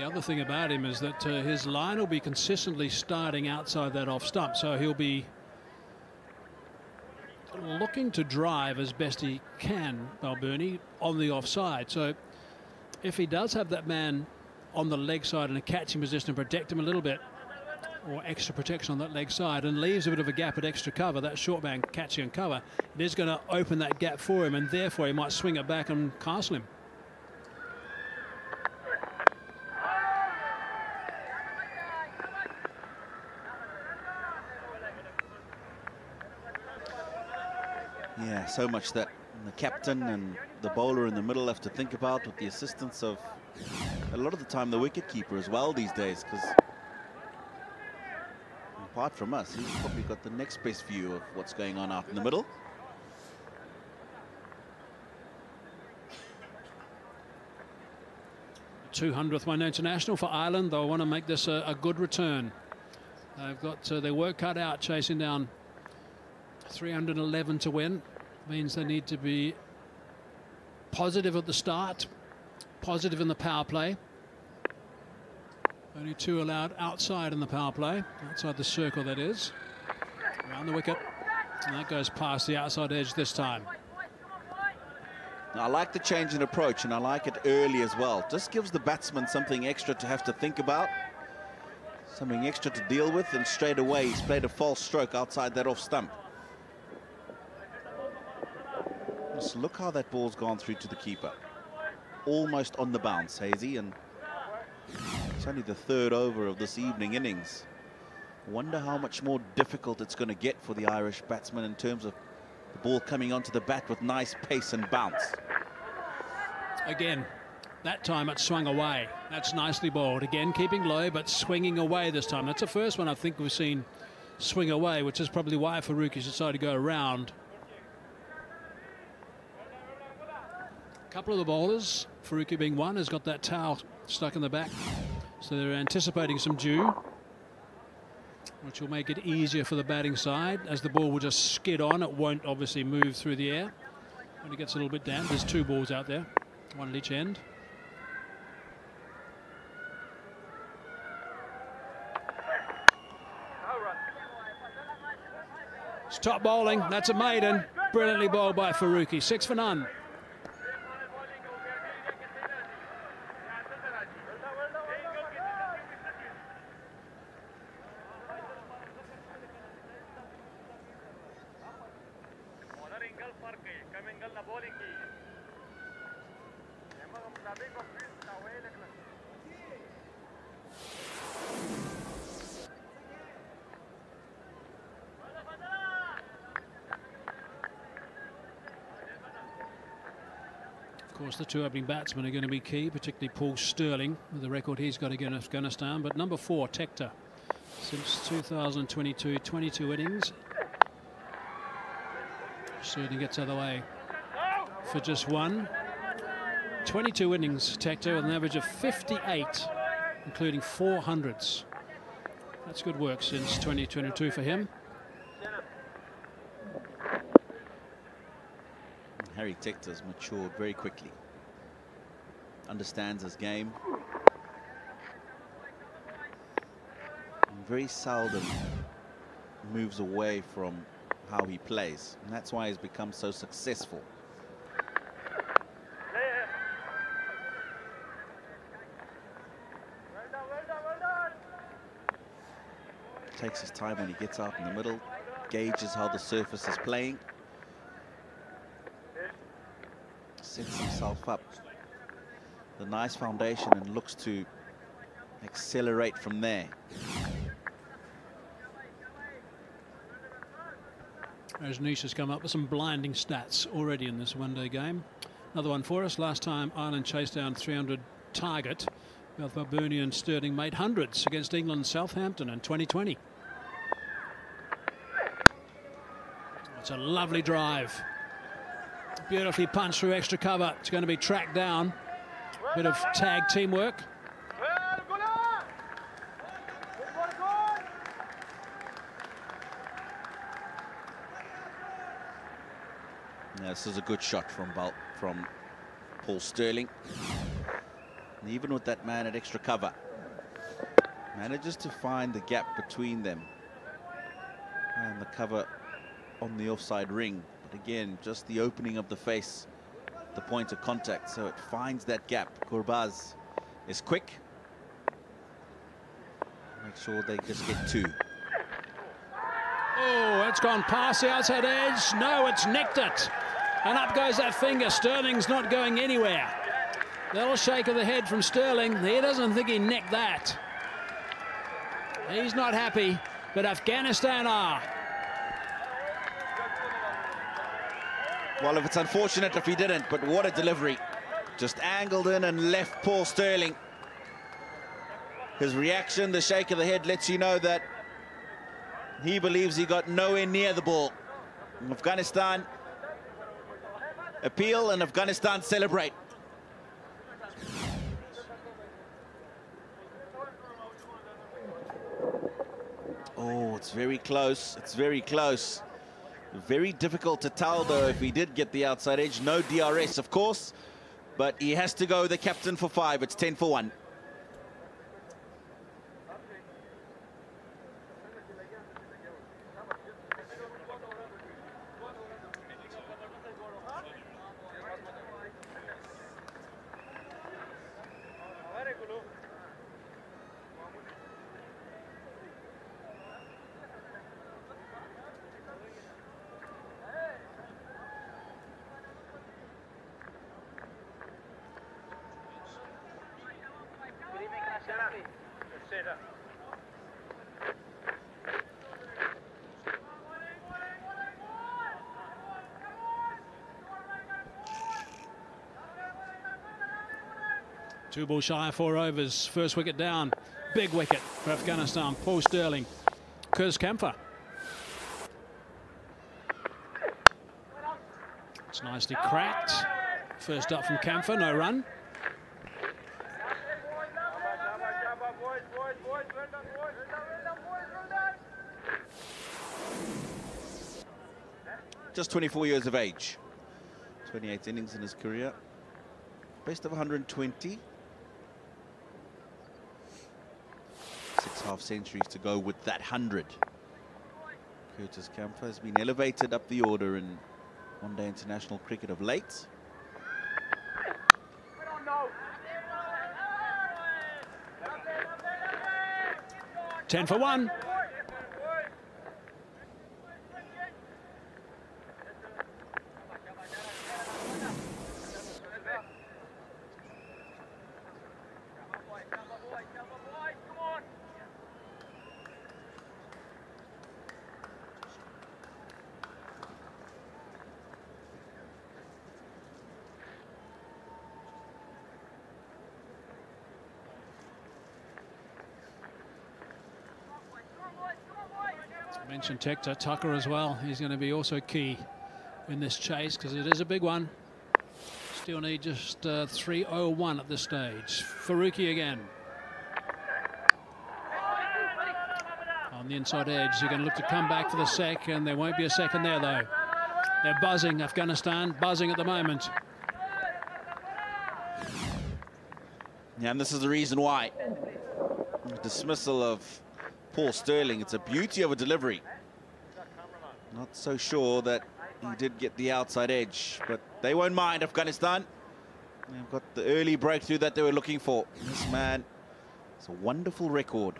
The The other thing about him is that uh, his line will be consistently starting outside that off stump, so he'll be looking to drive as best he can, Balbirnie, on the offside. So if he does have that man on the leg side in a catching position and protect him a little bit, or extra protection on that leg side, and leaves a bit of a gap at extra cover, that short man catching and cover, it is going to open that gap for him, and therefore he might swing it back and castle him. Yeah, so much that the captain and the bowler in the middle have to think about with the assistance of a lot of the time the wicket keeper as well these days because apart from us he's probably got the next best view of what's going on out in the middle. Two hundredth one international for Ireland. They'll want to make this a, a good return. They've got uh, their work cut out chasing down 311 to win. Means they need to be positive at the start, positive in the power play. Only two allowed outside in the power play, outside the circle that is. Around the wicket. And that goes past the outside edge this time. I like the change in approach and I like it early as well. Just gives the batsman something extra to have to think about. Something extra to deal with and straight away he's played a false stroke outside that off stump. Look how that ball's gone through to the keeper. Almost on the bounce, Hazy, and it's only the third over of this evening innings. Wonder how much more difficult it's going to get for the Irish batsman in terms of the ball coming onto the bat with nice pace and bounce. Again, that time it swung away. That's nicely bowled. Again, keeping low, but swinging away this time. That's the first one I think we've seen swing away, which is probably why Farooqi's decided to go around couple of the bowlers, Farooqi being one, has got that towel stuck in the back. So they're anticipating some dew, which will make it easier for the batting side. As the ball will just skid on, it won't obviously move through the air. When it gets a little bit damp, there's two balls out there, one at each end. Stop bowling, that's a maiden. Brilliantly bowled by Farooqi, six for none. Course, the two opening batsmen are going to be key, particularly Paul Stirling, with the record he's got against Afghanistan. But number four, Tector, since 2022, 22 innings. Certainly gets out of the way for just one. 22 innings, Tector, with an average of 58, including 400s. That's good work since 2022 for him. Harry Tector's matured very quickly. Understands his game. And very seldom moves away from how he plays. And that's why he's become so successful. Takes his time when he gets out in the middle, gauges how the surface is playing. Sets himself up the nice foundation and looks to accelerate from there. Rajneesh has come up with some blinding stats already in this one-day game. Another one for us. Last time Ireland chased down 300 target. Both Balbirnie and Stirling made hundreds against England Southampton in 2020. It's a lovely drive. Beautifully punched through extra cover. It's going to be tracked down. Bit of tag teamwork. This is a good shot from from Paul Stirling. And even with that man at extra cover, manages to find the gap between them and the cover on the offside ring. But again, just the opening of the face, the point of contact, so it finds that gap. Gurbaz is quick. Make sure they just get two. Oh, it's gone past the outside edge. No, it's nicked it. And up goes that finger. Stirling's not going anywhere. Little shake of the head from Stirling. He doesn't think he nicked that. He's not happy, but Afghanistan are. Well, if it's unfortunate if he didn't, but what a delivery. Just angled in and left Paul Stirling. His reaction, the shake of the head, lets you know that he believes he got nowhere near the ball. Afghanistan appeal and Afghanistan celebrate. Oh, it's very close. It's very close. Very difficult to tell, though, if he did get the outside edge. No DRS, of course, but he has to go the captain for five. It's 10 for one. Two ball shy of four overs. First wicket down. Big wicket for Afghanistan. Paul Stirling. Curtis Campher. It's nicely cracked. First up from Campher, no run. Just 24 years of age. 28 innings in his career. Best of 120. Six half centuries to go with that 100. Curtis Campher has been elevated up the order in one-day international cricket of late. Ten for one. Tucker as well. He's going to be also key in this chase because it is a big one. Still need just uh, 301 at this stage. Faruqi again. On the inside edge, you're going to look to come back for the second. There won't be a second there though. They're buzzing, Afghanistan, buzzing at the moment. Yeah, and this is the reason why. Dismissal of Paul Stirling. It's a beauty of a delivery. Not so sure that he did get the outside edge, but they won't mind Afghanistan. They've got the early breakthrough that they were looking for. This man, it's a wonderful record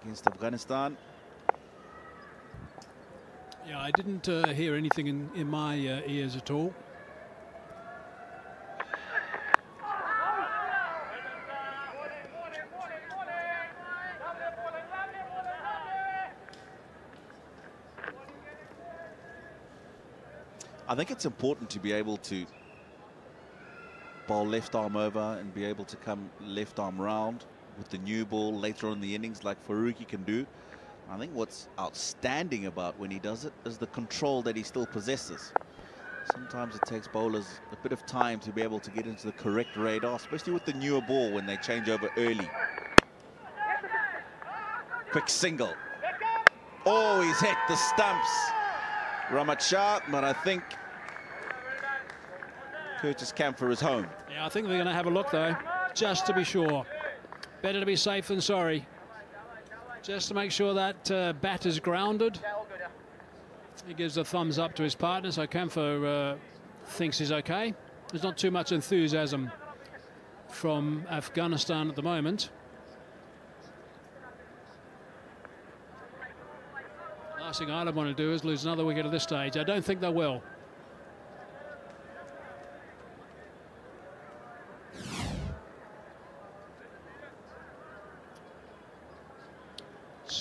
against Afghanistan. Yeah, I didn't uh, hear anything in, in my uh, ears at all. Think it's important to be able to bowl left arm over and be able to come left arm round with the new ball later on in the innings like Faruqi can do. I think what's outstanding about when he does it is the control that he still possesses. Sometimes it takes bowlers a bit of time to be able to get into the correct radar, especially with the newer ball when they change over early. Quick single. Oh, he's hit the stumps. Rahmat but I think Curtis Campher is home. Yeah, I think they're going to have a look though. just to be sure. Better to be safe than sorry. Just to make sure that uh, bat is grounded. He gives a thumbs up to his partner, so Campher uh, thinks he's okay. There's not too much enthusiasm from Afghanistan at the moment. Last thing I don't want to do is lose another wicket at this stage. I don't think they will.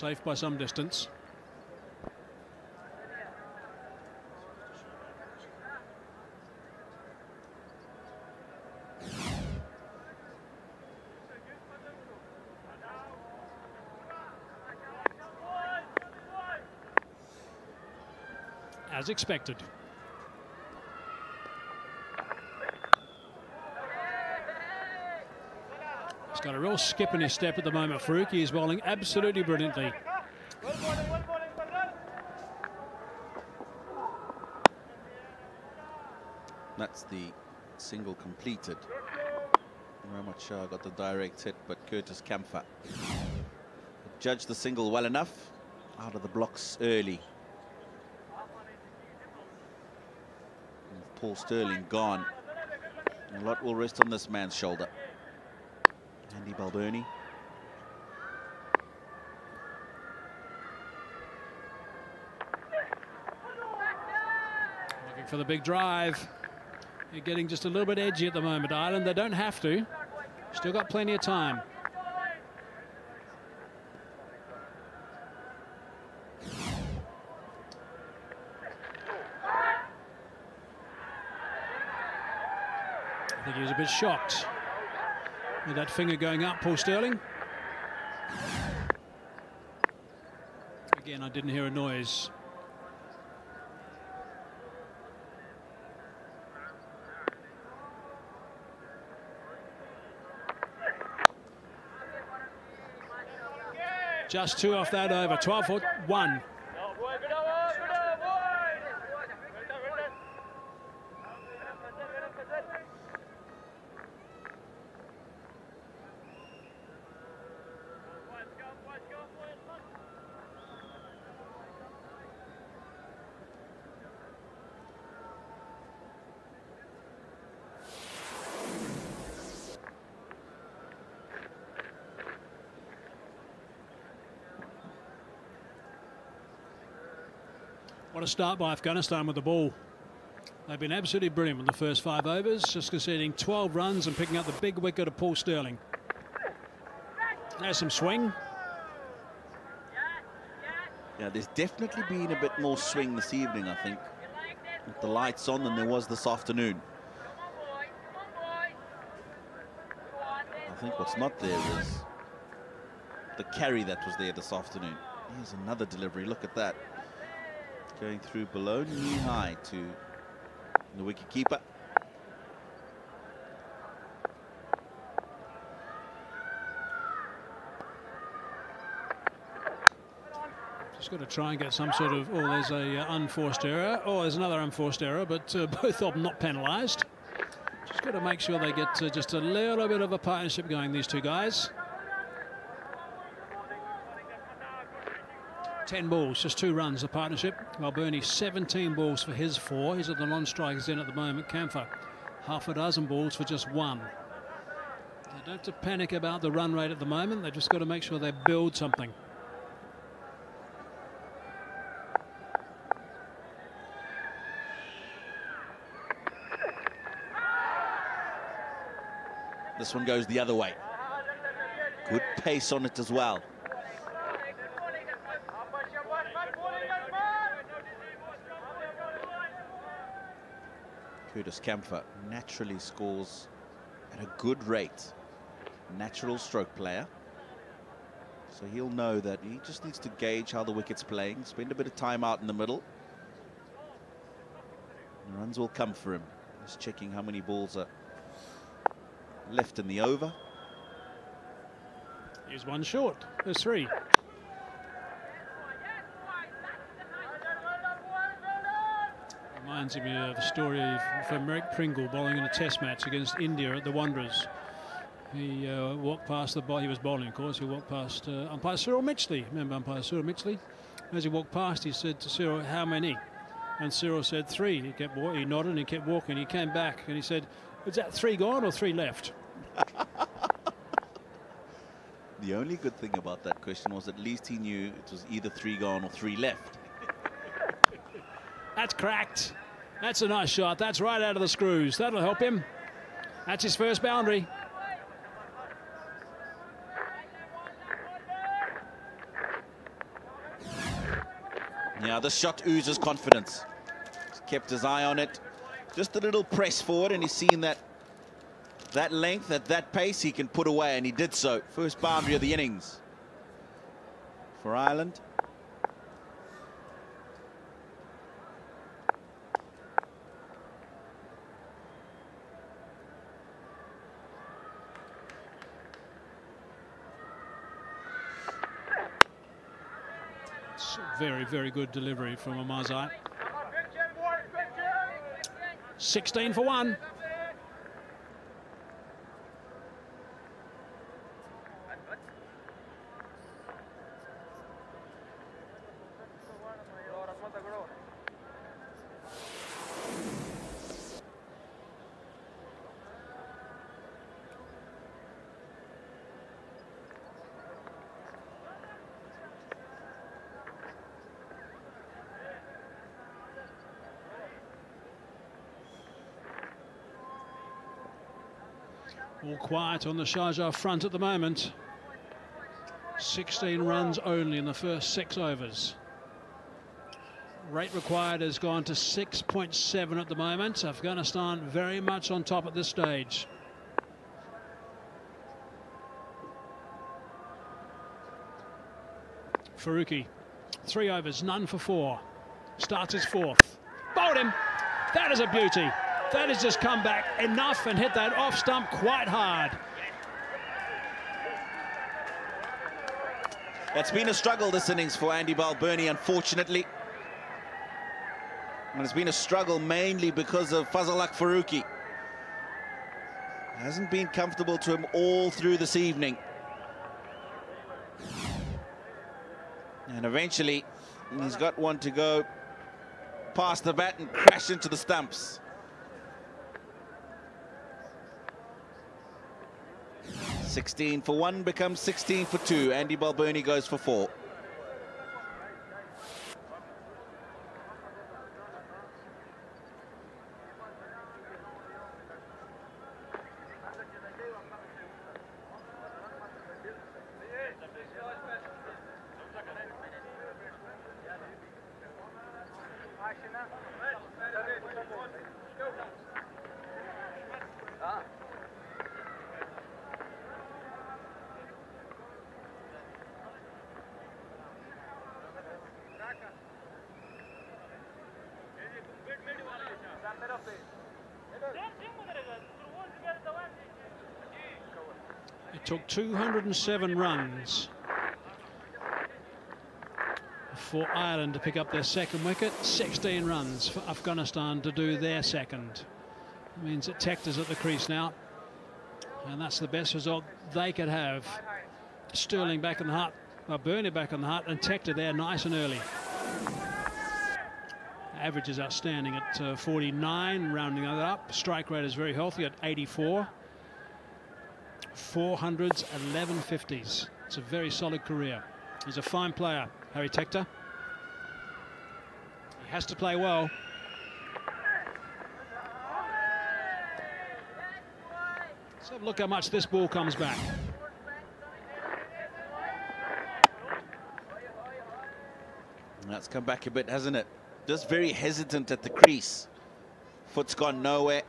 Safe by some distance. as expected. Got a real skip in his step at the moment. Farooqi is bowling absolutely brilliantly. That's the single completed. Rahmat Shah got the direct hit, but Curtis Campher judged the single well enough out of the blocks early. Paul Stirling gone. A lot will rest on this man's shoulder. Andy Balbirnie. Looking for the big drive. You're getting just a little bit edgy at the moment, Ireland. They don't have to. Still got plenty of time. I think he was a bit shocked with that finger going up, Paul Stirling. Again, I didn't hear a noise. Just two off that over, 12 foot one. A start by Afghanistan with the ball. They've been absolutely brilliant in the first five overs, just conceding 12 runs and picking up the big wicket of Paul Stirling. There's some swing. Yeah, there's definitely been a bit more swing this evening, I think, with the lights on than there was this afternoon. I think what's not there is the carry that was there this afternoon. Here's another delivery. Look at that going through below knee high to the wicket keeper. Just got to try and get some sort of, oh, there's a uh, unforced error. Oh, there's another unforced error, but uh, both of them not penalised. Just got to make sure they get uh, just a little bit of a partnership going, these two guys. 10 balls, just two runs, the partnership. Balbirnie, 17 balls for his four. He's at the non-strikers in at the moment. Campher, half a dozen balls for just one. They don't have to panic about the run rate at the moment. They've just got to make sure they build something. This one goes the other way. Good pace on it as well. Curtis Campher naturally scores at a good rate. Natural stroke player. So he'll know that he just needs to gauge how the wicket's playing, spend a bit of time out in the middle. Runs will come for him. Just checking how many balls are left in the over. Here's one short. There's three. Reminds me of the story from Meyrick Pringle bowling in a test match against India at the Wanderers, He uh, walked past the ball. He was bowling, of course. He walked past uh, umpire Cyril Mitchley. Remember umpire Cyril Mitchley? As he walked past, he said to Cyril, "How many?" And Cyril said three. He kept walking. he nodded and he kept walking. He came back and he said, "Is that three gone or three left?" The only good thing about that question was at least he knew it was either three gone or three left. That's cracked. That's a nice shot. That's right out of the screws. That'll help him. That's his first boundary. Yeah, this shot oozes confidence. He's kept his eye on it. Just a little press forward, and he's seen that that length at that pace he can put away, and he did so. First boundary of the innings for Ireland. Very, very good delivery from Omarzai. 16 for one. Quiet on the Sharjah front at the moment. 16 runs only in the first six overs. Rate required has gone to 6.7 at the moment. Afghanistan very much on top at this stage. Faruqi, three overs, none for four. Starts his fourth. Bowled him. That is a beauty. That has just come back enough and hit that off stump quite hard. It's been a struggle this innings for Andy Balbirnie, unfortunately. And it's been a struggle mainly because of Fazalhaq Faruqi. Hasn't been comfortable to him all through this evening. And eventually, he's got one to go past the bat and crash into the stumps. Sixteen for one becomes 16 for two. Andy Balbirnie goes for four. Took 207 runs for Ireland to pick up their second wicket, 16 runs for Afghanistan to do their second. It means that Tector's at the crease now, and that's the best result they could have. Stirling back in the hut, Balbirnie back in the hut, and Tector there nice and early. Average is outstanding at uh, 49, rounding that up. Strike rate is very healthy at 84. 400s, 11 50s. It's a very solid career. He's a fine player, Harry Tector. He has to play well. Let's have a look how much this ball comes back. That's come back a bit, hasn't it? Just very hesitant at the crease. Foot's gone nowhere.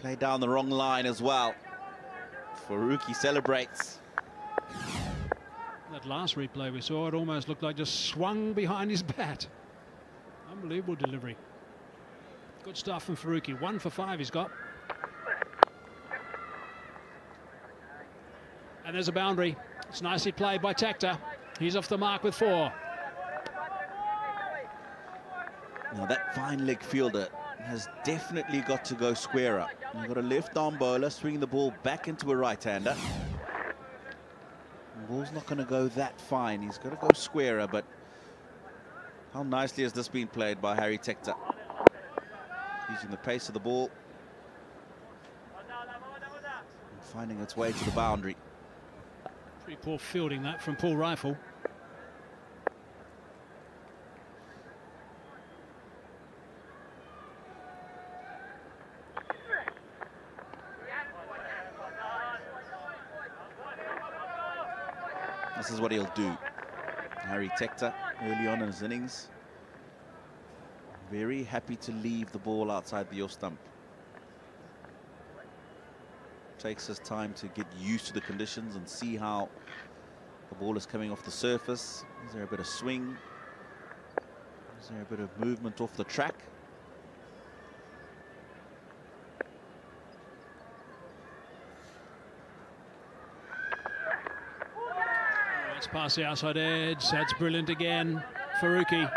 Play down the wrong line as well. Faruqi celebrates. That last replay we saw, it almost looked like just swung behind his bat. Unbelievable delivery. Good stuff from Faruqi. One for five he's got. And there's a boundary. It's nicely played by Tector. He's off the mark with four. Now that fine leg fielder has definitely got to go squarer. You've got a left arm bowler swinging the ball back into a right-hander. Ball's not going to go that fine. He's got to go squarer, but how nicely has this been played by Harry Tector? Using the pace of the ball. Finding its way to the boundary. Pretty poor fielding that from Paul Reiffel. This is what he'll do. Harry Tector, early on in his innings, very happy to leave the ball outside the off stump. Takes his time to get used to the conditions and see how the ball is coming off the surface. Is there a bit of swing? Is there a bit of movement off the track? Past the outside edge. That's brilliant again. Faruqi.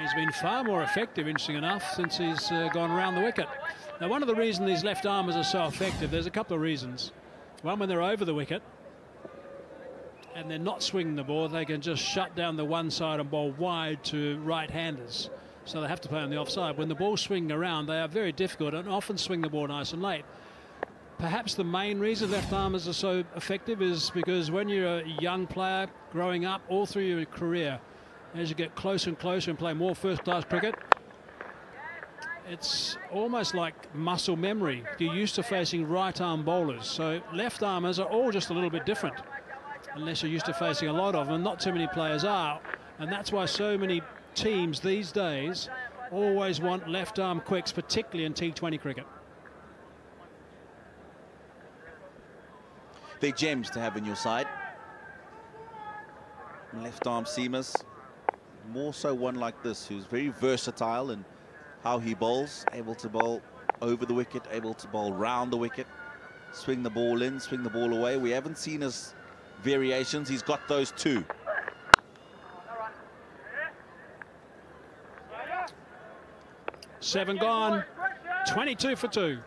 He's been far more effective, interesting enough, since he's uh, gone around the wicket. Now, one of the reasons these left armers are so effective, there's a couple of reasons. One, when they're over the wicket and they're not swinging the ball, they can just shut down the one side and bowl wide to right-handers. So they have to play on the offside. When the ball's swinging around, they are very difficult and often swing the ball nice and late. Perhaps the main reason left armers are so effective is because when you're a young player growing up all through your career, as you get closer and closer and play more first-class cricket, it's almost like muscle memory. You're used to facing right-arm bowlers, so left armers are all just a little bit different, unless you're used to facing a lot of them. Not too many players are, and that's why so many teams these days always want left-arm quicks, particularly in T20 cricket. They're gems to have in your side. Left arm seamers. More so one like this who's very versatile in how he bowls. Able to bowl over the wicket, able to bowl round the wicket. Swing the ball in, swing the ball away. We haven't seen his variations. He's got those two. Seven gone, 22 for two.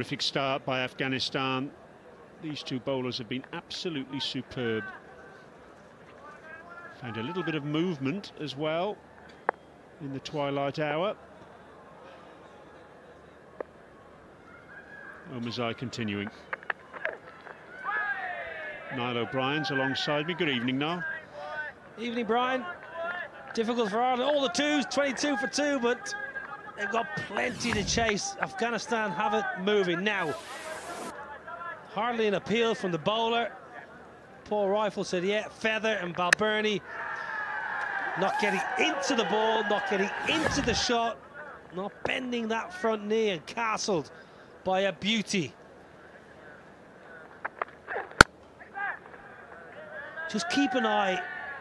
Terrific start by Afghanistan. These two bowlers have been absolutely superb. Found a little bit of movement as well in the twilight hour. Omarzai continuing. Niall O'Brien's alongside me. Good evening, Niall. Evening, Brian. Difficult for Ireland. All the twos, 22 for two, but they've got plenty to chase. Afghanistan have it moving now. Hardly an appeal from the bowler. Paul Reiffel said, yeah, Feather and Balbirnie not getting into the ball, not getting into the shot, not bending that front knee and castled by a beauty. Just keep an eye,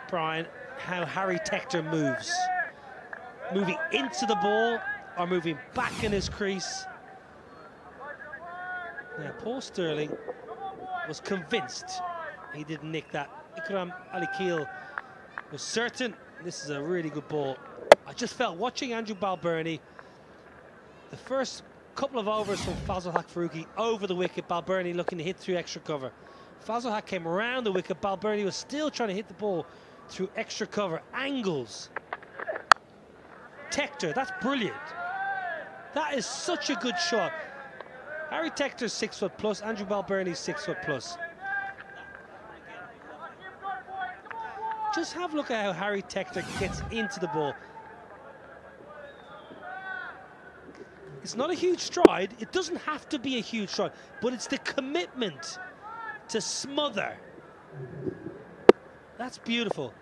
Brian, how Harry Tector moves. Moving into the ball or moving back in his crease. Now, Paul Stirling was convinced he didn't nick that. Ikram Ali Keel was certain this is a really good ball. I just felt watching Andrew Balbirnie, the first couple of overs from Fazal Haq over the wicket, Balbirnie looking to hit through extra cover. Fazal Haq came around the wicket, Balbirnie was still trying to hit the ball through extra cover angles. Tector, that's brilliant. That is such a good shot. Harry Tector's six foot plus, Andrew Balbirnie's six foot plus. Just have a look at how Harry Tector gets into the ball. It's not a huge stride. It doesn't have to be a huge stride, but it's the commitment to smother. That's beautiful.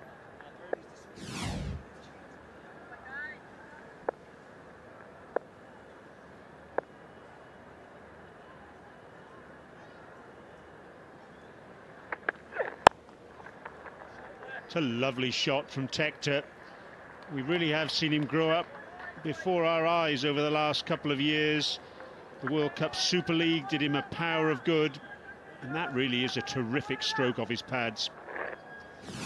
A lovely shot from Tector. We really have seen him grow up before our eyes over the last couple of years. The World Cup Super League did him a power of good, and that really is a terrific stroke off his pads.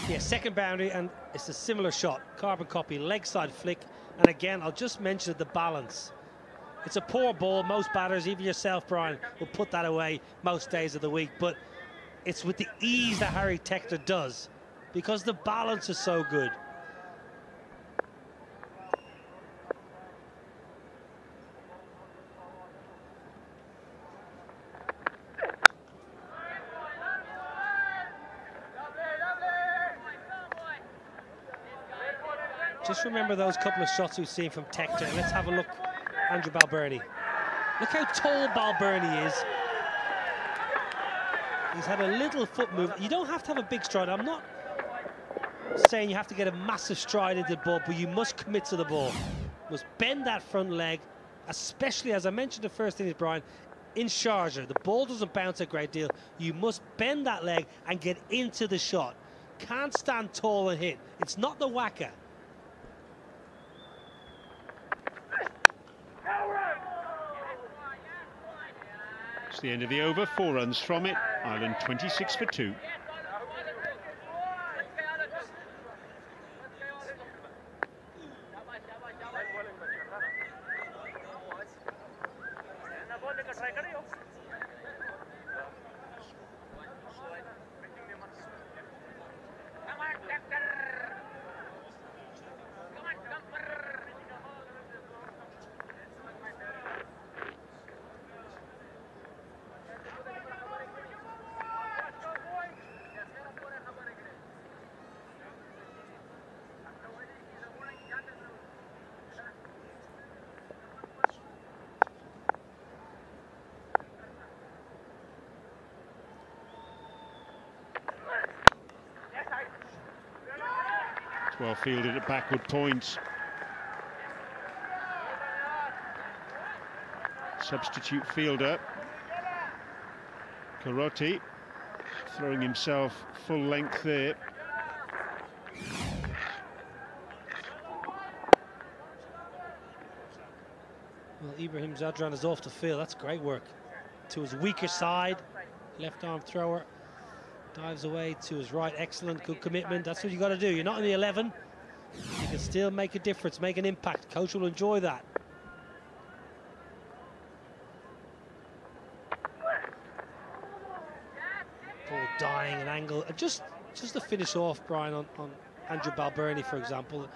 Yeah, second boundary, and it's a similar shot. Carbon copy, leg side flick, and again, I'll just mention the balance. It's a poor ball. Most batters, even yourself, Brian, will put that away most days of the week, but it's with the ease that Harry Tector does because the balance is so good. Just remember those couple of shots we've seen from Tector. Let's have a look, Andrew Balbirnie. Look how tall Balbirnie is. He's had a little foot move. You don't have to have a big stride. I'm not saying you have to get a massive stride into the ball, but you must commit to the ball. Must bend that front leg, especially as I mentioned the first thing is Brian, in Sharjah, the ball doesn't bounce a great deal. You must bend that leg and get into the shot. Can't stand tall and hit. It's not the whacker. It's the end of the over, four runs from it. Ireland 26 for two. Fielded at backward points. Substitute fielder. Korotti throwing himself full length there. Well, Ibrahim Zadran is off the field. That's great work. To his weaker side, left arm thrower. Dives away to his right. Excellent, good commitment. That's what you got to do. You're not in the 11. You can still make a difference, make an impact. Coach will enjoy that. Dying an angle. Just just to finish off, Brian, on, on Andrew Balbirnie, for example,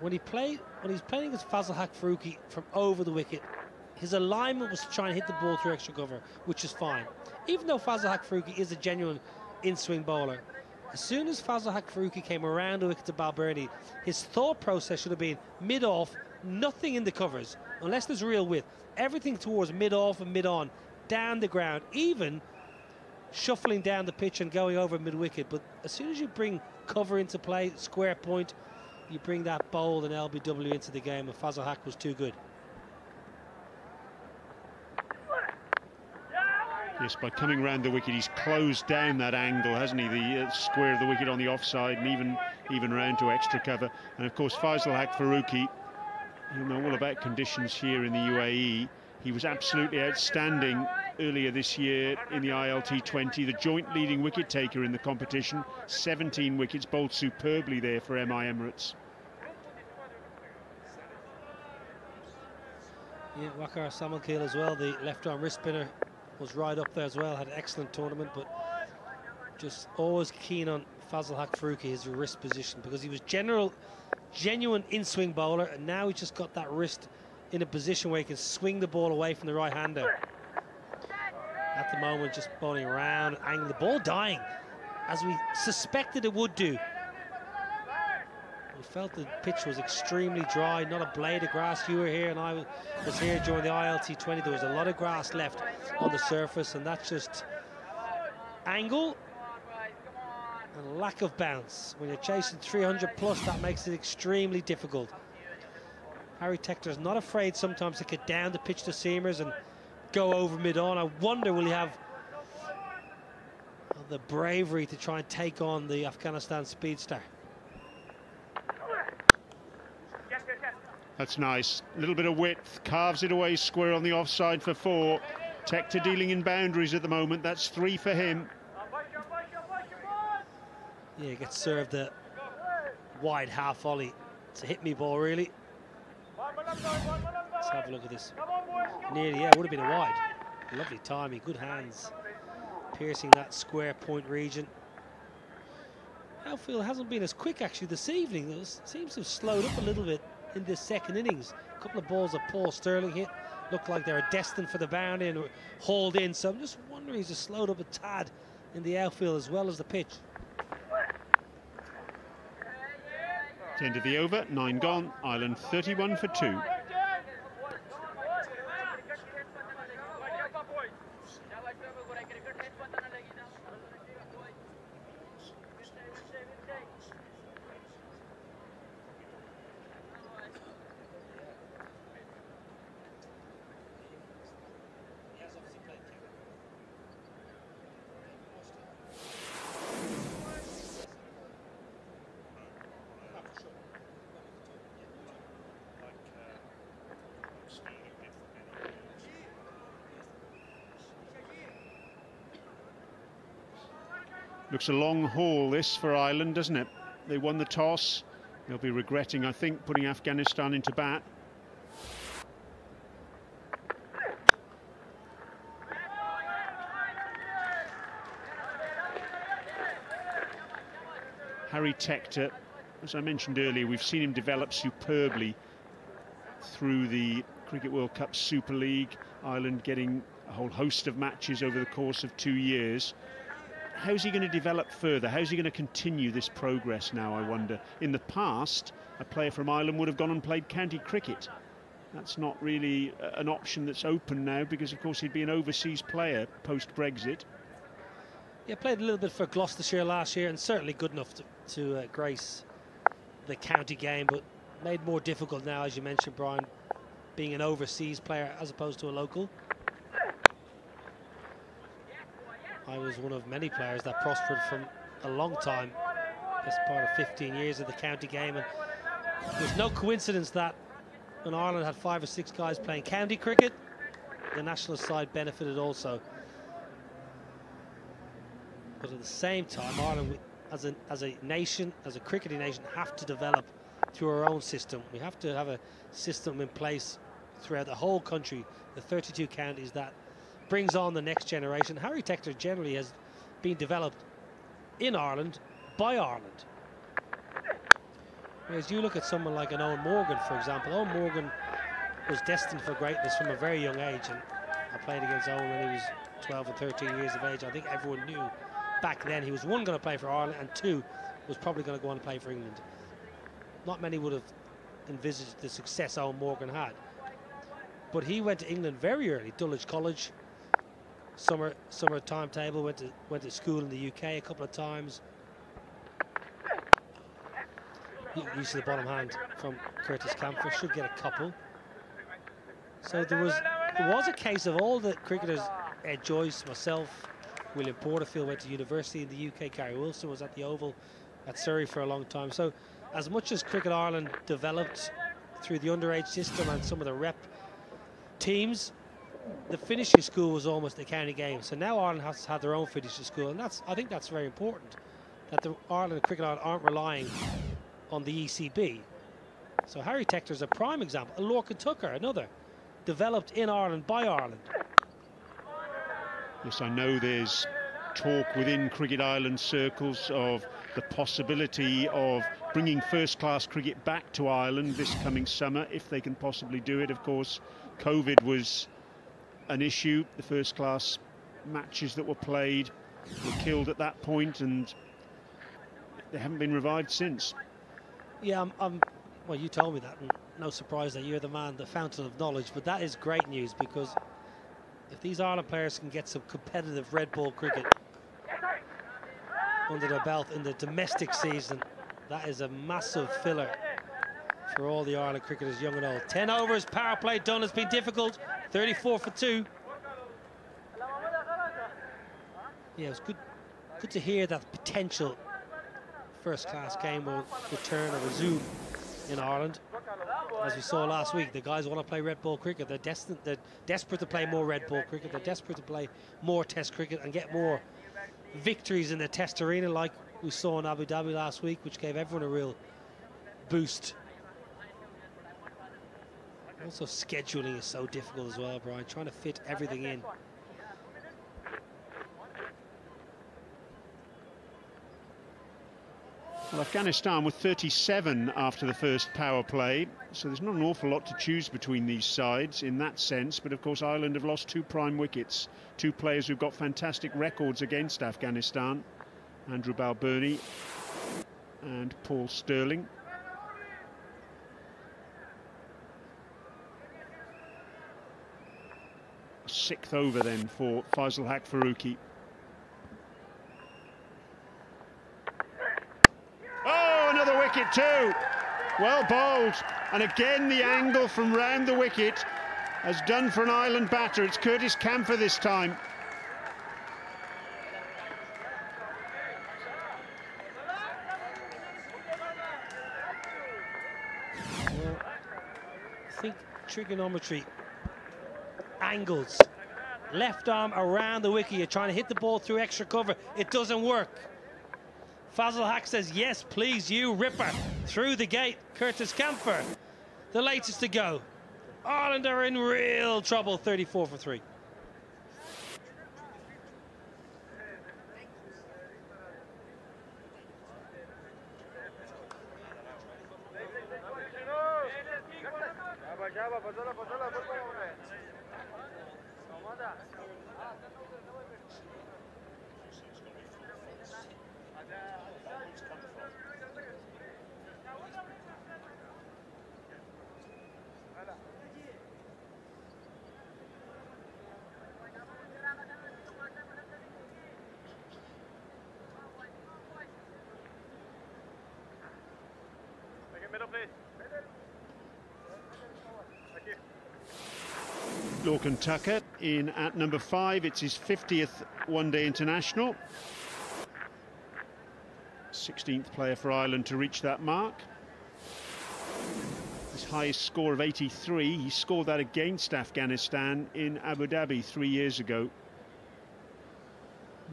when he played when he's playing against Fazal Haq from over the wicket, his alignment was to try and hit the ball through extra cover, which is fine. Even though Fazal Haq is a genuine in-swing bowler, as soon as Fazal Haq Farooqi came around the wicket to Balbirnie, his thought process should have been mid-off, nothing in the covers, unless there's real width. Everything towards mid-off and mid-on, down the ground, even shuffling down the pitch and going over mid-wicket. But as soon as you bring cover into play, square point, you bring that bowled and LBW into the game, and Fazal Haq was too good. Yes, by coming round the wicket, he's closed down that angle, hasn't he? The uh, square of the wicket on the offside and even even round to extra cover. And of course, Fazal Haq Farooqi, you know all about conditions here in the UAE. He was absolutely outstanding earlier this year in the ILT 20, the joint leading wicket taker in the competition. 17 wickets, bowled superbly there for MI Emirates. Yeah, Waqar Salamkheil as well, the left arm wrist spinner was right up there as well, had an excellent tournament, but just always keen on Fazal Haq Farooqi, his wrist position, because he was general, genuine in-swing bowler, and now he's just got that wrist in a position where he can swing the ball away from the right-hander. At the moment, just bowling around, angling the ball dying, as we suspected it would do. Felt the pitch was extremely dry, not a blade of grass. You were here and I was here during the ILT20. There was a lot of grass left on the surface and that's just angle and lack of bounce. When you're chasing 300 plus, that makes it extremely difficult. Harry Tector is not afraid sometimes to get down the pitch to seamers and go over mid-on. I wonder will he have the bravery to try and take on the Afghanistan speedster. That's nice. A little bit of width, carves it away square on the offside for four. Tector dealing in boundaries at the moment. That's three for him. Yeah, he gets served a wide half volley. It's a hit me ball, really. Let's have a look at this. Nearly, yeah, would have been a wide. Lovely timing, good hands. Piercing that square point region. Outfield hasn't been as quick actually this evening. It seems to have slowed up a little bit in this second innings. A couple of balls that Paul Stirling hit looked like they were destined for the boundary and hauled in. So I'm just wondering he's just slowed up a tad in the outfield as well as the pitch. End of the over, nine gone. Ireland 31 for two. Looks a long haul this for Ireland, doesn't it? They won the toss. They'll be regretting, I think, putting Afghanistan into bat. Harry Tector, as I mentioned earlier, we've seen him develop superbly through the Cricket World Cup Super League, Ireland getting a whole host of matches over the course of two years how's he going to develop further? How's he going to continue this progress now, I wonder? In the past, a player from Ireland would have gone and played county cricket. That's not really an option that's open now because, of course, he'd be an overseas player post-Brexit. Yeah, played a little bit for Gloucestershire last year and certainly good enough to, to uh, grace the county game, but made more difficult now, as you mentioned, Brian, being an overseas player as opposed to a local. I was one of many players that prospered from a long time, best part of 15 years of the county game. And there's no coincidence that when Ireland had five or six guys playing county cricket, the national side benefited also. But at the same time, Ireland, as a, as a nation, as a cricketing nation, have to develop through our own system. We have to have a system in place throughout the whole country, the 32 counties that brings on the next generation. Harry Tector generally has been developed in Ireland by Ireland. Whereas you look at someone like an Eoin Morgan, for example. Eoin Morgan was destined for greatness from a very young age. And I played against Eoin when he was 12 or 13 years of age. I think everyone knew back then he was one, going to play for Ireland, and two, was probably going to go on and play for England. Not many would have envisaged the success Eoin Morgan had. But he went to England very early, Dulwich College, summer summer timetable. Went to went to school in the UK a couple of times. Used to the bottom hand from Curtis Campher. Should get a couple. So there was there was a case of all the cricketers, Ed Joyce, myself, William Porterfield went to university in the UK. Gary Wilson was at the Oval at Surrey for a long time. So as much as Cricket Ireland developed through the underage system and some of the rep teams, the finishing school was almost a county game. So now Ireland has had their own finishing school, and that's I think that's very important that the Ireland Cricket Ireland aren't relying on the ECB. So Harry Tector is a prime example. Lorcan Tucker, another, developed in Ireland by Ireland. Yes, I know there's talk within Cricket Ireland circles of the possibility of bringing first-class cricket back to Ireland this coming summer, if they can possibly do it. Of course, COVID was an issue. The first class matches that were played were killed at that point and they haven't been revived since. Yeah, I'm, I'm, well, you told me that, no surprise that you're the man, the fountain of knowledge, but that is great news because if these Ireland players can get some competitive red ball cricket under their belt in the domestic season, that is a massive filler for all the Ireland cricketers, young and old. 10 overs, power play done. It's been difficult. 34 for two. Yeah, it was good, good to hear that potential first-class game will return or resume in Ireland. As we saw last week, the guys want to play red ball cricket. They're, destined, they're desperate to play more red ball cricket. They're desperate to play more test cricket and get more victories in the test arena like we saw in Abu Dhabi last week, which gave everyone a real boost. Also, scheduling is so difficult as well, Brian, trying to fit everything in. Well, Afghanistan with 37 after the first power play, so there's not an awful lot to choose between these sides in that sense. But of course, Ireland have lost two prime wickets, two players who've got fantastic records against Afghanistan Andrew Balbirnie and Paul Stirling. Sixth over then for Fazal Haq Farooqi. Oh another wicket too. Well bowled. And again the angle from round the wicket has done for an Ireland batter. It's Curtis Campher this time. I think trigonometry angles left arm around the wicket you're trying to hit the ball through extra cover it doesn't work Fazal Haq says, yes, please, you ripper. Through the gate, Curtis Campher, the latest to go. Ireland are in real trouble, 34 for three. Lorcan Tucker in at number five. It's his 50th one-day international. 16th player for Ireland to reach that mark. His highest score of 83, he scored that against Afghanistan in Abu Dhabi three years ago.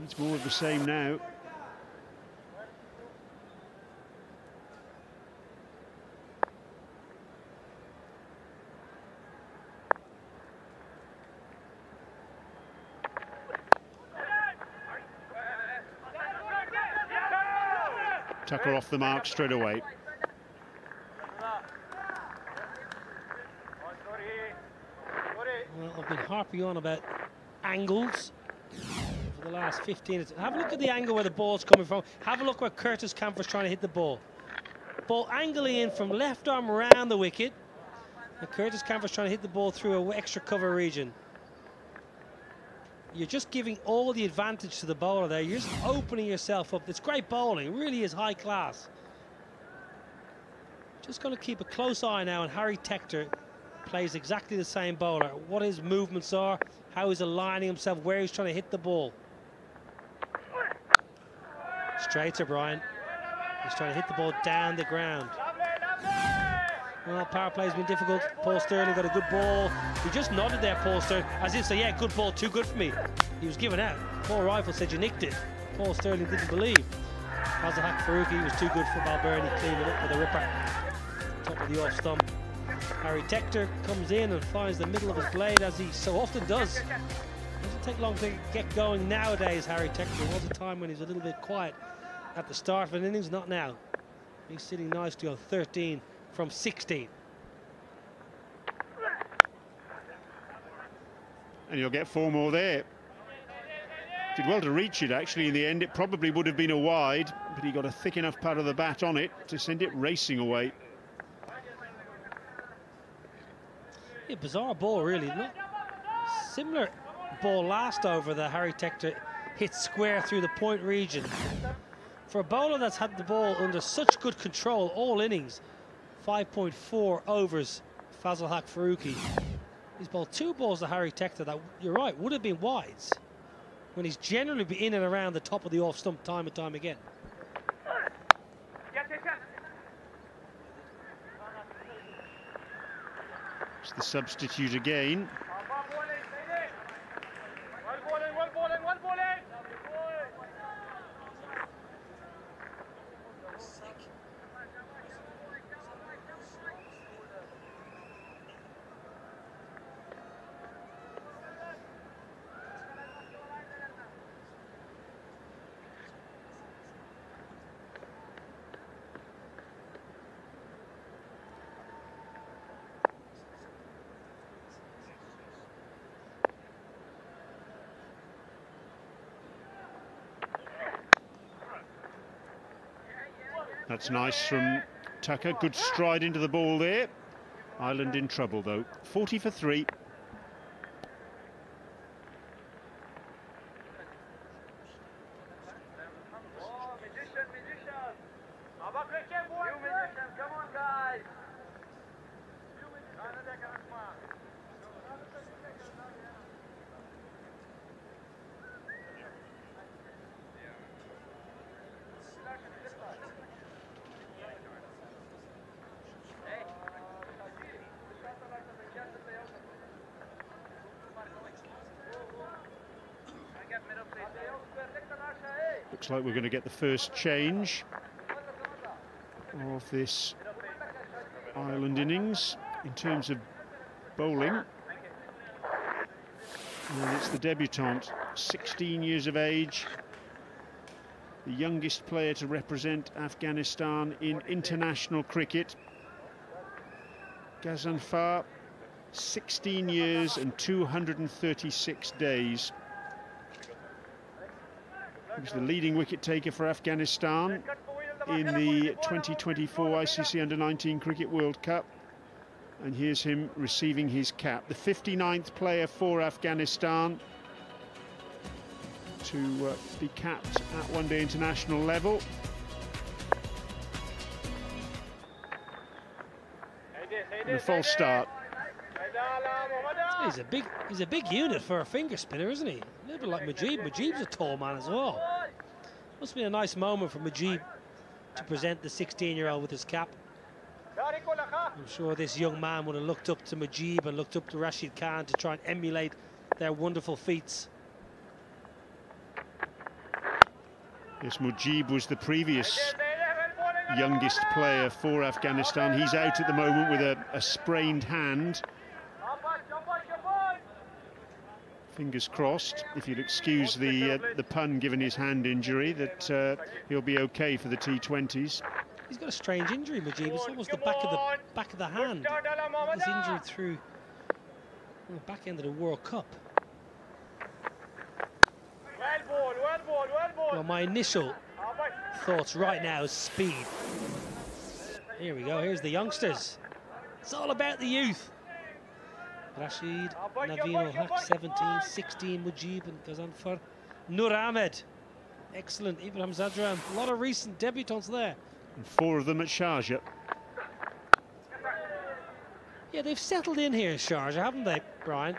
It's more of the same now. Tucker off the mark straight away. Well, I've been harping on about angles for the last 15 minutes. Have a look at the angle where the ball's coming from. Have a look where Curtis Campher's trying to hit the ball. Ball angling in from left arm around the wicket. And Curtis Campher's trying to hit the ball through an extra cover region you're just giving all the advantage to the bowler there. You're just opening yourself up. It's great bowling. It really is high class. Just going to keep a close eye now on Harry Tector. Plays exactly the same bowler. What his movements are, how he's aligning himself, where he's trying to hit the ball. Straight to Brian. He's trying to hit the ball down the ground. Well, power play's been difficult. Paul Stirling got a good ball. He just nodded there, Paul Stirling, as if to say, yeah, good ball, too good for me. He was given out. Paul Reiffel said you nicked it. Paul Stirling didn't believe. Fazal Haq Farooqi was too good for Balbirnie, cleaned it up with a ripper. Top of the off stump. Harry Tector comes in and finds the middle of his blade as he so often does. Doesn't take long to get going nowadays, Harry Tector. There was a time when he was a little bit quiet at the start of an innings, not now. He's sitting nicely on 13 from 16. And you'll get four more there. Did well to reach it, actually, in the end. It probably would have been a wide, but he got a thick enough part of the bat on it to send it racing away. Yeah, bizarre ball, really. Not similar ball last over that Harry Tector hit square through the point region. For a bowler that's had the ball under such good control all innings, 5.4 overs, Fazal Haq Farooqi. He's bowled two balls to Harry Tector that, you're right, would have been wides when he's generally been in and around the top of the off stump time and time again. It's the substitute again. That's nice from Tucker. Good stride into the ball there. Ireland in trouble, though. 40 for three. Like we're going to get the first change of this Ireland innings in terms of bowling. And it's the debutant, 16 years of age, the youngest player to represent Afghanistan in international cricket. Ghazanfar, 16 years and 236 days. The leading wicket taker for Afghanistan in the 2024 ICC Under-19 Cricket World Cup. And here's him receiving his cap. The 59th player for Afghanistan to uh, be capped at one-day international level. And a false start. He's a big he's a big unit for a finger spinner, isn't he? A little bit like Mujeeb. Mujeeb's a tall man as well. Must be a nice moment for Mujeeb to present the 16-year-old with his cap. I'm sure this young man would have looked up to Mujeeb and looked up to Rashid Khan to try and emulate their wonderful feats. Yes, Mujeeb was the previous youngest player for Afghanistan. He's out at the moment with a, a sprained hand. Fingers crossed, if you'll excuse the uh, the pun given his hand injury, that uh, he'll be okay for the T20s. He's got a strange injury, Mujeeb. It's almost the back of the back of the hand. He's injured through the back end of the World Cup. Well, my initial thoughts right now is speed. Here we go. Here's the youngsters. It's all about the youth. Rashid, Naveen Haq, 17, 16, Mujeeb and Ghazanfar. Noor Ahmed, excellent. Ibrahim Zadran, a lot of recent debutants there. And four of them at Sharjah. Yeah, they've settled in here in Sharjah, haven't they, Brian?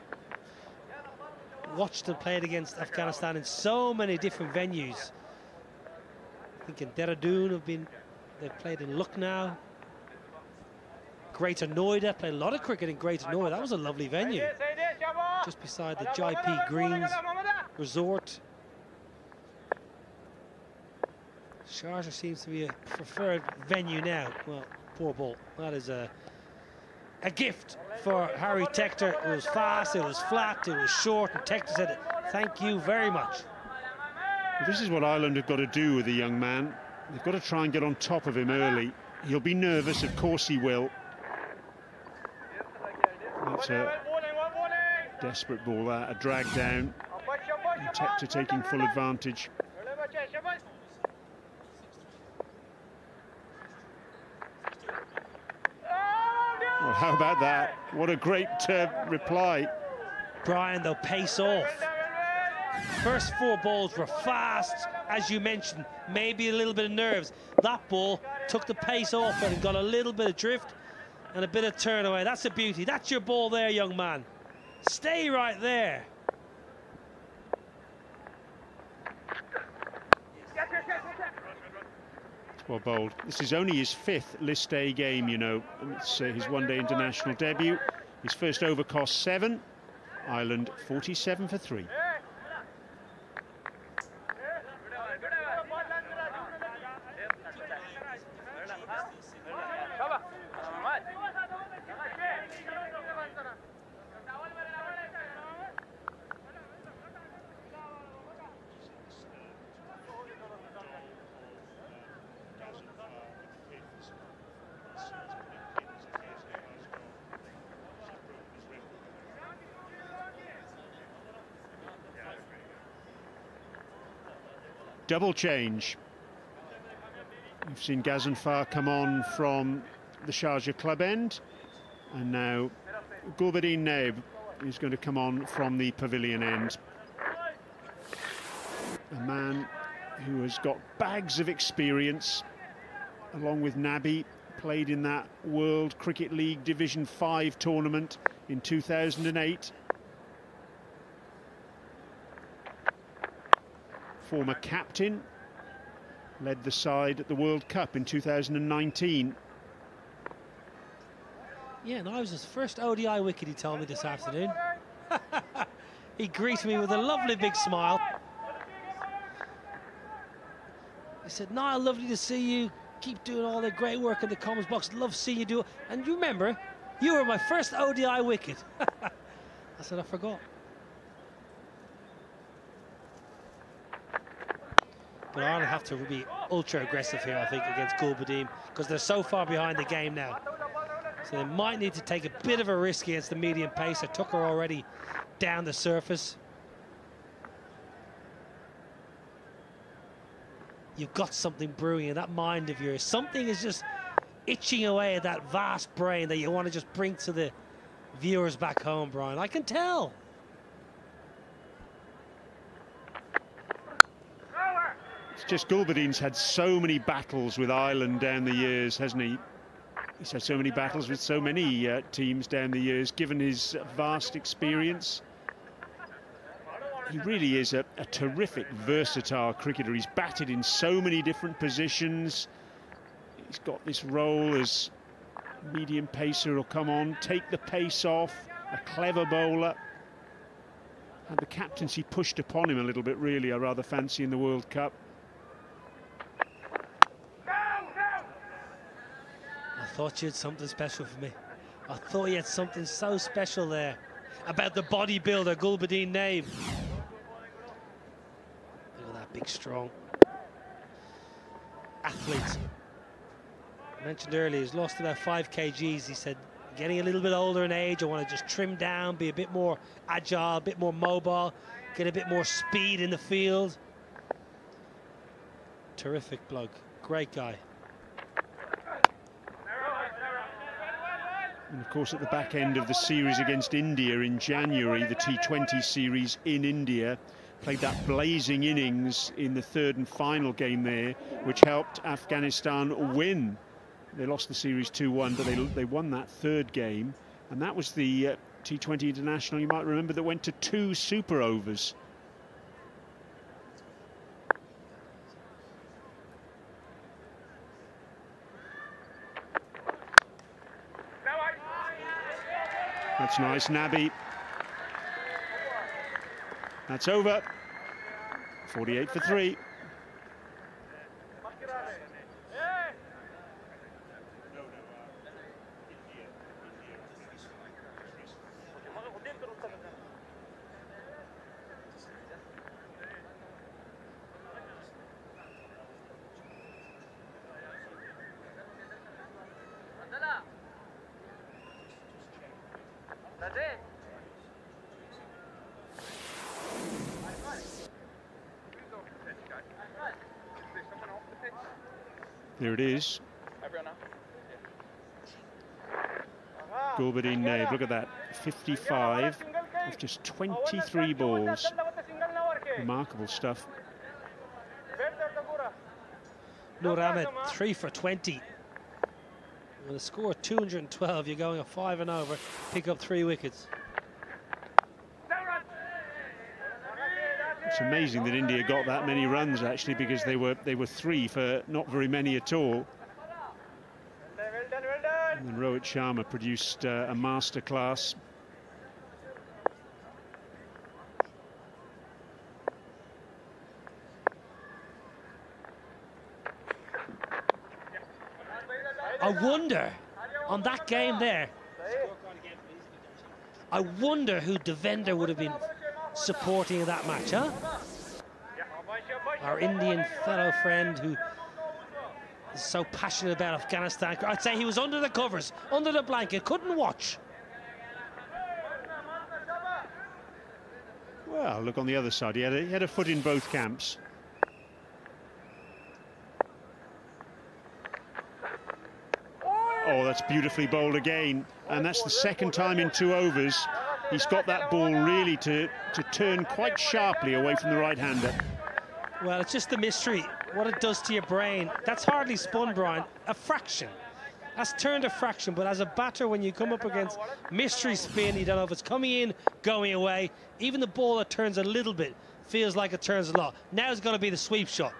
Watched and played against Afghanistan in so many different venues. I think in Dehradun have been, they've played in Lucknow, Greater Noida, played a lot of cricket in Greater Noida. That was a lovely venue. Just beside the Jaypee Greens Resort. Sharjah seems to be a preferred venue now. Well, poor ball. That is a, a gift for Harry Tector. It was fast, it was flat, it was short, and Tector said, thank you very much. This is what Ireland have got to do with the young man. They've got to try and get on top of him early. He'll be nervous, of course he will. That's a desperate ball, that, a drag down. Tector taking full advantage. Well, how about that? What a great uh, reply. Brian, they'll pace off. First four balls were fast, as you mentioned, maybe a little bit of nerves. That ball took the pace off and got a little bit of drift and a bit of turn away. That's a beauty. That's your ball there, young man. Stay right there. Well bowled. This is only his fifth list A game, you know. It's uh, his one-day international debut. His first over cost seven. Ireland 47 for three. Double change. We've seen Ghazanfar come on from the Sharjah club end, and now Gulbuddin Naib is going to come on from the pavilion end. A man who has got bags of experience, along with Nabi, played in that World Cricket League Division 5 tournament in 2008. Former captain, led the side at the World Cup in 2019. Yeah, no, I was his first ODI wicket, he told me this afternoon. he greeted me with a lovely big smile. He said, Niall, lovely to see you. Keep doing all the great work in the comments box. Love seeing you do it. And you remember, you were my first ODI wicket. I said, I forgot. But Ireland have to be ultra aggressive here, I think, against Gulbuddin, because they're so far behind the game now. So they might need to take a bit of a risk against the medium pacer. Tucker already down the surface. You've got something brewing in that mind of yours. Something is just itching away at that vast brain that you want to just bring to the viewers back home, Brian. I can tell. It's just Gulbuddin's had so many battles with Ireland down the years, hasn't he? He's had so many battles with so many uh, teams down the years, given his vast experience. He really is a, a terrific, versatile cricketer. He's batted in so many different positions. He's got this role as medium pacer will come on, take the pace off, a clever bowler. And the captaincy pushed upon him a little bit, really, I rather fancy in the World Cup. Thought you had something special for me. I thought you had something so special there about the bodybuilder, Gulbuddin Naib. Look at that big, strong athlete. I mentioned earlier, he's lost about five kgs. He said, getting a little bit older in age, I want to just trim down, be a bit more agile, a bit more mobile, get a bit more speed in the field. Terrific bloke, great guy. And of course, at the back end of the series against India in January, the T20 series in India, played that blazing innings in the third and final game there, which helped Afghanistan win. They lost the series 2-1, but they, they won that third game. And that was the uh, T20 International, you might remember, that went to two super overs. That's nice, Nabi. That's over. 48 for three. There it is. Gulbuddin Naib, look at that. 55 of just 23 balls. Remarkable stuff. Noor Ahmed, three for 20. With a score of 212, you're going a five and over, pick up three wickets. Amazing that India got that many runs actually because they were they were three for not very many at all. And Rohit Sharma produced uh, a masterclass. I wonder, on that game there, I wonder who Devender would have been supporting that match, huh? Our Indian fellow friend who is so passionate about Afghanistan. I'd say he was under the covers, under the blanket, couldn't watch. Well, look on the other side. He had a, he had a foot in both camps. Oh, that's beautifully bowled again. And that's the second time in two overs he's got that ball really to, to turn quite sharply away from the right-hander. Well, it's just the mystery, what it does to your brain. That's hardly spun, Brian. A fraction. That's turned a fraction, but as a batter, when you come up against mystery spin, you don't know if it's coming in, going away. Even the ball that turns a little bit feels like it turns a lot. Now it's going to be the sweep shot.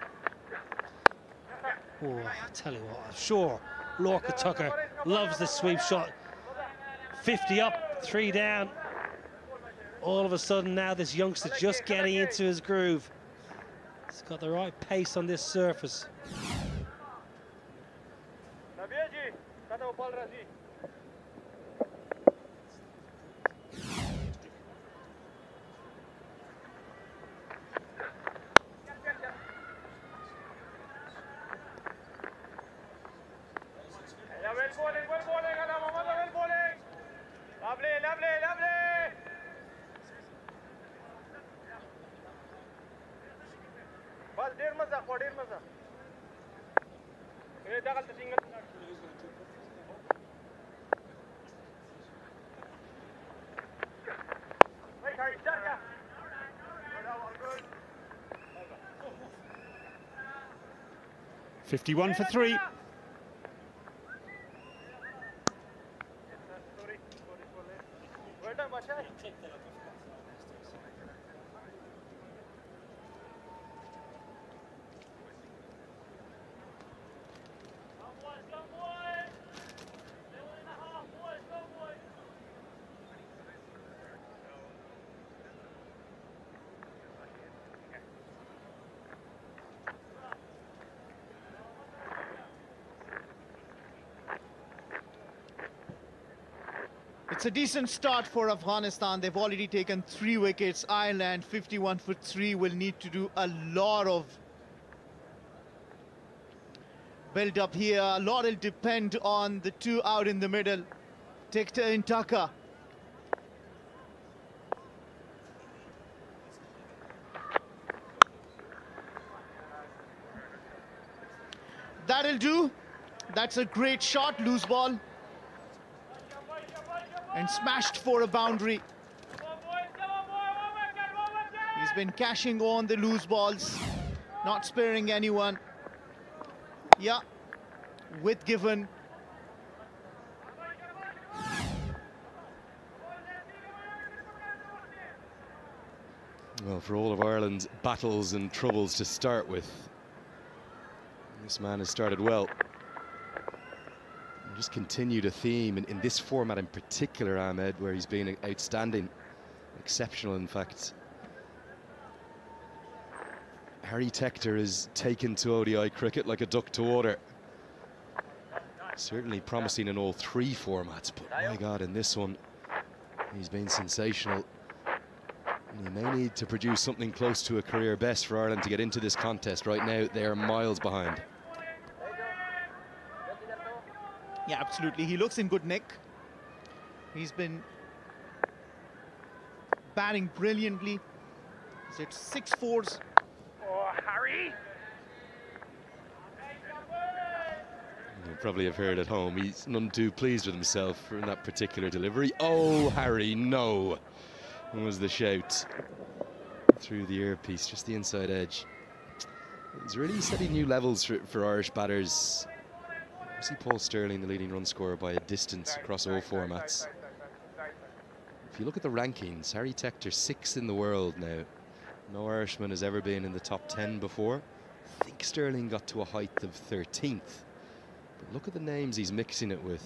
Oh, I tell you what, I'm sure Lorcan Tucker loves the sweep shot. 50 up, three down. All of a sudden now this youngster just getting into his groove. He's got the right pace on this surface. 51 for three. It's a decent start for Afghanistan. They've already taken three wickets. Ireland, 51 for three, will need to do a lot of build up here. A lot will depend on the two out in the middle. Tector and Tucker. That'll do. That's a great shot, loose ball. And smashed for a boundary. He's been cashing on the loose balls, not sparing anyone. Yeah, with given. Well, for all of Ireland's battles and troubles to start with, this man has started well. Just continued a theme in, in this format in particular, Ahmed, where he's been outstanding, exceptional, in fact. Harry Tector is taken to ODI cricket like a duck to water. Certainly promising in all three formats, but my God, in this one, he's been sensational. And he may need to produce something close to a career best for Ireland to get into this contest. Right now, they are miles behind. Yeah, absolutely. He looks in good nick. He's been batting brilliantly. He's at six fours. Oh, Harry. You probably have heard at home, he's none too pleased with himself in that particular delivery. Oh, Harry, no, was the shout through the earpiece, just the inside edge. He's really setting new levels for, for Irish batters. I see Paul Stirling, the leading run scorer, by a distance across all formats. If you look at the rankings, Harry Tector, sixth in the world now. No Irishman has ever been in the top 10 before. I think Stirling got to a height of 13th. But look at the names he's mixing it with.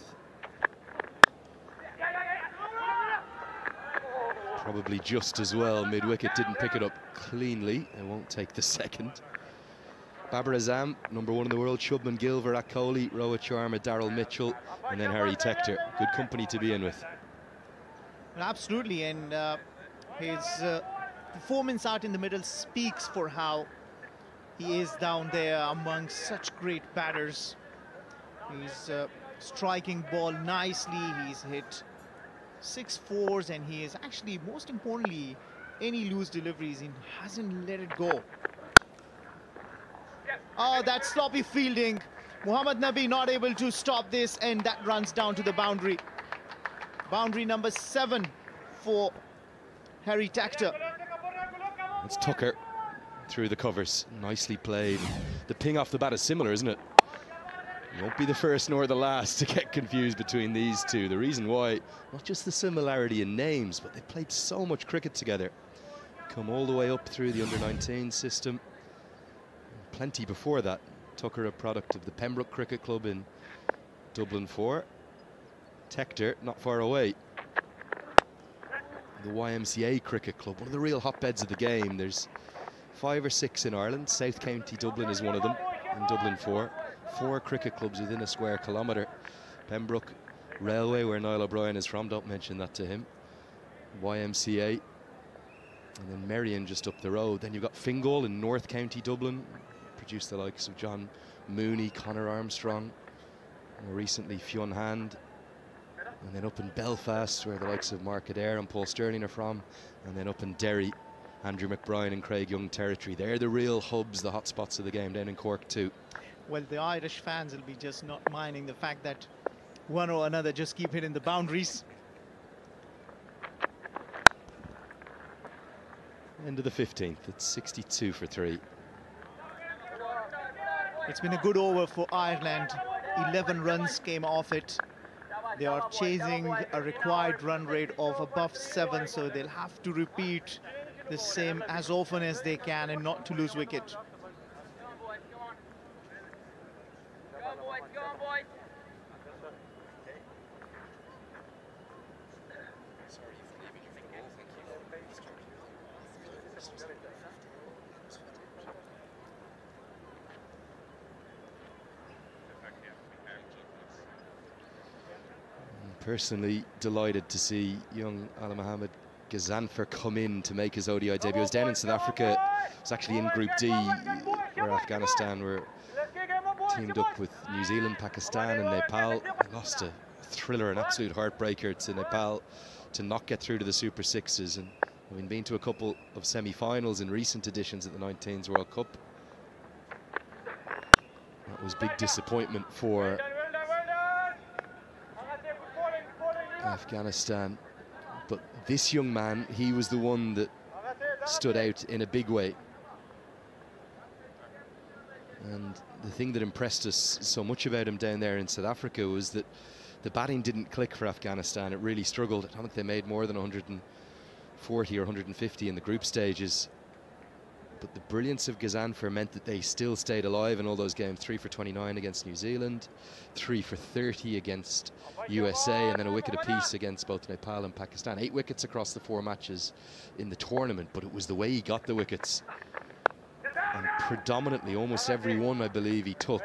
Probably just as well. Mid-wicket didn't pick it up cleanly. It won't take the second. Babar Azam, number one in the world, Shubman Gill, Virat Kohli, Rohit Sharma, Daryl Mitchell, and then Harry Tector. Good company to be in with. Absolutely, and uh, his uh, performance out in the middle speaks for how he is down there among such great batters. He's uh, striking ball nicely. He's hit six fours, and he is actually, most importantly, any loose deliveries, he hasn't let it go. Oh, that sloppy fielding. Muhammad Nabi not able to stop this, and that runs down to the boundary. Boundary number seven for Harry Tector. It's Tucker through the covers. Nicely played. The ping off the bat is similar, isn't it? You won't be the first nor the last to get confused between these two. The reason why, not just the similarity in names, but they played so much cricket together. Come all the way up through the under-19 system plenty before that. Tucker, a product of the Pembroke Cricket Club in Dublin 4. Tector, not far away. The YMCA Cricket Club, one of the real hotbeds of the game. There's five or six in Ireland. South County Dublin is one of them, in Dublin 4. Four cricket clubs within a square kilometre. Pembroke Railway, where Niall O'Brien is from, don't mention that to him. YMCA, and then Merrion just up the road. Then you've got Fingal in North County Dublin, produced the likes of John Mooney, Conor Armstrong, more recently Fionn Hand. And then up in Belfast, where the likes of Mark Adair and Paul Stirling are from. And then up in Derry, Andrew McBrine and Craig Young territory. They're the real hubs, the hot spots of the game down in Cork too. Well, the Irish fans will be just not minding the fact that one or another just keep hitting the boundaries. End of the 15th, it's 62 for three. It's been a good over for Ireland. 11 runs came off it. They are chasing a required run rate of above seven, so they'll have to repeat the same as often as they can and not to lose wicket. Personally delighted to see young Ali Mohammed Ghazanfar come in to make his ODI debut. He was down in South Africa. It's actually in Group D, where Afghanistan were teamed up with New Zealand, Pakistan, and Nepal. lost a thriller, an absolute heartbreaker to Nepal to not get through to the Super Sixes. And having been to a couple of semi-finals in recent editions at the 19s World Cup, that was big disappointment for Afghanistan. But this young man, he was the one that stood out in a big way. And the thing that impressed us so much about him down there in South Africa was that the batting didn't click for Afghanistan. It really struggled. I think they made more than 140 or 150 in the group stages. But the brilliance of Ghazanfar meant that they still stayed alive in all those games. Three for 29 against New Zealand, three for 30 against USA, and then a wicket apiece against both Nepal and Pakistan. Eight wickets across the four matches in the tournament, but it was the way he got the wickets. And predominantly, almost every one, I believe, he took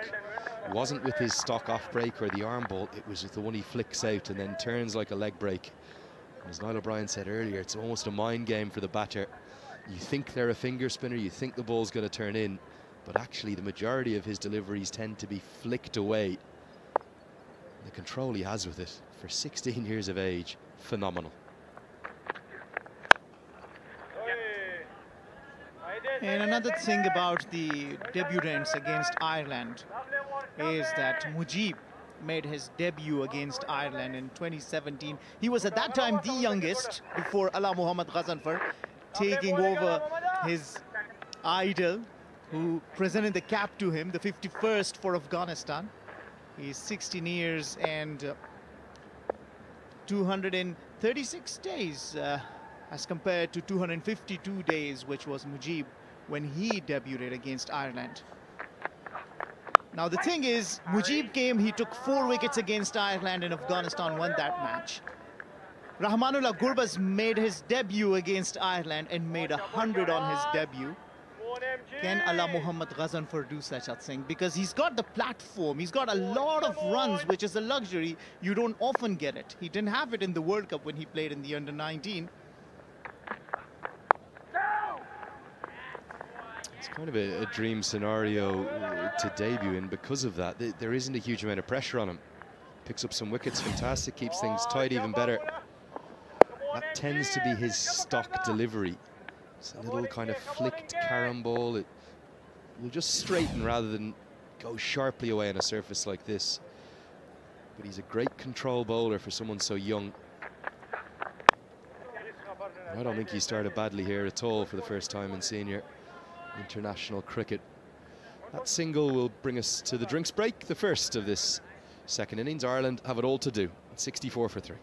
wasn't with his stock off break or the arm ball, it was with the one he flicks out and then turns like a leg break. As Niall O'Brien said earlier, it's almost a mind game for the batter you think they're a finger spinner, you think the ball's going to turn in, but actually the majority of his deliveries tend to be flicked away. The control he has with it for 16 years of age, phenomenal. And another thing about the debutants against Ireland, is that Mujeeb made his debut against Ireland in 2017. He was at that time the youngest before Allah Muhammad Ghazanfar taking over his idol who presented the cap to him, the 51st for Afghanistan. He's 16 years and uh, 236 days uh, as compared to 252 days, which was Mujeeb when he debuted against Ireland. Now the thing is, Mujeeb came, he took four wickets against Ireland and Afghanistan won that match. Rahmanullah Gurbaz made his debut against Ireland and made a 100 on his debut. Can Allah Muhammad Ghazanfar do such a thing? Because he's got the platform, he's got a lot of runs, which is a luxury. You don't often get it. He didn't have it in the World Cup when he played in the under-19. It's kind of a, a dream scenario uh, to debut in because of that. There isn't a huge amount of pressure on him. Picks up some wickets, fantastic, keeps things tight even better. That tends to be his stock delivery. It's a little kind of flicked carom ball. It will just straighten rather than go sharply away on a surface like this. But he's a great control bowler for someone so young. I don't think he started badly here at all for the first time in senior international cricket. That single will bring us to the drinks break, the first of this second innings. Ireland have it all to do. 64 for three.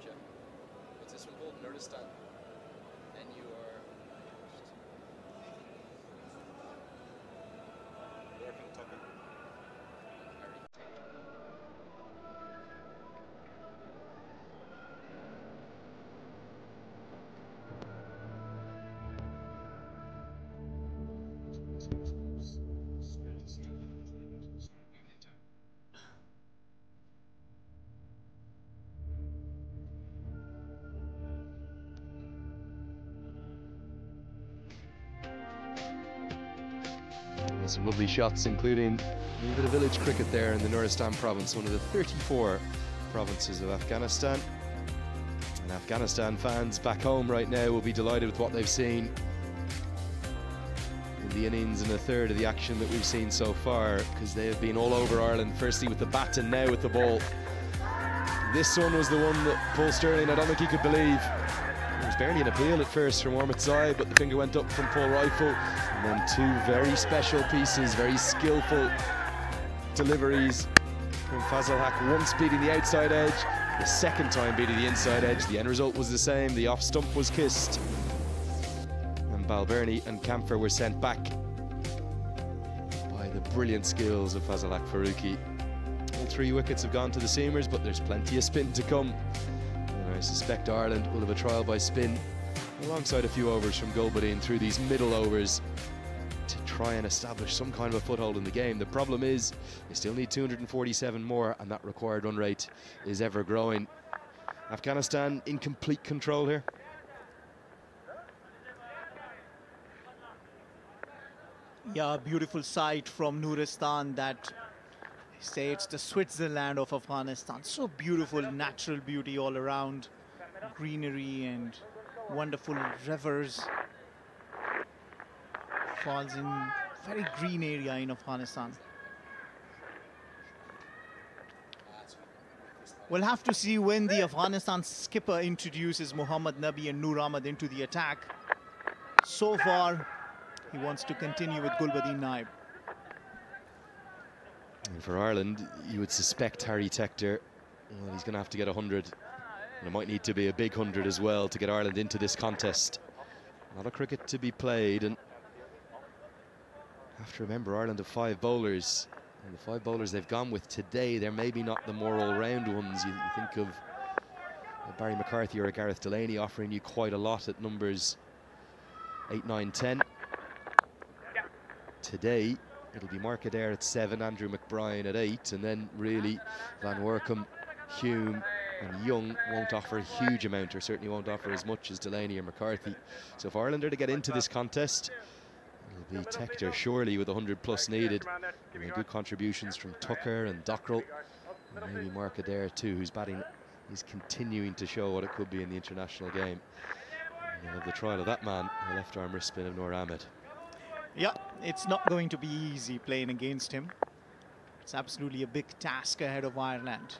Jeff. What's this one called? Nuristan. Some lovely shots, including a little bit of village cricket there in the Nuristan province, one of the 34 provinces of Afghanistan. And Afghanistan fans back home right now will be delighted with what they've seen in the innings and a third of the action that we've seen so far, because they have been all over Ireland, firstly with the bat and now with the ball. This one was the one that Paul Stirling, I don't think he could believe. It was barely an appeal at first from Ormit side, but the finger went up from Paul Reiffel. And then two very special pieces, very skillful deliveries from Fazal Haq, once beating the outside edge, the second time beating the inside edge. The end result was the same, the off stump was kissed. And Balbirnie and Campher were sent back by the brilliant skills of Fazal Haq Farooqi. All three wickets have gone to the seamers, but there's plenty of spin to come. And I suspect Ireland will have a trial by spin alongside a few overs from Gulbuddin through these middle overs try and establish some kind of a foothold in the game. The problem is they still need 247 more, and that required run rate is ever growing. Afghanistan in complete control here. Yeah, beautiful sight from Nuristan that say it's the Switzerland of Afghanistan. So beautiful, natural beauty all around, greenery and wonderful rivers. Falls in very green area in Afghanistan. We'll have to see when the Afghanistan skipper introduces Muhammad Nabi and Noor Ahmad into the attack. So far, he wants to continue with Gulbuddin Naib. And for Ireland, you would suspect Harry Tector, well, he's going to have to get 100. And it might need to be a big 100 as well to get Ireland into this contest. Not A cricket to be played, and have to remember Ireland have five bowlers. And the five bowlers they've gone with today, they're maybe not the more all-round ones. You, you think of Barry McCarthy or Gareth Delaney offering you quite a lot at numbers 8, 9, 10. Today, it'll be Mark Adair at 7, Andrew McBrine at 8, and then really Van Woerkom, Hume and Young won't offer a huge amount, or certainly won't offer as much as Delaney or McCarthy. So if Ireland are to get into this contest, Be Tector surely with 100 plus needed. Good contributions from Tucker and Dockrell. And maybe Mark Adair too, who's batting is continuing to show what it could be in the international game. And the trial of that man, the left arm wrist spin of Noor Ahmed. Yeah, it's not going to be easy playing against him. It's absolutely a big task ahead of Ireland.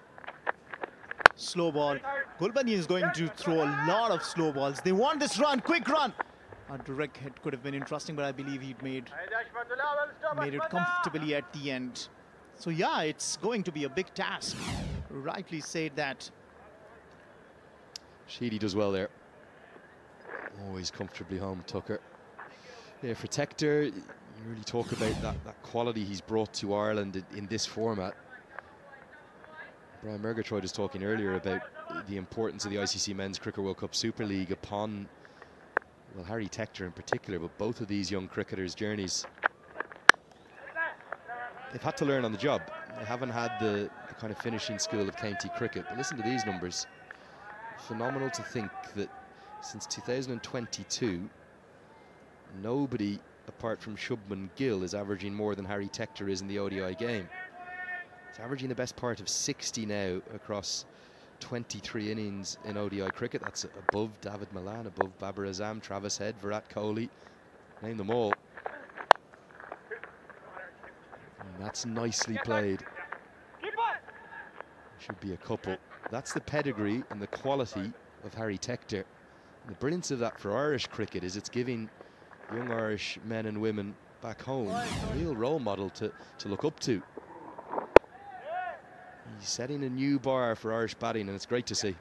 Slow ball. Gulbuddin is going to throw a lot of slow balls. They want this run, quick run. A direct hit could have been interesting, but I believe he'd made, made it comfortably at the end. So yeah, it's going to be a big task. Rightly said that. Sheedy does well there. Always comfortably home, Tucker. Yeah, for Tector, you really talk about that, that quality he's brought to Ireland in, in this format. Brian Murgatroyd was talking earlier about the importance of the ICC Men's Cricket World Cup Super League upon well, Harry Tector in particular, but both of these young cricketers' journeys, they've had to learn on the job. They haven't had the, the kind of finishing school of county cricket. But listen to these numbers. Phenomenal to think that since 2022, nobody apart from Shubman Gill is averaging more than Harry Tector is in the ODI game. He's averaging the best part of 60 now across 23 innings in ODI cricket. That's above David Malan, above Babar Azam, Travis Head, Virat Kohli. Name them all. And that's nicely played. Should be a couple. That's the pedigree and the quality of Harry Tector. The brilliance of that for Irish cricket is it's giving young Irish men and women back home a real role model to, to look up to. He's setting a new bar for Irish batting, and it's great to see.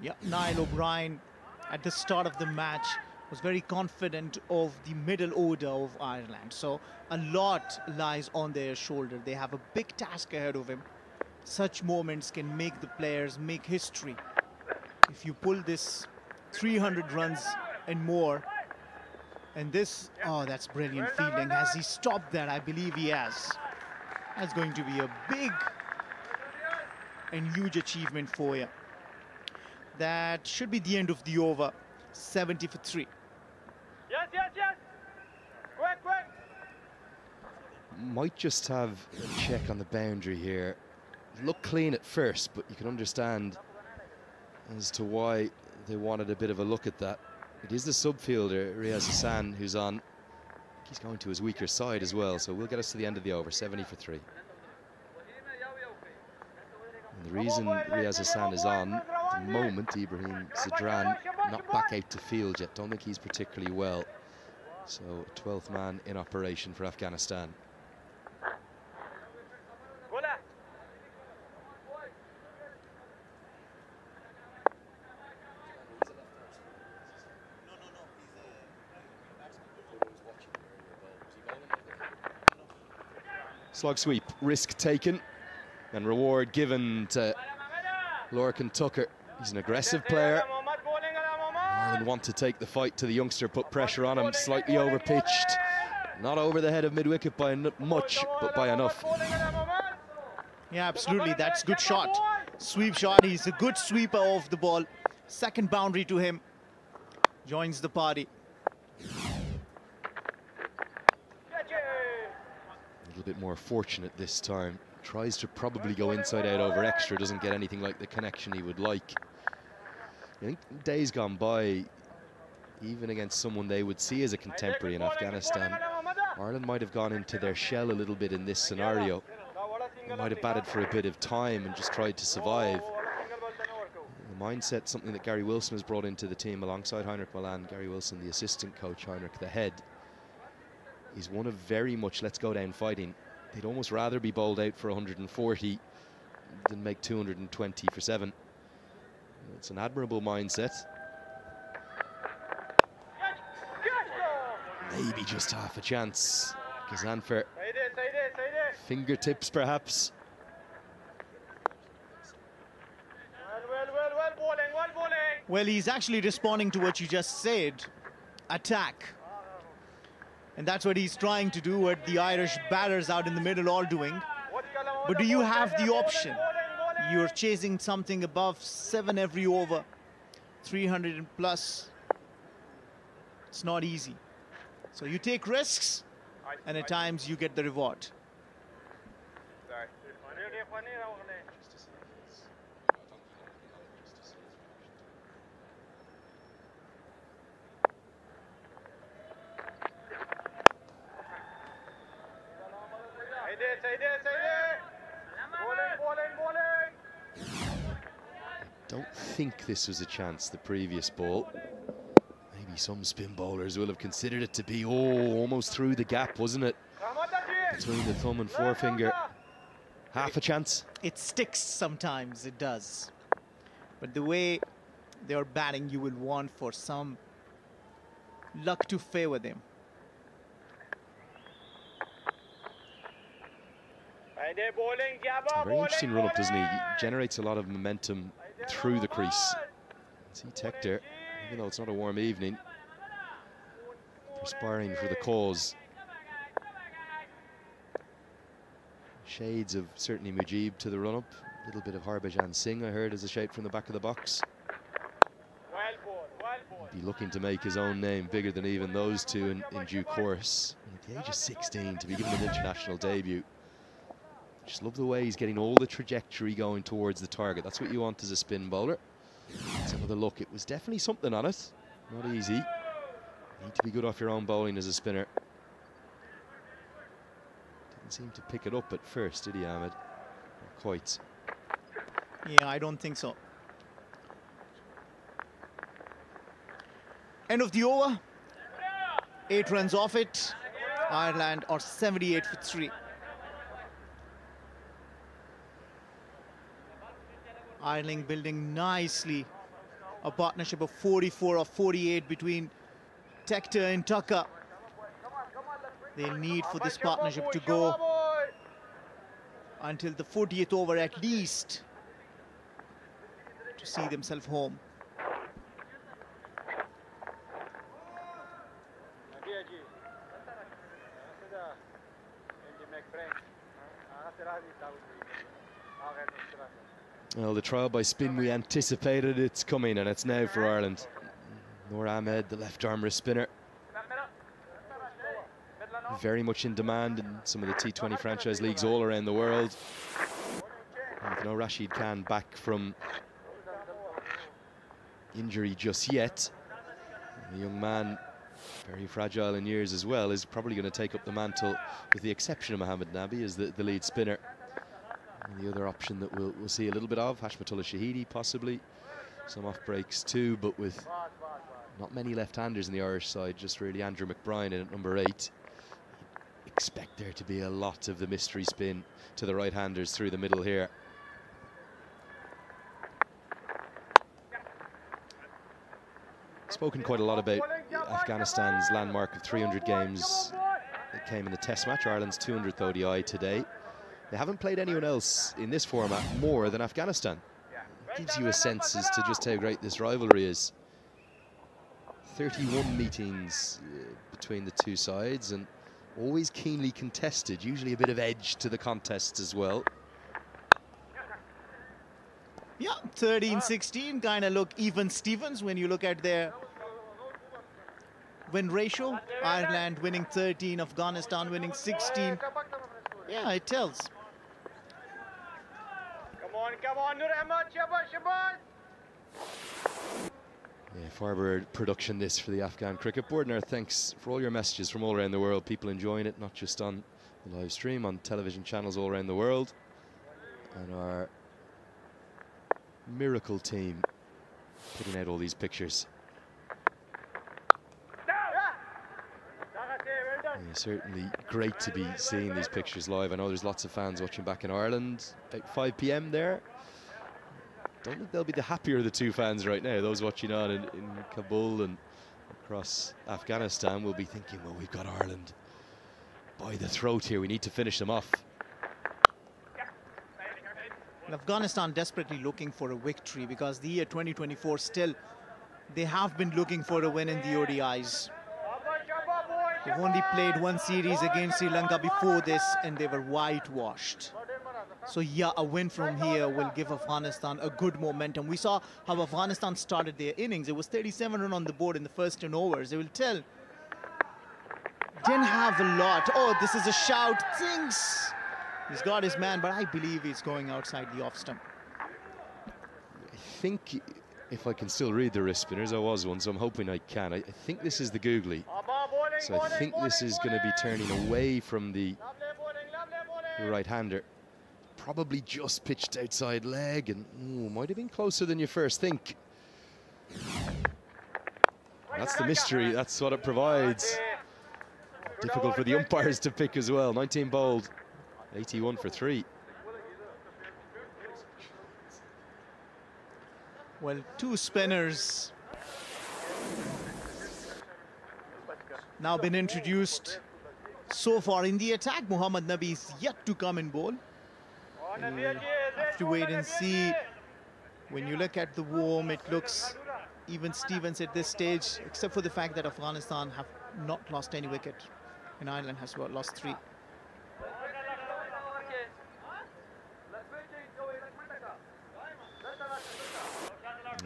Yeah, Niall O'Brien at the start of the match was very confident of the middle order of Ireland. So a lot lies on their shoulder. They have a big task ahead of him. Such moments can make the players make history. If you pull this 300 runs and more, and this, oh, that's brilliant fielding. Has he stopped that? I believe he has. That's going to be a big and huge achievement for you. That should be the end of the over. 70 for 3. Yes, yes, yes. Quick, quick. Might just have a check on the boundary here. Look clean at first, but you can understand as to why they wanted a bit of a look at that. It is the subfielder, Riaz Hassan, who's on he's going to his weaker side as well, so we'll get us to the end of the over, 70 for three. And the reason Riaz Hassan is on at the moment, Ibrahim Zadran not back out to field yet. Don't think he's particularly well. So 12th man in operation for Afghanistan. Slog sweep, risk taken and reward given to Lorcan Tucker. He's an aggressive player. Ireland want to take the fight to the youngster, put pressure on him, slightly overpitched. Not over the head of mid-wicket by much, but by enough. Yeah, absolutely. That's good shot. Sweep shot. He's a good sweeper of the ball. Second boundary to him. Joins the party. A little bit more fortunate this time. Tries to probably go inside out over extra, doesn't get anything like the connection he would like. I think days gone by, even against someone they would see as a contemporary in Afghanistan, Ireland might have gone into their shell a little bit in this scenario. They might have batted for a bit of time and just tried to survive. The mindset, something that Gary Wilson has brought into the team alongside Heinrich Malan, Gary Wilson, the assistant coach, Heinrich the head, is one of very much let's go down fighting. They'd almost rather be bowled out for 140 than make 220 for seven. It's an admirable mindset. Maybe just half a chance. Ghazanfar. Fingertips, perhaps. Well, he's actually responding to what you just said. Attack. And that's what he's trying to do, what the Irish batters out in the middle are doing. But do you have the option? You're chasing something above seven every over, 300 and plus. It's not easy. So you take risks, and at times you get the reward. don't think this was a chance, the previous ball. Maybe some spin bowlers will have considered it to be, oh, almost through the gap, wasn't it? Between the thumb and forefinger. Half a chance. It sticks sometimes, it does. But the way they're batting, you will want for some luck to favor them. Very interesting run up, doesn't he? he? Generates a lot of momentum through the crease. See Tector, even though it's not a warm evening, perspiring for the cause. Shades of certainly Mujeeb to the run-up. A little bit of Harbhajan Singh, I heard, as a shade from the back of the box. Be looking to make his own name bigger than even those two in, in due course. at the age of 16, to be given an international debut. Just love the way he's getting all the trajectory going towards the target. That's what you want as a spin bowler. Let's have another look. It was definitely something on it. Not easy. Need to be good off your own bowling as a spinner. Didn't seem to pick it up at first, did he, Ahmed? Not quite. Yeah, I don't think so. End of the over. Eight runs off it. Ireland are 78 for three. Ireland building nicely a partnership of 44 or 48 between Tector and Tucker. They'll need for this partnership to go until the 40th over at least to see themselves home. Well, the trial by spin, we anticipated it's coming, and it's now for Ireland. Noor Ahmed, the left arm wrist spinner. Very much in demand in some of the T20 franchise leagues all around the world. And no Rashid Khan back from injury just yet. The young man, very fragile in years as well, is probably going to take up the mantle, with the exception of Mohamed Nabi as the, the lead spinner. And the other option that we'll, we'll see a little bit of, Hashmatullah Shahidi possibly. Some off breaks too, but with not many left-handers in the Irish side, just really Andrew McBrine in at number eight. Expect there to be a lot of the mystery spin to the right-handers through the middle here. Spoken quite a lot about Afghanistan's landmark of 300 games that came in the Test match, Ireland's 200th ODI today. They haven't played anyone else in this format more than Afghanistan. It gives you a sense as to just how great this rivalry is. 31 meetings uh, between the two sides and always keenly contested, usually a bit of edge to the contests as well. Yeah, 13-16 kind of look even Stevens when you look at their win ratio. Ireland winning 13, Afghanistan winning 16. Yeah, it tells. On, come on, Noor Ahmed. Yeah, Farber production this for the Afghan Cricket Board. And our thanks for all your messages from all around the world. People enjoying it, not just on the live stream, on television channels all around the world. And our miracle team putting out all these pictures. Yeah, certainly great to be seeing these pictures live. I know there's lots of fans watching back in Ireland. About 5 p.m. there. Don't think they'll be the happier of the two fans right now. Those watching on in, in Kabul and across Afghanistan will be thinking, well, we've got Ireland by the throat here. We need to finish them off. Afghanistan desperately looking for a victory because the year 2024 still, they have been looking for a win in the ODIs. They've only played one series against Sri Lanka before this and they were whitewashed. So yeah, a win from here will give Afghanistan a good momentum. We saw how Afghanistan started their innings. It was 37 run on the board in the first 10 overs. They will tell. Didn't have a lot. Oh, this is a shout. Things. he's got his man, but I believe he's going outside the off stump. I think if I can still read the wrist spinners, I was one, so I'm hoping I can. I, I think this is the googly. So I think this is going to be turning away from the right-hander. Probably just pitched outside leg and ooh, might have been closer than you first think. That's the mystery. That's what it provides. Difficult for the umpires to pick as well. 19 bowled, 81 for three. Well, two spinners now been introduced so far in the attack. Muhammad Nabi is yet to come in bowl. We'll have to wait and see. When you look at the warm, it looks even Stevens at this stage, except for the fact that Afghanistan have not lost any wicket, and Ireland has lost three.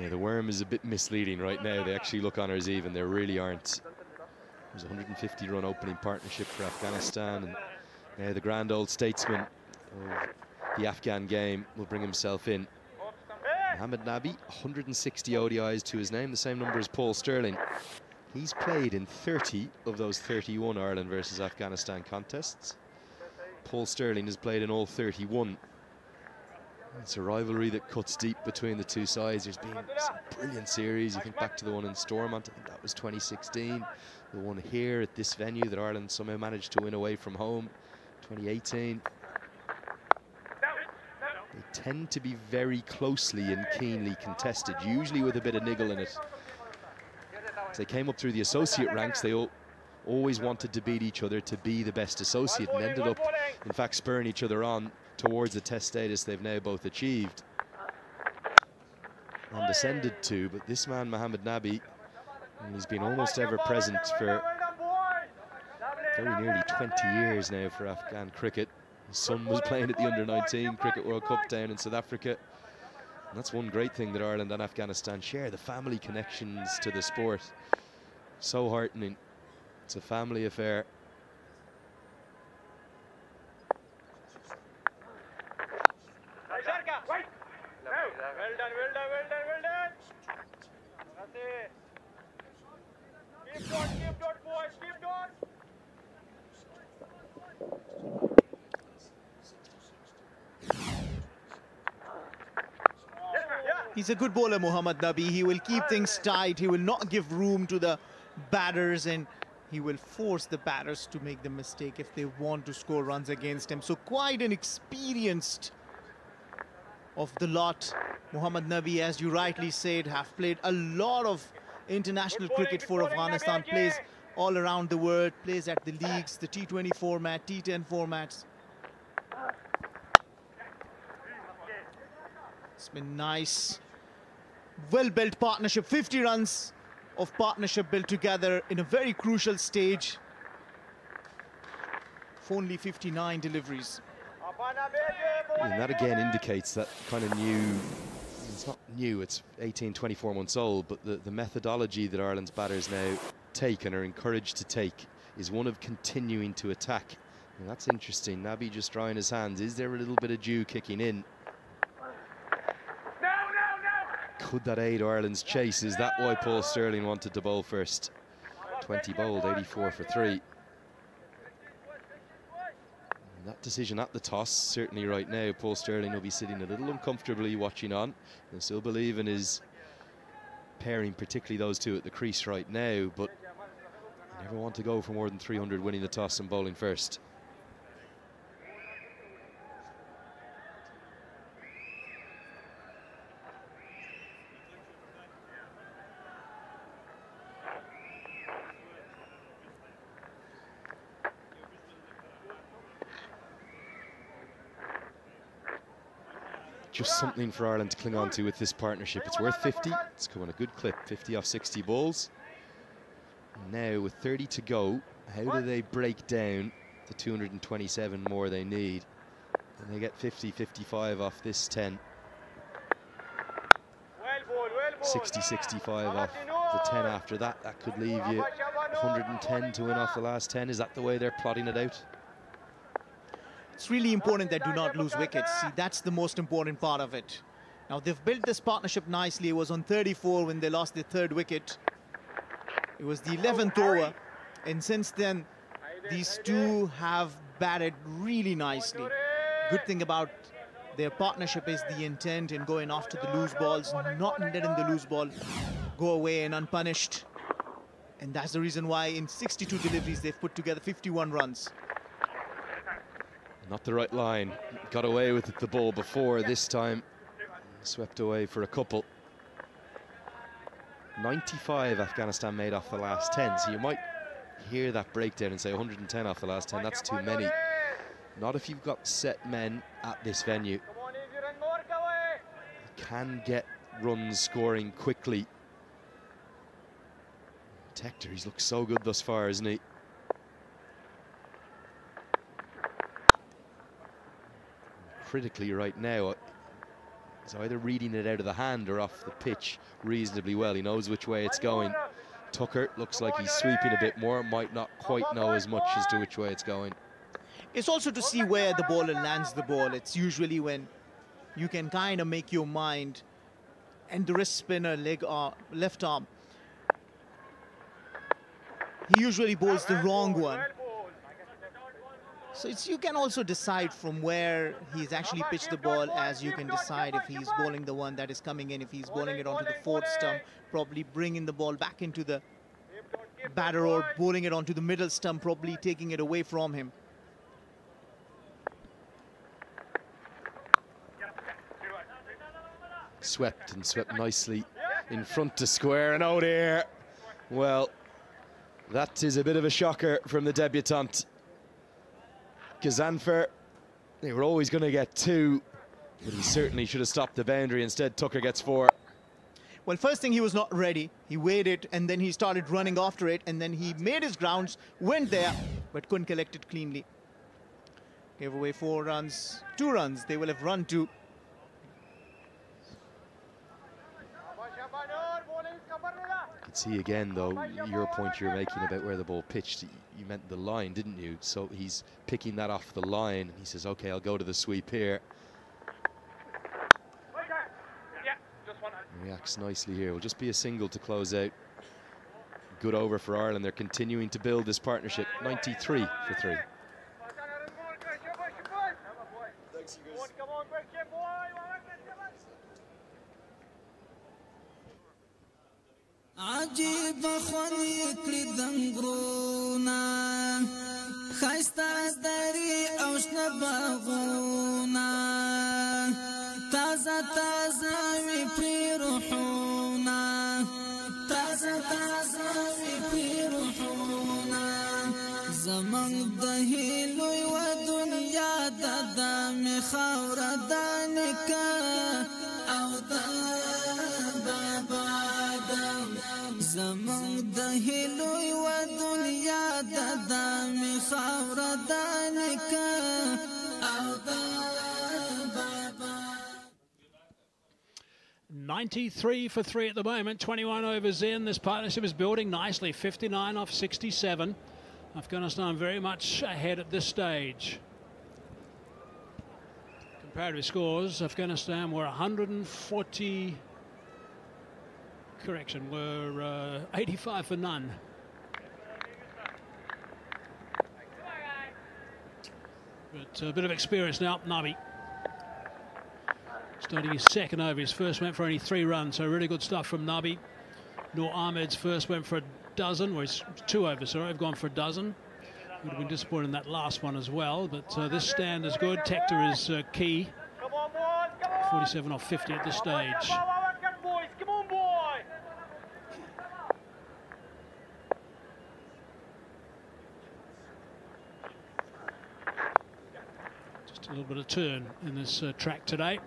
Yeah, the worm is a bit misleading right now. They actually look honours even. They really aren't. A 150 run opening partnership for Afghanistan. And now the grand old statesman of the Afghan game will bring himself in. Mohamed Nabi, 160 ODIs to his name, the same number as Paul Stirling. He's played in 30 of those 31 Ireland versus Afghanistan contests. Paul Stirling has played in all 31. It's a rivalry that cuts deep between the two sides. There's been some brilliant series. You think back to the one in Stormont, I think that was 2016. The one here at this venue that Ireland somehow managed to win away from home, 2018. They tend to be very closely and keenly contested, usually with a bit of niggle in it. As they came up through the associate ranks, they all always wanted to beat each other to be the best associate and ended up, in fact, spurring each other on towards the test status they've now both achieved and descended to. But this man, Mohamed Nabi, he's been almost ever present for very nearly 20 years now for Afghan cricket. His son was playing at the under-19 Cricket World Cup down in South Africa. And that's one great thing that Ireland and Afghanistan share, the family connections to the sport. So heartening. It's a family affair. Well done, well done, well done, well done. That's it. Keep dot, keep dot, boys, keep dot. He's a good bowler, Muhammad Nabi. He will keep things tight. He will not give room to the batters and he will force the batters to make the mistake if they want to score runs against him. So quite an experienced of the lot. Muhammad Nabi, as you rightly said, have played a lot of international cricket for Afghanistan, plays all around the world, plays at the leagues, the T20 format, T10 formats. It's been nice. Well-built partnership, 50 runs of partnership built together in a very crucial stage. Only 59 deliveries. And that again indicates that kind of new, it's not new, it's 18, 24 months old, but the, the methodology that Ireland's batters now take and are encouraged to take is one of continuing to attack. And that's interesting. Nabi just drying his hands. Is there a little bit of dew kicking in? Could that aid Ireland's chase? Is that why Paul Stirling wanted to bowl first? 20 bowled, 84 for three. And that decision at the toss, certainly right now, Paul Stirling will be sitting a little uncomfortably watching on. He'll still believe in his pairing, particularly those two at the crease right now, but you never want to go for more than 300 winning the toss and bowling first. Something for Ireland to cling on to with this partnership. It's worth 50. It's coming a good clip, 50 off 60 balls. Now with 30 to go, how do they break down the 227 more they need? And they get 50, 55 off this 10. 60, 65 off the 10 after that. That could leave you 110 to win off the last 10. Is that the way they're plotting it out? It's really important they do not lose wickets. See, that's the most important part of it. Now, they've built this partnership nicely. It was on 34 when they lost their third wicket. It was the 11th over. And since then, these two have batted really nicely. Good thing about their partnership is the intent in going after the loose balls, not letting the loose ball go away and unpunished. And that's the reason why in 62 deliveries, they've put together 51 runs. Not the right line. Got away with the ball before this time. Swept away for a couple. 95 Afghanistan made off the last 10. So you might hear that breakdown and say 110 off the last 10. That's too many. Not if you've got set men at this venue. You can get runs scoring quickly. Tector, he's looked so good thus far, isn't he? Critically right now. Uh, he's either reading it out of the hand or off the pitch reasonably well. He knows which way it's going. Tucker looks like he's sweeping a bit more, might not quite know as much as to which way it's going. It's also to see where the bowler lands the ball. It's usually when you can kind of make your mind and the wrist spinner, leg arm, left arm. He usually bowls the wrong one. So you can also decide from where he's actually pitched the ball as you can decide if he's bowling the one that is coming in, if he's bowling it onto the fourth stump, probably bringing the ball back into the batter or bowling it onto the middle stump, probably taking it away from him. Swept and swept nicely in front to square and out here. Well, that is a bit of a shocker from the debutant. Ghazanfar, they were always going to get two, but he certainly should have stopped the boundary. Instead, Tucker gets four. Well, first thing, he was not ready. He waited, and then he started running after it, and then he made his grounds, went there, but couldn't collect it cleanly. Gave away four runs, two runs. They will have run two. See again, though, your point you're making about where the ball pitched, you meant the line, didn't you? So he's picking that off the line, he says, okay, I'll go to the sweep here. Reacts nicely here. Will just be a single to close out. Good over for Ireland. They're continuing to build this partnership. 93 for three. عجیب خونی کړی دنګرونا خایستا دری او شنه باغونا تازه تازه وی پری روحونا تازه تازه وی پری روحونا زمنګ د هیلو و دنیا د دم خاور دانکا زمونږ د هیلو یو دنیا د دامي خاوره د نیکه او د بابا 93 for 3 at the moment, 21 overs in. This partnership is building nicely, 59 off 67. Afghanistan very much ahead at this stage. Comparative scores, Afghanistan were 140, correction, were uh, 85 for none. But a bit of experience now, Nabi. Starting his second over. His first went for only three runs, so really good stuff from Nabi. Noor Ahmed's first went for a dozen, his two overs, sorry, I've gone for a dozen. Would have been disappointed in that last one as well, but uh, this stand is good. Tector is uh, key. 47 off 50 at this stage. boys, come on, boy. Just a little bit of turn in this uh, track today.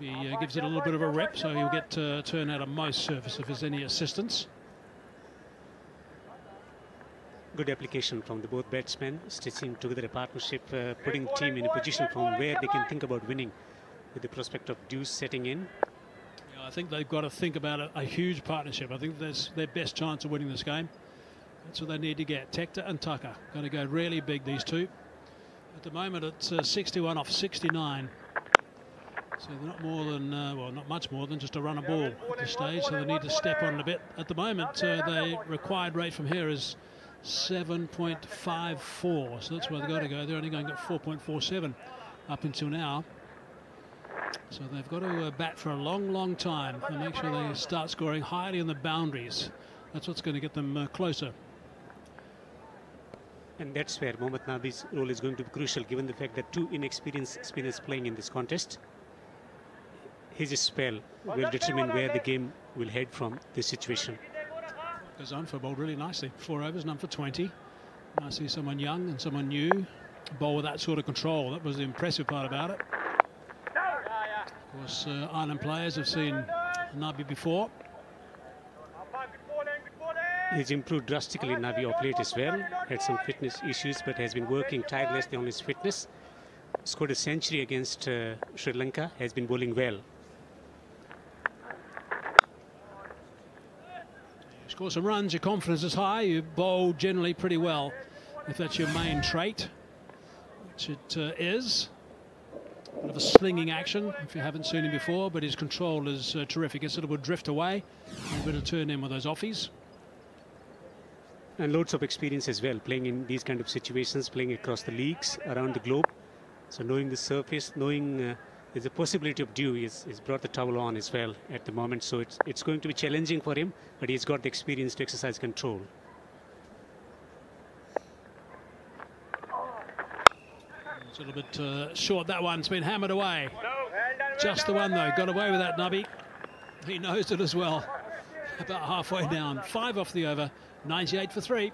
Maybe uh, gives it a little bit of a rep, so he'll get uh, turn out of most surface if there's any assistance. Good application from the both batsmen, stitching together a partnership, uh, putting the team in a position from where they can think about winning with the prospect of deuce setting in. Yeah, I think they've got to think about a, a huge partnership. I think that's their best chance of winning this game. That's what they need to get. Tector and Tucker going to go really big, these two. At the moment, it's uh, 61 off 69. So they're not more than, uh, well, not much more than just a run a ball at this stage. So they need to step on a bit. At the moment, uh, the required rate from here is 7.54. So that's where they've got to go. They're only going at 4.47 up until now. So they've got to uh, bat for a long, long time and make sure they start scoring highly in the boundaries. That's what's going to get them uh, closer. And that's where Mohammad Nabi's role is going to be crucial, given the fact that two inexperienced spinners playing in this contest. His spell will determine where the game will head from this situation. For bowled really nicely. Four overs, none for 20. I see someone young and someone new bowl with that sort of control. That was the impressive part about it. Of course, uh, Ireland players have seen Nabi before. He's improved drastically Nabi of late as well. Had some fitness issues, but has been working tirelessly on his fitness. Scored a century against uh, Sri Lanka. Has been bowling well. Score some runs, your confidence is high, you bowl generally pretty well, if that's your main trait, which it uh, is. Bit of a slinging action, if you haven't seen him before, but his control is uh, terrific. It sort of would drift away, a bit of turn in with those offies. And loads of experience as well, playing in these kind of situations, playing across the leagues around the globe. So knowing the surface, knowing uh, there's a possibility of dew, he's, he's brought the towel on as well at the moment. So it's, it's going to be challenging for him, but he's got the experience to exercise control. It's a little bit uh, short, that one's been hammered away. Just the one though, got away with that Nabi. He knows it as well. About halfway down, five off the over, 98 for three.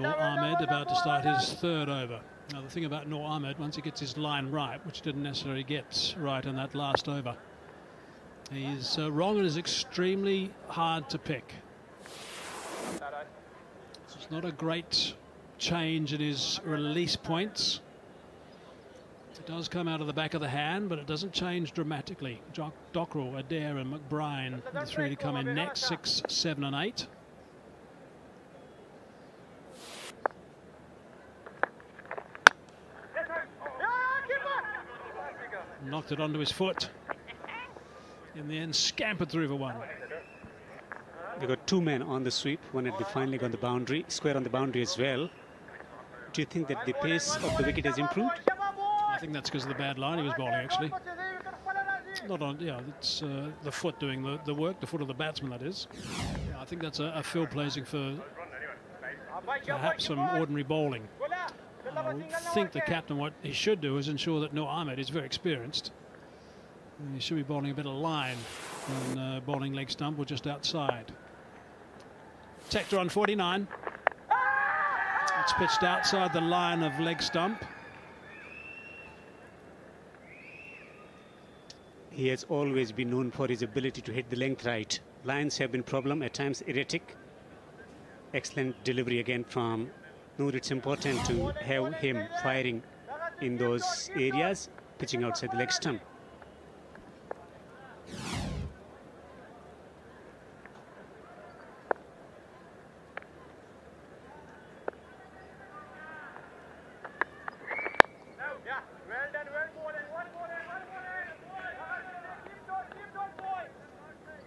Noor Ahmed about to start his third over. Now, the thing about Noor Ahmed, once he gets his line right, which didn't necessarily get right in that last over, he's uh, wrong and is extremely hard to pick. It's not a great change in his release points. It does come out of the back of the hand, but it doesn't change dramatically. Doc Dockrell, Adair and McBrine, the three to come in next, six, seven and eight. Knocked it onto his foot. In the end, scampered through for one. They got two men on the sweep. One had finally on the boundary, square on the boundary as well. Do you think that the pace of the wicket has improved? I think that's because of the bad line he was bowling, actually. Not on, yeah, it's uh, the foot doing the, the work, the foot of the batsman, that is. Yeah, I think that's a, a fill placing for perhaps some ordinary bowling. I would think the captain, what he should do is ensure that Noor Ahmed is very experienced. He should be bowling a bit of line than uh, bowling leg stump or just outside. Tector on 49. It's pitched outside the line of leg stump. He has always been known for his ability to hit the length right. Lines have been problem, at times erratic. Excellent delivery again from Noor. It's important to have him firing in those areas, pitching outside the leg stump.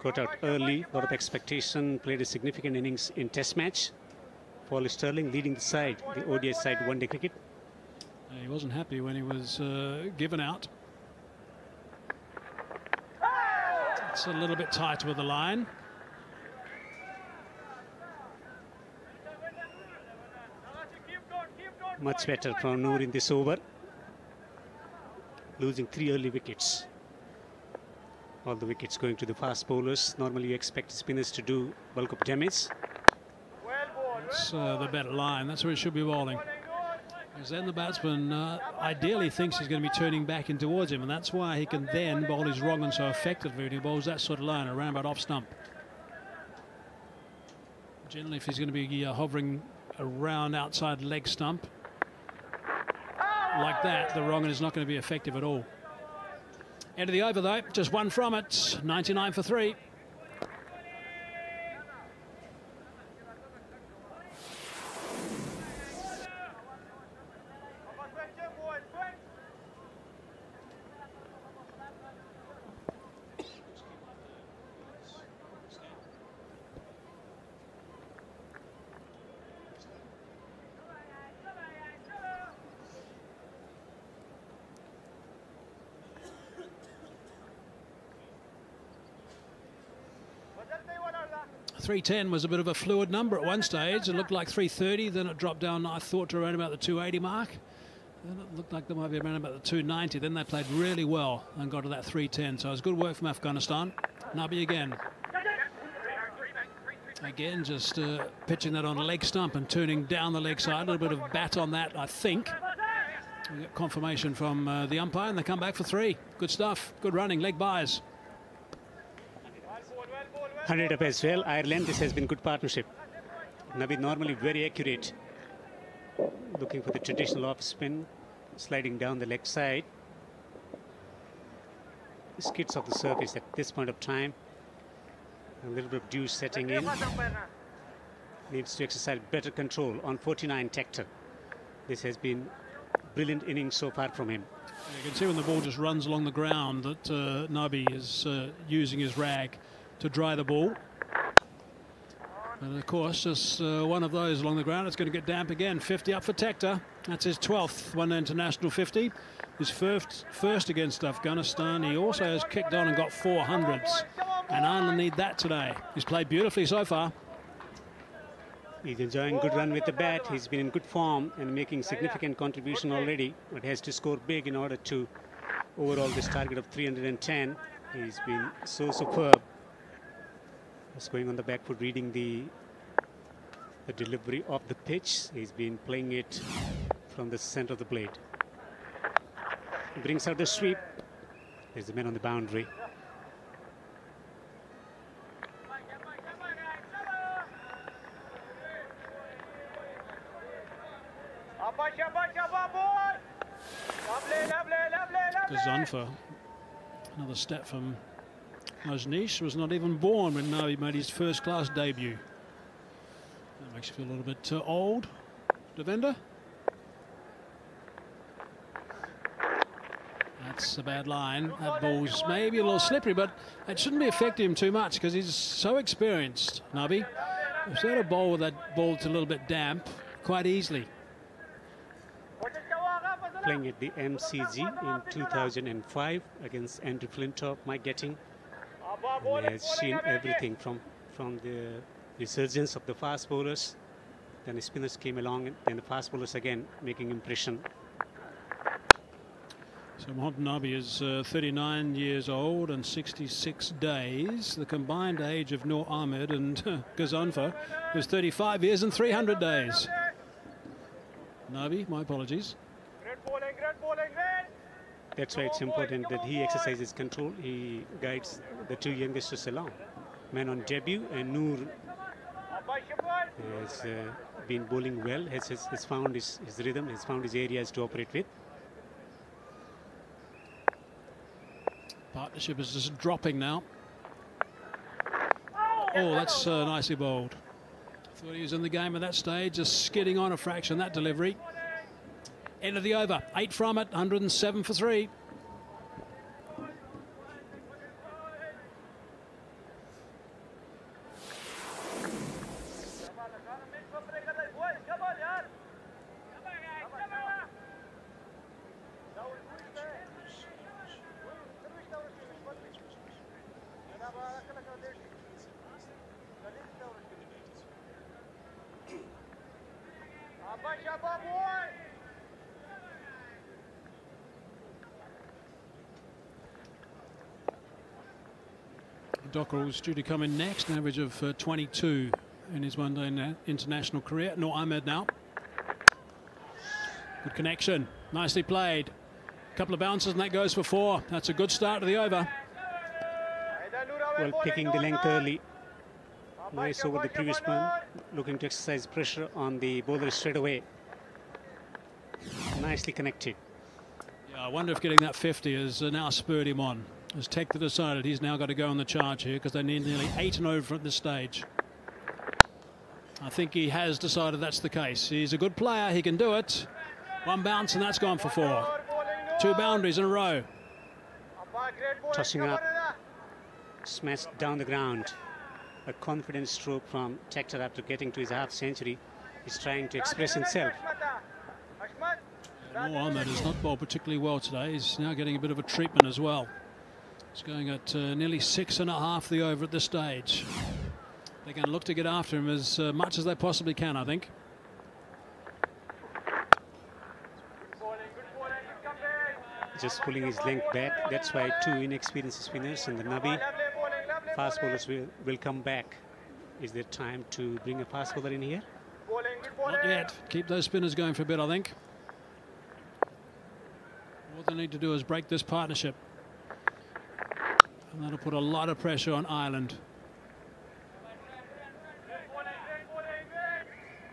got out early, lot of expectation, played a significant innings in test match. Paul Stirling leading the side, the ODI side one day cricket. He wasn't happy when he was uh, given out. It's a little bit tight with the line. Much better from Noor in this over. Losing three early wickets all the wickets going to the fast bowlers. Normally you expect spinners to do bulk of damage. It's uh, the better line. That's where it should be bowling. Because then the batsman uh, ideally thinks he's going to be turning back in towards him, and that's why he can then bowl his wrong and so effectively when he bowls that sort of line around about off stump. Generally, if he's going to be uh, hovering around outside leg stump like that, the wrong is not going to be effective at all. End of the over, though. Just one from it. 99 for three. 310 was a bit of a fluid number at one stage. It looked like 330, then it dropped down, I thought, to around about the 280 mark. Then it looked like they might be around about the 290. Then they played really well and got to that 310. So it was good work from Afghanistan. Nabi again. Again, just uh, pitching that on a leg stump and turning down the leg side. A little bit of bat on that, I think. We get confirmation from uh, the umpire and they come back for three. Good stuff. Good running. Leg byes. 100 up as well. Ireland, this has been good partnership. Nabi normally very accurate. Looking for the traditional off spin, sliding down the leg side. Skids off the surface at this point of time. A little bit of dew setting in. Needs to exercise better control on 49 Tector. This has been brilliant innings so far from him. You can see when the ball just runs along the ground that uh, Nabi is uh, using his rag to dry the ball. And of course, just uh, one of those along the ground. It's going to get damp again. 50 up for Tector. That's his 12th one international 50. His first, first against Afghanistan. He also has kicked on and got 400s. And Ireland need that today. He's played beautifully so far. He's enjoying good run with the bat. He's been in good form and making significant contribution already. But has to score big in order to overall this target of 310. He's been so superb. Just going on the back foot, reading the the delivery of the pitch. He's been playing it from the center of the blade. He brings out the sweep. There's the man on the boundary. Ghazanfar, another step from Majnish was not even born when Nabi made his first class debut. That makes you feel a little bit uh, old, Devender. That's a bad line. That ball's maybe a little slippery, but it shouldn't be affecting him too much because he's so experienced, Nabi. He's had a bowl with that ball to a little bit damp quite easily. playing at the MCG in 2005 against Andrew Flintoff, Mike Gatting. And he has seen everything from, from the resurgence of the fast bowlers. Then the spinners came along, and then the fast bowlers again making impression. So Mohammad Nabi is uh, 39 years old and 66 days. The combined age of Noor Ahmed and uh, Ghazanfar is 35 years and 300 days. Nabi, my apologies. That's why it's important that he exercises control. He guides the two youngsters along. Man on debut and Noor has uh, been bowling well, has, has, has found his, his rhythm, has found his areas to operate with. Partnership is just dropping now. Oh, that's uh, nicely bowled. Thought he was in the game at that stage, just skidding on a fraction, that delivery. End of the over, eight from it, 107 for three. Dockrell's due to come in next, an average of uh, 22 in his one day international career. Noor Ahmed now. Good connection, nicely played. A couple of bounces and that goes for four. That's a good start to the over. Well, picking the length early. Nice over the previous one, looking to exercise pressure on the bowler straight away. Nicely connected. Yeah, I wonder if getting that 50 has uh, now spurred him on. Has Tech decided he's now got to go on the charge here because they need nearly eight and over at this stage. I think he has decided that's the case. He's a good player, he can do it. One bounce and that's gone for four. Two boundaries in a row. Tossing up, smashed down the ground. A confident stroke from Tector after getting to his half century. He's trying to express himself. Noor Ahmed has not bowled particularly well today. He's now getting a bit of a treatment as well. It's going at uh, nearly six and a half the over at this stage. They're going to look to get after him as uh, much as they possibly can, I think. Just pulling his length back. That's why two inexperienced spinners and the Nabi fast bowlers will, will come back. Is there time to bring a fast bowler in here? Not yet. Keep those spinners going for a bit, I think. What they need to do is break this partnership. And that'll put a lot of pressure on Ireland.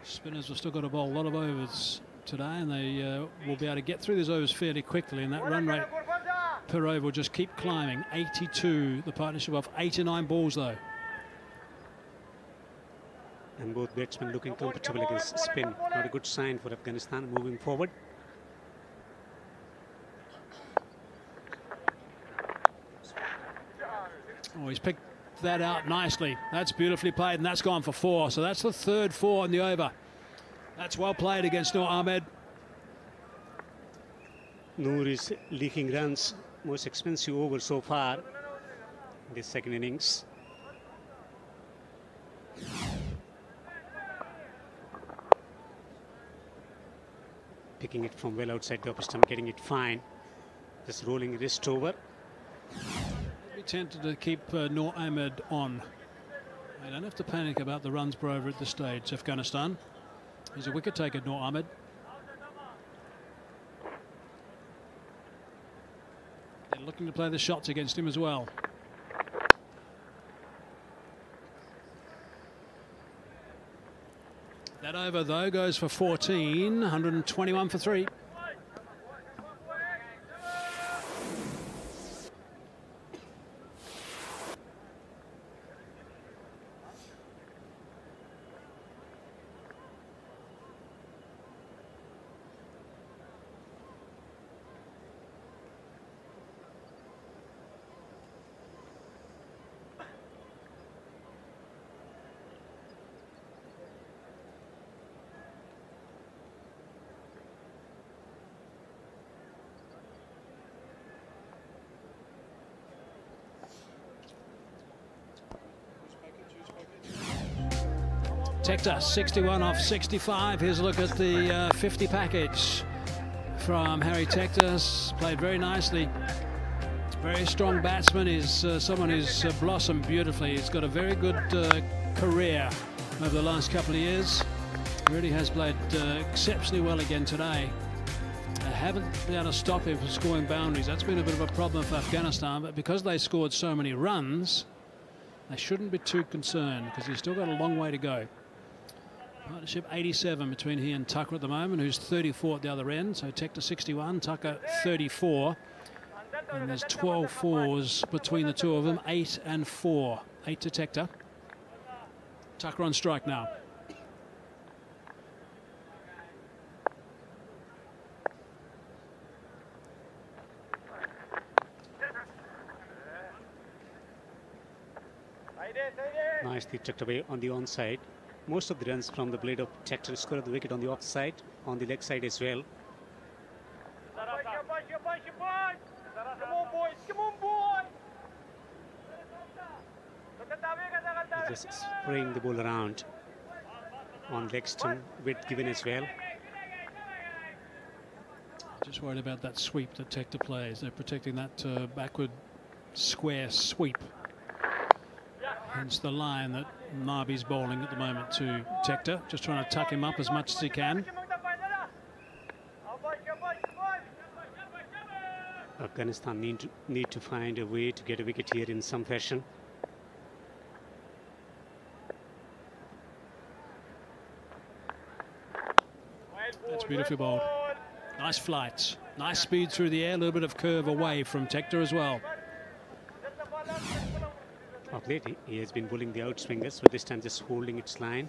Spinners have still got to bowl a lot of overs today, and they uh, will be able to get through these overs fairly quickly. And that run rate per over will just keep climbing. 82, the partnership of 89 balls, though. And both batsmen looking comfortable against spin. Not a good sign for Afghanistan moving forward. Oh, he's picked that out nicely. That's beautifully played, and that's gone for four. So that's the third four in the over. That's well played against Noor Ahmed. Noor is leaking runs, most expensive over so far in this second innings. Picking it from well outside the upper stump, getting it fine. Just rolling wrist over. Be tempted to keep uh, Noor Ahmed on. They don't have to panic about the runs per over at this stage, Afghanistan. He's a wicket taker, Noor Ahmed. They're looking to play the shots against him as well. That over, though, goes for 14, 121 for three. Tector 61 off 65. Here's a look at the uh, 50 package from Harry Tector. Played very nicely. Very strong batsman. Is uh, someone who's uh, blossomed beautifully. He's got a very good uh, career over the last couple of years. Really has played uh, exceptionally well again today. I haven't been able to stop him from scoring boundaries. That's been a bit of a problem for Afghanistan, but because they scored so many runs, they shouldn't be too concerned because he's still got a long way to go. Partnership 87 between he and Tucker at the moment, who's 34 at the other end. So Tector 61, Tucker 34. And there's 12 fours between the two of them, 8 and 4. 8 to Tector. Tucker on strike now. Nicely tucked away on the onside. Most of the runs from the blade of Tector scored the wicket on the off side, on the leg side as well. Just spraying the ball around on leg stump, width given as well. Just worried about that sweep that Tector plays. They're protecting that uh, backward square sweep. Hence the line that Nabi's bowling at the moment to Tector, just trying to tuck him up as much as he can. Afghanistan need to, need to find a way to get a wicket here in some fashion. That's beautifully bowled. Nice flight. Nice speed through the air. A little bit of curve away from Tector as well. Of late, he- he has been bowling the outswingers, so this time just holding its line.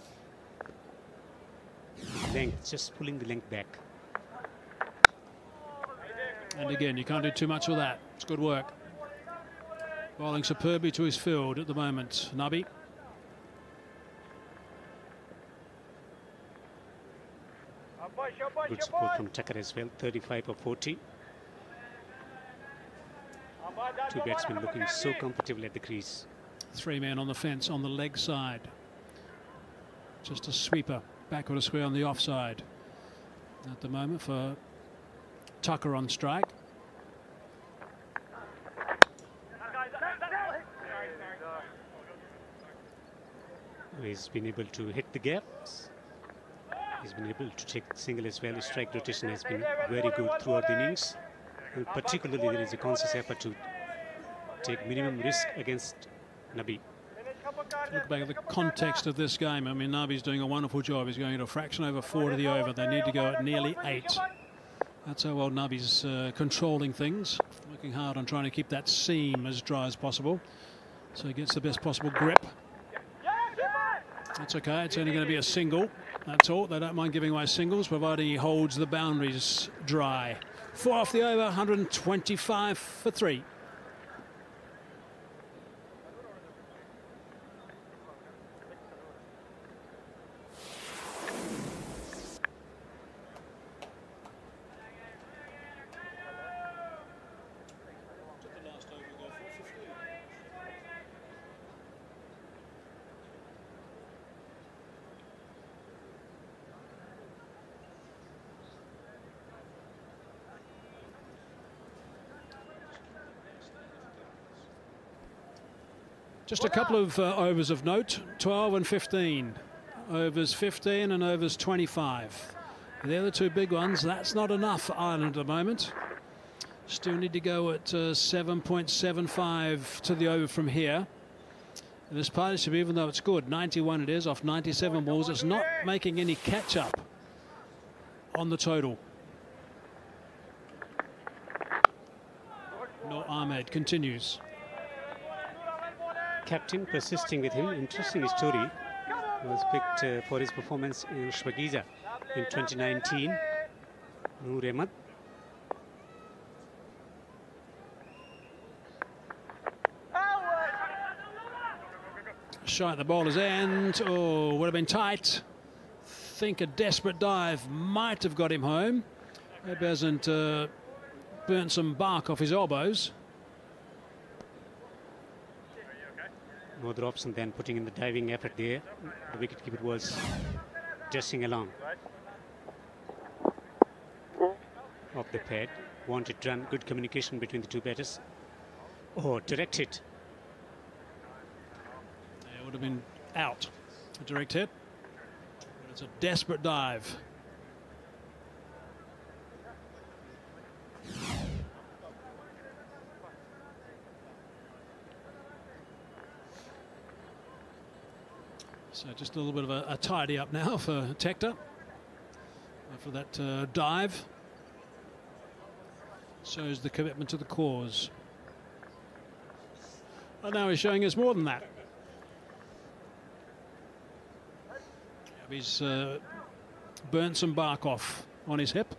Length, just pulling the length back. And again, you can't do too much with that. It's good work. Bowling superbly to his field at the moment. Nabi. Good support from Tucker as well, 35 or 40. Two batsmen looking so comfortable at the crease. Three men on the fence on the leg side. Just a sweeper. Backward a square on the offside. At the moment for Tucker on strike. He's been able to hit the gaps. He's been able to take single as well. His strike rotation has been very good throughout the innings. And particularly there is a conscious effort to take minimum risk against Nabi. Look back at the context of this game. I mean, Nabi's doing a wonderful job. He's going at a fraction over four to the over. They need to go at nearly eight. That's how well Nabi's uh, controlling things. Working hard on trying to keep that seam as dry as possible. So he gets the best possible grip. That's okay. It's only going to be a single. That's all. They don't mind giving away singles, providing he holds the boundaries dry. Four off the over, 125 for three. Just a couple of uh, overs of note 12 and 15. Overs 15 and overs 25. They're the two big ones. That's not enough for Ireland at the moment. Still need to go at uh, 7.75 to the over from here. And this partnership, even though it's good, 91 it is off 97 balls, it's not making any catch up on the total. Noor Ahmed continues. Captain persisting with him. Interesting story. He was picked uh, for his performance in Shpageeza in 2019. Noor. Shot at the bowler's end. Oh, would have been tight. Think a desperate dive might have got him home. He hasn't uh, burnt some bark off his elbows. No other option than putting in the diving effort there. The wicketkeeper was dressing along. Off the pad. Wanted run. Good communication between the two batters. Oh, direct hit. It would have been out. A direct hit. But it's a desperate dive. So just a little bit of a, a tidy up now for Tector for that uh, dive. Shows the commitment to the cause. And now he's showing us more than that. He's uh, burnt some bark off on his hip.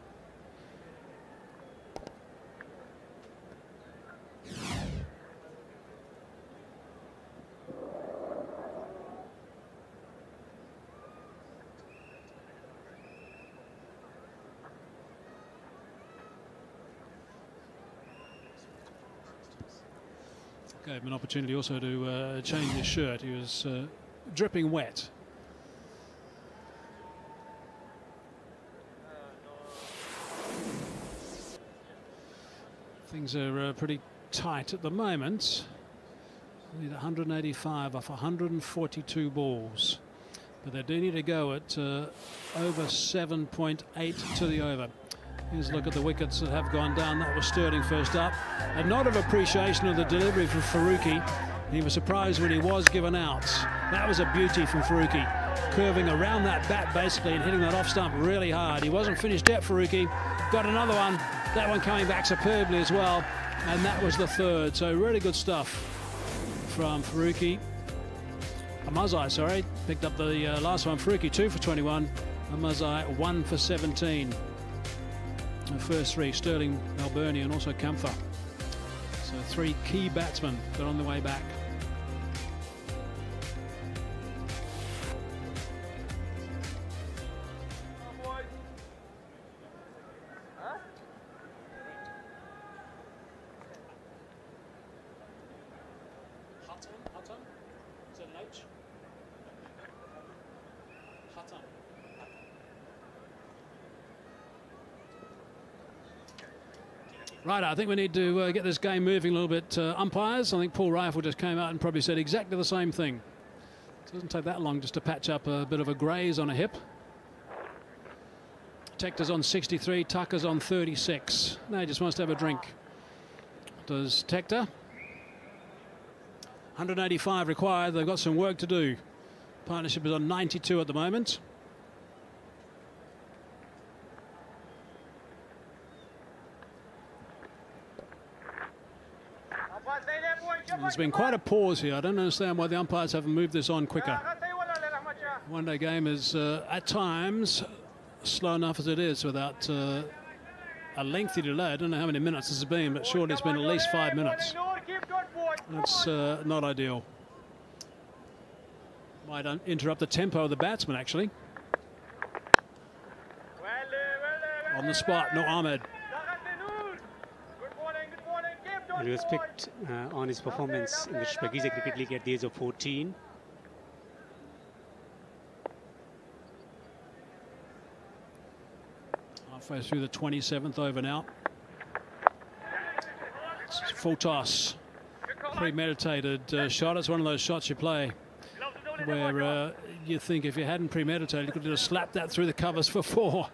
Him an opportunity also to uh, change his shirt. He was uh, dripping wet. Things are uh, pretty tight at the moment. Need 185 off 142 balls. But they do need to go at uh, over 7.8 to the over. Here's a look at the wickets that have gone down. That was Stirling first up. A nod of appreciation of the delivery from Faruqi. He was surprised when he was given out. That was a beauty from Faruqi. Curving around that bat basically and hitting that off stump really hard. He wasn't finished yet, Faruqi. Got another one. That one coming back superbly as well. And that was the third. So really good stuff from Faruqi. Omarzai, sorry, picked up the uh, last one. Faruqi, two for 21. Omarzai, one for 17. The first three, Stirling, Balbirnie, and also Campher. So three key batsmen that are on the way back. Right, I think we need to uh, get this game moving a little bit. Uh, umpires, I think Paul Reiffel just came out and probably said exactly the same thing. It doesn't take that long just to patch up a bit of a graze on a hip. Tector's on 63, Tucker's on 36. No, he just wants to have a drink. Does Tector? 185 required. They've got some work to do. Partnership is on 92 at the moment. There's been quite a pause here. I don't understand why the umpires haven't moved this on quicker. One day game is uh, at times slow enough as it is without uh, a lengthy delay. I don't know how many minutes this has been, but surely it's been at least five minutes. That's uh, not ideal. Might interrupt the tempo of the batsman, actually. On the spot, Noor Ahmed. He was picked uh, on his performance in the Shpageeza Cricket League at the age of 14. Halfway through the 27th over now. It's full toss. Premeditated uh, shot. It's one of those shots you play where uh, you think if you hadn't premeditated, you could have slapped that through the covers for four.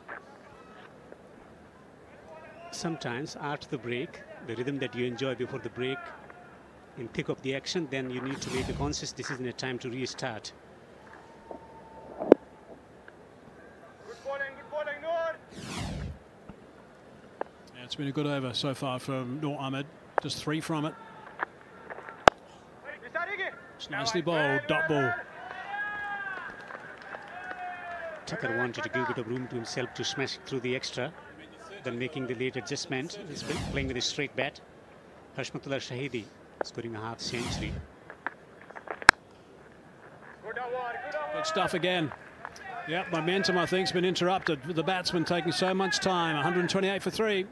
Sometimes after the break, the rhythm that you enjoy before the break, in thick of the action, then you need to make a conscious decision at time to restart. Yeah, it's been a good over so far from Noor Ahmed. Just three from it. It's nicely bowled, dot ball. Tucker wanted to give a bit of room to himself to smash through the extra, then making the late adjustment. He's playing with a straight bat. Hashmatullah Shahidi scoring a half century. Good stuff again. Yep, momentum I think has been interrupted the batsman taking so much time. 128 for three.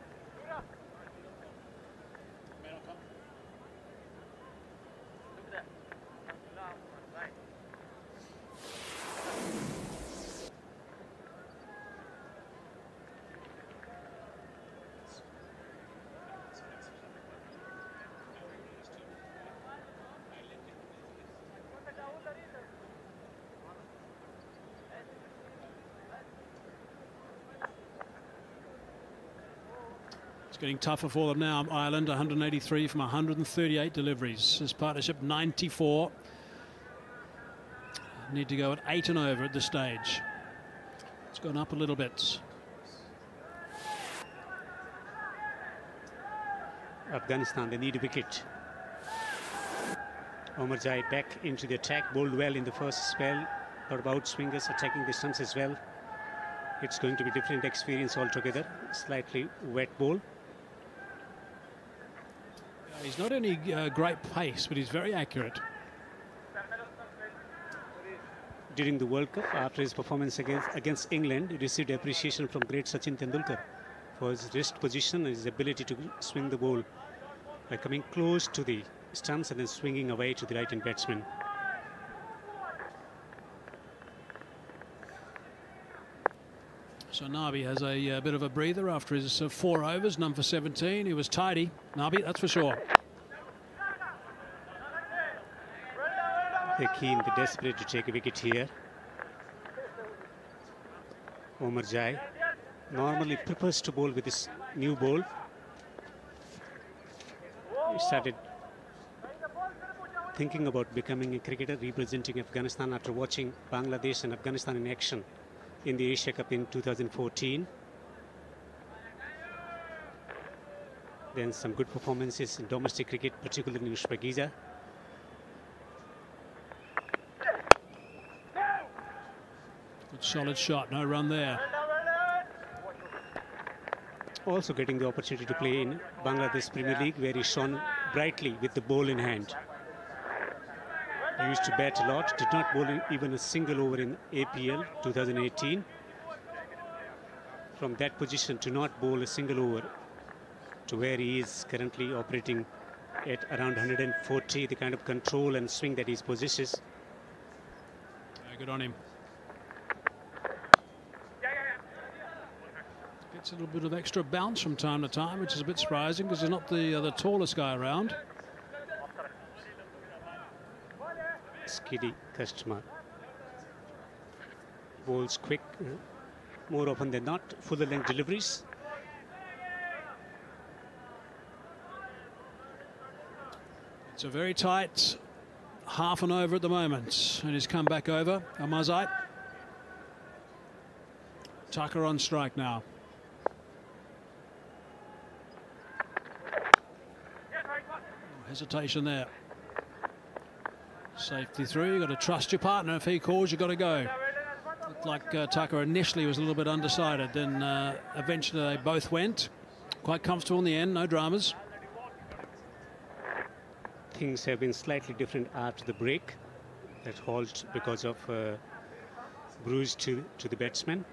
Getting tougher for them now. Ireland 183 from 138 deliveries. This partnership 94. Need to go at eight and over at this stage. It's gone up a little bit. Afghanistan, they need a wicket. Omarzai back into the attack, bowled well in the first spell. Got about swingers attacking stumps as well. It's going to be different experience altogether. Slightly wet ball. He's not only uh, great pace, but he's very accurate. During the World Cup, after his performance against, against England, he received appreciation from great Sachin Tendulkar for his wrist position and his ability to swing the ball by coming close to the stumps and then swinging away to the right-hand batsman. So Nabi has a uh, bit of a breather after his uh, four overs, none for 17. He was tidy, Nabi, that's for sure. They're keen, they're desperate to take a wicket here. Omarzai normally prefers to bowl with his new ball. He started thinking about becoming a cricketer representing Afghanistan after watching Bangladesh and Afghanistan in action in the Asia Cup in 2014. Then some good performances in domestic cricket, particularly in Uzbekistan. Good solid shot, no run there. Also getting the opportunity to play in Bangladesh Premier League where he shone brightly with the ball in hand. He used to bat a lot, did not bowl even a single over in APL 2018. From that position to not bowl a single over to where he is currently operating at around 140, the kind of control and swing that he possesses. Yeah, good on him. Gets a little bit of extra bounce from time to time, which is a bit surprising because he's not the, uh, the tallest guy around. Skiddy customer. Bowls quick, uh, more often than not, full length deliveries. It's a very tight half an over at the moment. And he's come back over. Omarzai. Tucker on strike now. Hesitation there. Safety through. You've got to trust your partner. If he calls, you've got to go. Looked like uh, Tucker initially was a little bit undecided. Then uh, eventually they both went. Quite comfortable in the end. No dramas. Things have been slightly different after the break. That halt because of uh, bruise to, to the batsman.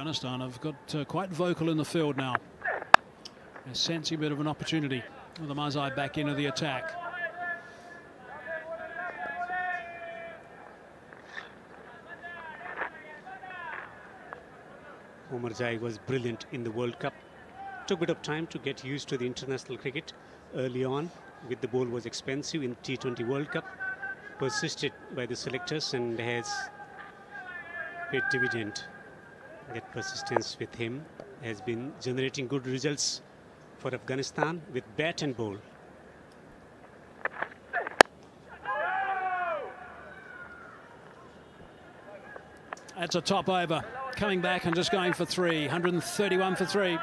Afghanistan have got uh, quite vocal in the field now. They're sensing a bit of an opportunity with the Mazai back into the attack. Omar was brilliant in the World Cup. Took a bit of time to get used to the international cricket early on. With the ball was expensive in T20 World Cup. Persisted by the selectors and has paid dividend. That persistence with him has been generating good results for Afghanistan with bat and ball. That's a top over. Coming back and just going for three. 131 for three.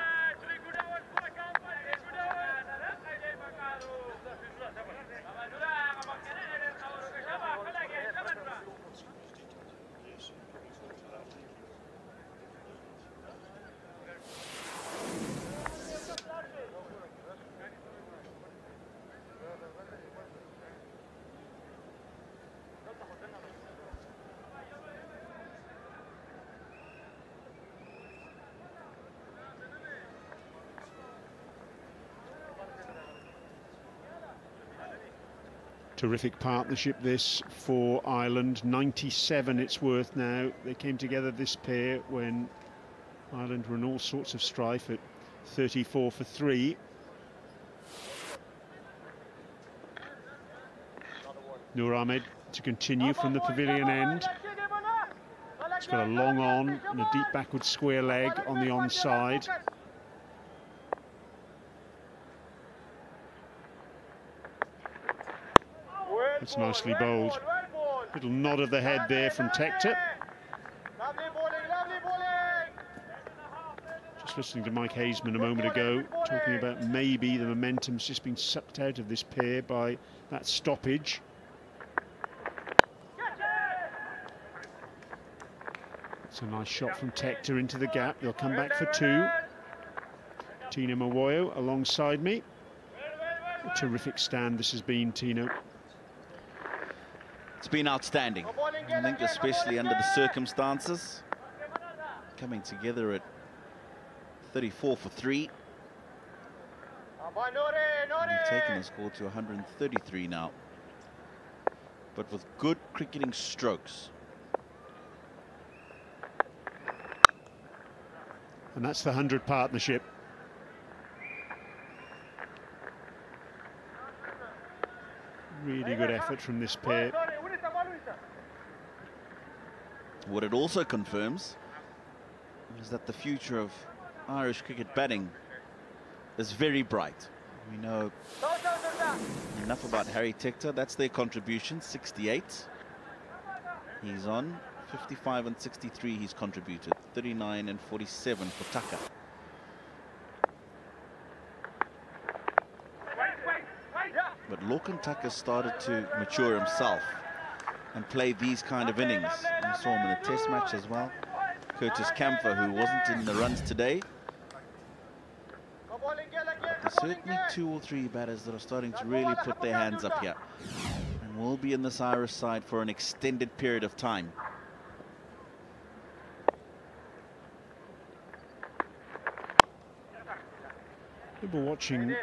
Terrific partnership this for Ireland. 97 it's worth now. They came together this pair when Ireland were in all sorts of strife at 34 for three. Noor Ahmed to continue from the pavilion end. It's got a long on and a deep backward square leg on the onside. It's nicely bowled. Little nod of the head there from Tector. Just listening to Mike Haysman a moment ago, talking about maybe the momentum's just been sucked out of this pair by that stoppage. It's a nice shot from Tector into the gap. They'll come back for two. Tino Mawoyo alongside me. A terrific stand this has been, Tino. It's been outstanding. I think especially under the circumstances. Coming together at 34 for three. We've taken the score to 133 now. But with good cricketing strokes. And that's the 100 partnership. Really good effort from this pair. What it also confirms is that the future of Irish cricket batting is very bright. We know enough about Harry Tector. That's their contribution, 68. He's on 55 and 63 he's contributed, 39 and 47 for Tucker. But Lorcan Tucker started to mature himself and play these kind of innings. We saw him in a test match as well. Curtis Campher, who wasn't in the runs today. There's certainly two or three batters that are starting to really put their hands up here. And will be in this Irish side for an extended period of time. remember watching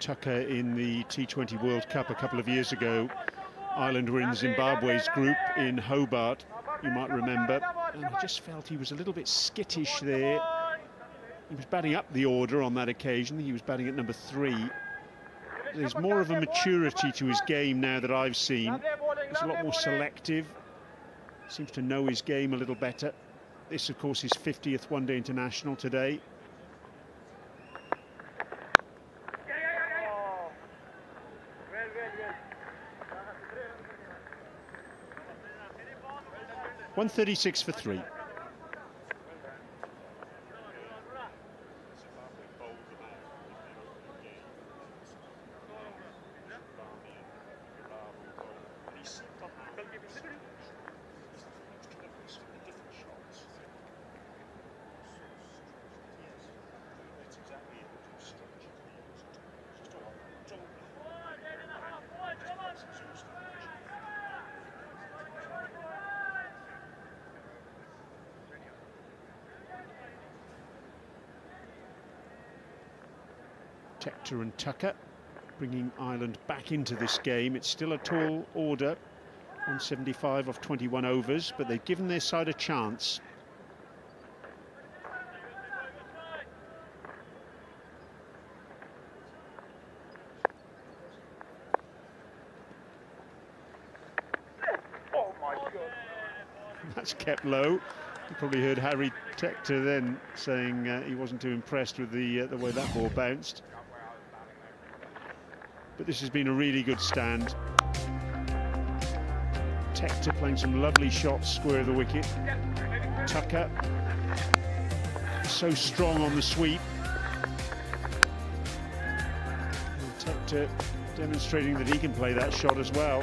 Tucker in the T20 World Cup a couple of years ago. Ireland were in Zimbabwe's group in Hobart, you might remember. And I just felt he was a little bit skittish there. He was batting up the order on that occasion. He was batting at number three. There's more of a maturity to his game now that I've seen. He's a lot more selective. Seems to know his game a little better. This, of course, is 50th One Day International today. One thirty-six for three. And Tucker bringing Ireland back into this game. It's still a tall order, 175 off 21 overs, but they've given their side a chance. That's kept low. You probably heard Harry Tector then saying uh, he wasn't too impressed with the uh, the way that ball bounced. This has been a really good stand. Tector playing some lovely shots square of the wicket. Tucker so strong on the sweep. And Tector demonstrating that he can play that shot as well.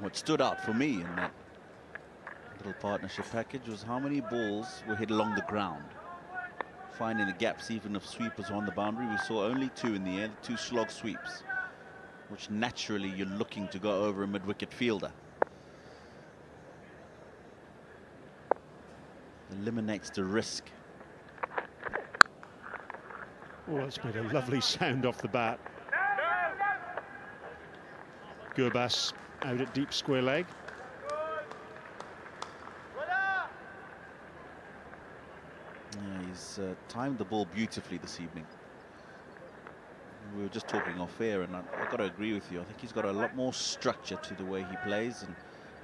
What stood out for me in that little partnership package was how many balls were hit along the ground. Finding the gaps even of sweepers on the boundary. We saw only two in the air, two slog sweeps, which naturally you're looking to go over a mid-wicket fielder. Eliminates the risk. Oh, that's made a lovely sound off the bat. Gurbaz out at deep square leg. Yeah, he's uh, timed the ball beautifully this evening. We were just talking off air, and I, I've got to agree with you. I think he's got a lot more structure to the way he plays, and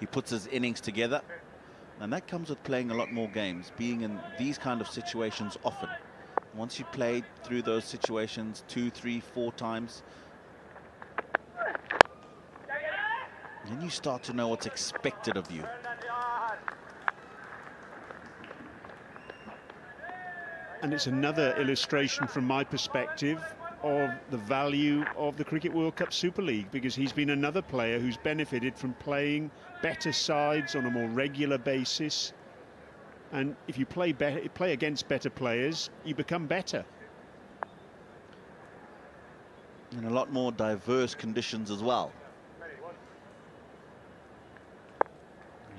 he puts his innings together. And that comes with playing a lot more games, being in these kind of situations often. Once you play through those situations two, three, four times, then you start to know what's expected of you. And it's another illustration from my perspective of the value of the Cricket World Cup Super League because he's been another player who's benefited from playing better sides on a more regular basis. And if you play better, play against better players, you become better. In a lot more diverse conditions as well.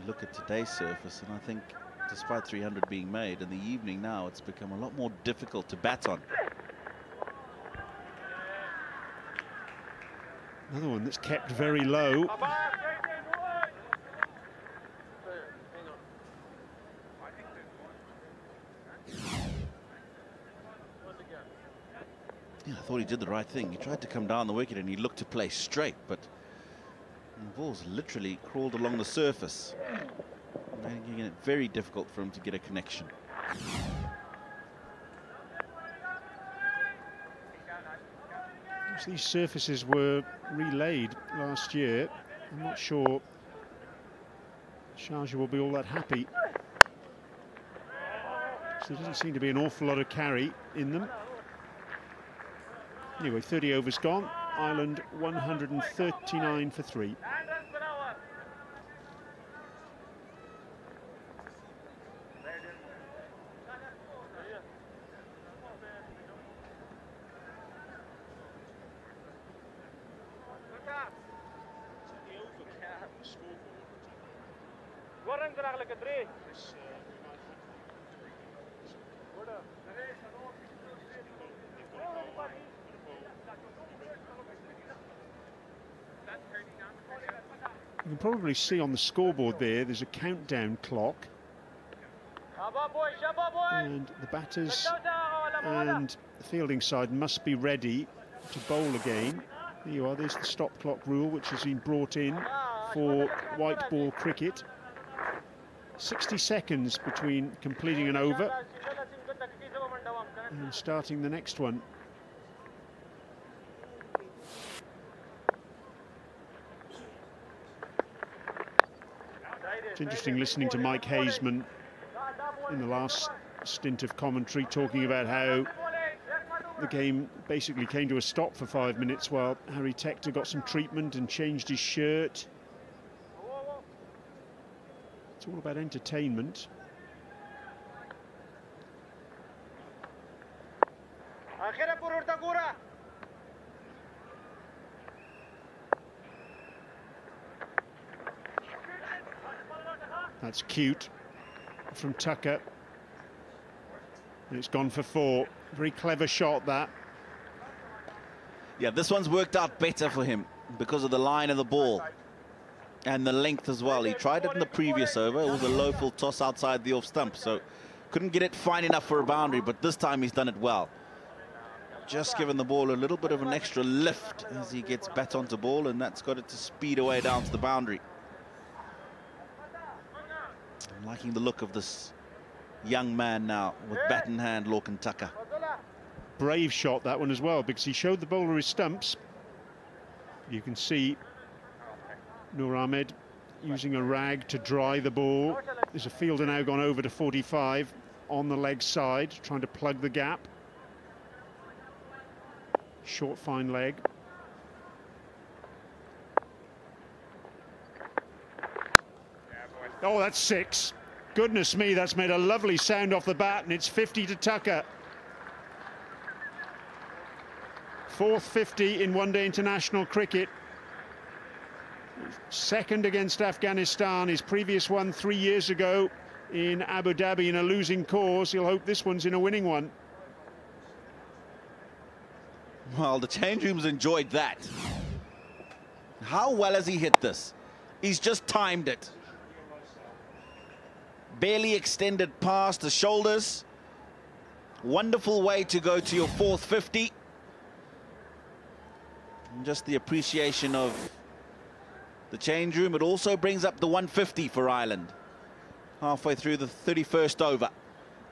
Look at today's surface, and I think despite 300 being made in the evening now, it's become a lot more difficult to bat on. Another one that's kept very low. Yeah, I thought he did the right thing. He tried to come down the wicket and he looked to play straight, but ball's literally crawled along the surface, making it very difficult for him to get a connection. These surfaces were relayed last year. I'm not sure Sharjah will be all that happy. So there doesn't seem to be an awful lot of carry in them. Anyway, 30 overs gone. Ireland 139 for three. Probably see on the scoreboard there, there's a countdown clock. And the batters and the fielding side must be ready to bowl again. There you are, there's the stop clock rule, which has been brought in for white ball cricket. 60 seconds between completing an over and starting the next one. It's interesting listening to Mike Haysman in the last stint of commentary talking about how the game basically came to a stop for five minutes while Harry Tector got some treatment and changed his shirt. It's all about entertainment. That's cute from Tucker. And it's gone for four. Very clever shot, that. Yeah, this one's worked out better for him because of the line of the ball and the length as well. He tried it in the previous over. It was a low full toss outside the off stump, so couldn't get it fine enough for a boundary, but this time he's done it well. Just given the ball a little bit of an extra lift as he gets bat onto ball, and that's got it to speed away down to the boundary. I'm liking the look of this young man now with bat in hand, Lorcan Tucker. Brave shot, that one as well, because he showed the bowler his stumps. You can see Noor Ahmed using a rag to dry the ball. There's a fielder now gone over to 45 on the leg side, trying to plug the gap. Short, fine leg. Oh, that's six. Goodness me, that's made a lovely sound off the bat, and it's 50 to Tucker. Fourth 50 in one-day international cricket. Second against Afghanistan, his previous one three years ago in Abu Dhabi in a losing cause. He'll hope this one's in a winning one. Well, the change rooms enjoyed that. How well has he hit this? He's just timed it. Barely extended past the shoulders. Wonderful way to go to your fourth 50. And just the appreciation of the change room. It also brings up the 150 for Ireland. Halfway through the 31st over.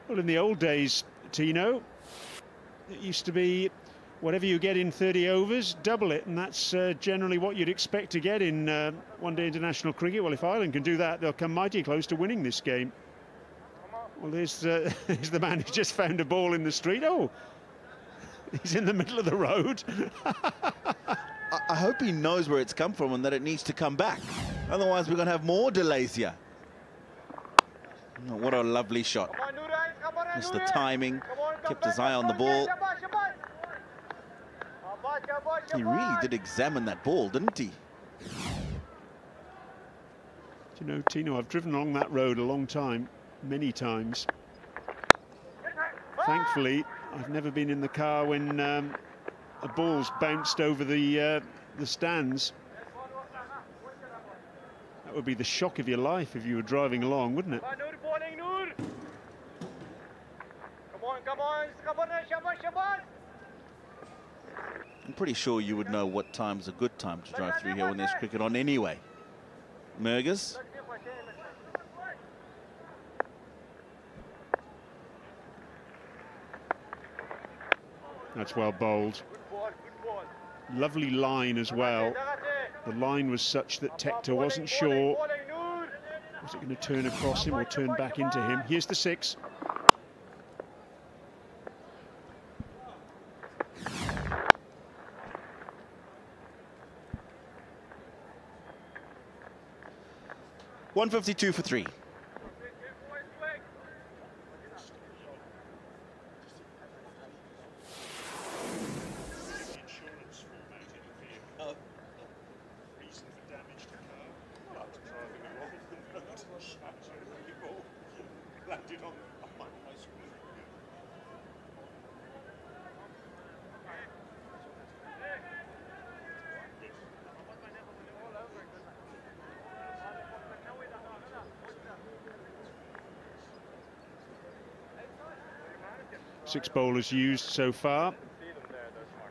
Well, in the old days, Tino, it used to be whatever you get in 30 overs, double it, and that's uh, generally what you'd expect to get in uh, one-day international cricket. Well, if Ireland can do that, they'll come mighty close to winning this game. Well, there's, uh, there's the man who just found a ball in the street. Oh, he's in the middle of the road. I, hope he knows where it's come from and that it needs to come back. Otherwise, we're going to have more delays here. Oh, what a lovely shot. Just the timing, kept his eye on the ball. He really did examine that ball, didn't he? Do you know, Tino, I've driven along that road a long time, many times. Thankfully, I've never been in the car when um, a ball's bounced over the uh, the stands. That would be the shock of your life if you were driving along, wouldn't it? I'm pretty sure you would know what time's a good time to drive through here when there's cricket on anyway. Mergers. That's well bowled. Lovely line as well. The line was such that Tector wasn't sure. Was it going to turn across him or turn back into him? Here's the six. One fifty-two for three. Six bowlers used so far,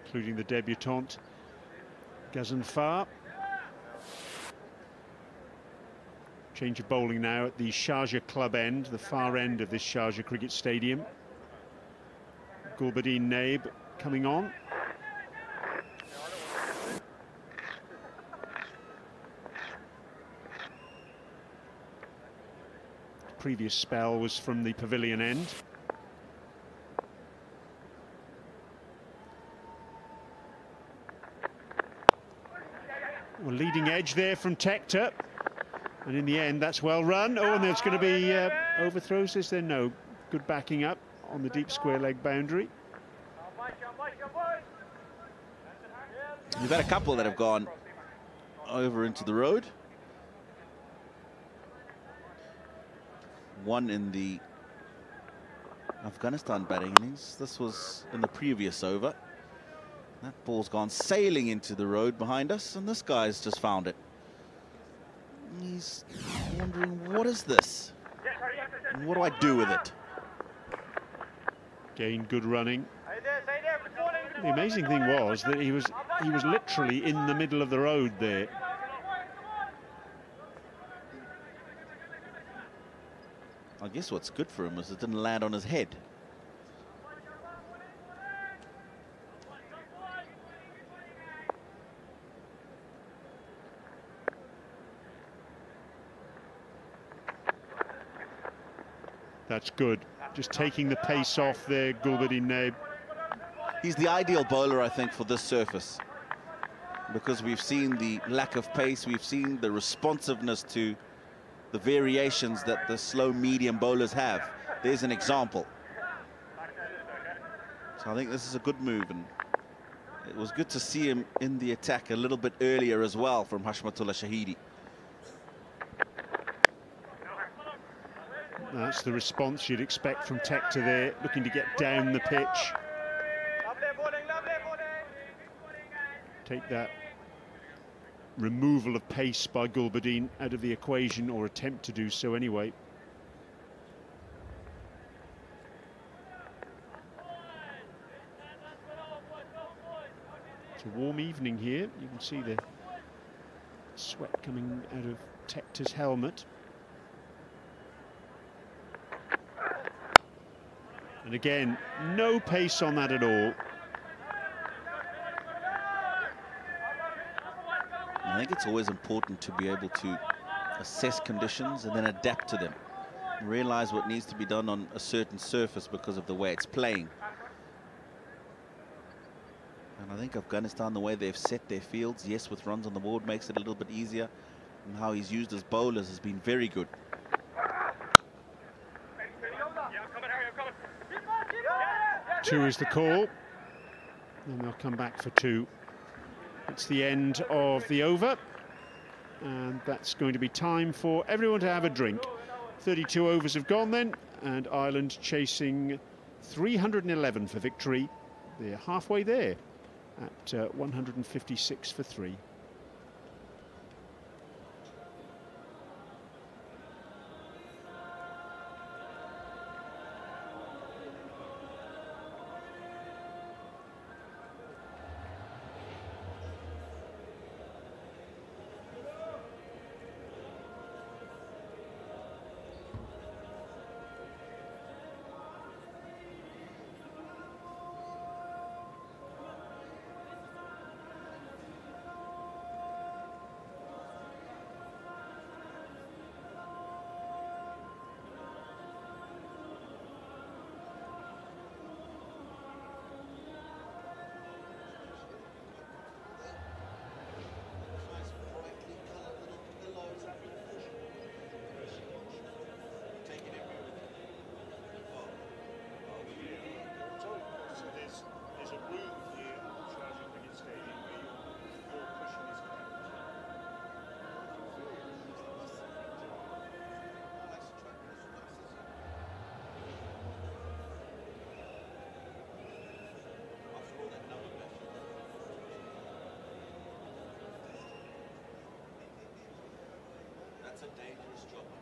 including the debutant Ghazanfar. Change of bowling now at the Sharjah club end, the far end of this Sharjah cricket stadium. Gulbuddin Naib coming on. previous spell was from the pavilion end. Leading edge there from Tector. And in the end, that's well run. Oh, and there's going to be uh, overthrows, is there? No. Good backing up on the deep square leg boundary. You've had a couple that have gone over into the road. One in the Afghanistan batting innings. This was in the previous over. That ball's gone sailing into the road behind us, and this guy's just found it. He's wondering, what is this? And what do I do with it? Again, good running. The amazing thing was that he was he was literally in the middle of the road there. I guess what's good for him is it didn't land on his head. That's good. Just taking the pace off there, Gulbuddin Naib. He's the ideal bowler, I think, for this surface. Because we've seen the lack of pace, we've seen the responsiveness to the variations that the slow medium bowlers have. There's an example. So I think this is a good move and it was good to see him in the attack a little bit earlier as well from Hashmatullah Shahidi. That's the response you'd expect from Tector there, looking to get down the pitch. Take that removal of pace by Gulbuddin out of the equation, or attempt to do so anyway. It's a warm evening here. You can see the sweat coming out of Tector's helmet. And again, no pace on that at all. I think it's always important to be able to assess conditions and then adapt to them. Realize what needs to be done on a certain surface because of the way it's playing. And I think Afghanistan, the way they've set their fields, yes, with runs on the board makes it a little bit easier. And how he's used as bowlers has been very good. Two is the call. And they'll come back for two. It's the end of the over. And that's going to be time for everyone to have a drink. 32 overs have gone then, and Ireland chasing 311 for victory. They're halfway there at uh, 156 for three. Dangerous job.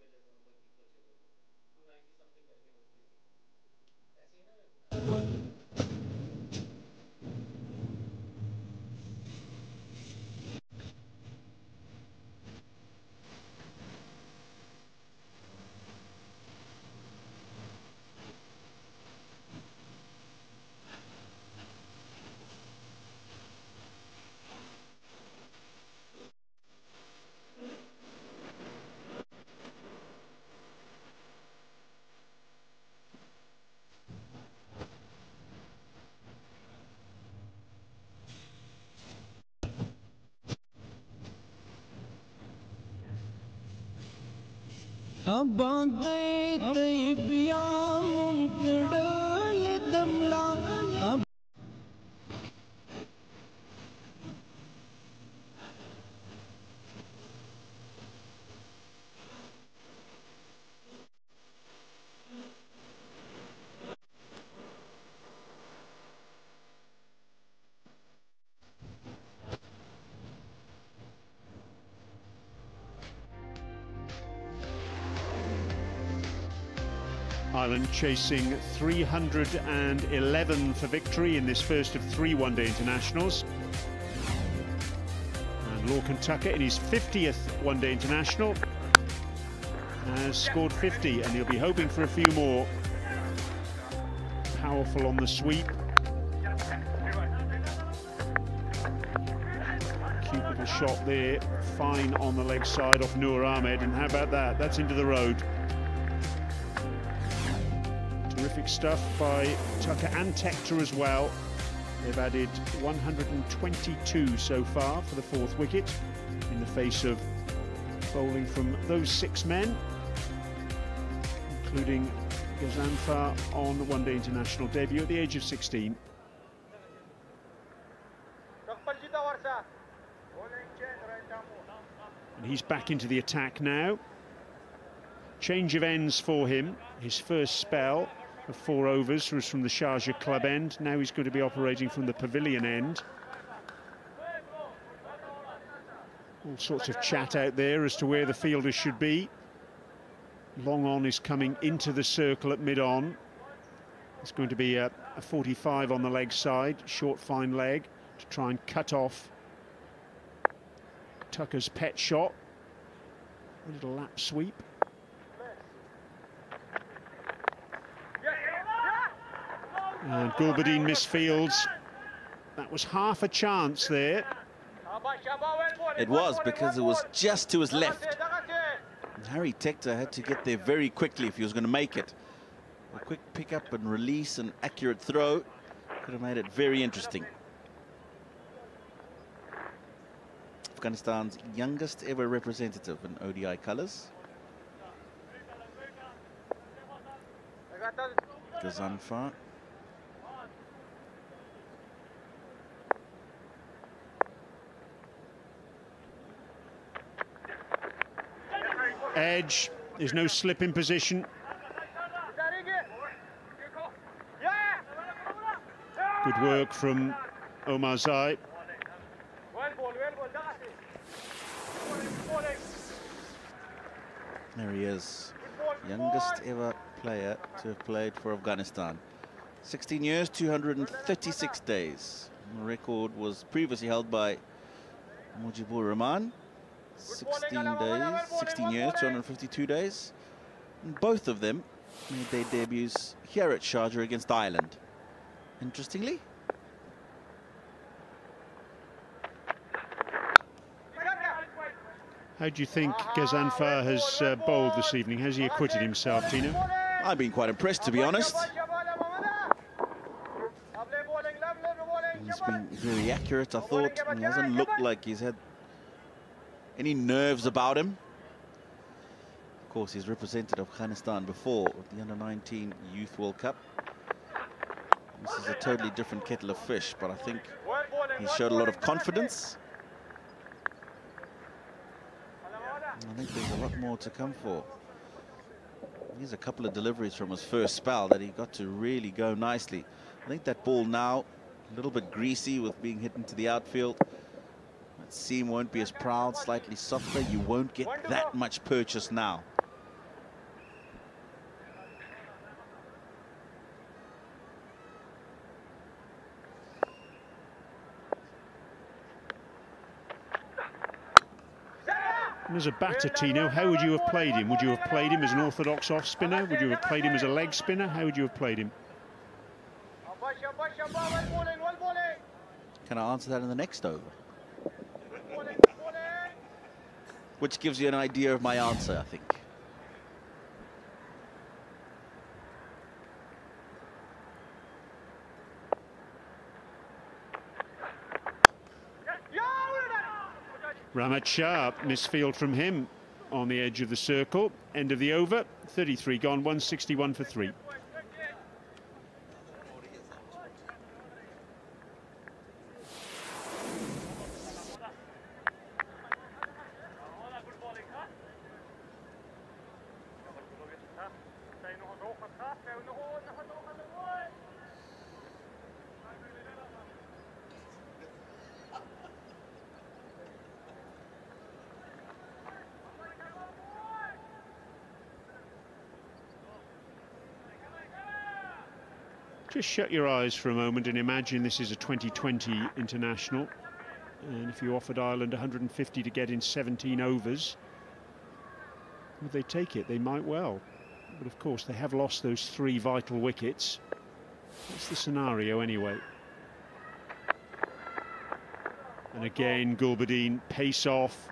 Ireland chasing 311 for victory in this first of three one-day internationals. And Lorcan Tucker in his 50th one-day international has scored 50 and he'll be hoping for a few more. Powerful on the sweep. Cupid Beautiful shot there, fine on the leg side off Noor Ahmed, and how about that? That's into the road. Terrific stuff by Tucker and Tector as well. They've added 122 so far for the fourth wicket in the face of bowling from those six men, including Ghazanfar on the one-day international debut at the age of 16. And he's back into the attack now. Change of ends for him. His first spell of four overs was from the Sharjah club end. Now he's going to be operating from the pavilion end. All sorts of chat out there as to where the fielders should be. Long on is coming into the circle at mid-on. It's going to be a, a 45 on the leg side, short fine leg, to try and cut off Tucker's pet shot. A little lap sweep. Oh, and Gulbadin misfields. That was half a chance there. It was because it was just to his left. And Harry Tector had to get there very quickly if he was going to make it. A quick pick up and release and accurate throw could have made it very interesting. Afghanistan's youngest ever representative in ODI colours. Ghazanfar. Edge, there's no slip in position. Good work from Omarzai. There he is, youngest ever player to have played for Afghanistan. 16 years, 236 days. The record was previously held by Mujeeb Ur Rahman. 16 days, 16 years, 252 days. And both of them made their debuts here at Sharjah against Ireland. Interestingly, How do you think Ghazanfar has uh, bowled this evening? Has he acquitted himself, Tino? I've been quite impressed, to be honest. He's been very accurate, I thought. and He hasn't looked like he's had any nerves about him. Of course, he's represented Afghanistan before the Under-19 Youth World Cup. This is a totally different kettle of fish, but I think he showed a lot of confidence. I think there's a lot more to come for. Here's a couple of deliveries from his first spell that he got to really go nicely. I think that ball now, a little bit greasy with being hit into the outfield. That seam won't be as proud, slightly softer. You won't get that much purchase now. And as a batter, Tino, how would you have played him? Would you have played him as an orthodox off spinner? Would you have played him as a leg spinner? How would you have played him? Can I answer that in the next over? Which gives you an idea of my answer, I think. Rahmat Shah, misfield from him on the edge of the circle. End of the over, 33 gone, 161 for three. Just shut your eyes for a moment and imagine this is a 2020 international. And if you offered Ireland 150 to get in 17 overs, would they take it? They might well. But of course, they have lost those three vital wickets. That's the scenario anyway. And again, Gulbadin pace off.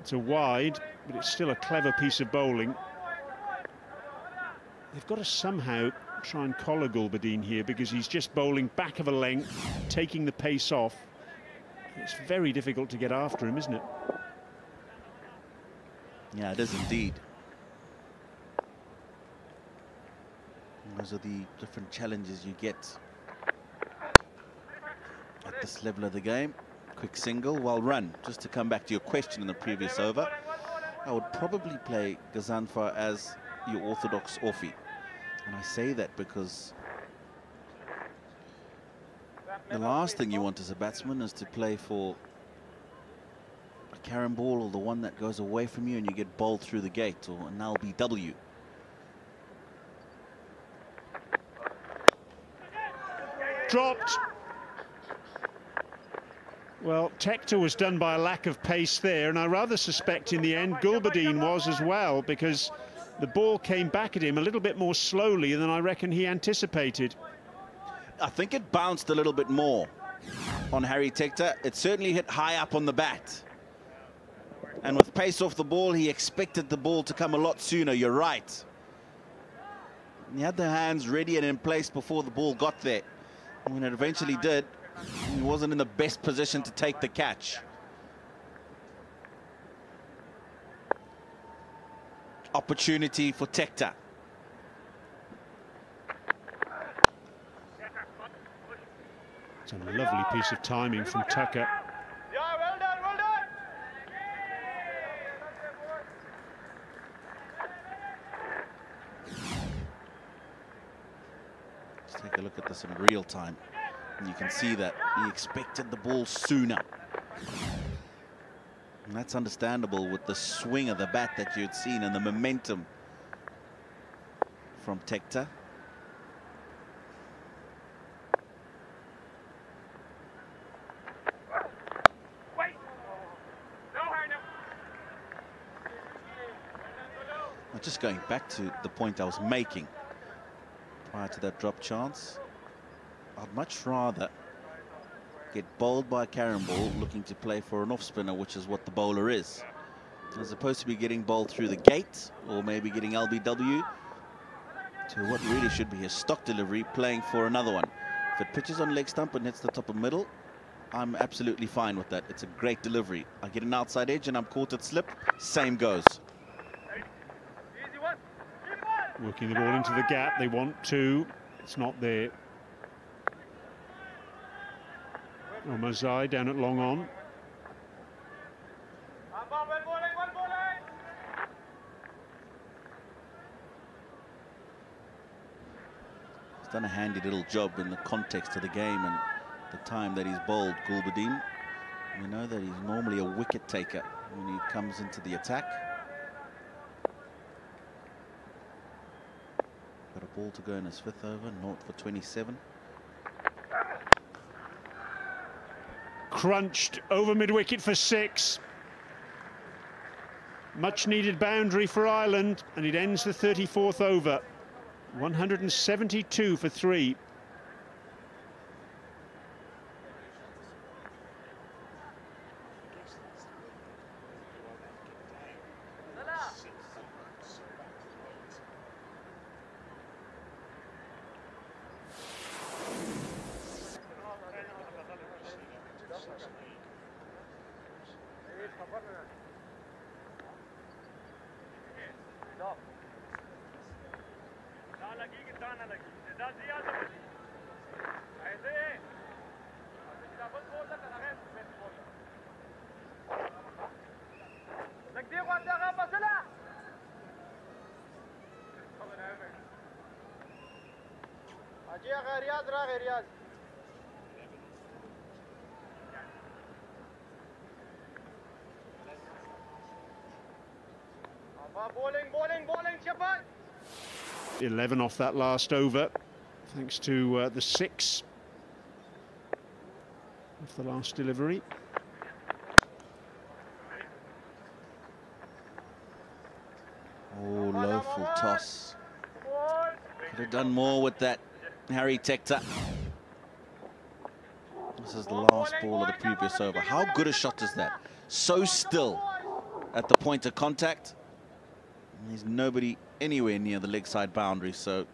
It's a wide, but it's still a clever piece of bowling. They've got to somehow try and collar Gulbadin here because he's just bowling back of a length, taking the pace off. It's very difficult to get after him, isn't it? Yeah, it is indeed. Those are the different challenges you get at this level of the game. Quick single, well run. Just to come back to your question in the previous over, I would probably play Ghazanfar as your orthodox offie. And I say that because the last thing you want as a batsman is to play for a carom ball or the one that goes away from you and you get bowled through the gate or an LBW. Dropped. Well, Tector was done by a lack of pace there, and I rather suspect in the end Gulbadin was as well, because the ball came back at him a little bit more slowly than I reckon he anticipated. I think it bounced a little bit more on Harry Tector. It certainly hit high up on the bat. And with pace off the ball, he expected the ball to come a lot sooner. You're right. He had the hands ready and in place before the ball got there. When it eventually did, he wasn't in the best position to take the catch. Opportunity for Tector. It's a lovely piece of timing from Tucker. Yeah, well done, well done. Let's take a look at this in real time. And you can see that he expected the ball sooner. And that's understandable with the swing of the bat that you'd seen and the momentum from Tector. Just going back to the point I was making prior to that drop chance, I'd much rather get bowled by carom ball looking to play for an off spinner, which is what the bowler is, as opposed to be getting bowled through the gate or maybe getting LBW to what really should be a stock delivery playing for another one. If it pitches on leg stump and hits the top of middle, I'm absolutely fine with that. It's a great delivery. I get an outside edge and I'm caught at slip, same goes. Working the ball into the gap. They want to. It's not there. Omarzai down at long on. He's done a handy little job in the context of the game and the time that he's bowled Gulbadin. We know that he's normally a wicket taker when he comes into the attack. Got a ball to go in his fifth over, naught for 27. Crunched over mid-wicket for six. Much needed boundary for Ireland, and it ends the 34th over. 172 for three. يا رياض راغي رياض bowling bowling bowling Chapai 11 off that last over, thanks to uh, the six of the last delivery. Oh, low full toss. Could have done more with that, Harry Tector. This is the last ball of the previous over. How good a shot is that? So still at the point of contact. There's nobody anywhere near the leg side boundary, so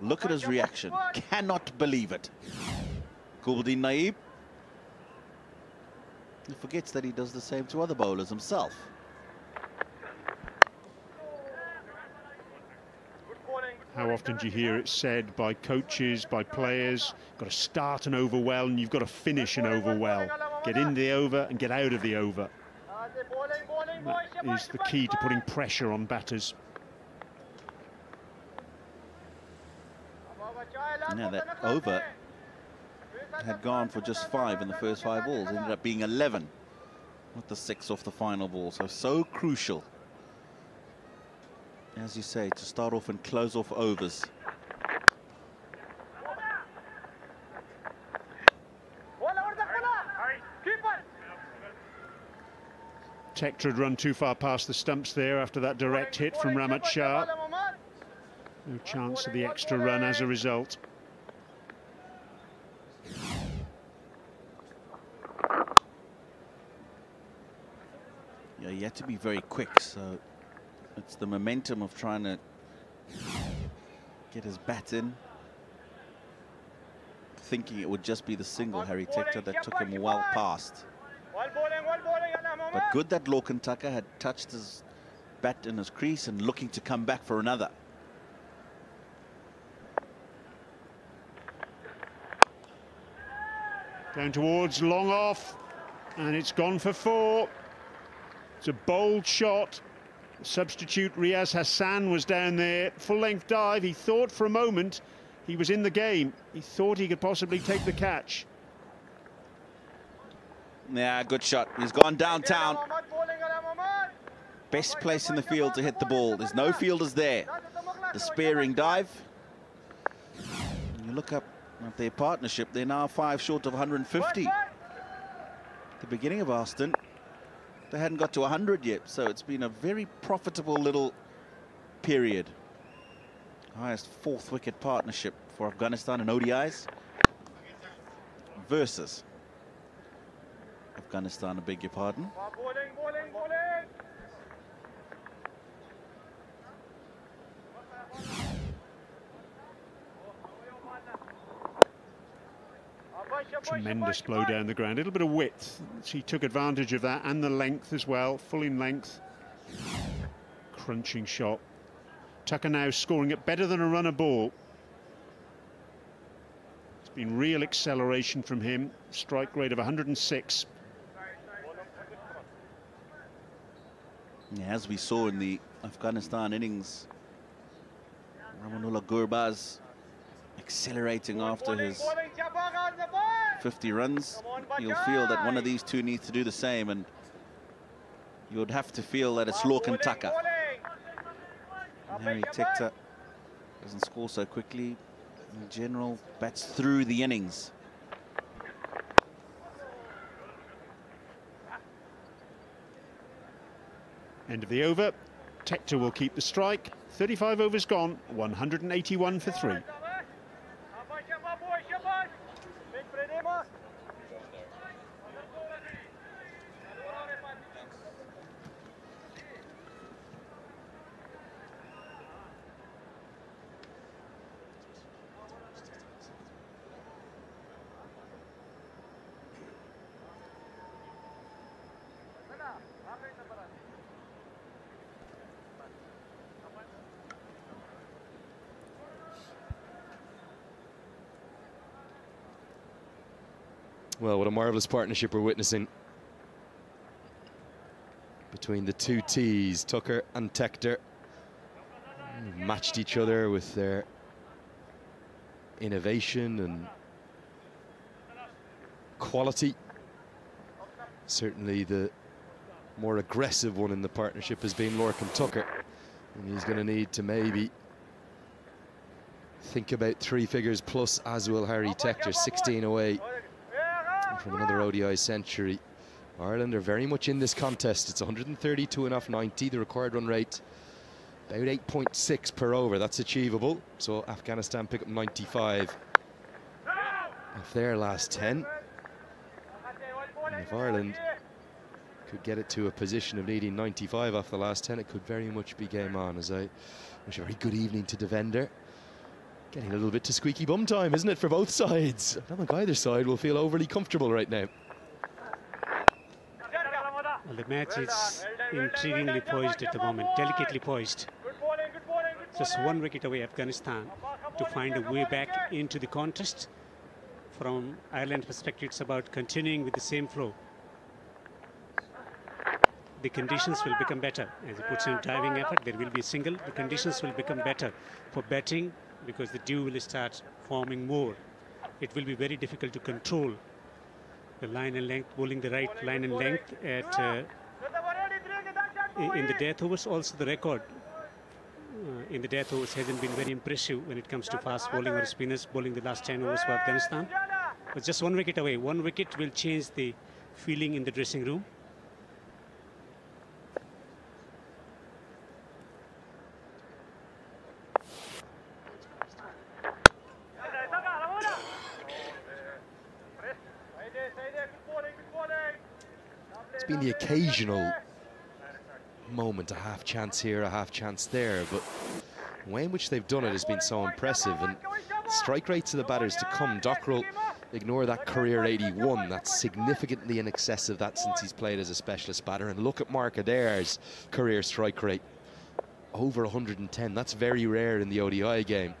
look at his reaction. Cannot believe it. Gulbuddin Naib. He forgets that he does the same to other bowlers himself. Often do you hear it said by coaches, by players, you've got to start an over well and you've got to finish an over well. Get in the over and get out of the over. That is the key to putting pressure on batters. Now that over had gone for just five in the first five balls. Ended up being 11 with the six off the final ball. So, so crucial. As you say, to start off and close off overs. Tector had run too far past the stumps there after that direct hit from Rahmat Shah. No chance of the extra run as a result. Yeah, you have to be very quick, so it's the momentum of trying to get his bat in. Thinking it would just be the single Harry Tector that took him well past. But good that Lorcan Tucker had touched his bat in his crease and looking to come back for another. Down towards long off, and it's gone for four. It's a bold shot. Substitute Riaz Hassan was down there, full length dive. He thought for a moment he was in the game. He thought he could possibly take the catch. Yeah, good shot. He's gone downtown. Best place in the field to hit the ball. There's no fielders there. The sparing dive. You look up at their partnership, they're now five short of 150. The beginning of our stint, they hadn't got to 100 yet, so it's been a very profitable little period. Highest fourth wicket partnership for Afghanistan in ODIs versus Afghanistan, I beg your pardon. Tremendous blow down the ground. A little bit of width. She took advantage of that and the length as well, full in length. Crunching shot. Tucker now scoring it better than a runner ball. It's been real acceleration from him. Strike rate of 106. Yeah, as we saw in the Afghanistan innings, Rahmanullah Gurbaz accelerating after his 50 runs. You'll feel that one of these two needs to do the same, and you would have to feel that it's Lorcan Tucker. And Harry Tector doesn't score so quickly. In general, bats through the innings. End of the over. Tector will keep the strike. 35 overs gone, 181 for three. Well, what a marvellous partnership we're witnessing between the two T's, Tucker and Tector. Matched each other with their innovation and quality. Certainly the more aggressive one in the partnership has been Lorcan Tucker. And he's going to need to maybe think about three figures plus, as will Harry Tector, 16 away from another ODI century. Ireland are very much in this contest. It's 132 and off 90, the required run rate about 8.6 per over. That's achievable. So Afghanistan pick up 95 off their last 10. If Ireland could get it to a position of needing 95 off the last 10, it could very much be game on. As I wish a very good evening to Devender. Getting a little bit to squeaky bum time, isn't it, for both sides? I don't think either side will feel overly comfortable right now. Well, the match is intriguingly poised at the moment, delicately poised. Just one wicket away, Afghanistan, to find a way back into the contest. From Ireland perspective, it's about continuing with the same flow. The conditions will become better. As he puts in diving effort, there will be a single. The conditions will become better for batting because the dew will start forming more. It will be very difficult to control the line and length, bowling the right line and length at uh, in the death overs. Also, the record uh, in the death overs hasn't been very impressive when it comes to fast bowling or spinners bowling the last 10 overs for Afghanistan. But just one wicket away. One wicket will change the feeling in the dressing room. It's been the occasional moment, a half chance here, a half chance there, but the way in which they've done it has been so impressive. And strike rates of the batters to come, Dockrell, ignore that career 81. That's significantly in excess of that since he's played as a specialist batter. And look at Mark Adair's career strike rate, over 110. That's very rare in the ODI game.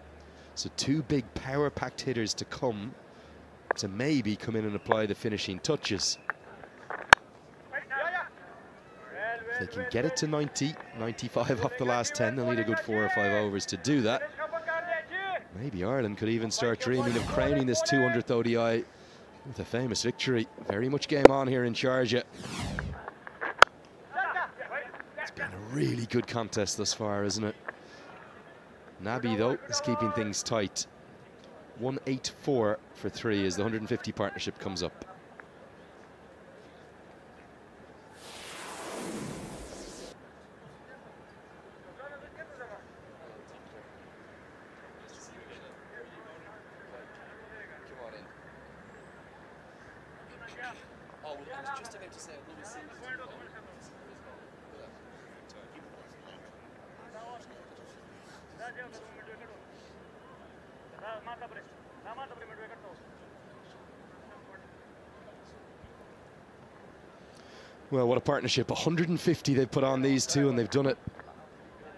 So two big power-packed hitters to come to maybe come in and apply the finishing touches. If they can get it to 90, 95 off the last 10, they'll need a good four or five overs to do that. Maybe Ireland could even start dreaming of crowning this 200th ODI with a famous victory. Very much game on here in Sharjah. It's been a really good contest thus far, isn't it? Nabi, though, is keeping things tight. 184 for three as the 150 partnership comes up. Oh, well, I was just about to say, I'd love to see Well, what a partnership. 150 they've put on these two, and they've done it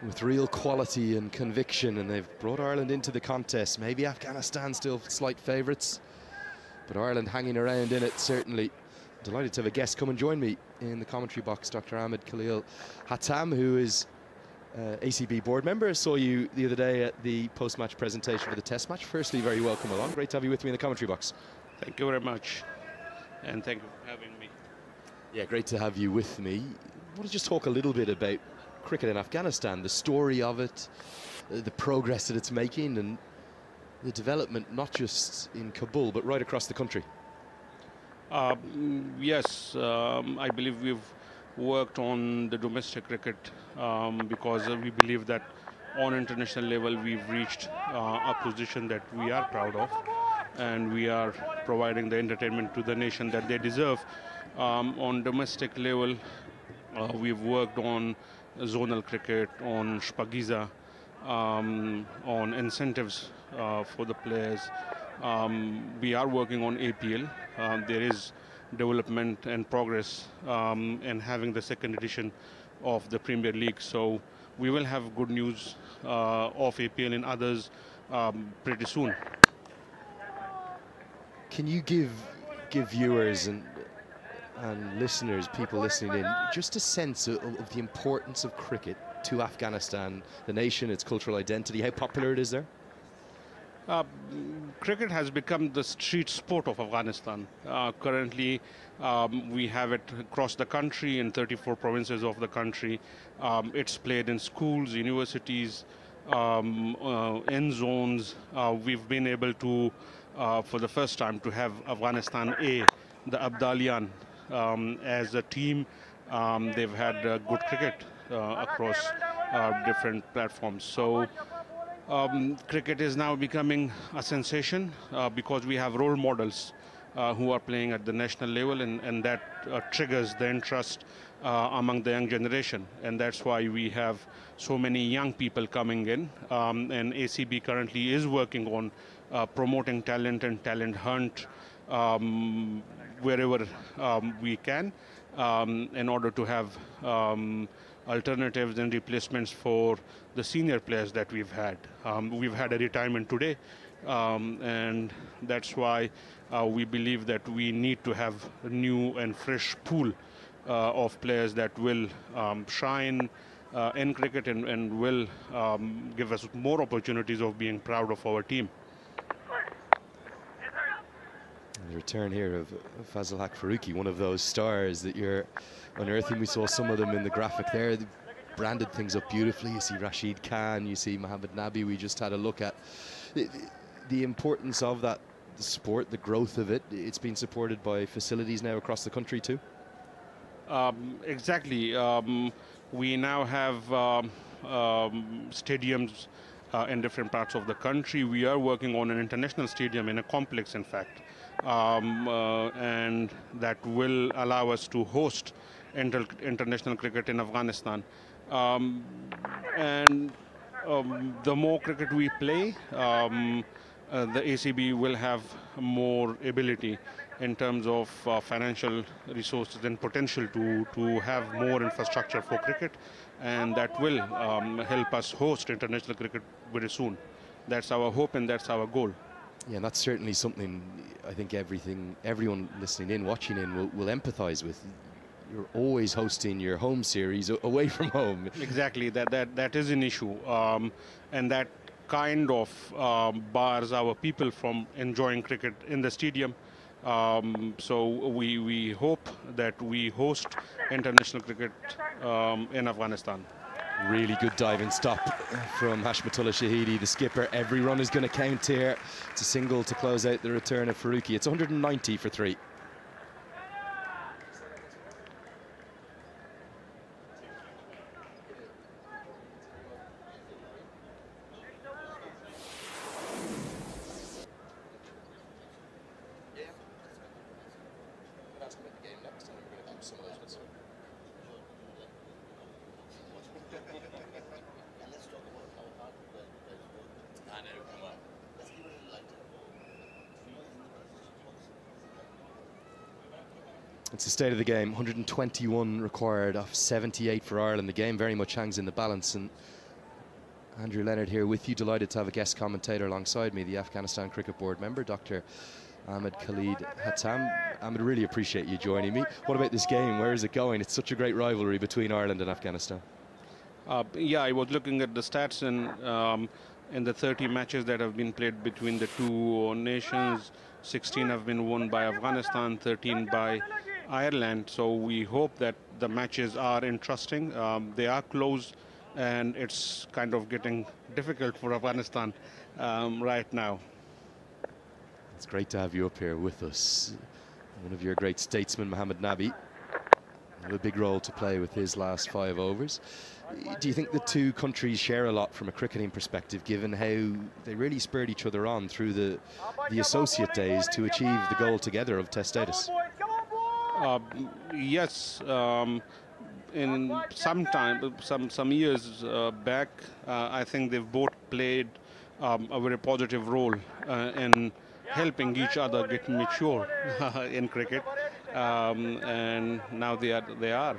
with real quality and conviction, and they've brought Ireland into the contest. Maybe Afghanistan still slight favourites, but Ireland hanging around in it, certainly. Delighted to have a guest come and join me in the commentary box, Dr. Ahmed Khalil Hatam, who is uh, ACB board member. I saw you the other day at the post-match presentation for the test match. Firstly, very welcome along. Great to have you with me in the commentary box. Thank you very much. And thank you for having me. Yeah, great to have you with me. I want to just talk a little bit about cricket in Afghanistan, the story of it, uh, the progress that it's making, and the development not just in Kabul but right across the country. Uh, mm, yes, um, I believe we've worked on the domestic cricket um, because uh, we believe that on international level we've reached uh, a position that we are proud of and we are providing the entertainment to the nation that they deserve. Um, on domestic level, uh, we've worked on zonal cricket, on Shpageeza, um, on incentives uh, for the players. Um, we are working on APL. Um, there is development and progress um, in having the second edition of the Premier League. So we will have good news uh, of APL and others um, pretty soon. Can you give give viewers and and listeners, people listening in, just a sense of, of the importance of cricket to Afghanistan, the nation, its cultural identity, how popular it is there? Uh, cricket has become the street sport of Afghanistan. Uh, currently, um, we have it across the country in 34 provinces of the country. Um, it's played in schools, universities, um, uh, end zones. Uh, we've been able to, uh, for the first time, to have Afghanistan A, the Abdalian, um, as a team. Um, they've had uh, good cricket uh, across uh, different platforms. So. Um, cricket is now becoming a sensation uh, because we have role models uh, who are playing at the national level, and, and that triggers the interest among the young generation. And that's why we have so many young people coming in. Um, and ACB currently is working on promoting talent and talent hunt um, wherever um, we can um, in order to have um, alternatives and replacements for the senior players that we've had. Um, we've had a retirement today, um, and that's why uh, we believe that we need to have a new and fresh pool uh, of players that will shine uh, in cricket and, and will um, give us more opportunities of being proud of our team. The return here of Fazalhaq one of those stars that you're unearthing. We saw some of them in the graphic there. They branded things up beautifully. You see Rashid Khan, you see Mohammed Nabi. We just had a look at the, the importance of that sport, the growth of it. It's been supported by facilities now across the country too. Um, exactly. Um, we now have um, um, stadiums uh, in different parts of the country. We are working on an international stadium in a complex, in fact, um, uh, and that will allow us to host inter international cricket in Afghanistan. Um, and um, the more cricket we play, um, uh, the ACB will have more ability in terms of uh, financial resources and potential to, to have more infrastructure for cricket and that will um, help us host international cricket very soon. That's our hope and that's our goal. Yeah, and that's certainly something I think everything, everyone listening in, watching in, will, will empathise with. You're always hosting your home series away from home. Exactly, that that that is an issue, um, and that kind of um, bars our people from enjoying cricket in the stadium. Um, so we we hope that we host international cricket um, in Afghanistan. Really good diving stop from Hashmatullah Shahidi, the skipper. Every run is going to count here. It's a single to close out the return of Faruqi. It's 190 for three. State of the game. 121 required off 78 for Ireland. The game very much hangs in the balance. And Andrew Leonard here with you. Delighted to have a guest commentator alongside me, the Afghanistan Cricket Board member, Dr. Ahmed Khalid Hatam. Ahmed, really appreciate you joining me. What about this game? Where is it going? It's such a great rivalry between Ireland and Afghanistan. Uh, yeah, I was looking at the stats and um, in the 30 matches that have been played between the two nations, 16 have been won by Afghanistan, 13 by Ireland. So we hope that the matches are interesting. Um, they are close, and it's kind of getting difficult for Afghanistan um, right now. It's great to have you up here with us. One of your great statesmen, Mohammed Nabi, a big role to play with his last five overs. Do you think the two countries share a lot from a cricketing perspective, given how they really spurred each other on through the, the associate days to achieve the goal together of Test status? Uh, yes, um, in some time, some some years uh, back, uh, I think they've both played um, a very positive role uh, in helping each other get mature in cricket, um, and now they are they are.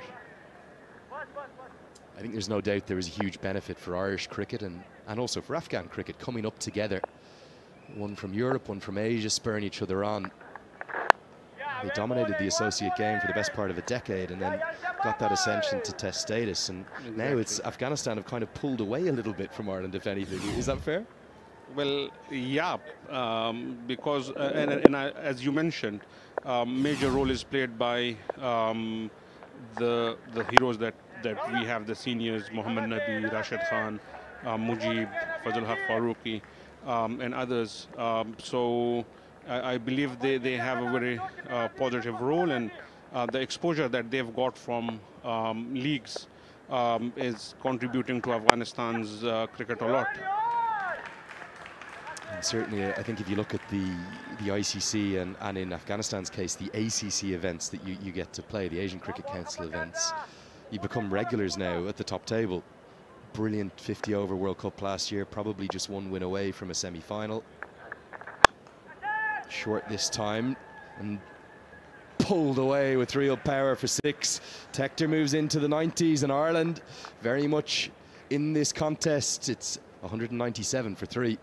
I think there's no doubt there is a huge benefit for Irish cricket and, and also for Afghan cricket coming up together. One from Europe, one from Asia, spurring each other on. They dominated the associate game for the best part of a decade and then got that ascension to test status. And exactly. now it's Afghanistan have kind of pulled away a little bit from Ireland, if anything. Is that fair? Well, yeah, um, because, uh, and, and I, as you mentioned, um, major role is played by um, the the heroes that, that we have, the seniors, Mohammed Nabi, Rashid Khan, uh, Mujib, Fazalhaq Faruqi, um, and others. Um, so I, I, believe they, they have a very uh, positive role and uh, the exposure that they've got from um, leagues um, is contributing to Afghanistan's uh, cricket a lot. And certainly, I think if you look at the the ICC and, and in Afghanistan's case, the ACC events that you, you get to play, the Asian Cricket Council events, you become regulars now at the top table. Brilliant 50 over World Cup last year, probably just one win away from a semi final. Short this time and pulled away with real power for six. Tector moves into the 90s and Ireland very much in this contest. It's 197 for three.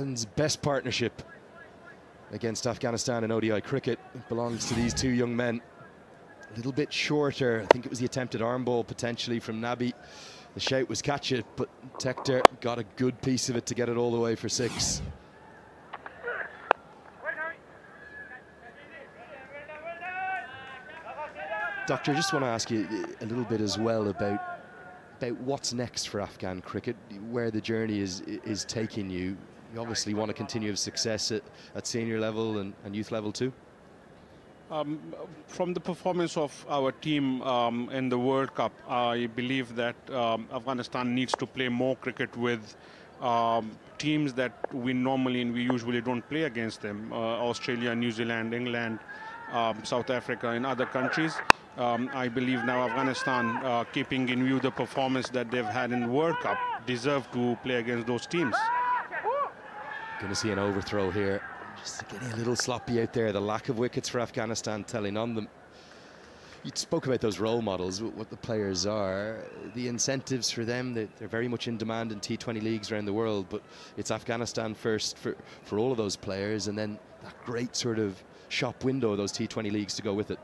Ireland's best partnership against Afghanistan in ODI cricket it belongs to these two young men. A little bit shorter. I think it was the attempted arm ball potentially from Nabi. The shout was catch it, but Tector got a good piece of it to get it all the way for six. Doctor, I just want to ask you a little bit as well about about what's next for Afghan cricket, where the journey is is taking you. You obviously want to continue success at, at senior level and, and youth level too. Um, from the performance of our team um, in the World Cup, I believe that um, Afghanistan needs to play more cricket with um, teams that we normally and we usually don't play against them. Uh, Australia, New Zealand, England, um, South Africa, and other countries. Um, I believe now Afghanistan, uh, keeping in view the performance that they've had in World Cup, deserve to play against those teams. Going to see an overthrow here. Just getting a little sloppy out there. The lack of wickets for Afghanistan telling on them. You spoke about those role models, what the players are. The incentives for them, they're, they're very much in demand in T20 leagues around the world, but it's Afghanistan first for, for all of those players, and then that great sort of shop window those T20 leagues to go with it.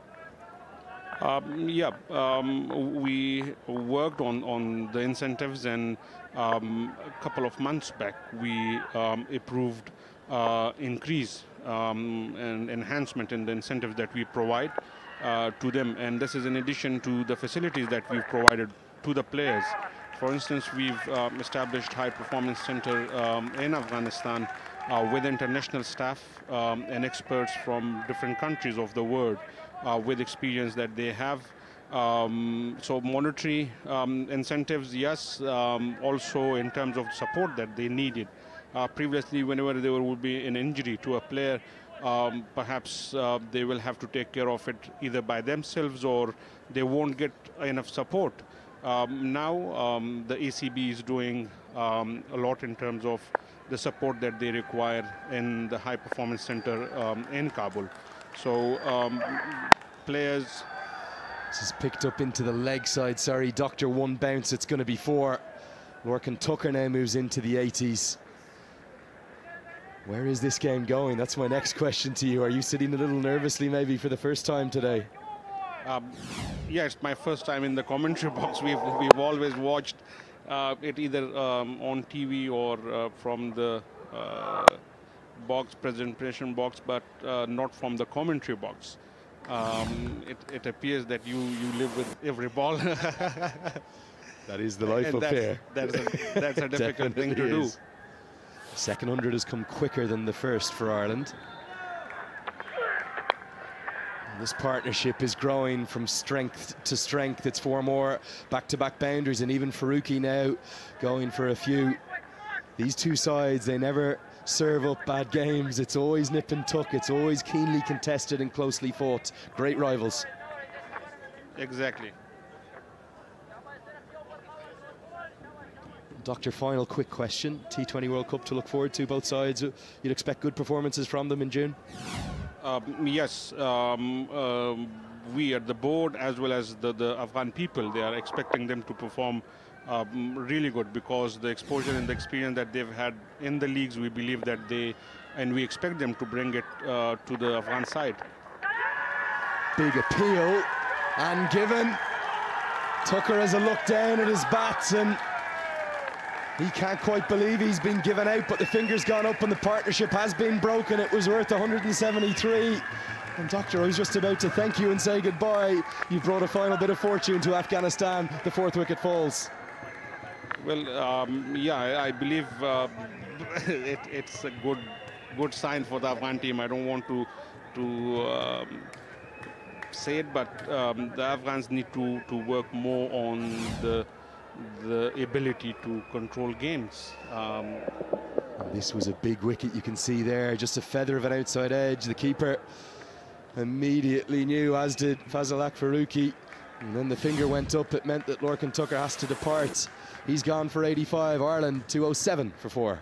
Um, yeah, um, we worked on, on the incentives and um, a couple of months back we um, approved uh, increase um, and enhancement in the incentives that we provide uh, to them and this is in addition to the facilities that we've provided to the players. For instance, we've um, established high performance center in Afghanistan uh, with international staff and experts from different countries of the world uh, with experience that they have. Um, so monetary um, incentives, yes, um, also in terms of support that they needed. Uh, previously, whenever there would be an injury to a player, um, perhaps uh, they will have to take care of it either by themselves or they won't get enough support. Um, now, um, the ACB is doing a lot in terms of the support that they require in the high performance center in Kabul. So players. This is picked up into the leg side. Sorry, Doctor, one bounce. It's going to be four. Lorcan Tucker now moves into the 80s. Where is this game going? That's my next question to you. Are you sitting a little nervously maybe for the first time today? Um, yeah, it's my first time in the commentary box. We've, we've always watched uh, it either um, on TV or uh, from the uh, box, presentation box, but uh, not from the commentary box. Um, it, it, appears that you, you live with every ball. that is the life up that's, here. That's a, that's a difficult thing to do. Is. Second 100 has come quicker than the first for Ireland. This partnership is growing from strength to strength. It's four more back-to-back -back boundaries, and even Farooqi now going for a few. These two sides, they never serve up bad games. It's always nip and tuck. It's always keenly contested and closely fought. Great rivals. Exactly. Doctor, final quick question. T20 World Cup to look forward to, both sides. You'd expect good performances from them in June? Um, yes. Um, um, we at the board, as well as the, the Afghan people, they are expecting them to perform um, really good because the exposure and the experience that they've had in the leagues, we believe that they, and we expect them to bring it uh, to the Afghan side. Big appeal and given. Tucker has a look down at his bat and He can't quite believe he's been given out, but the finger's gone up and the partnership has been broken. It was worth 173. And Doctor, I was just about to thank you and say goodbye. You've brought a final bit of fortune to Afghanistan. The fourth wicket falls. Well, um, yeah, I, believe uh, it, it's a good good sign for the Afghan team. I don't want to to um, say it, but um, the Afghans need to to work more on the the ability to control games. Um, this was a big wicket you can see there, just a feather of an outside edge. The keeper immediately knew, as did Fazal Farooqi. And then the finger went up. It meant that Lorcan Tucker has to depart. He's gone for 85. Ireland 207 for four.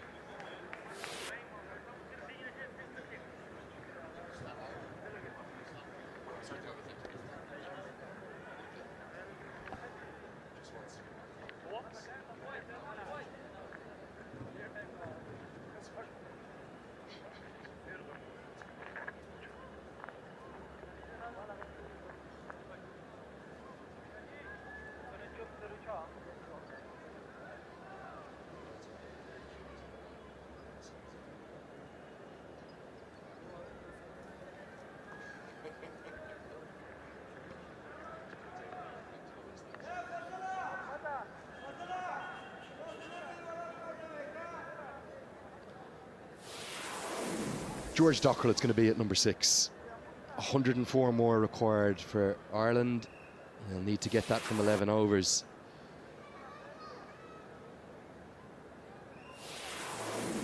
George Dockrell, it's going to be at number six. 104 more required for Ireland. They'll need to get that from 11 overs.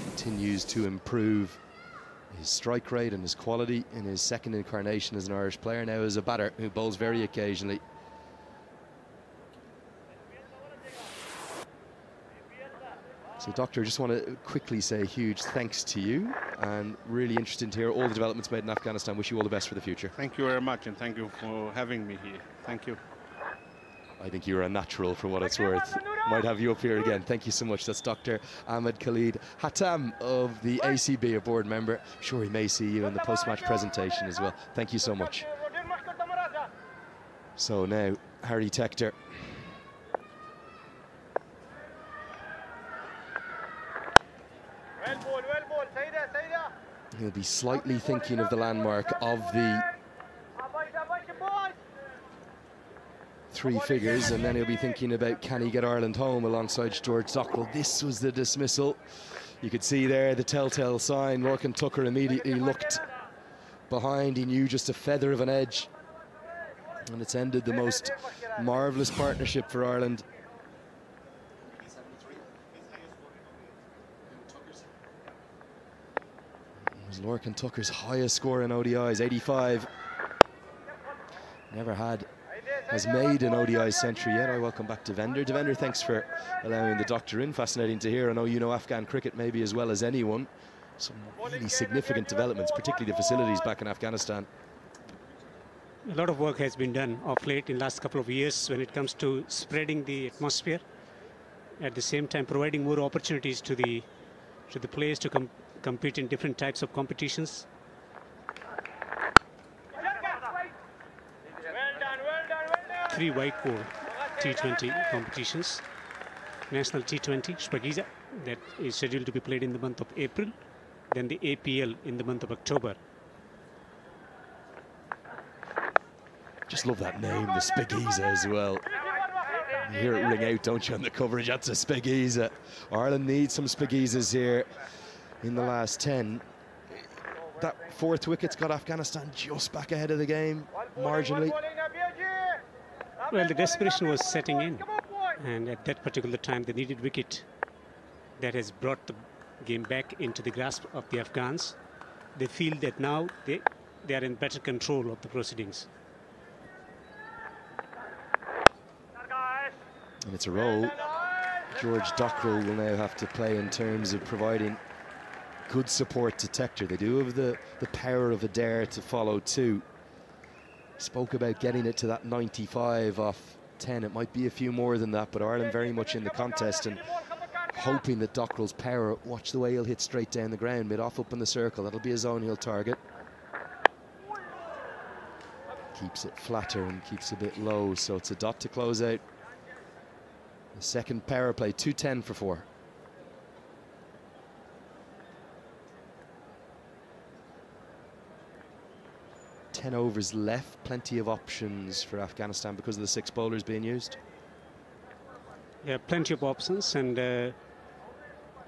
Continues to improve his strike rate and his quality in his second incarnation as an Irish player. Now as a batter who bowls very occasionally. So, Doctor, I just want to quickly say a huge thanks to you and really interested to hear all the developments made in Afghanistan. Wish you all the best for the future. Thank you very much, and thank you for having me here. Thank you. I think you're a natural for what it's worth. Might have you up here again. Thank you so much. That's Dr. Ahmed Khalid Hatam of the ACB, a board member. I'm sure he may see you in the post-match presentation as well. Thank you so much. So now, Harry Tector. He'll be slightly thinking of the landmark of the three figures, and then he'll be thinking about can he get Ireland home alongside George Dockrell. This was the dismissal. You could see there the telltale sign. Lorcan Tucker immediately looked behind. He knew just a feather of an edge. And it's ended the most marvellous partnership for Ireland. Lorcan Tucker's highest score in ODIs, 85. Never had has made an ODI century yet. I welcome back Devender. Devender, thanks for allowing the doctor in. Fascinating to hear. I know you know Afghan cricket maybe as well as anyone. Some really significant developments, particularly the facilities back in Afghanistan. A lot of work has been done of late in the last couple of years when it comes to spreading the atmosphere. At the same time, providing more opportunities to the to the players to com compete in different types of competitions. three white ball T20 competitions. National T20 Shpageeza that is scheduled to be played in the month of April. Then the APL in the month of October. Just love that name, the Spageeza as well. You hear it ring out, don't you, on the coverage? That's a Spageeza. Ireland needs some Spageezas here in the last 10. That fourth wicket's got Afghanistan just back ahead of the game, marginally. Well, the desperation was setting in. And at that particular time, the needed wicket that has brought the game back into the grasp of the Afghans. They feel that now they, they are in better control of the proceedings. And it's a role George Dockrell will now have to play in terms of providing good support to Tector. They do have the, the power of Adair to follow too spoke about getting it to that 95 off 10. It might be a few more than that, but Ireland very much in the contest and hoping that Dockrell's power, watch the way he'll hit straight down the ground, mid off up in the circle. That'll be a zone he'll target. Keeps it flatter and keeps a bit low, so it's a dot to close out. The second power play, 210 for four. 10 overs left, plenty of options for Afghanistan because of the six bowlers being used. Yeah, plenty of options, and uh,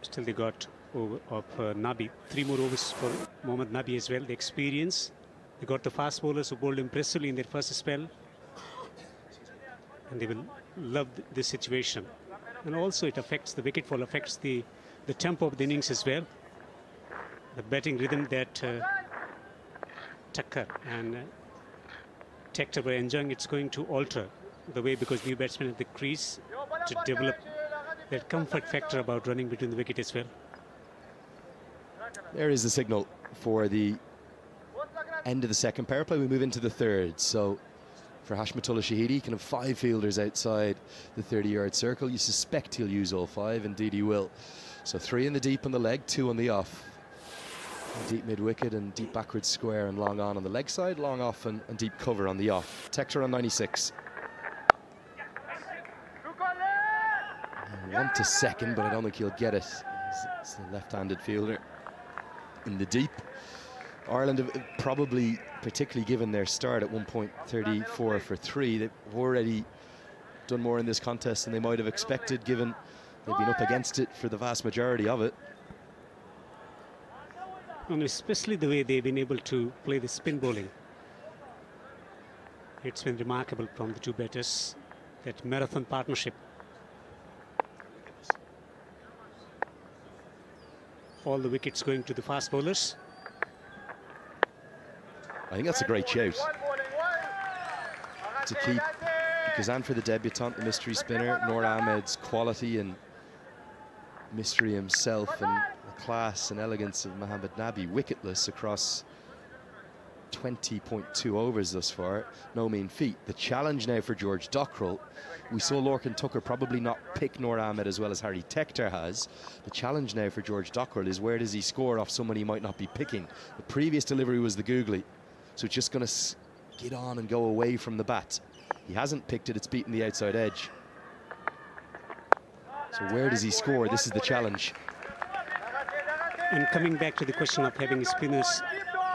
still they got over of uh, Nabi. Three more overs for Mohammad Nabi as well. The experience. They got the fast bowlers who bowled impressively in their first spell, and they will love th this situation. And also, it affects the wicket fall, affects the the tempo of the innings as well. The batting rhythm that uh, Tucker and uh, Tector were enjoying, it's going to alter the way because new batsmen at the crease to develop that comfort factor about running between the wicket as well. There is the signal for the end of the second power play. We move into the third. So for Hashmatullah Shahidi, can have five fielders outside the 30-yard circle. You suspect he'll use all five. Indeed, he will. So three in the deep on the leg, two on the off. Deep mid-wicket and deep backwards square and long on on the leg side, long off and, and deep cover on the off. Tector on 96. want to second, but I don't think he'll get it. It's the left-handed fielder in the deep. Ireland have probably, particularly given their start at 1.34 for three, they've already done more in this contest than they might have expected, given they've been up against it for the vast majority of it. And especially the way they've been able to play the spin bowling. It's been remarkable from the two batters, that marathon partnership. All the wickets going to the fast bowlers. I think that's a great shout. To keep Ghazanfar the debutant, the mystery spinner, Noor Ahmed's quality and mystery himself and the class and elegance of Mohammad Nabi wicketless across 20.2 overs thus far. No mean feat. The challenge now for George Dockrell. We saw Lorcan Tucker probably not pick Noor Ahmed as well as Harry Tector has. The challenge now for George Dockrell is where does he score off someone he might not be picking. The previous delivery was the googly. So just going to get on and go away from the bat. He hasn't picked it, it's beaten the outside edge. So where does he score? This is the challenge. And coming back to the question of having spinners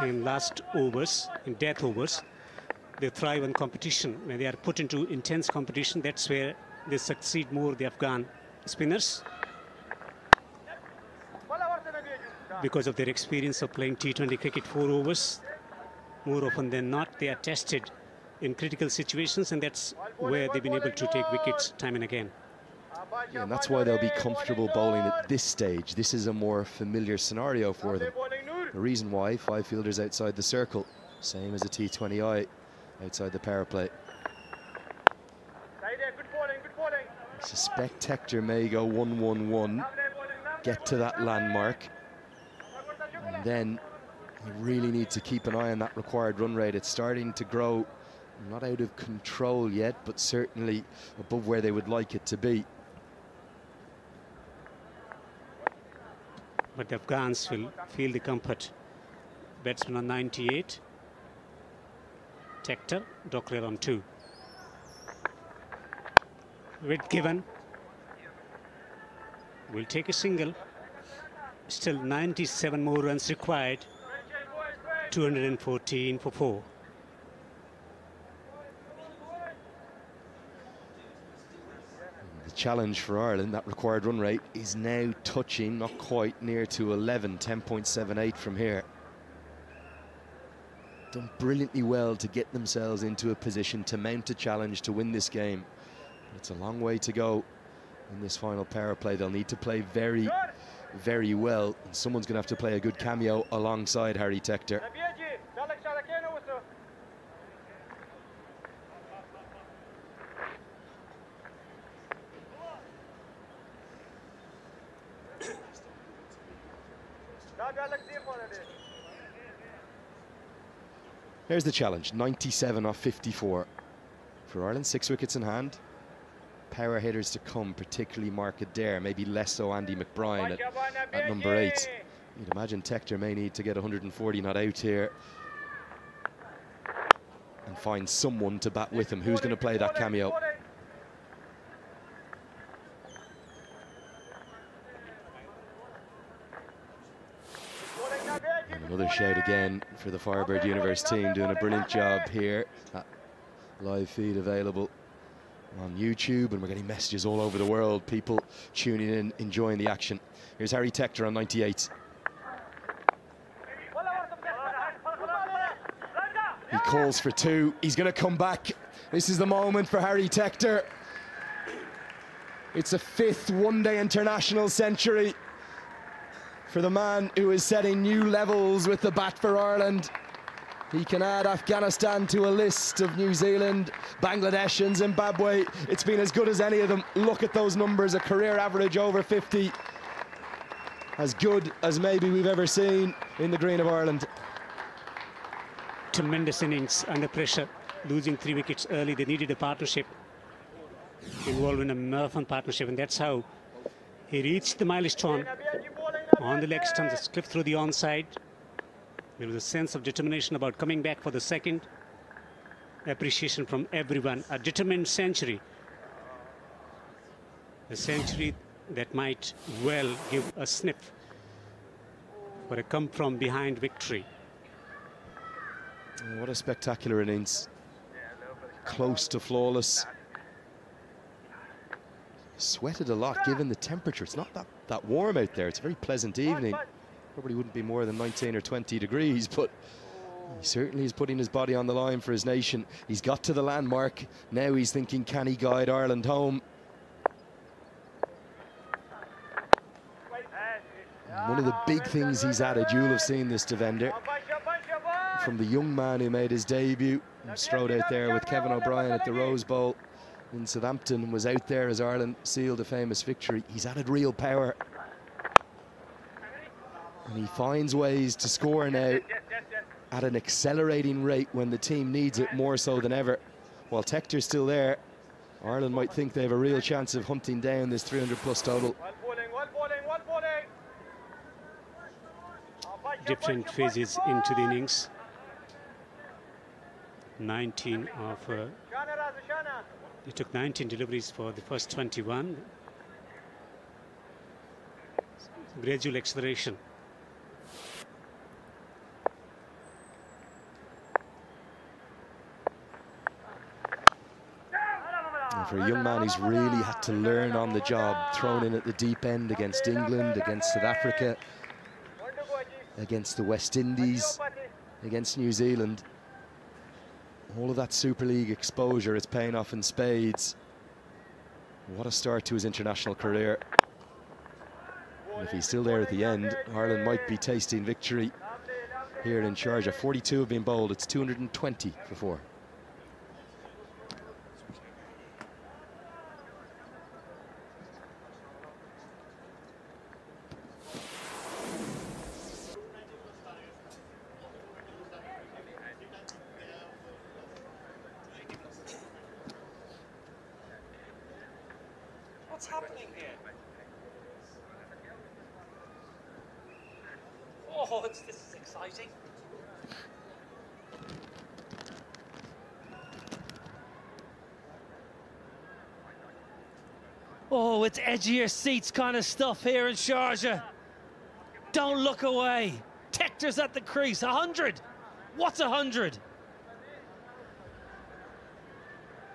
in last overs, in death overs, they thrive on competition. When they are put into intense competition, that's where they succeed more, the Afghan spinners. Because of their experience of playing T20 cricket four overs, more often than not, they are tested in critical situations, and that's where they've been able to take wickets time and again. And that's why they'll be comfortable bowling at this stage. This is a more familiar scenario for them. The reason why, five fielders outside the circle, same as a T20I outside the power play. I suspect Tector may go 1-1-1, get to that landmark, and then you really need to keep an eye on that required run rate. It's starting to grow, not out of control yet, but certainly above where they would like it to be. But the Afghans will feel the comfort. Batsman on 98. Tector, Dockrell on 2. With given. Will take a single. Still 97 more runs required. 214 for 4. Challenge for Ireland, that required run rate, is now touching, not quite, near to 11, 10.78 from here. Done brilliantly well to get themselves into a position to mount a challenge to win this game. It's a long way to go in this final power play. They'll need to play very, very well. And someone's going to have to play a good cameo alongside Harry Tector. Here's the challenge, 97 off 54. For Ireland, six wickets in hand. Power hitters to come, particularly Mark Adair, maybe less so Andy McBrine at, at number eight. You'd imagine Tector may need to get 140 not out here and find someone to bat with him. Who's going to play that cameo? Another shout again for the Firebird Universe team doing a brilliant job here. That live feed available on YouTube and we're getting messages all over the world. People tuning in, enjoying the action. Here's Harry Tector on 98. He calls for two. He's going to come back. This is the moment for Harry Tector. It's a fifth one-day international century for the man who is setting new levels with the bat for Ireland. He can add Afghanistan to a list of New Zealand, Bangladesh and Zimbabwe. It's been as good as any of them. Look at those numbers, a career average over 50. As good as maybe we've ever seen in the green of Ireland. Tremendous innings under pressure, losing three wickets early. They needed a partnership involved in a marathon partnership, and that's how he reached the milestone on the leg stump, just clipped through the onside. There was a sense of determination about coming back for the second. Appreciation from everyone. A determined century. A century that might well give a sniff for a come from behind victory. Mm, what a spectacular innings. Close to flawless. Sweated a lot given the temperature. It's not that, that warm out there. It's a very pleasant evening. Probably wouldn't be more than 19 or 20 degrees, but he certainly is putting his body on the line for his nation. He's got to the landmark. Now he's thinking, can he guide Ireland home? One of the big things he's added, you'll have seen this Devender, from the young man who made his debut, strode out there with Kevin O'Brien at the Rose Bowl in Southampton, was out there as Ireland sealed a famous victory. He's added real power. And he finds ways to score now at an accelerating rate when the team needs it more so than ever. While Tector's still there, Ireland might think they have a real chance of hunting down this 300 plus total. Different phases into the innings. 19 of uh, he took 19 deliveries for the first 21 gradual acceleration for a young man he's really had to learn on the job, thrown in at the deep end against England, against South Africa, against the West Indies, against New Zealand. All of that Super League exposure is paying off in spades. What a start to his international career. And if he's still there at the end, Ireland might be tasting victory here in Sharjah. 42 have been bowled, it's 220 for four. Edgier seats kind of stuff here in Sharjah. Don't look away. Tector's at the crease. 100. What's 100?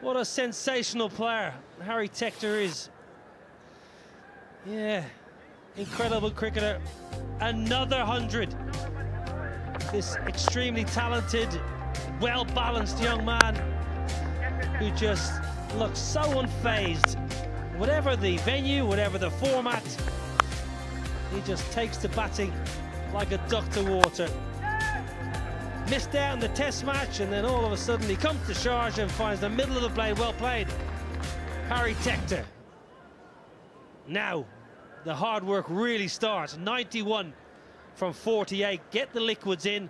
What a sensational player Harry Tector is. Yeah, incredible cricketer. Another 100. This extremely talented, well-balanced young man who just looks so unfazed. Whatever the venue, whatever the format, he just takes to batting like a duck to water. Missed out in the test match and then all of a sudden he comes to charge and finds the middle of the blade well played. Harry Tector. Now, the hard work really starts. 91 from 48. Get the liquids in.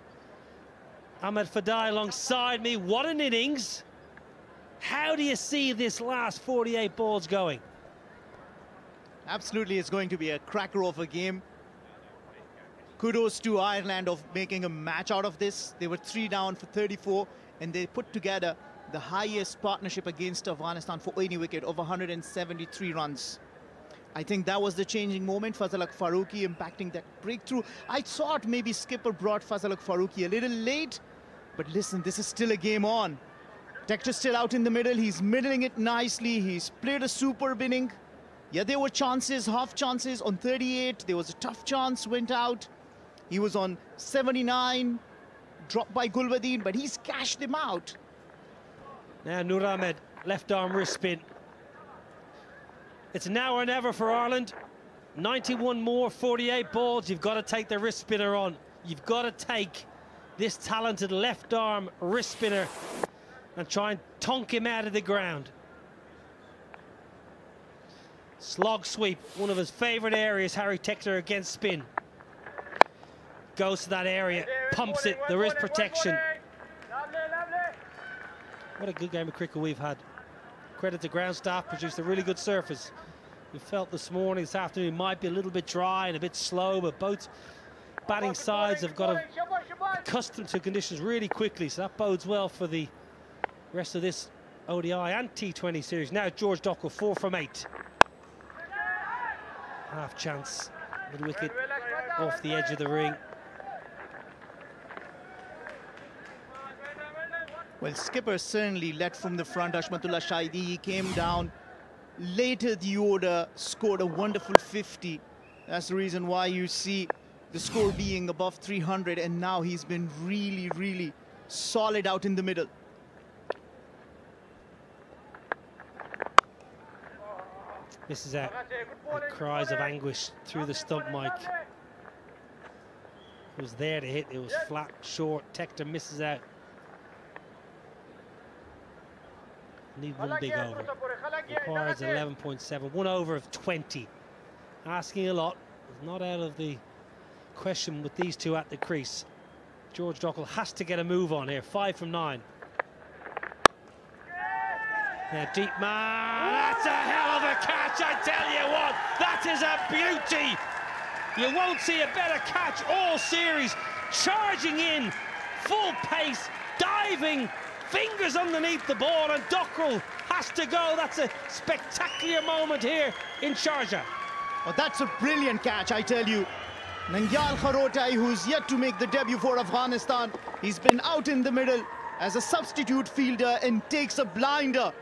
Ahmed Fadai alongside me. What an innings. How do you see this last 48 balls going? Absolutely, it's going to be a cracker of a game. Kudos to Ireland of making a match out of this. They were three down for 34, and they put together the highest partnership against Afghanistan for any wicket of 173 runs. I think that was the changing moment. Fazalhaq Farooqi impacting that breakthrough. I thought maybe skipper brought Fazalhaq Farooqi a little late, but listen, this is still a game on. Tector still out in the middle. He's middling it nicely. He's played a superb inning. Yeah, there were chances, half chances on 38. There was a tough chance, went out. He was on 79, dropped by Gulbadin, but he's cashed him out. Now Noor Ahmed, left arm wrist spin. It's now or never for Ireland. 91 more, 48 balls. You've got to take the wrist spinner on. You've got to take this talented left arm wrist spinner and try and tonk him out of the ground. Slog sweep, one of his favourite areas, Harry Tector against spin. Goes to that area, pumps it, there is protection. What a good game of cricket we've had. Credit to ground staff, produced a really good surface. We felt this morning, this afternoon, might be a little bit dry and a bit slow, but both batting sides have got accustomed to conditions really quickly, so that bodes well for the rest of this ODI and T20 series. Now George Dockrell, four from eight. Half chance, little wicket off the edge of the ring. Well, skipper certainly led from the front. Hashmatullah Shahidi, he came down. Later, the order scored a wonderful 50. That's the reason why you see the score being above 300. And now he's been really, really solid out in the middle. This is out. Cries of anguish through the stump mic. It was there to hit. It was flat, short. Tector misses out. Need one big over. Requires 11.7. One over of 20. Asking a lot. Not out of the question with these two at the crease. George Dockrell has to get a move on here. Five from nine. Yeah, deep man. That's a hell of a catch, I tell you what. That is a beauty. You won't see a better catch all series. Charging in, full pace, diving, fingers underneath the ball, and Dockrell has to go. That's a spectacular moment here in Sharjah. Oh, that's a brilliant catch, I tell you. Nangyal Kharotai, who's yet to make the debut for Afghanistan, he's been out in the middle as a substitute fielder and takes a blinder.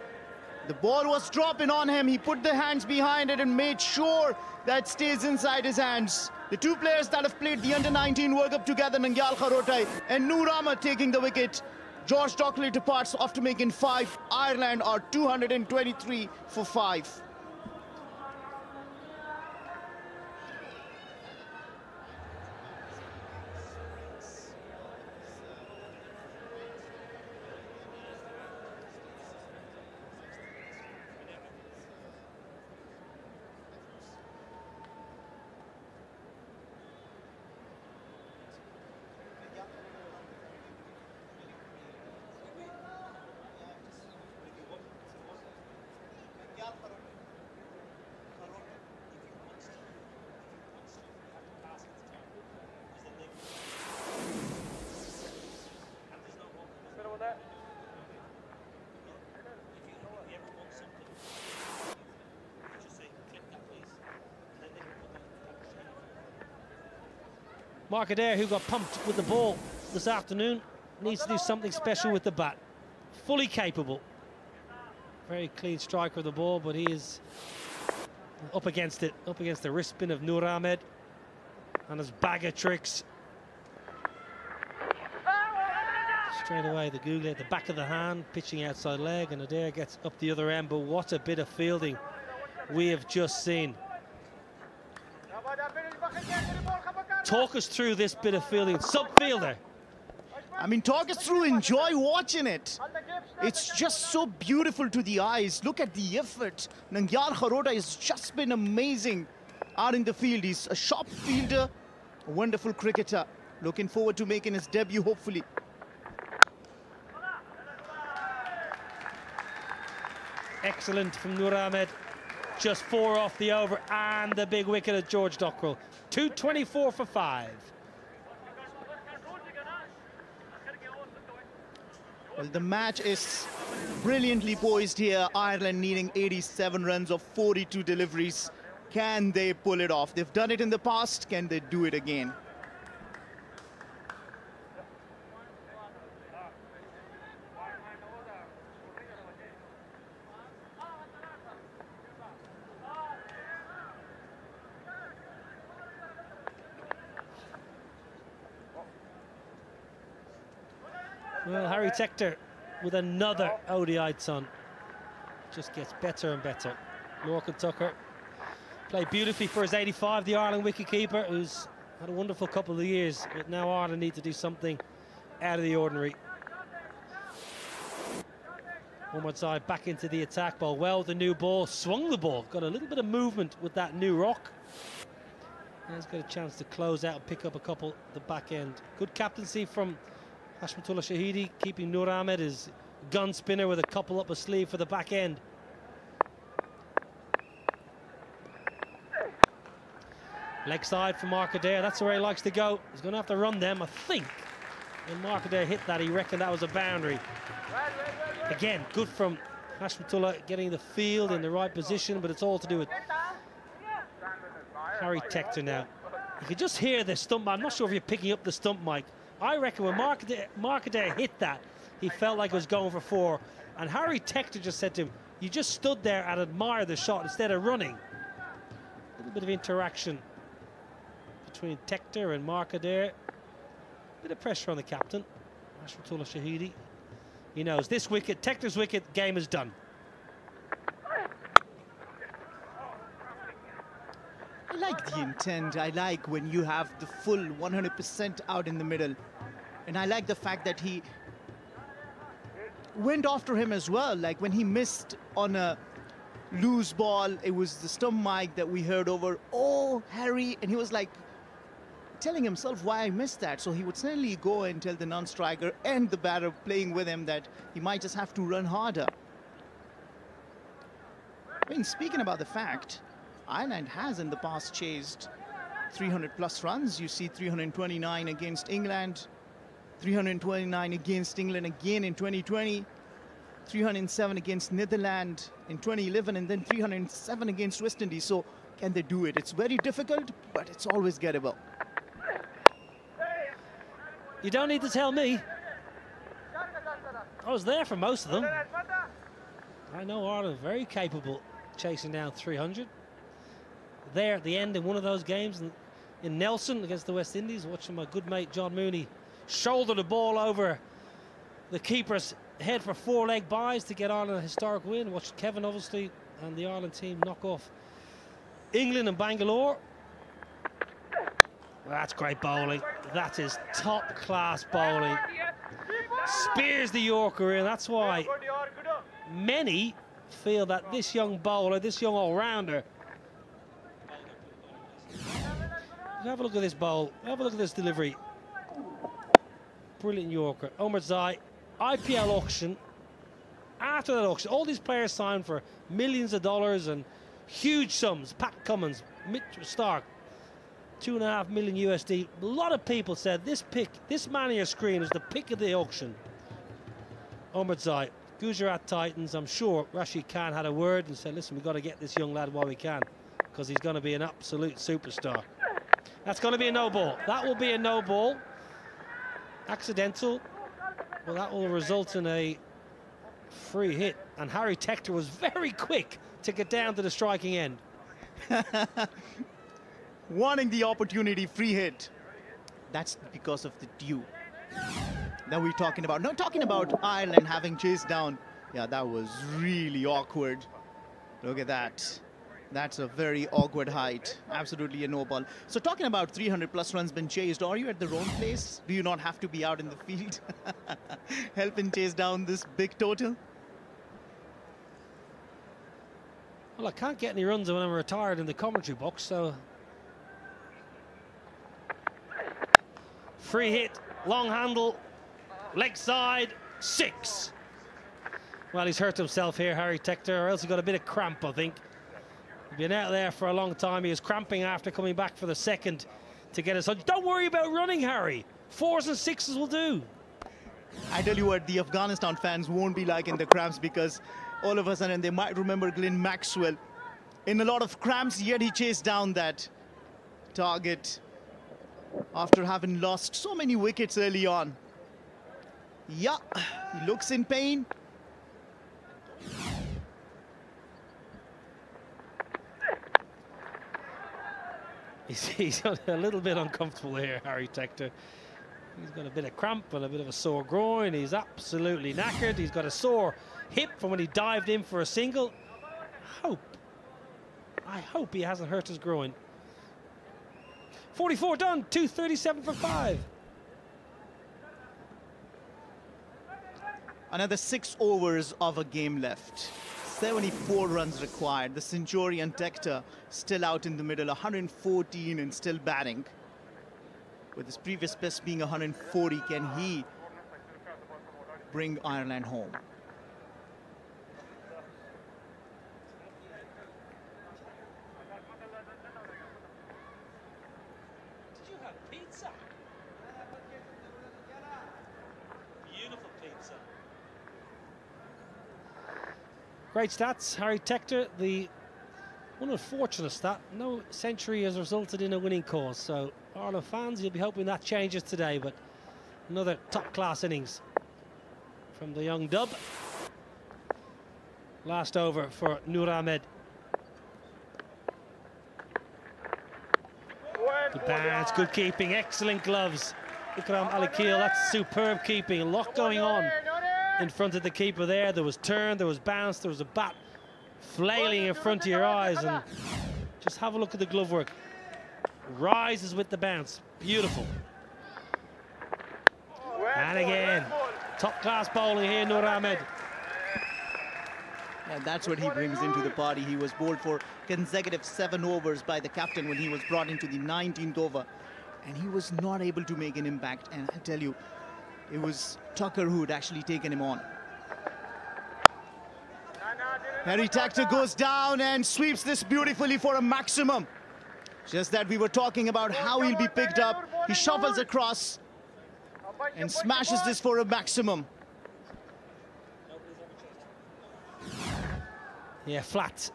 The ball was dropping on him. He put the hands behind it and made sure that stays inside his hands. The two players that have played the under-19 World Cup together, Nangyal Kharotai and Noor Ahmed taking the wicket. George Dockrell departs after making five. Ireland are 223 for five. Mark Adair, who got pumped with the ball this afternoon, needs to do something special with the bat. Fully capable. Very clean striker of the ball, but he is up against it, up against the wrist spin of Noor Ahmed and his bag of tricks. Straight away, the googly at the back of the hand, pitching outside leg, and Adair gets up the other end. But what a bit of fielding we have just seen. Talk us through this bit of fielding. Sub fielder. I mean, talk us through. Enjoy watching it. It's just so beautiful to the eyes. Look at the effort. Nangyal Kharotai has just been amazing out in the field. He's a sharp fielder, a wonderful cricketer. Looking forward to making his debut, hopefully. Excellent from Noor Ahmed. Just four off the over and the big wicket of George Dockrell. 224 for five. Well, the match is brilliantly poised here. Ireland needing 87 runs of 42 deliveries. Can they pull it off? They've done it in the past. Can they do it again? Harry Tector with another ODI ton. Just gets better and better. Lorcan Tucker played beautifully for his 85, the Ireland wicketkeeper, who's had a wonderful couple of years, but now Ireland need to do something out of the ordinary. One side back into the attack ball. Well, the new ball swung the ball, got a little bit of movement with that new rock. And he's got a chance to close out and pick up a couple the back end. Good captaincy from Hashmatullah Shahidi, keeping Noor Ahmed, his gun spinner, with a couple up a sleeve for the back end. Leg side for Mark Adair. That's where he likes to go. He's going to have to run them, I think. When Mark Adair hit that, he reckoned that was a boundary. Again, good from Hashmatullah getting the field in the right position, but it's all to do with Harry Tector now. You can just hear the stump. I'm not sure if you're picking up the stump mic. I reckon when Mark Adair, hit that, he felt like it was going for four. And Harry Tector just said to him, you just stood there and admired the shot instead of running. A little bit of interaction between Tector and Mark Adair. Bit of pressure on the captain, Hashmatullah Shahidi. He knows this wicket, Tector's wicket, game is done. Like the intent. I like when you have the full 100% out in the middle. And I like the fact that he went after him as well. Like when he missed on a loose ball, it was the stump mic that we heard over, oh, Harry. And he was like telling himself why I missed that. So he would suddenly go and tell the non-striker and the batter playing with him that he might just have to run harder. I mean, speaking about the fact, Ireland has in the past chased 300 plus runs. You see 329 against England, 329 against England again in 2020, 307 against Netherlands in 2011, and then 307 against West Indies. So can they do it? It's very difficult, but it's always gettable. You don't need to tell me. I was there for most of them. I know Ireland very capable chasing down 300. There at the end in one of those games in, Nelson against the West Indies, watching my good mate John Mooney shoulder the ball over the keeper's head for four leg byes to get Ireland a historic win. Watched Kevin obviously and the Ireland team knock off England and Bangalore. That's great bowling. That is top class bowling. Spears the Yorker in. That's why many feel that this young bowler, this young all-rounder, have a look at this bowl. Have a look at this delivery. Brilliant Yorker. Omarzai, IPL auction. After that auction, all these players signed for millions of dollars and huge sums. Pat Cummins, Mitch Starc, two and a half million USD. A lot of people said this pick, this man on your screen is the pick of the auction. Omarzai, Gujarat Titans. I'm sure Rashid Khan had a word and said, listen, we've got to get this young lad while we can because he's going to be an absolute superstar. That's going to be a no ball. That will be a no ball. Accidental. Well, that will result in a free hit. And Harry Tector was very quick to get down to the striking end. Wanting the opportunity, free hit. That's because of the dew that we're talking about. Not talking about Ireland having chased down. Yeah, that was really awkward. Look at that. That's a very awkward height. Absolutely a no ball. So talking about 300 plus runs been chased, are you at the wrong place? Do you not have to be out in the field helping chase down this big total? Well, I can't get any runs when I'm retired in the commentary box, so... Free hit, long handle, leg side, six. Well, he's hurt himself here, Harry Tector, or else he got a bit of cramp, I think. Been out there for a long time. He was cramping after coming back for the second to get us. So don't worry about running, Harry. Fours and sixes will do. I tell you what, the Afghanistan fans won't be liking the cramps because all of a sudden they might remember Glenn Maxwell in a lot of cramps, yet he chased down that target after having lost so many wickets early on. Yeah, he looks in pain. He's, he's a little bit uncomfortable here, Harry Tector. He's got a bit of cramp and a bit of a sore groin. He's absolutely knackered. He's got a sore hip from when he dived in for a single. Hope, I hope he hasn't hurt his groin. 44 done, 237 for five. Another six overs of a game left. 74 runs required. The Centurion Tector still out in the middle, 114 and still batting. With his previous best being 140, can he bring Ireland home? Did you have pizza? Beautiful pizza. Great stats, Harry Tector. The one unfortunate stat, no century has resulted in a winning cause. So Ireland fans, you'll be hoping that changes today. But another top-class innings from the young dub. Last over for Noor Ahmed. Good good keeping, excellent gloves. Ikram Alikhil, that's superb keeping. A lot going on in front of the keeper there. There was turn, there was bounce, there was a bat flailing in front of your eyes. And just have a look at the glove work. Rises with the bounce. Beautiful. And again, top class bowling here, Noor Ahmed. And that's what he brings into the party. He was bowled for consecutive seven overs by the captain when he was brought into the 19th over. And he was not able to make an impact. And I tell you, it was Tucker who had actually taken him on. Harry Tector goes down and sweeps this beautifully for a maximum. Just that we were talking about how he'll be picked up. He shuffles across and smashes this for a maximum. Yeah, flat.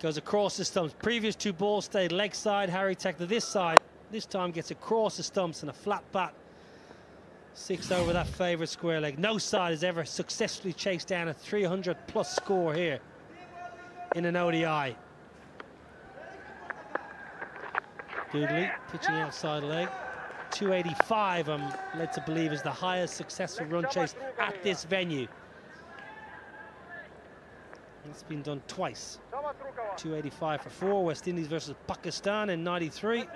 Goes across the stumps. Previous two balls stayed leg side. Harry Tector this side. This time gets across the stumps and a flat bat. Six over that favourite square leg. No side has ever successfully chased down a 300 plus score here in an ODI. Googly pitching outside leg. 285, I'm led to believe, is the highest successful run chase at this venue. It's been done twice. 285 for four, West Indies versus Pakistan in 93. And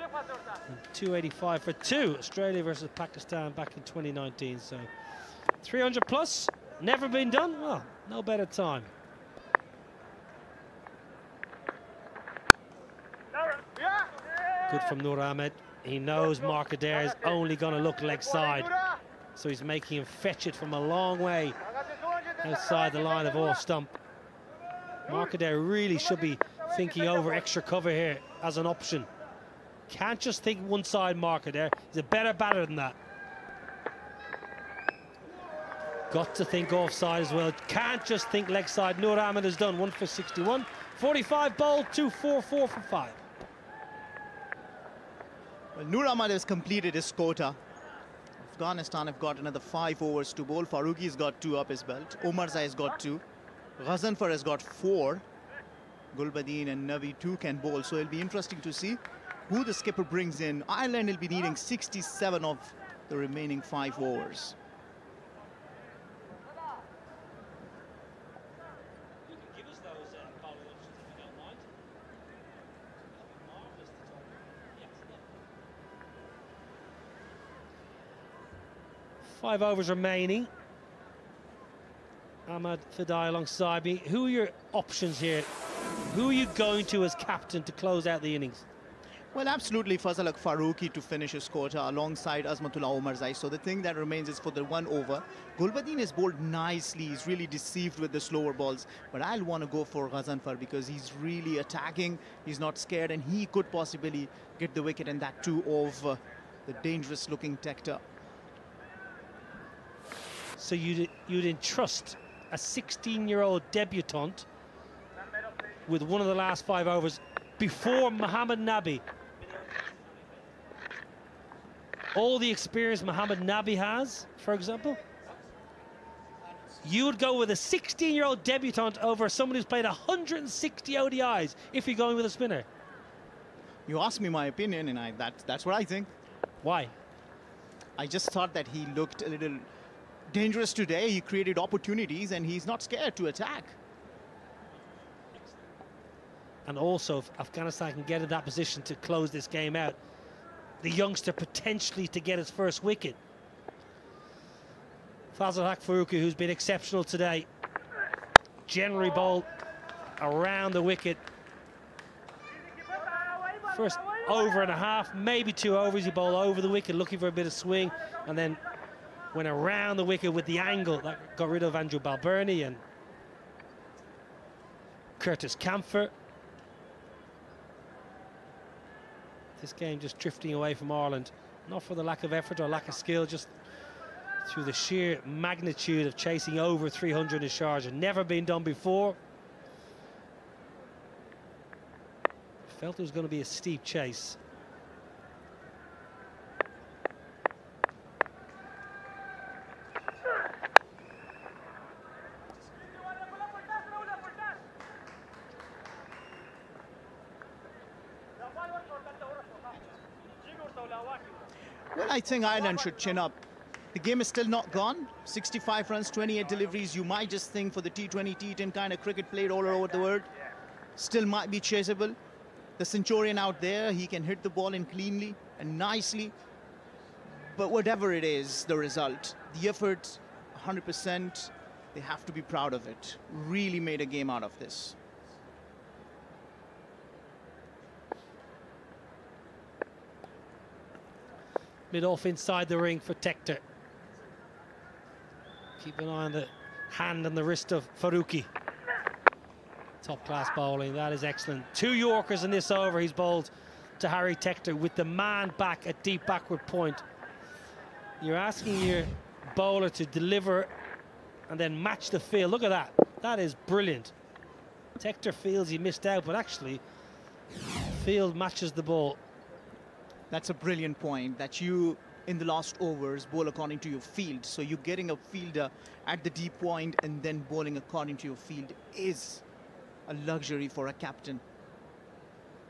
285 for two, Australia versus Pakistan back in 2019. So 300 plus, never been done? Well, no better time. Good from Noor Ahmed. He knows Mark Adair is only going to look leg side. So he's making him fetch it from a long way outside the line of off stump. Mark Adair really should be thinking over extra cover here as an option. Can't just think one side Mark Adair. He's a better batter than that. Got to think offside as well. Can't just think leg side. Noor Ahmed has done one for 61. 45 ball, 2 4 4 for 5. Well, Noor Ahmed has completed his quota. Afghanistan have got another five overs to bowl. Farooqi's got two up his belt. Omarzai has got two. Ghazanfar has got four. Gulbadin and Nabi too can bowl. So it'll be interesting to see who the skipper brings in. Ireland will be needing 67 of the remaining five overs. Five overs remaining. Ahmad Fidai alongside me. Who are your options here? Who are you going to as captain to close out the innings? Well, absolutely Fazal Farooqi to finish his quota alongside Azmatullah Omarzai. So the thing that remains is for the one over. Gulbadin is bowled nicely. He's really deceived with the slower balls. But I'll want to go for Ghazanfar because he's really attacking. He's not scared and he could possibly get the wicket and that too of uh, the dangerous looking Tector. So you'd, you'd entrust a 16-year-old debutant with one of the last five overs before Muhammad Nabi. All the experience Muhammad Nabi has, for example, you would go with a 16-year-old debutant over someone who's played 160 ODIs if you're going with a spinner. You asked me my opinion, and I that that's what I think. Why? I just thought that he looked a little dangerous today. He created opportunities, and he's not scared to attack. And also, if Afghanistan can get in that position to close this game out, the youngster potentially to get his first wicket. Fazal Haq who's been exceptional today, generally bowled around the wicket. First over and a half, maybe two overs, he bowled over the wicket, looking for a bit of swing, and then went around the wicket with the angle that got rid of Andrew Balbirnie and Curtis Campher. This game just drifting away from Ireland, not for the lack of effort or lack of skill, just through the sheer magnitude of chasing over 300 in Sharjah. Never been done before. Felt it was going to be a steep chase. Think Ireland should chin up. The game is still not gone. 65 runs, 28 deliveries. You might just think for the T20, T10 kind of cricket played all over the world, still might be chaseable. The Centurion out there, he can hit the ball in cleanly and nicely. But whatever it is, the result, the effort, 100%, they have to be proud of it. Really made a game out of this. Mid off inside the ring for Tector. Keep an eye on the hand and the wrist of Farooqi. Top class bowling, that is excellent. Two Yorkers in this over, he's bowled to Harry Tector with the man back at deep backward point. You're asking your bowler to deliver and then match the field. Look at that, that is brilliant. Tector feels he missed out, but actually, field matches the ball. That's a brilliant point that you, in the last overs, bowl according to your field. So you're getting a fielder at the deep point and then bowling according to your field is a luxury for a captain.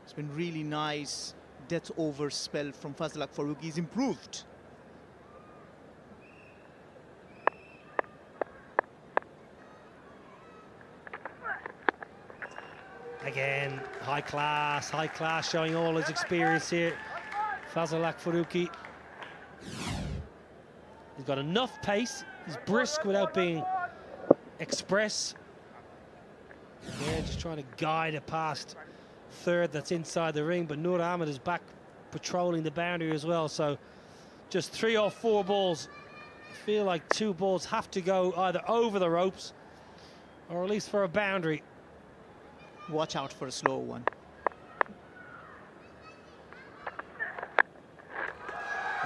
It's been really nice death over spell from Fazal Haq Farooqi. He's improved. Again, high class, high class, showing all his experience here. Fazal Haq Farooqi. He's got enough pace. He's brisk without being express. Yeah, just trying to guide it past third that's inside the ring, but Noor Ahmed is back patrolling the boundary as well. So just three or four balls. I feel like two balls have to go either over the ropes or at least for a boundary. Watch out for a slow one.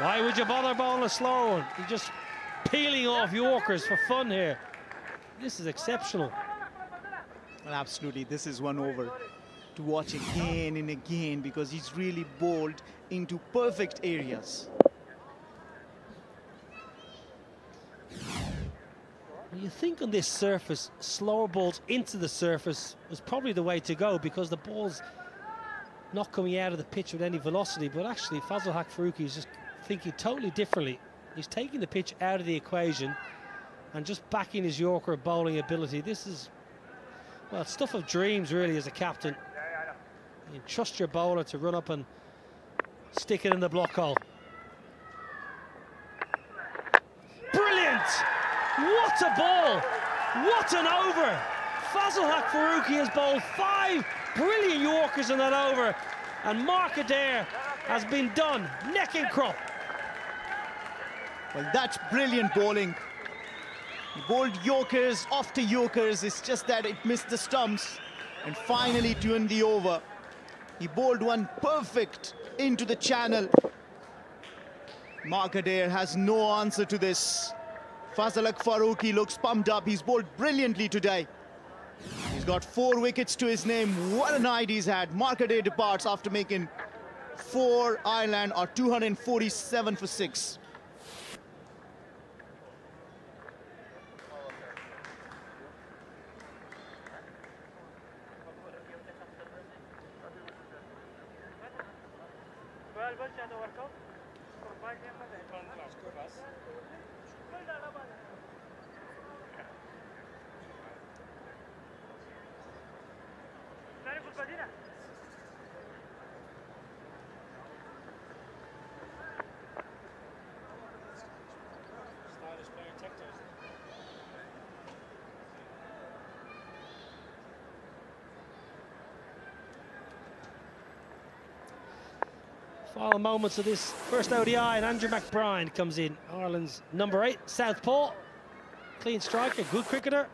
Why would you bother bowling a slow one? You're just peeling off Yorkers for fun here. This is exceptional. Well, absolutely, this is one over to watch again and again because he's really bowled into perfect areas. You think on this surface, slower balls into the surface was probably the way to go because the ball's not coming out of the pitch with any velocity, but actually Fazal Haq Farooqi is just thinking totally differently. He's taking the pitch out of the equation and just backing his Yorker bowling ability. This is, well, stuff of dreams really as a captain. You trust your bowler to run up and stick it in the block hole. Brilliant! What a ball! What an over! Fazal Haq Farooqi has bowled five brilliant Yorkers in that over, and Mark Adair has been done neck and crop. Well, that's brilliant bowling. He bowled Yorkers after Yorkers. It's just that it missed the stumps. And finally to end the over. He bowled one perfect into the channel. Mark Adair has no answer to this. Fazal Haq Farooqi looks pumped up. He's bowled brilliantly today. He's got four wickets to his name. What a night he's had. Mark Adair departs after making four. Ireland or 247 for six. el Final moments of this first ODI, and Andrew McBrine comes in. Ireland's number eight, Southpaw. Clean striker, good cricketer.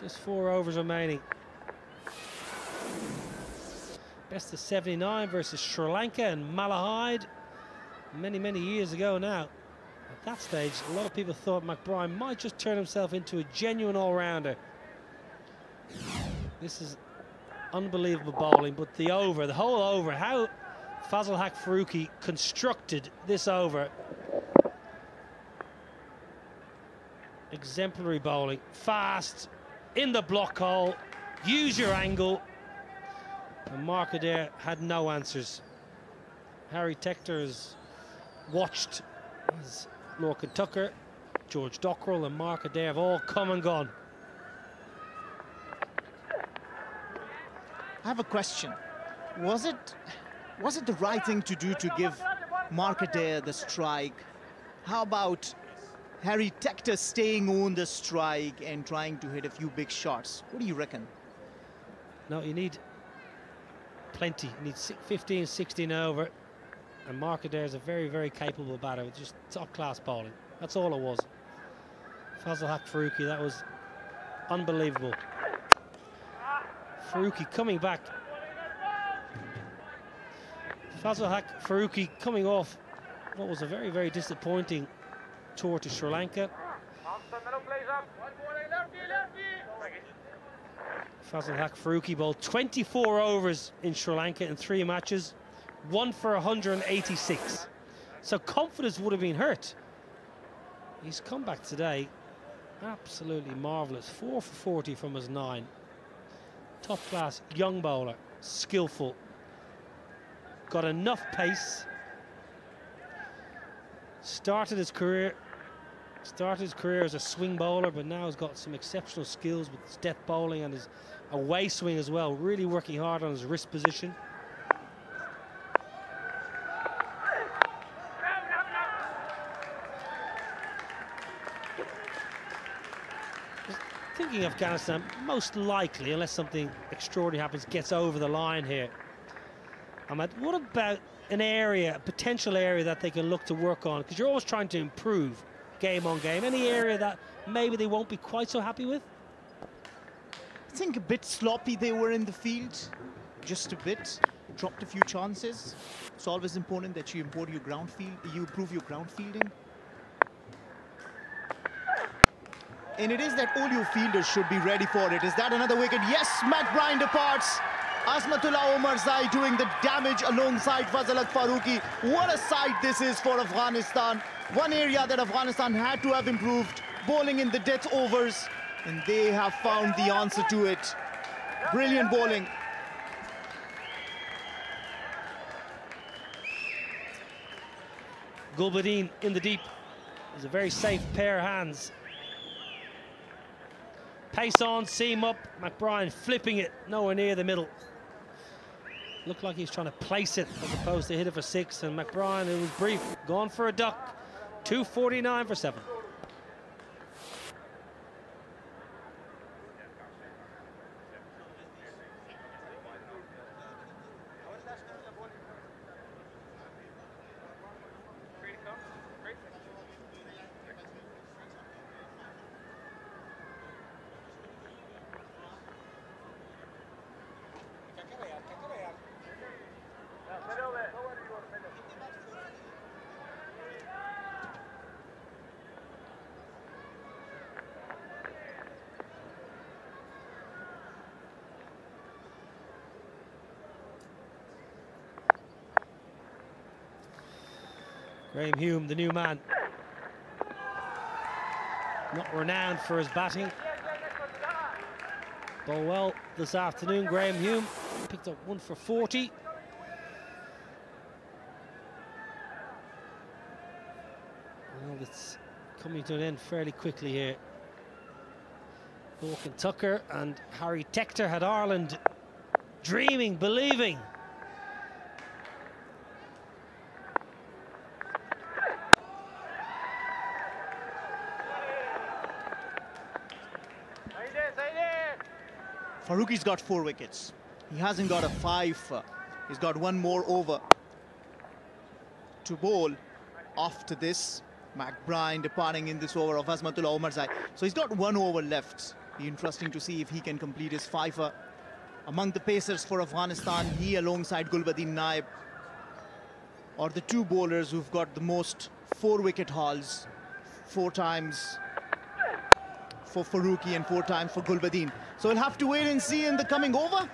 Just four overs remaining. Best of 79 versus Sri Lanka and Malahide. Many, many years ago now. At that stage, a lot of people thought McBrine might just turn himself into a genuine all-rounder. This is unbelievable bowling, but the over, the whole over, how Fazal Haq Farooqi constructed this over. Exemplary bowling, fast, in the block hole, use your angle. And Mark Adair had no answers. Harry Tector has watched as Lorcan Tucker, George Dockrell and Mark Adair have all come and gone. I have a question. Was it was it the right thing to do to give Mark Adair the strike? How about Harry Tector staying on the strike and trying to hit a few big shots? What do you reckon? No, you need plenty. You need si- 15, 16 over. And Mark Adair is a very, very capable batter with just top-class bowling. That's all it was. Fazal Haq Farooqi, that was unbelievable. Farooqi coming back. Fazal Haq Farooqi coming off what was a very, very disappointing tour to Sri Lanka. Fazal Haq Farooqi bowled 24 overs in Sri Lanka in three matches, one for 186. So confidence would have been hurt. He's come back today, absolutely marvellous. Four for 40 from his nine. Top class young bowler, skillful. Got enough pace. Started his career started his career as a swing bowler, but now he's got some exceptional skills with his death bowling and his away swing as well. Really working hard on his wrist position. Afghanistan, most likely, unless something extraordinary happens, gets over the line here. Ahmed, what about an area, a potential area that they can look to work on? Because you're always trying to improve game on game. Any area that maybe they won't be quite so happy with? I think a bit sloppy they were in the field, just a bit. Dropped a few chances. It's always important that you improve your ground field, you improve your ground fielding. And it is that all your fielders should be ready for it. Is that another wicket? Yes, McBrine departs. Azmatullah Omarzai doing the damage alongside Fazal Haq Farooqi. What a sight this is for Afghanistan. One area that Afghanistan had to have improved, bowling in the death overs. And they have found the answer to it. Brilliant bowling. Gulbadin in the deep. It's a very safe pair of hands. Pace on, seam up. McBrine flipping it nowhere near the middle. Looked like he's trying to place it as opposed to hit it for six. And McBrine, it was brief, gone for a duck. 249 for seven. Graham Hume, the new man. Not renowned for his batting. Ball well this afternoon. Graham Hume picked up one for 40. Well, it's coming to an end fairly quickly here. Lorcan Tucker and Harry Tector had Ireland dreaming, believing. Faruqi's got four wickets. He hasn't got a five. He's got one more over to bowl after this. McBrine departing in this over of Azmatullah Omarzai. So he's got one over left. Be interesting to see if he can complete his fifer. Among the pacers for Afghanistan, he alongside Gulbadin Naib are the two bowlers who've got the most four wicket hauls, four times for Faruqi and four times for Gulbadin. So we'll have to wait and see in the coming over.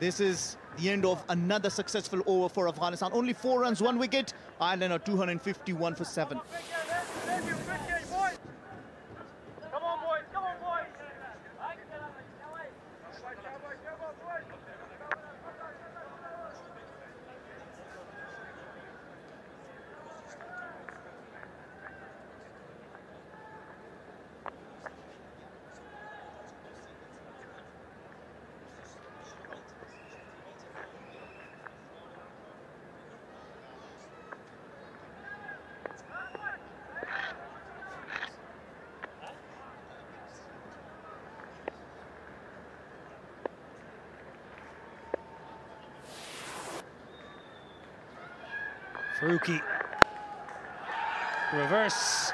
This is the end of another successful over for Afghanistan. Only four runs, one wicket. Ireland are 251 for seven. Faruqi. Reverse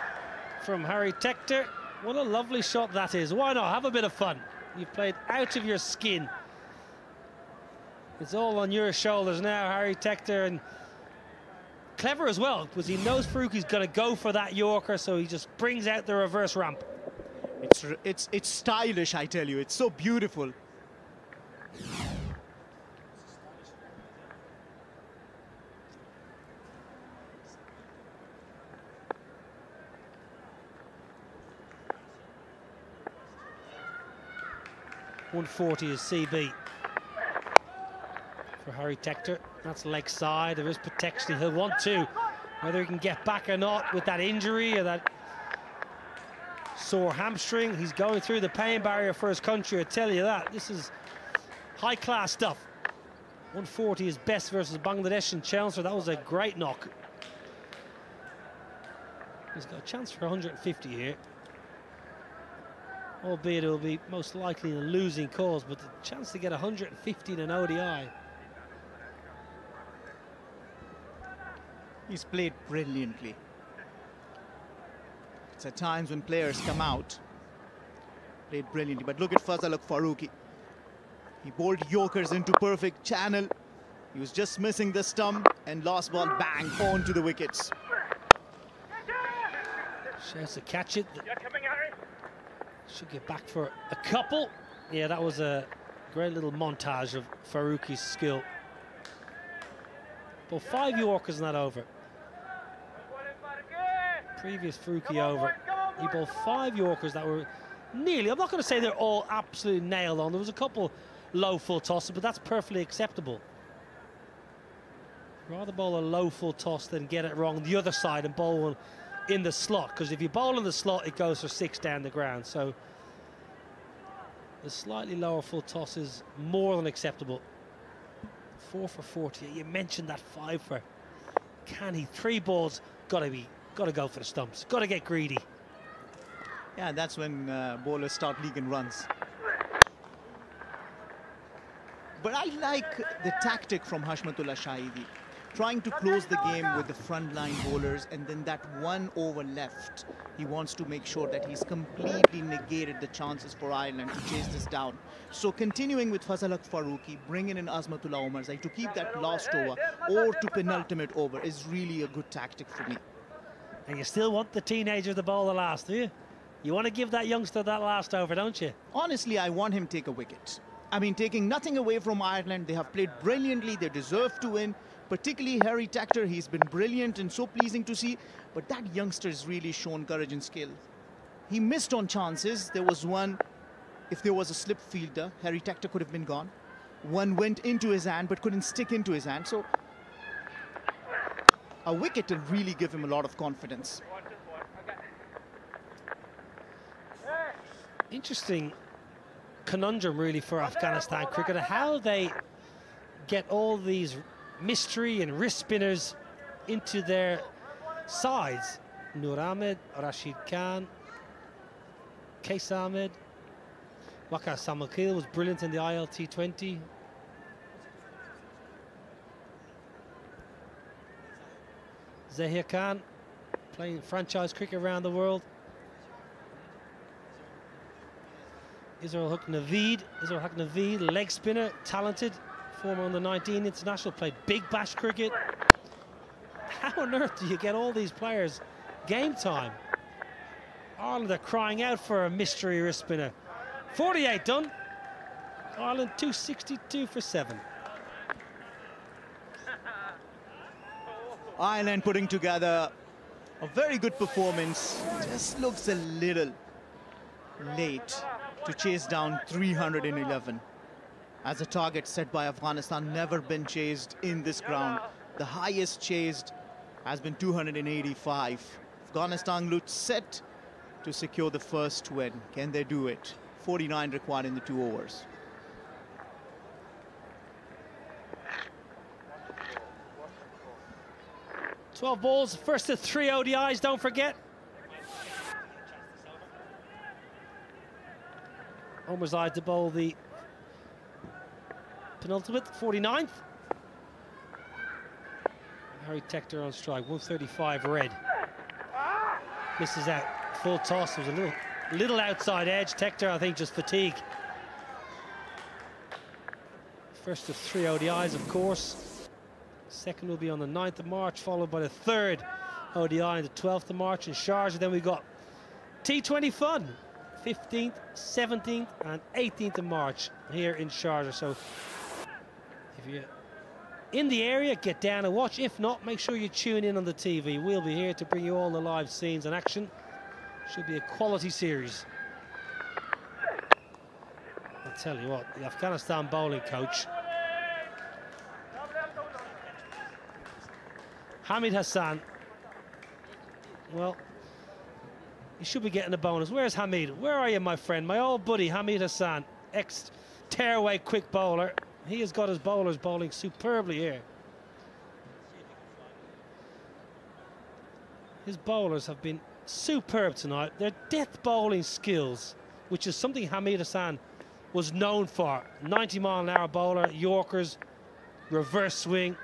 from Harry Tector. What a lovely shot that is. Why not? Have a bit of fun. You've played out of your skin. It's all on your shoulders now, Harry Tector. And clever as well, because he knows Faruqi's going to go for that Yorker, so he just brings out the reverse ramp. It's, it's, it's stylish, I tell you. It's so beautiful. One forty is CB for Harry Tector. That's leg side. There is protection. He'll want to. Whether he can get back or not with that injury or that sore hamstring. He's going through the pain barrier for his country. I tell you that. This is high class stuff. 140 is best versus Bangladesh and Chelmsford. That was a great knock. He's got a chance for 150 here. Albeit it will be most likely a losing cause, but the chance to get 150 in an ODI. He's played brilliantly. It's at times when players come out, played brilliantly. But look at Fazal Haq Faruqi. He bowled Yorkers into perfect channel. He was just missing the stump and last ball bang onto the wickets. Shares to catch it. Should get back for a couple. Yeah, that was a great little montage of Faruqi's skill. But five Yorkers in that over. Previous Faruqi over. He bowled five Yorkers that were nearly, I'm not going to say they're all absolutely nailed on. There was a couple low full tosses, but that's perfectly acceptable. Rather bowl a low full toss than get it wrong the other side and bowl one in the slot because if you bowl in the slot it goes for six down the ground. So the slightly lower full toss is more than acceptable. Four for 40 you mentioned that five for. Can he? Three balls gotta be gotta go for the stumps. Gotta get greedy. Yeah, that's when uh, bowlers start leaking runs. But I like the tactic from Hashmatullah Shahidi, trying to close the game with the front line bowlers and then that one over left. He wants to make sure that he's completely negated the chances for Ireland to chase this down. So continuing with Fazal Haq Faruqi, bringing in Azmatullah Omarzai to keep that last over or to penultimate over is really a good tactic for me. and you still want the teenager to bowl the last do you you want to give that youngster that last over don't you Honestly, I want him to take a wicket. I mean, taking nothing away from Ireland, they have played brilliantly, they deserve to win. Particularly Harry Tector. He's been brilliant and so pleasing to see. But that youngster has really shown courage and skill. He missed on chances. There was one, if there was a slip fielder, Harry Tector could have been gone. One went into his hand but couldn't stick into his hand. So a wicket will really give him a lot of confidence. Interesting conundrum really for Afghanistan cricketer, how they get all these mystery and wrist spinners into their sides. Noor Ahmed, Rashid Khan, Qais Ahmed, Waqar Salamkheil was brilliant in the ILT 20. Zahir Khan playing franchise cricket around the world. Izharulhaq Naveed, Izharulhaq Naveed, leg spinner, talented, former under 19 international, played big bash cricket. How on earth do you get all these players game time? Ireland are crying out for a mystery wrist spinner. 48 done. Ireland 262 for seven. Ireland putting together a very good performance. Just looks a little late to chase down 311 as a target set by Afghanistan never been chased in this ground. The highest chased has been 285 Afghanistan looks set to secure the first win. Can they do it? 49 required in the two overs. 12 balls, first of three ODIs, don't forget. Omarzai to bowl the penultimate, 49th. Harry Tector on strike, 135 red. Misses out, full toss, was a little, little outside edge. Tector, I think, just fatigue. First of three ODIs, of course. Second will be on the 9th of March, followed by the third ODI on the 12th of March in Sharjah. Then we got T20 Fun, 15th, 17th, and 18th of March here in Sharjah. So you're in the area, get down and watch. If not, make sure you tune in on the TV. We'll be here to bring you all the live scenes and action. Should be a quality series. I'll tell you what, the Afghanistan bowling coach Hamid Hassan. Well, you should be getting a bonus. Where's Hamid? Where are you, my friend? My old buddy, Hamid Hassan, ex-tearaway quick bowler. He has got his bowlers bowling superbly here. His bowlers have been superb tonight. Their death bowling skills, which is something Hamid Hassan was known for. 90 mile an hour bowler, Yorkers, reverse swing.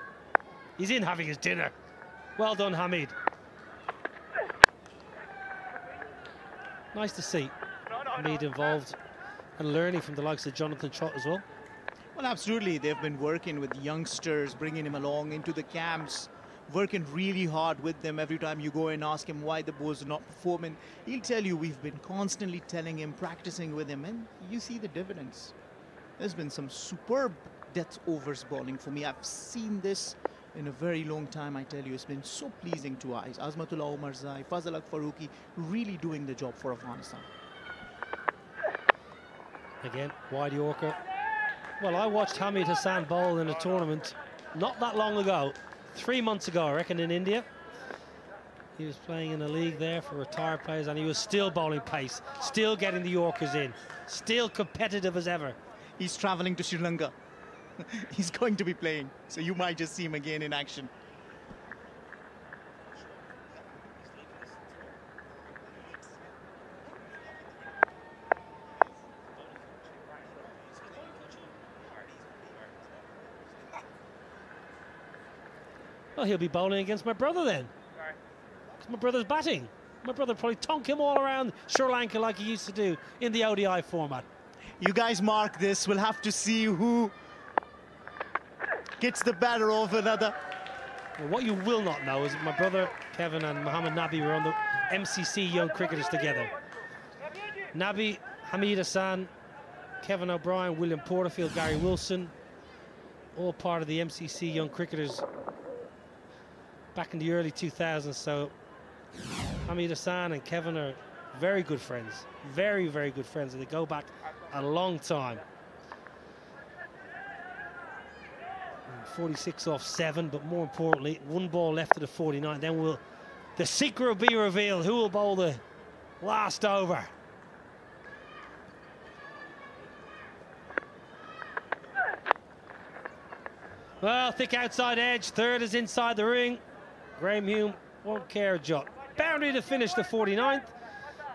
He's in having his dinner. Well done, Hamid. Nice to see Hamid involved and learning from the likes of Jonathan Trott as well. Well, absolutely. They've been working with youngsters, bringing him along into the camps, working really hard with them. Every time you go and ask him why the boys are not performing, he'll tell you we've been constantly telling him, practicing with him, and you see the dividends. There's been some superb death overs bowling for me. I've seen this in a very long time, I tell you. It's been so pleasing to eyes. Azmatullah Omarzai, Fazal Haq Farooqi really doing the job for Afghanistan. Again, wide Yorker. Well, I watched Hamid Hassan bowl in a tournament not that long ago, three months ago, I reckon, in India. He was playing in a league there for retired players, and he was still bowling pace, still getting the Yorkers in, still competitive as ever. He's traveling to Sri Lanka. He's going to be playing, so you might just see him again in action. Well, he'll be bowling against my brother then. Because my brother's batting. My brother probably tonk him all around Sri Lanka like he used to do in the ODI format. You guys mark this. We'll have to see who gets the better of another. Well, what you will not know is my brother Kevin and Muhammad Nabi were on the MCC Young Cricketers together. Nabi, Hamid Hassan, Kevin O'Brien, William Porterfield, Gary Wilson, all part of the MCC Young Cricketers back in the early 2000s. So Hamid Hassan and Kevin are very good friends. Very, very good friends. And they go back a long time. 46 off seven, but more importantly, one ball left of the 49. Then will the secret will be revealed. Who will bowl the last over? Well, thick outside edge. Third is inside the ring. Graham Hume won't care a jot. Boundary to finish the 49th.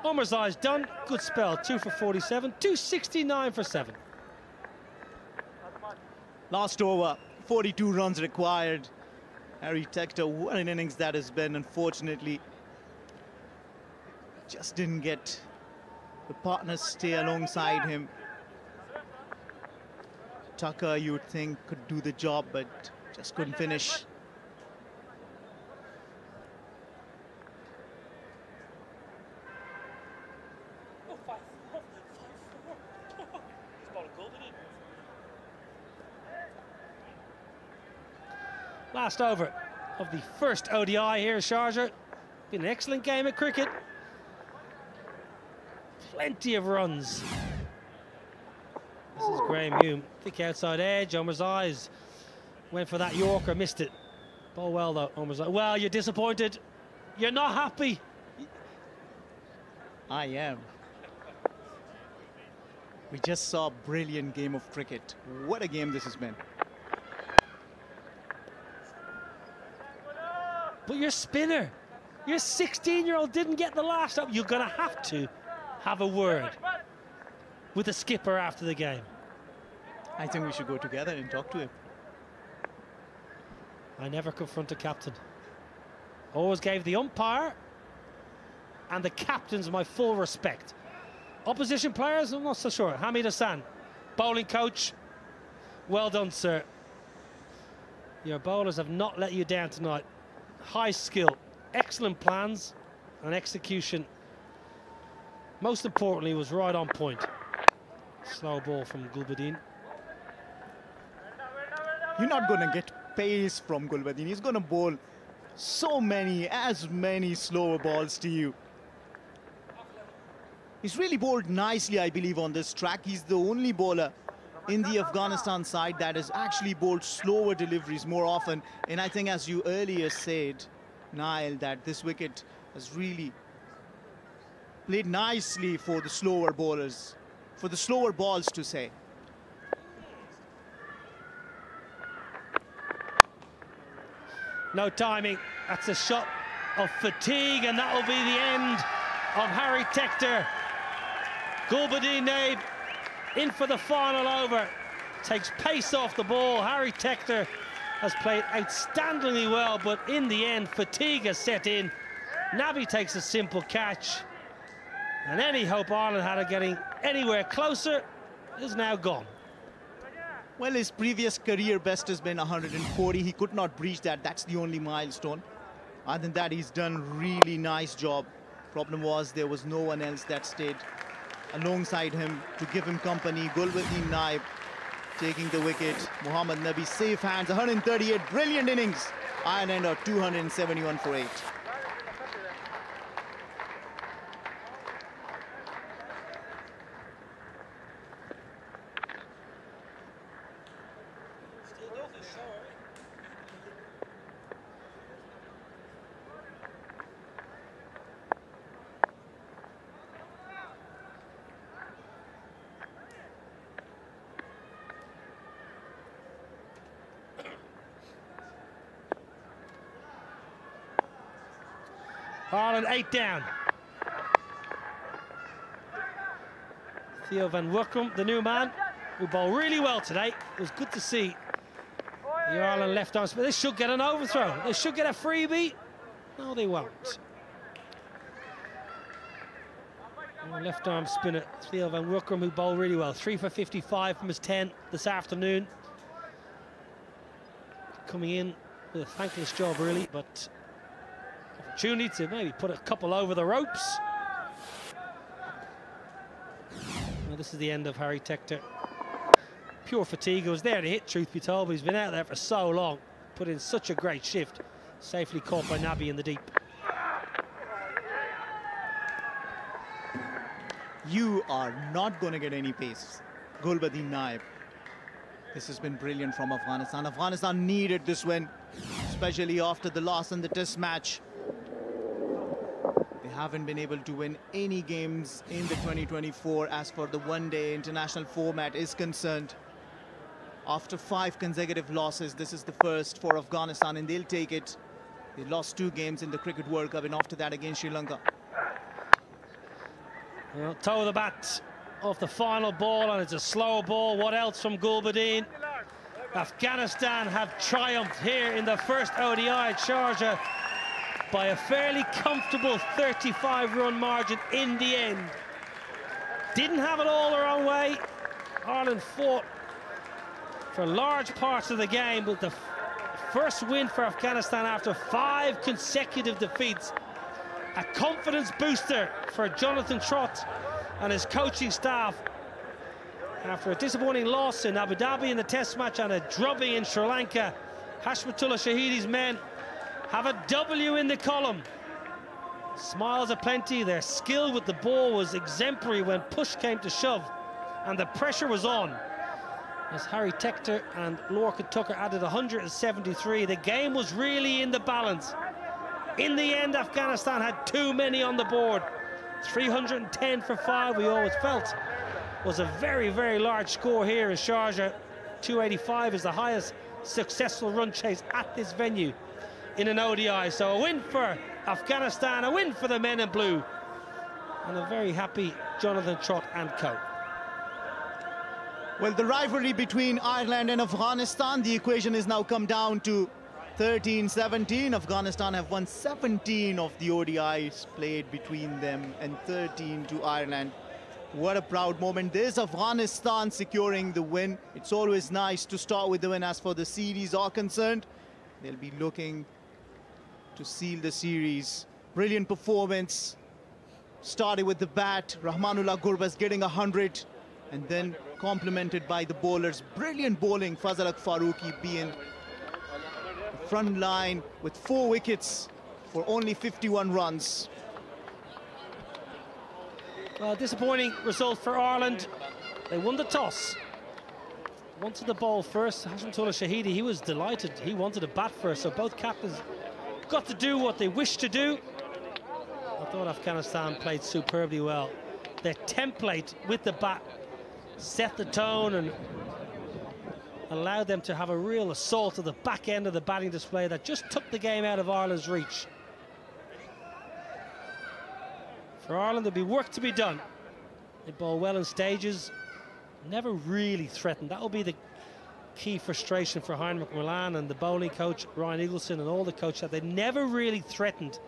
Omar's done. Good spell. Two for 47. 269 for seven. Last over, 42 runs required. Harry Tector, what an innings that has been. Unfortunately, just didn't get the partners stay alongside him. Tucker, you would think, could do the job, but just couldn't finish. Last over of the first ODI here Sharjah. Been an excellent game of cricket. Plenty of runs. This is Graham Hume. Thick outside edge. Omar's eyes went for that Yorker, missed it. Ball well though, Omar's eyes. Well, you're disappointed. You're not happy. I am. We just saw a brilliant game of cricket. What a game this has been. But your spinner, your 16-year-old didn't get the last up. You're going to have to have a word with the skipper after the game. I think we should go together and talk to him. I never confront a captain. Always gave the umpire and the captains my full respect. Opposition players, I'm not so sure. Hamid Hassan, bowling coach. Well done, sir. Your bowlers have not let you down tonight high skill, excellent plans and execution. Most importantly, was right on point. Slow ball from Gulbadin. You're not going to get pace from Gulbadin. He's going to bowl so many, as many slower balls to you. He's really bowled nicely, I believe, on this track. He's the only bowler in the Afghanistan side that has actually bowled slower deliveries more often. And I think, as you earlier said, Niall, that this wicket has really played nicely for the slower bowlers, for the slower balls to say. No timing. That's a shot of fatigue, and that will be the end of Harry Tector. Gulbuddin Naib in for the final over. Takes pace off the ball. Harry Tector has played outstandingly well, but in the end, fatigue has set in. Nabi takes a simple catch. And any hope Ireland had of getting anywhere closer is now gone. Well, his previous career best has been 140. He could not breach that. That's the only milestone. Other than that, he's done really nice job. Problem was there was no one else that stayed alongside him to give him company. Gulbuddin Naib taking the wicket. Muhammad Nabi safe hands, 138, brilliant innings. Ireland are 271 for 8. Ireland eight down. Theo van Woerkom, the new man, who bowled really well today. It was good to see the Ireland left arm spin. They should get an overthrow. They should get a freebie. No, they won't. And left arm spinner, Theo van Woerkom, who bowled really well. Three for 55 from his 10 this afternoon. Coming in with a thankless job, really, but opportunity to maybe put a couple over the ropes. Well, this is the end of Harry Tector. Pure fatigue. He was there to hit, truth be told, but he's been out there for so long. Put in such a great shift. Safely caught by Nabi in the deep. You are not going to get any pace. Gulbadin Naib. This has been brilliant from Afghanistan. Afghanistan needed this win, especially after the loss in the test match. Haven't been able to win any games in the 2024 as far the one-day international format is concerned. After five consecutive losses, this is the first for Afghanistan and they'll take it. They lost two games in the Cricket World Cup and after that against Sri Lanka. Well, toe of the bat off the final ball and it's a slow ball. What else from Gulbadin? Afghanistan have triumphed here in the first ODI Sharjah by a fairly comfortable 35-run margin in the end. Didn't have it all their own way. Ireland fought for large parts of the game, but the first win for Afghanistan after five consecutive defeats. A confidence booster for Jonathan Trott and his coaching staff after a disappointing loss in Abu Dhabi in the test match and a drubbing in Sri Lanka. Hashmatullah Shahidi's men have a W in the column. Smiles aplenty, their skill with the ball was exemplary when push came to shove and the pressure was on. As Harry Tector and Lorcan Tucker added 173, the game was really in the balance. In the end, Afghanistan had too many on the board. 310 for five, we always felt was a very, very large score here in Sharjah. 285 is the highest successful run chase at this venue in an ODI. So a win for Afghanistan, a win for the men in blue. And a very happy Jonathan Trott and co. Well, the rivalry between Ireland and Afghanistan, the equation has now come down to 13-17. Afghanistan have won 17 of the ODIs played between them and 13 to Ireland. What a proud moment. There's Afghanistan securing the win. It's always nice to start with the win as for the series are concerned. They'll be looking to seal the series. Brilliant performance. Started with the bat. Rahmanullah Gurbaz getting 100 and then complemented by the bowlers. Brilliant bowling. Fazal Faruqi being the front line with four wickets for only 51 runs. Well, disappointing result for Ireland. They won the toss. Wanted the ball first. Hashmatullah Shahidi, he was delighted. He wanted a bat first, so both captains got to do what they wish to do. I thought Afghanistan played superbly well. Their template with the bat set the tone and allowed them to have a real assault at the back end of the batting display that just took the game out of Ireland's reach. For Ireland, there'll be work to be done. They bowl well in stages, never really threatened. That will be the key frustration for Heinrich Malan and the bowling coach, Ryan Eagleson, and all the coaches that they never really threatened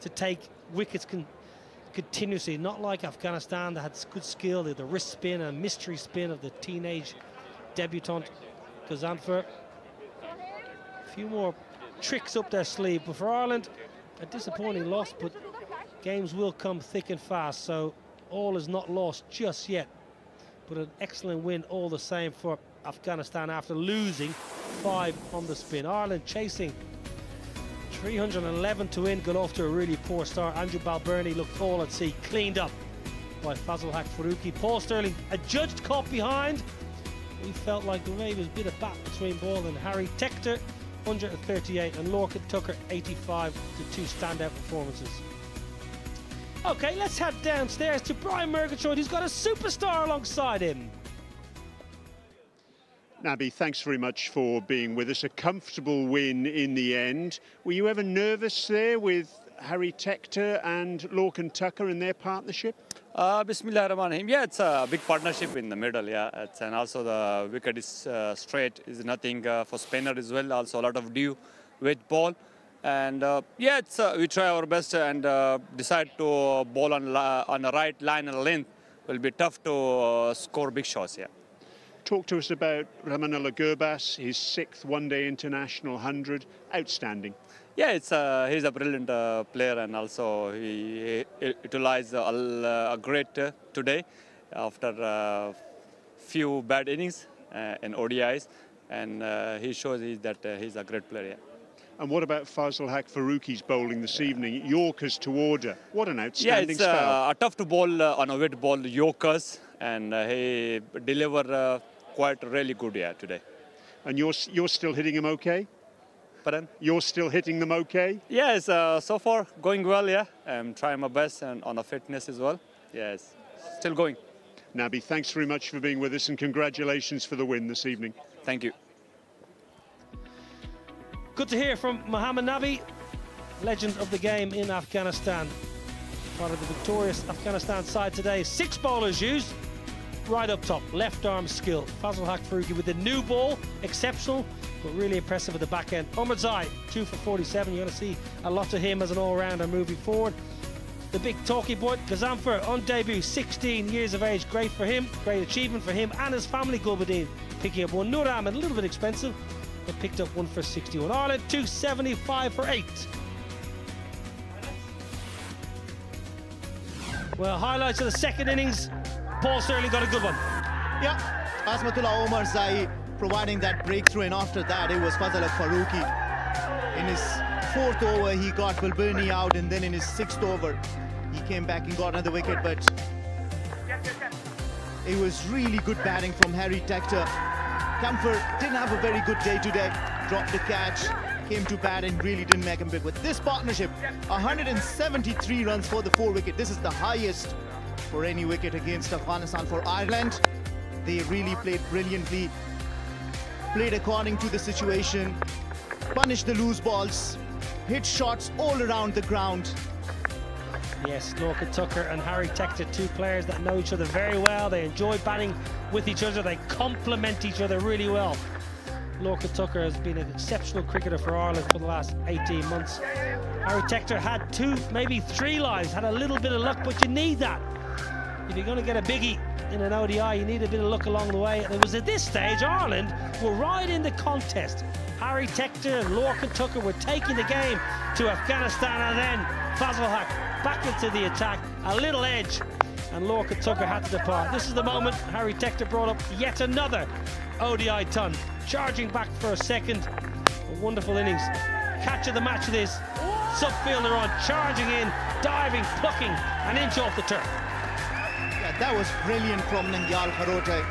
to take wickets con continuously, not like Afghanistan that had good skill, the wrist spin and mystery spin of the teenage debutant Ghazanfar. A few more tricks up their sleeve, but for Ireland, a disappointing loss, but games will come thick and fast, so all is not lost just yet. But an excellent win all the same for Afghanistan after losing five on the spin. Ireland chasing 311 to win, got off to a really poor start. Andrew Balbirnie looked all at sea, cleaned up by Fazal Haq Faruqi. Paul Stirling adjudged caught behind. We felt like the maybe was a bit of bat between Ball and Harry Tector, 138, and Lorcan Tucker, 85, the two standout performances. Okay, let's head downstairs to Brian Murgatroyd, who's got a superstar alongside him. Nabi, thanks very much for being with us. A comfortable win in the end. Were you ever nervous there with Harry Tector and Lorcan Tucker in their partnership? Uh, Bismillah Rahman Rahim. Yeah, it's a big partnership in the middle. Yeah, it's, and also the wicket is uh, straight, is nothing uh, for spinner as well. Also a lot of dew with ball. And uh, yeah, it's, uh, we try our best and uh, decide to bowl on, on the right line and length. Will be tough to score big shots. Yeah. Talk to us about Rahmanullah Gurbaz, his sixth one-day international 100. Outstanding. Yeah, it's uh, he's a brilliant uh, player and also he, he utilized uh, a great today after a few bad innings in ODIs and he shows that he's a great player. Yeah. And what about Fazal Haq Faruqi's bowling this evening? Yorkers to order. What an Yeah, outstanding it's spell. uh, a tough to bowl uh, on a wet ball, Yorkers, and uh, he deliver uh, quite really good yeah today. And you're you're still hitting them okay? Pardon? You're still hitting them okay? Yes, uh, so far going well. Yeah, I'm trying my best and on a fitness as well. Yes, still going. Nabi, thanks very much for being with us and congratulations for the win this evening. Thank you. Good to hear from Mohammad Nabi, legend of the game in Afghanistan. Part of the victorious Afghanistan side today. Six bowlers used. Right up top, left arm skill. Fazal Haq Faruqi with the new ball, exceptional, but really impressive at the back end. Omarzai, two for 47. You're going to see a lot of him as an all-rounder moving forward. The big talky boy, Ghazanfar, on debut, 16 years of age. Great for him, great achievement for him and his family, Gulbadin, picking up one. Noor Ahmed, a little bit expensive, but picked up one for 61. Ireland, 275 for eight. Well, highlights of the second innings. Paul Stirling got a good one. Yeah, Azmatullah Omarzai providing that breakthrough, and after that, it was Fazal Faruqi. In his fourth over, he got Balbirnie out, and then in his sixth over, he came back and got another wicket. But it was really good batting from Harry Tector. Campher didn't have a very good day today. Dropped the catch, came to bat and really didn't make him big. With this partnership, 173 runs for the four wicket. This is the highest for any wicket against Afghanistan for Ireland. They really played brilliantly, played according to the situation, punished the loose balls, hit shots all around the ground. Yes, Lorcan Tucker and Harry Tector, two players that know each other very well. They enjoy batting with each other. They complement each other really well. Lorcan Tucker has been an exceptional cricketer for Ireland for the last 18 months. Harry Tector had two, maybe three lives, had a little bit of luck, but you need that. You're going to get a biggie in an ODI, you need a bit of luck along the way. And it was at this stage Ireland were right in the contest. Harry Tector and Lorcan Tucker were taking the game to Afghanistan, and then Fazal Haq back into the attack, a little edge, and Lorcan Tucker had to depart. This is the moment Harry Tector brought up yet another ODI ton, charging back for a second. A wonderful innings. Catch of the match this. Subfielder on, charging in, diving, plucking, an inch off the turf. That was brilliant from Nangyal Kharote.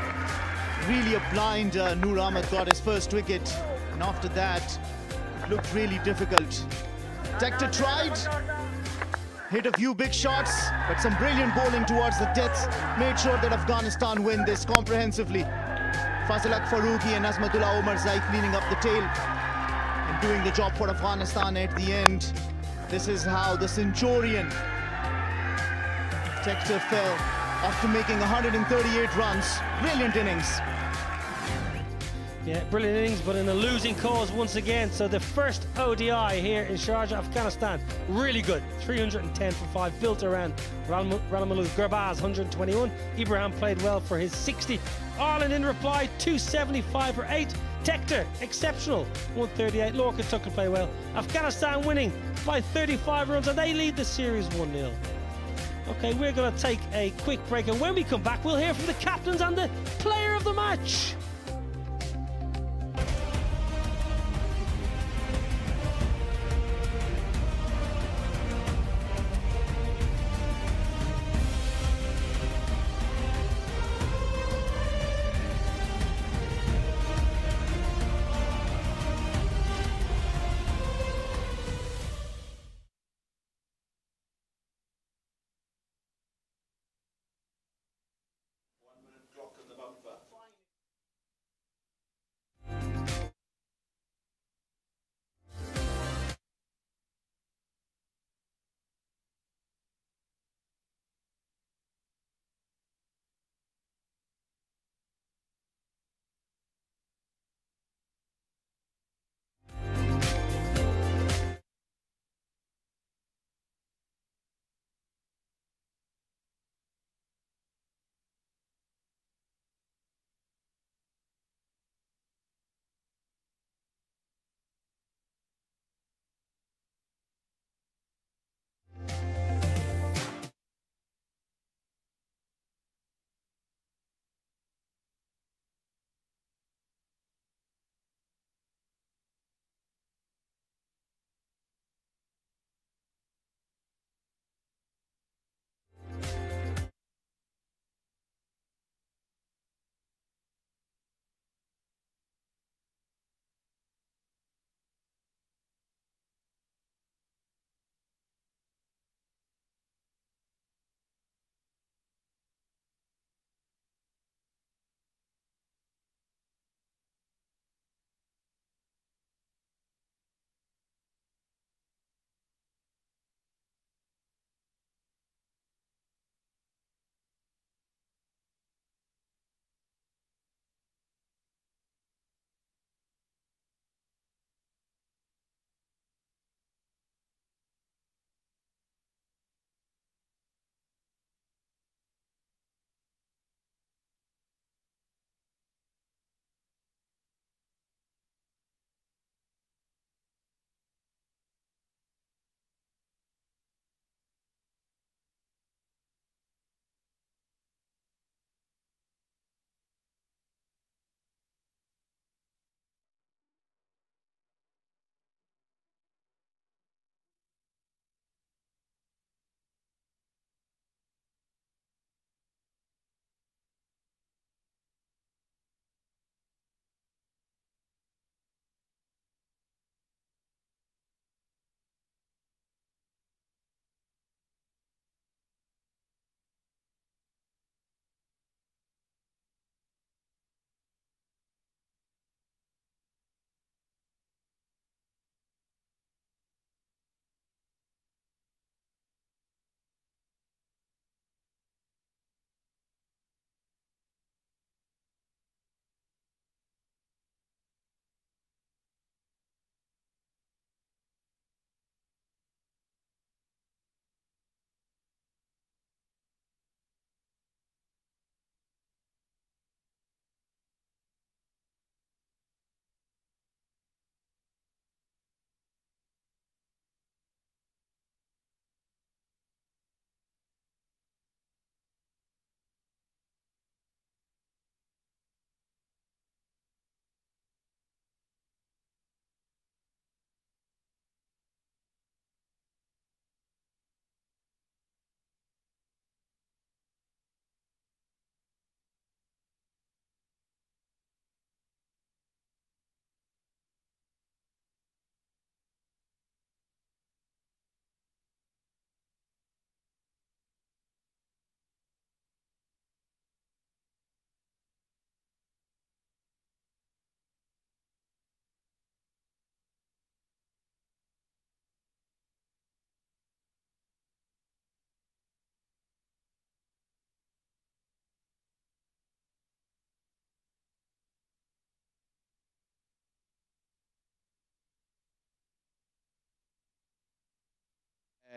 Really a blind uh, Noor Ahmed got his first wicket. And after that, it looked really difficult. Tector tried, hit a few big shots, but some brilliant bowling towards the death made sure that Afghanistan win this comprehensively. Fazal Haq Faruqi and Azmatullah Omarzai cleaning up the tail and doing the job for Afghanistan at the end. This is how the Centurion Tector fell after making 138 runs. Brilliant innings. Yeah, brilliant innings, but in a losing cause once again. So the first ODI here in Sharjah, Afghanistan, really good. 310 for five, built around Rahmanullah Gurbaz, 121. Ibrahim played well for his 60. Ireland in reply, 275 for eight. Tector, exceptional, 138. Lorcan Tucker play well. Afghanistan winning by 35 runs, and they lead the series 1-0. Okay, we're going to take a quick break, and when we come back, we'll hear from the captains and the player of the match.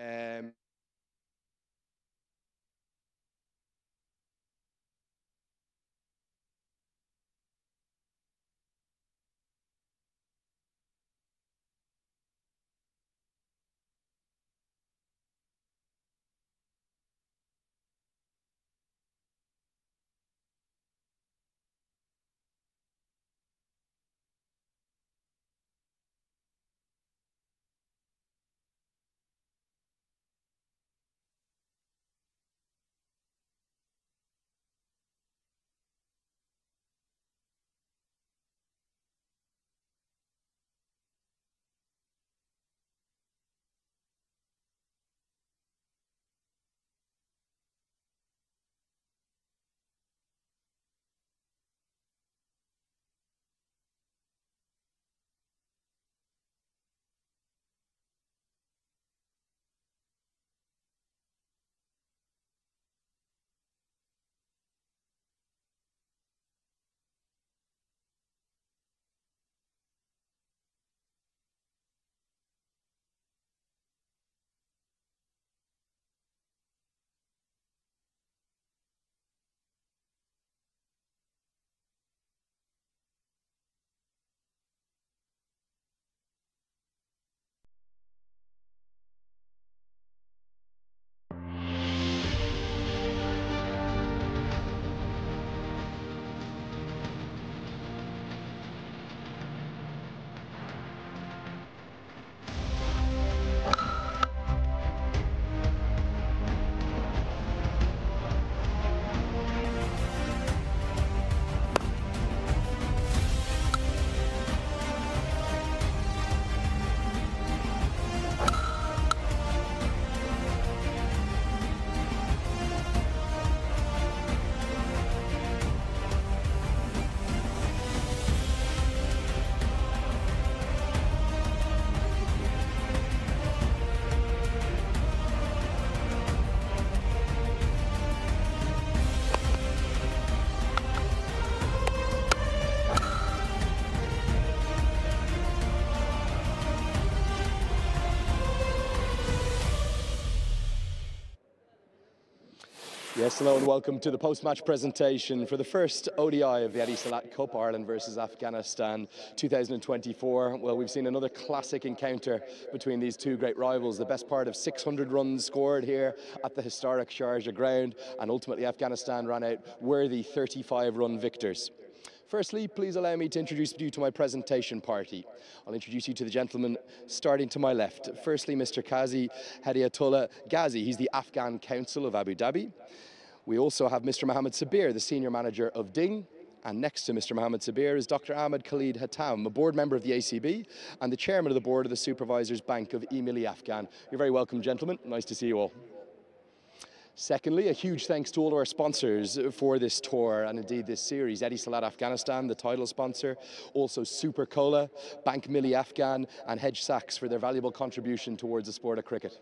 Um, Yes, hello and welcome to the post-match presentation for the first ODI of the Etisalat Cup, Ireland versus Afghanistan 2024. Well, we've seen another classic encounter between these two great rivals, the best part of 600 runs scored here at the historic Sharjah ground, and ultimately Afghanistan ran out worthy 35-run victors. Firstly, please allow me to introduce you to my presentation party. I'll introduce you to the gentleman starting to my left. Firstly, Mr. Qazi Hadiatullah Ghazi. He's the Afghan Council of Abu Dhabi. We also have Mr. Mohammed Sabir, the Senior Manager of Ding. And next to Mr. Mohammed Sabir is Dr. Ahmed Khalid Hatam, a board member of the ACB and the chairman of the board of the Supervisors Bank of Emili Afghan. You're very welcome, gentlemen. Nice to see you all. Secondly, a huge thanks to all of our sponsors for this tour and indeed this series. Etisalat Afghanistan, the title sponsor, also Super Cola, Bank Milli Afghan, and Hedge Sachs for their valuable contribution towards the sport of cricket.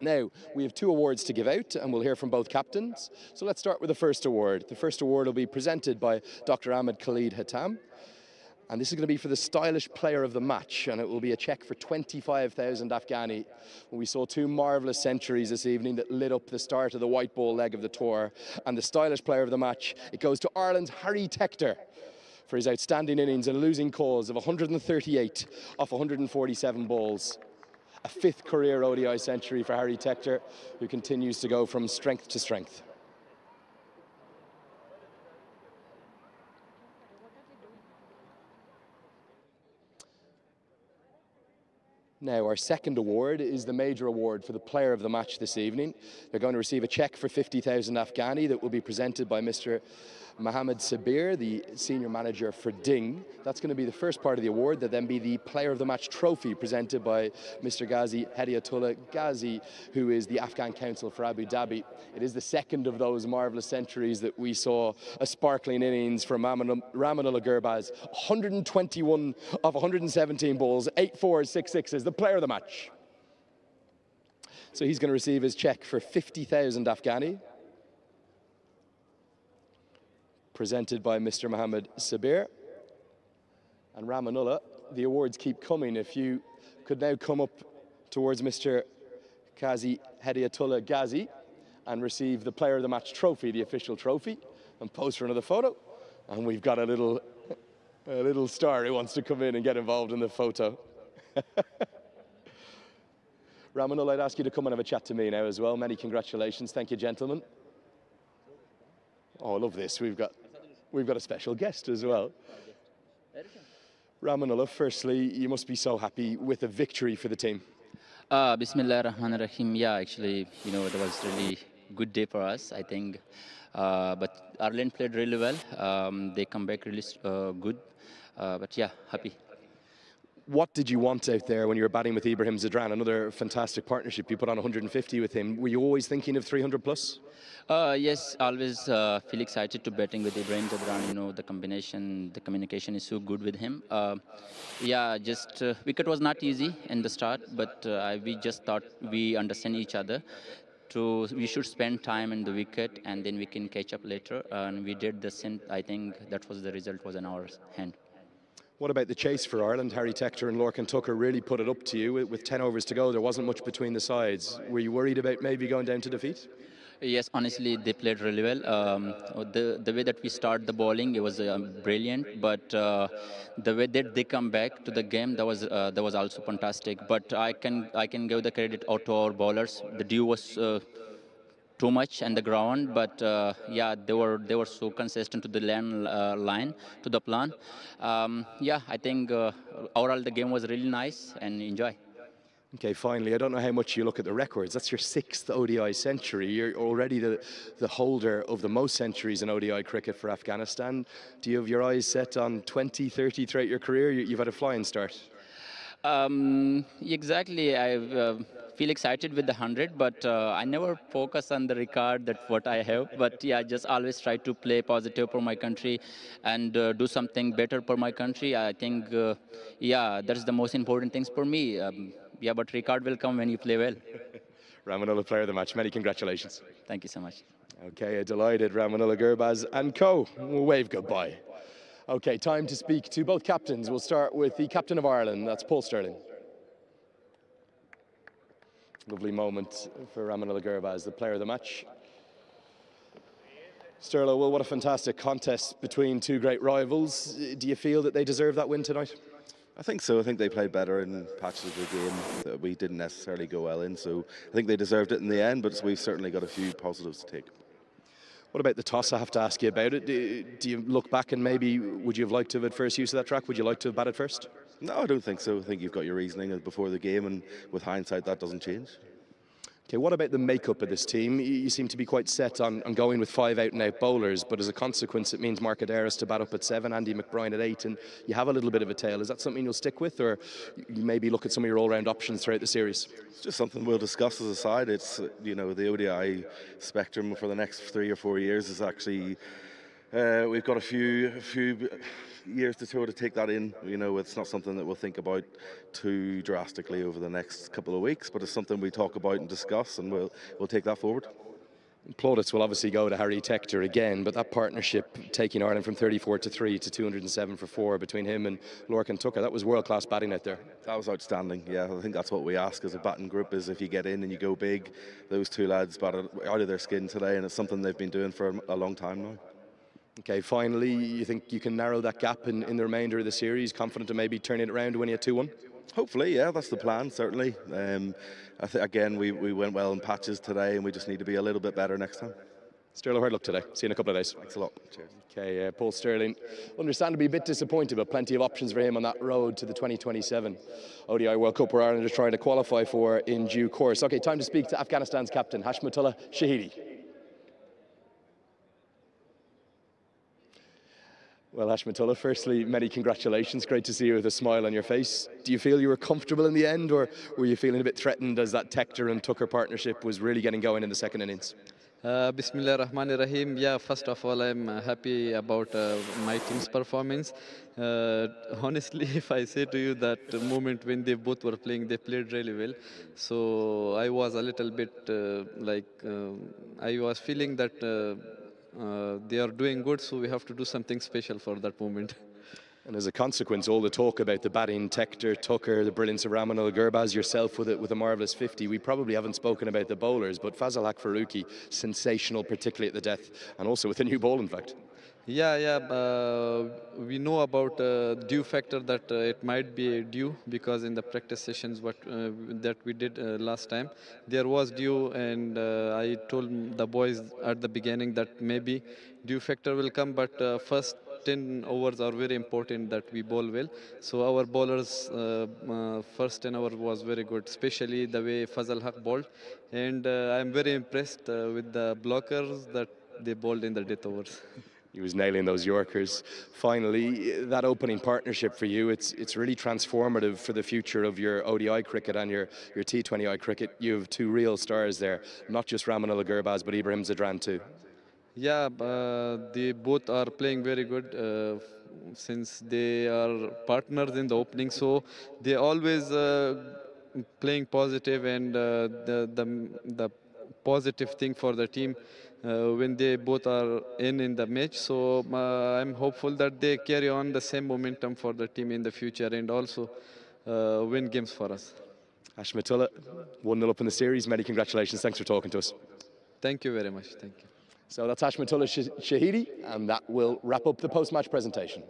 Now, we have two awards to give out, and we'll hear from both captains. So let's start with the first award. The first award will be presented by Dr. Ahmed Khalid Hatam. And this is going to be for the stylish player of the match, and it will be a check for 25,000 Afghani. We saw two marvellous centuries this evening that lit up the start of the white ball leg of the tour. And the stylish player of the match, it goes to Ireland's Harry Tector for his outstanding innings and losing cause of 138 off 147 balls. A fifth career ODI century for Harry Tector, who continues to go from strength to strength. Now, our second award is the major award for the player of the match this evening. They're going to receive a cheque for 50,000 Afghani that will be presented by Mr. Mohammed Sabir, the senior manager for Ding. That's going to be the first part of the award. There'll then be the player of the match trophy presented by Mr. Ghazi Hadiatullah Ghazi, who is the Afghan council for Abu Dhabi. It is the second of those marvellous centuries that we saw a sparkling innings from Rahmanullah Gurbaz. 121 of 117 balls, 8 fours, 6 sixes, the player of the match. So he's going to receive his cheque for 50,000 Afghani. Presented by Mr. Mohammed Sabir. And Rahmanullah, the awards keep coming. If you could now come up towards Mr. Kazi Hediatullah Ghazi and receive the Player of the Match trophy, the official trophy, and pose for another photo. And we've got a little, a little star who wants to come in and get involved in the photo. Ramanul, I'd ask you to come and have a chat to me now as well. Many congratulations. Thank you, gentlemen. Oh, I love this. We've got, we've got a special guest as well. Rahmanullah, firstly, you must be so happy with a victory for the team. Uh, Bismillah Rahman Rahim. Yeah, actually, you know, it was really good day for us, I think. Uh, but Ireland played really well. Um, they come back really uh, good. Uh, but yeah, happy. What did you want out there when you were batting with Ibrahim Zadran? Another fantastic partnership. You put on 150 with him. Were you always thinking of 300 plus? Uh, yes, always uh, feel excited to betting with Ibrahim Zadran. You know, the combination, the communication is so good with him. Uh, yeah, just uh, wicket was not easy in the start, but uh, we just thought we understand each other. So we should spend time in the wicket, and then we can catch up later. and we did the same. I think that was the result was in our hand. What about the chase for Ireland? Harry Tector and Lorcan Tucker really put it up to you with 10 overs to go. There wasn't much between the sides. Were you worried about maybe going down to defeat? Yes, honestly, they played really well. Um, the the way that we start the bowling, it was uh, brilliant. But uh, the way that they come back to the game, that was uh, that was also fantastic. But I can I can give the credit out to our bowlers. The dew was uh, too much on the ground, but uh, yeah, they were they were so consistent to the land, uh, line, to the plan. Um, yeah, I think uh, overall the game was really nice and enjoy. Okay, finally, I don't know how much you look at the records. That's your sixth ODI century. You're already the, the holder of the most centuries in ODI cricket for Afghanistan. Do you have your eyes set on 20, 30 throughout your career? You, have had a flying start. Um, exactly. I uh, feel excited with the 100, but uh, I never focus on the record that what I have. But yeah, I just always try to play positive for my country and uh, do something better for my country. I think, uh, yeah, that's the most important things for me. Um, yeah, but record will come when you play well. Rahmanullah player of the match. Many congratulations. Thank you so much. Okay, a delighted Rahmanullah Gurbaz and co. We'll wave goodbye. Okay, time to speak to both captains. We'll start with the captain of Ireland, that's Paul Stirling. Lovely moment for Rahmanullah as the player of the match. Sterlo, well, what a fantastic contest between two great rivals. Do you feel that they deserve that win tonight? I think so. I think they played better in patches of the game that we didn't necessarily go well in. So I think they deserved it in the end, but we've certainly got a few positives to take. What about the toss? I have to ask you about it. Do, do, you look back and maybe would you have liked to have had first use of that track? Would you like to have batted first? No, I don't think so. I think you've got your reasoning before the game, and with hindsight, that doesn't change. Okay, what about the makeup of this team? You seem to be quite set on, on going with five out and out bowlers, but as a consequence, it means Mark Adair's to bat up at seven, Andy McBrine at eight, and you have a little bit of a tail. Is that something you'll stick with, or you maybe look at some of your all round options throughout the series? It's just something we'll discuss as a side. It's, you know, the ODI spectrum for the next three or four years is actually. Uh, we've got a few, a few years to sort of take that in. You know, it's not something that we'll think about too drastically over the next couple of weeks, but it's something we talk about and discuss, and we'll we'll take that forward. Plaudits will obviously go to Harry Tector again, but that partnership taking Ireland from 34 to 3 to 207 for 4 between him and Lorcan Tucker, that was world class batting out there. That was outstanding, yeah. I think that's what we ask as a batting group is if you get in and you go big, those two lads batted out of their skin today, and it's something they've been doing for a long time now. Okay, finally, you think you can narrow that gap in, in the remainder of the series? Confident to maybe turn it around to win at 2 1? Hopefully, yeah, that's the plan, certainly. Um, I think, again, we, we went well in patches today, and we just need to be a little bit better next time. Stirling, hard luck today. See you in a couple of days. Thanks a lot. Cheers. Okay, uh, Paul Stirling, understandably a bit disappointed, but plenty of options for him on that road to the 2027 ODI World Cup where Ireland is trying to qualify for in due course. Okay, time to speak to Afghanistan's captain, Hashmatullah Shahidi. Well, Hashmatullah, firstly, many congratulations. Great to see you with a smile on your face. Do you feel you were comfortable in the end, or were you feeling a bit threatened as that Tector and Tucker partnership was really getting going in the second innings? Uh, Bismillah Rahman Rahim. Yeah, first of all, I'm uh, happy about uh, my team's performance. Uh, honestly, if I say to you that moment when they both were playing, they played really well. So I was a little bit uh, like, um, I was feeling that uh, they are doing good, so we have to do something special for that moment. And as a consequence, all the talk about the batting, Tector, Tucker, the brilliance of Ramanul Gurbaz, yourself with, it, with a marvellous 50, we probably haven't spoken about the bowlers, but Fazal Faruqi, sensational, particularly at the death, and also with a new ball, in fact. Yeah, yeah. Uh, we know about uh, dew factor that uh, it might be dew because in the practice sessions what uh, that we did uh, last time, there was dew, and uh, I told the boys at the beginning that maybe dew factor will come, but first 10 overs are very important that we bowl well. So our bowlers first 10 overs was very good, especially the way Fazal Haq bowled, and I'm very impressed with the blockers that they bowled in the death overs. he was nailing those Yorkers. Finally, that opening partnership for you, it's it's really transformative for the future of your ODI cricket and your, your T20I cricket. You have two real stars there, not just Rahmanullah Gurbaz, but Ibrahim Zadran too. Yeah, uh, they both are playing very good uh, since they are partners in the opening. So they are always uh, playing positive and uh, the, the, the positive thing for the team when they both are in in the match. So uh, I'm hopeful that they carry on the same momentum for the team in the future and also uh, win games for us. Hashmatullah, 1-0 up in the series. Many congratulations. Thanks for talking to us. Thank you very much. Thank you. So that's Hashmatullah Shahidi, and that will wrap up the post-match presentation.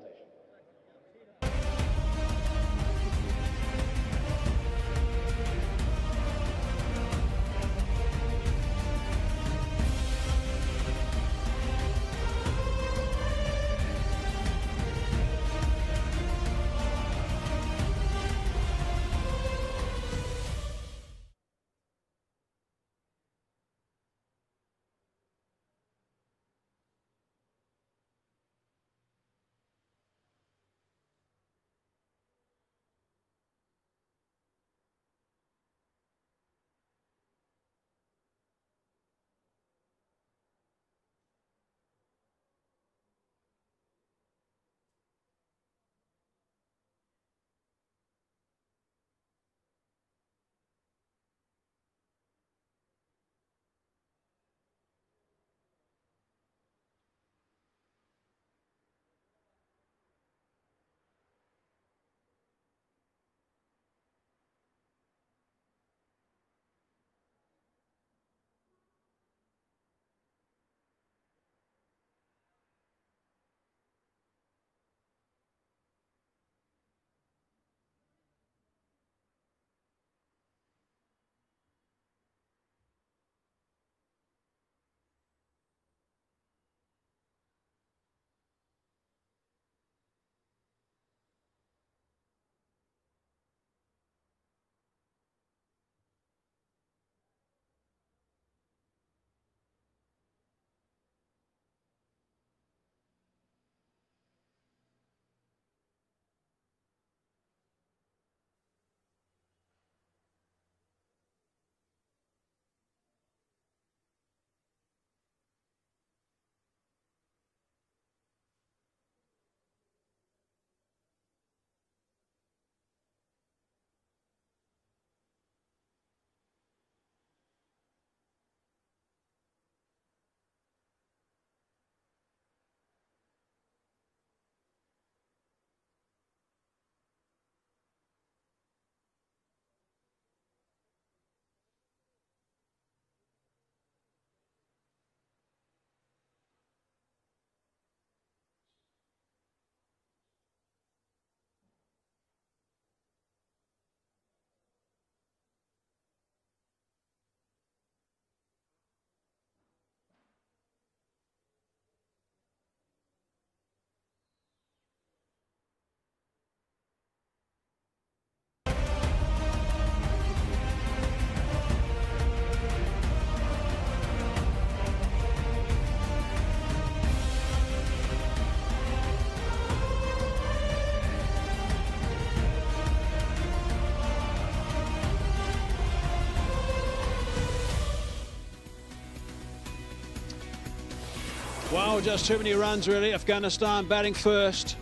Wow, just too many runs, really. Afghanistan batting first.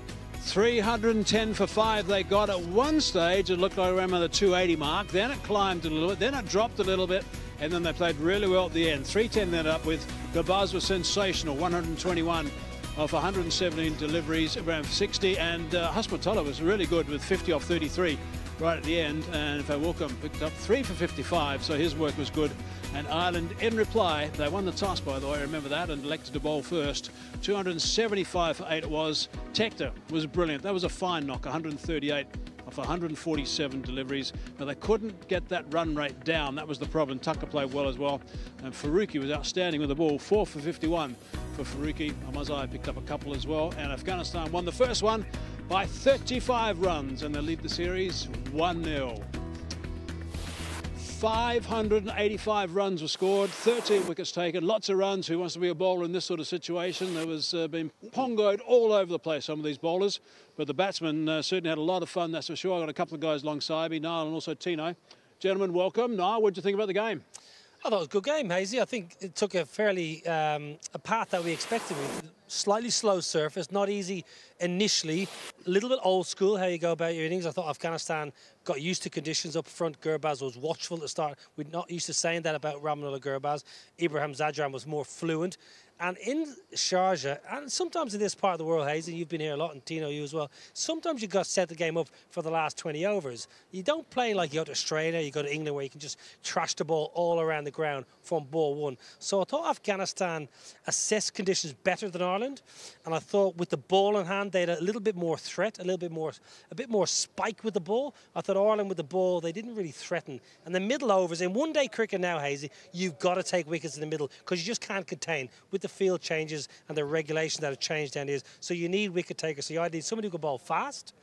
310 for five they got at one stage. It looked like around the 280 mark. Then it climbed a little bit. Then it dropped a little bit. And then they played really well at the end. 310 then up with Gurbaz was sensational. 121 off 117 deliveries, around 60, and uh, Hashmatullah was really good with 50 off 33 right at the end, and Woerkom picked up three for 55, so his work was good. And Ireland, in reply, they won the toss, by the way, remember that, and elected to bowl first. 275 for eight it was. Tector was brilliant. That was a fine knock, 138 off 147 deliveries. Now, they couldn't get that run rate down. That was the problem. Tucker played well as well. And Faruqi was outstanding with the ball, 4 for 51 for Faruqi. Omarzai picked up a couple as well. And Afghanistan won the first one by 35 runs, and they lead the series 1 0. 585 runs were scored, 13 wickets taken, lots of runs. Who wants to be a bowler in this sort of situation? There was uh, been pongoed all over the place, some of these bowlers. But the batsmen uh, certainly had a lot of fun, that's for sure. I got a couple of guys alongside me, Niall and also Tino. Gentlemen, welcome. Niall, what did you think about the game? I thought it was a good game, Hazy. I think it took a fairly um, a path that we expected. Slightly slow surface, not easy initially. A little bit old school how you go about your innings. I thought Afghanistan got used to conditions up front. Gurbaz was watchful to start. We're not used to saying that about Rahmanullah Gurbaz. Ibrahim Zadran was more fluent. And in Sharjah, and sometimes in this part of the world, Hayes, and you've been here a lot, and Tino, you as well, sometimes you've got to set the game up for the last 20 overs. You don't play like you go to Australia, you go to England, where you can just trash the ball all around the ground from ball one. So I thought Afghanistan assessed conditions better than Ireland, and I thought with the ball in hand, they had a little bit more threat, a little bit more, a bit more spike with the ball. I thought Ireland with the ball, they didn't really threaten. And the middle overs, in one day cricket now, Hazy, you've got to take wickets in the middle because you just can't contain. With the field changes and the regulations that have changed down here. So you need wicket takers. So you either need somebody who can bowl fast,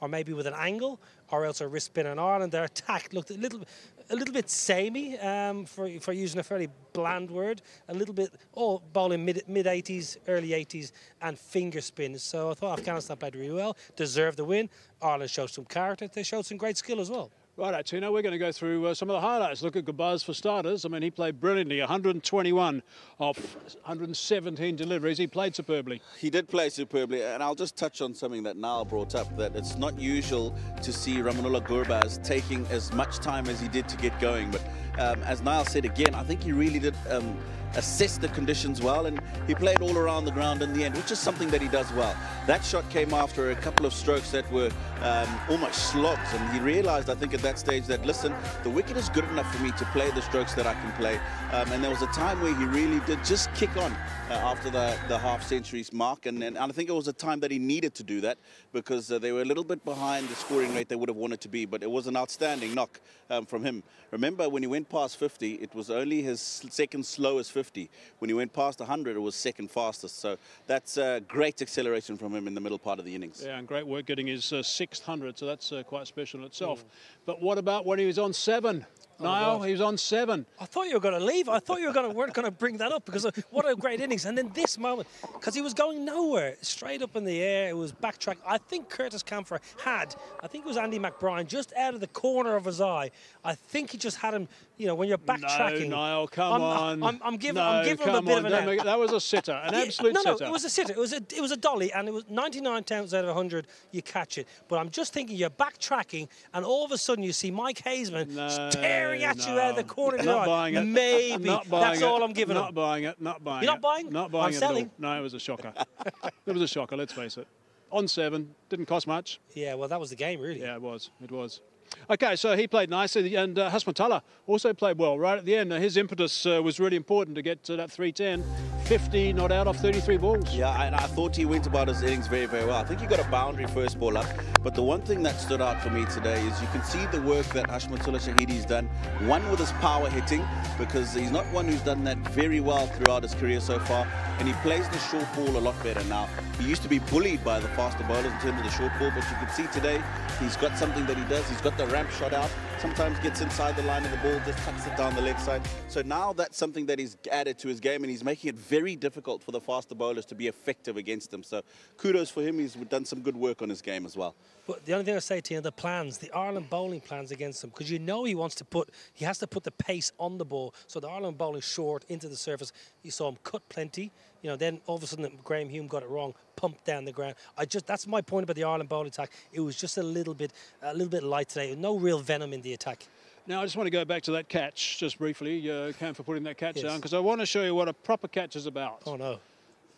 or maybe with an angle, or else a wrist spin. And Ireland, their attack looked a little, a little bit samey um, for for using a fairly bland word. A little bit, oh, bowling mid mid 80s, early 80s, and finger spins. So I thought Afghanistan played really well, deserved the win. Ireland showed some character. They showed some great skill as well. Right, Tino, we're going to go through uh, some of the highlights. Look at Gurbaz for starters. I mean, he played brilliantly, 121 off 117 deliveries. He played superbly. He did play superbly, and I'll just touch on something that Niall brought up, that it's not usual to see Rahmanullah Gurbaz taking as much time as he did to get going. But um, as Niall said again, I think he really did um, assess the conditions well, and he played all around the ground in the end, which is something that he does well. That shot came after a couple of strokes that were um, almost slogs, and he realized, I think, at that stage that, listen, the wicket is good enough for me to play the strokes that I can play. Um, and there was a time where he really did just kick on uh, after the, the half centuries mark, and, and, I think it was a time that he needed to do that because uh, they were a little bit behind the scoring rate they would have wanted to be, but it was an outstanding knock um, from him. Remember, when he went past 50, it was only his second slowest 50. When he went past 100, it was second fastest. So that's a great acceleration from him in the middle part of the innings. Yeah, and great work getting his uh, sixth 100, so that's uh, quite special in itself. Mm. But what about when he was on seven? Oh Niall, he was on seven. I thought you were going to leave. I thought you were going to weren't going to bring that up because uh, what a great innings. And then this moment, because he was going nowhere, straight up in the air. It was backtrack. I think Curtis Campher had. I think it was Andy McBrine just out of the corner of his eye. I think he just had him. You know, when you're backtracking. No, Niall, come I'm, on. I'm, I'm giving, no, I'm giving him a bit on. of an. That was a sitter, an yeah, absolute no, no, sitter. it was a sitter. It was a, it was a dolly, and it was 99 times out of 100 you catch it. But I'm just thinking you're backtracking, and all of a sudden you see Mike Haysman no, staring at no. you out of the corner of your not eye. it. Maybe not buying that's it. all I'm giving Not him. buying it. Not buying You're it. not buying? Not buying I'm it selling. No, it was a shocker. it was a shocker. Let's face it. On seven, didn't cost much. Yeah, well, that was the game, really. Yeah, it was. It was. Okay, so he played nicely, and uh, Hashmatullah also played well right at the end. His impetus uh, was really important to get to that 310. 50 not out off 33 balls. Yeah, I, I thought he went about his innings very, very well. I think he got a boundary first ball up, but the one thing that stood out for me today is you can see the work that Hashmatullah Shahidi's done. One with his power hitting, because he's not one who's done that very well throughout his career so far, and he plays the short ball a lot better now. He used to be bullied by the faster bowlers in terms of the short ball, but you can see today he's got something that he does. He's got the ramp shot out, sometimes gets inside the line of the ball, just tucks it down the leg side. So now that's something that he's added to his game, and he's making it very difficult for the faster bowlers to be effective against him. So kudos for him. He's done some good work on his game as well. But the only thing I say to you, the plans, the Ireland bowling plans against him, because you know he wants to put, he has to put the pace on the ball. So the Ireland bowling short into the surface. You saw him cut plenty. You know, then all of a sudden Graham Hume got it wrong, pumped down the ground. I just that's my point about the Ireland bowling attack. It was just a little bit, a little bit light today. No real venom in the attack. Now, I just want to go back to that catch just briefly, uh, Cam, for putting that catch Yes. down, because I want to show you what a proper catch is about. Oh, no.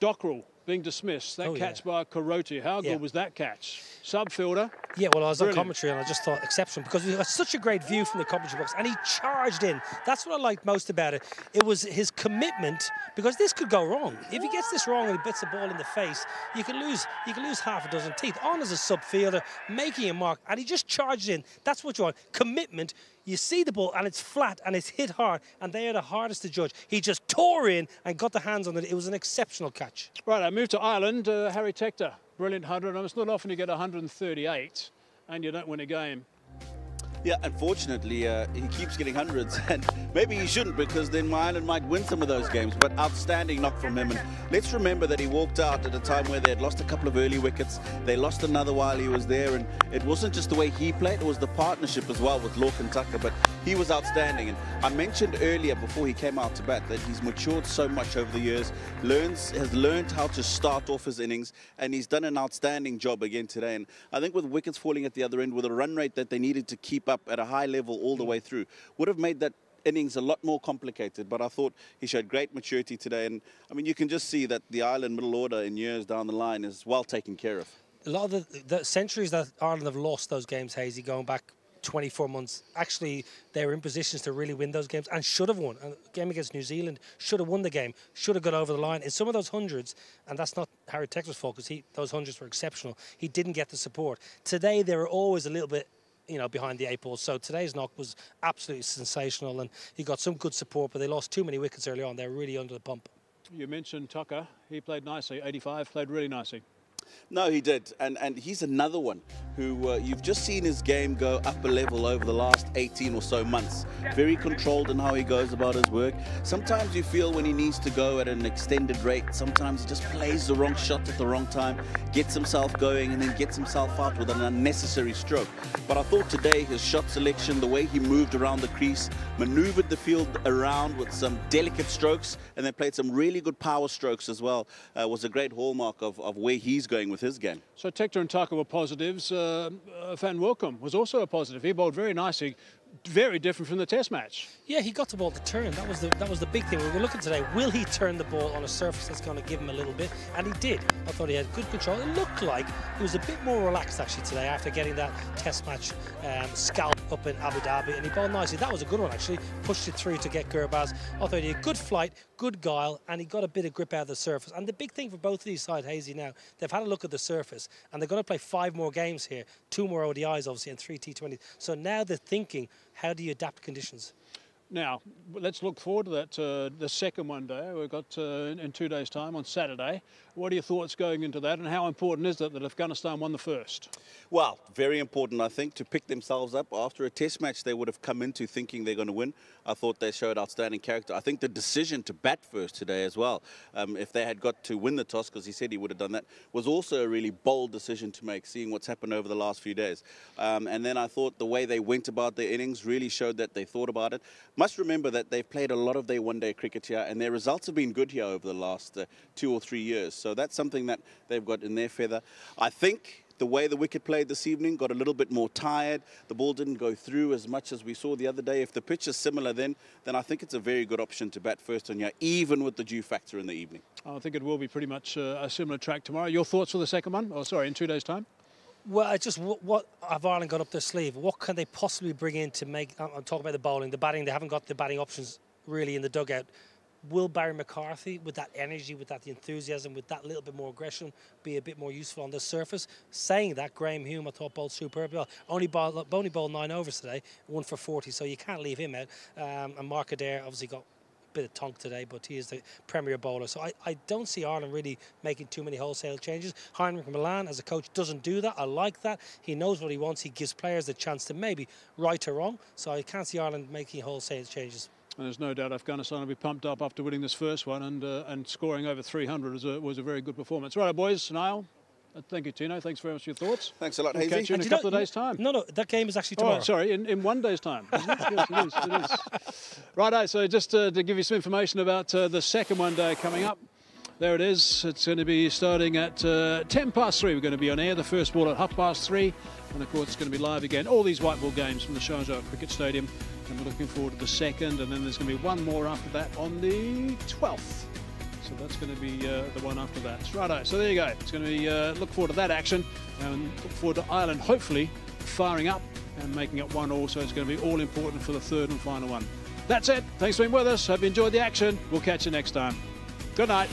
Dockrell being dismissed. That Oh, yeah. catch by Karoti. How Yeah. good was that catch? Subfielder. Yeah, well, I was Brilliant. on commentary and I just thought exceptional because we got such a great view from the commentary box and he charged in. That's what I liked most about it. It was his commitment because this could go wrong. If he gets this wrong and he bits the ball in the face, you can lose you can lose half a dozen teeth. On as a subfielder, making a mark, and he just charged in. That's what you want. Commitment. You see the ball and it's flat and it's hit hard, and they are the hardest to judge. He just tore in and got the hands on it. It was an exceptional catch. Right, I moved to Ireland. Uh, Harry Tector, brilliant 100. It's not often you get 138 and you don't win a game. Yeah, unfortunately, uh, he keeps getting hundreds, and maybe he shouldn't because then Ireland might win some of those games. But outstanding knock from him. And let's remember that he walked out at a time where they had lost a couple of early wickets. They lost another while he was there, and it wasn't just the way he played; it was the partnership as well with Lorcan Tucker. But he was outstanding. And I mentioned earlier before he came out to bat that he's matured so much over the years, learns has learned how to start off his innings, and he's done an outstanding job again today. And I think with wickets falling at the other end, with a run rate that they needed to keep up at a high level all the hmm. way through, would have made that innings a lot more complicated. But I thought he showed great maturity today, and I mean you can just see that the Ireland middle order in years down the line is well taken care of. a lot of the, the centuries that Ireland have lost those games, Hazy, going back 24 months, actually they were in positions to really win those games and should have won. A game against New Zealand should have won the game, should have got over the line. In some of those hundreds, and that's not Harry Tector's fault because those hundreds were exceptional. He didn't get the support. Today they were always a little bit. You know, behind the eight ball. So today's knock was absolutely sensational, and he got some good support. But they lost too many wickets early on. They're really under the pump. You mentioned Tucker. He played nicely. 85, played really nicely. No, he did, and and he's another one who uh, you've just seen his game go up a level over the last 18 or so months. Very controlled in how he goes about his work. Sometimes you feel when he needs to go at an extended rate. Sometimes he just plays the wrong shot at the wrong time, gets himself going, and then gets himself out with an unnecessary stroke. But I thought today his shot selection, the way he moved around the crease, maneuvered the field around with some delicate strokes, and then played some really good power strokes as well, uh, was a great hallmark of, of where he's going with his game. So Tector and Tucker were positives. Uh, Van Woerkom was also a positive. He bowled very nicely. Very different from the Test match. Yeah, he got the ball to turn. That was the that was the big thing. We were looking today. Will he turn the ball on a surface that's going to give him a little bit? And he did. I thought he had good control. It looked like he was a bit more relaxed actually today after getting that Test match um, scalp up in Abu Dhabi, and he bowled nicely. That was a good one actually. Pushed it through to get Gurbaz. I thought he had good flight, good guile, and he got a bit of grip out of the surface. And the big thing for both of these sides, Hazy, now they've had a look at the surface, and they're going to play five more games here, two more ODIs obviously, and three T20s. So now they're thinking, how do you adapt conditions? Now, let's look forward to that, uh, the second one day. We've got uh, in, two days' time on Saturday. What are your thoughts going into that, and how important is it that Afghanistan won the first? Well, very important, I think, to pick themselves up after a test match they would have come into thinking they're going to win. I thought they showed outstanding character. I think the decision to bat first today as well, um, if they had got to win the toss, because he said he would have done that, was also a really bold decision to make, seeing what's happened over the last few days. Um, and then I thought the way they went about their innings really showed that they thought about it. Must remember that they've played a lot of their one-day cricket here, and their results have been good here over the last uh, two or three years. So that's something that they've got in their feather. I think the way the wicket played this evening got a little bit more tired. The ball didn't go through as much as we saw the other day. If the pitch is similar then, then I think it's a very good option to bat first on here, even with the dew factor in the evening. I think it will be pretty much uh, a similar track tomorrow. Your thoughts for the second one? Oh, sorry, in two days' time? Well, I just what, what have Ireland got up their sleeve? What can they possibly bring in to make? I'm talking about the bowling, the batting. They haven't got the batting options really in the dugout. Will Barry McCarthy, with that energy, with that enthusiasm, with that little bit more aggression, be a bit more useful on the surface? Saying that, Graham Hume, I thought bowled superb. Well, only bowled, bowled nine overs today, one for 40, so you can't leave him out. Um, and Mark Adair obviously got bit of tonk today, but he is the premier bowler. So I, I don't see Ireland really making too many wholesale changes. Heinrich Malan, as a coach, doesn't do that. I like that. He knows what he wants. He gives players the chance to maybe right or wrong. So I can't see Ireland making wholesale changes. And there's no doubt Afghanistan will be pumped up after winning this first one and uh, and scoring over 300 was a, was a very good performance. Right, boys, Niall. Uh, Thank you, Tino. Thanks very much for your thoughts. Thanks a lot, we'll Hazy. Catch you in And a you know- couple of days' time. No, no, that game is actually Oh, tomorrow. sorry, in, in one day's time. isn't it? yes, it is. It is. Righto, so just uh, to give you some information about uh, the second one day coming up. There it is. It's going to be starting at uh, 10 past 3. We're going to be on air. The first ball at half past 3. And of course, it's going to be live again. All these white ball games from the Sharjah Cricket Stadium. And we're looking forward to the second. And then there's going to be one more after that on the 12th. So that's going to be uh, the one after that. Righto, so there you go. It's going to be, uh, look forward to that action and look forward to Ireland hopefully firing up and making it one all. So it's going to be all important for the third and final one. That's it. Thanks for being with us. Hope you enjoyed the action. We'll catch you next time. Good night.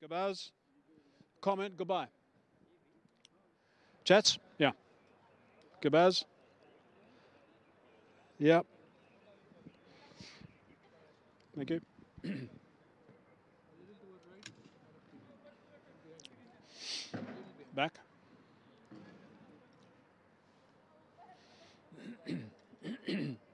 Gurbaz, comment, goodbye. Chats? Yeah. Gurbaz? Yep. Thank you. Back.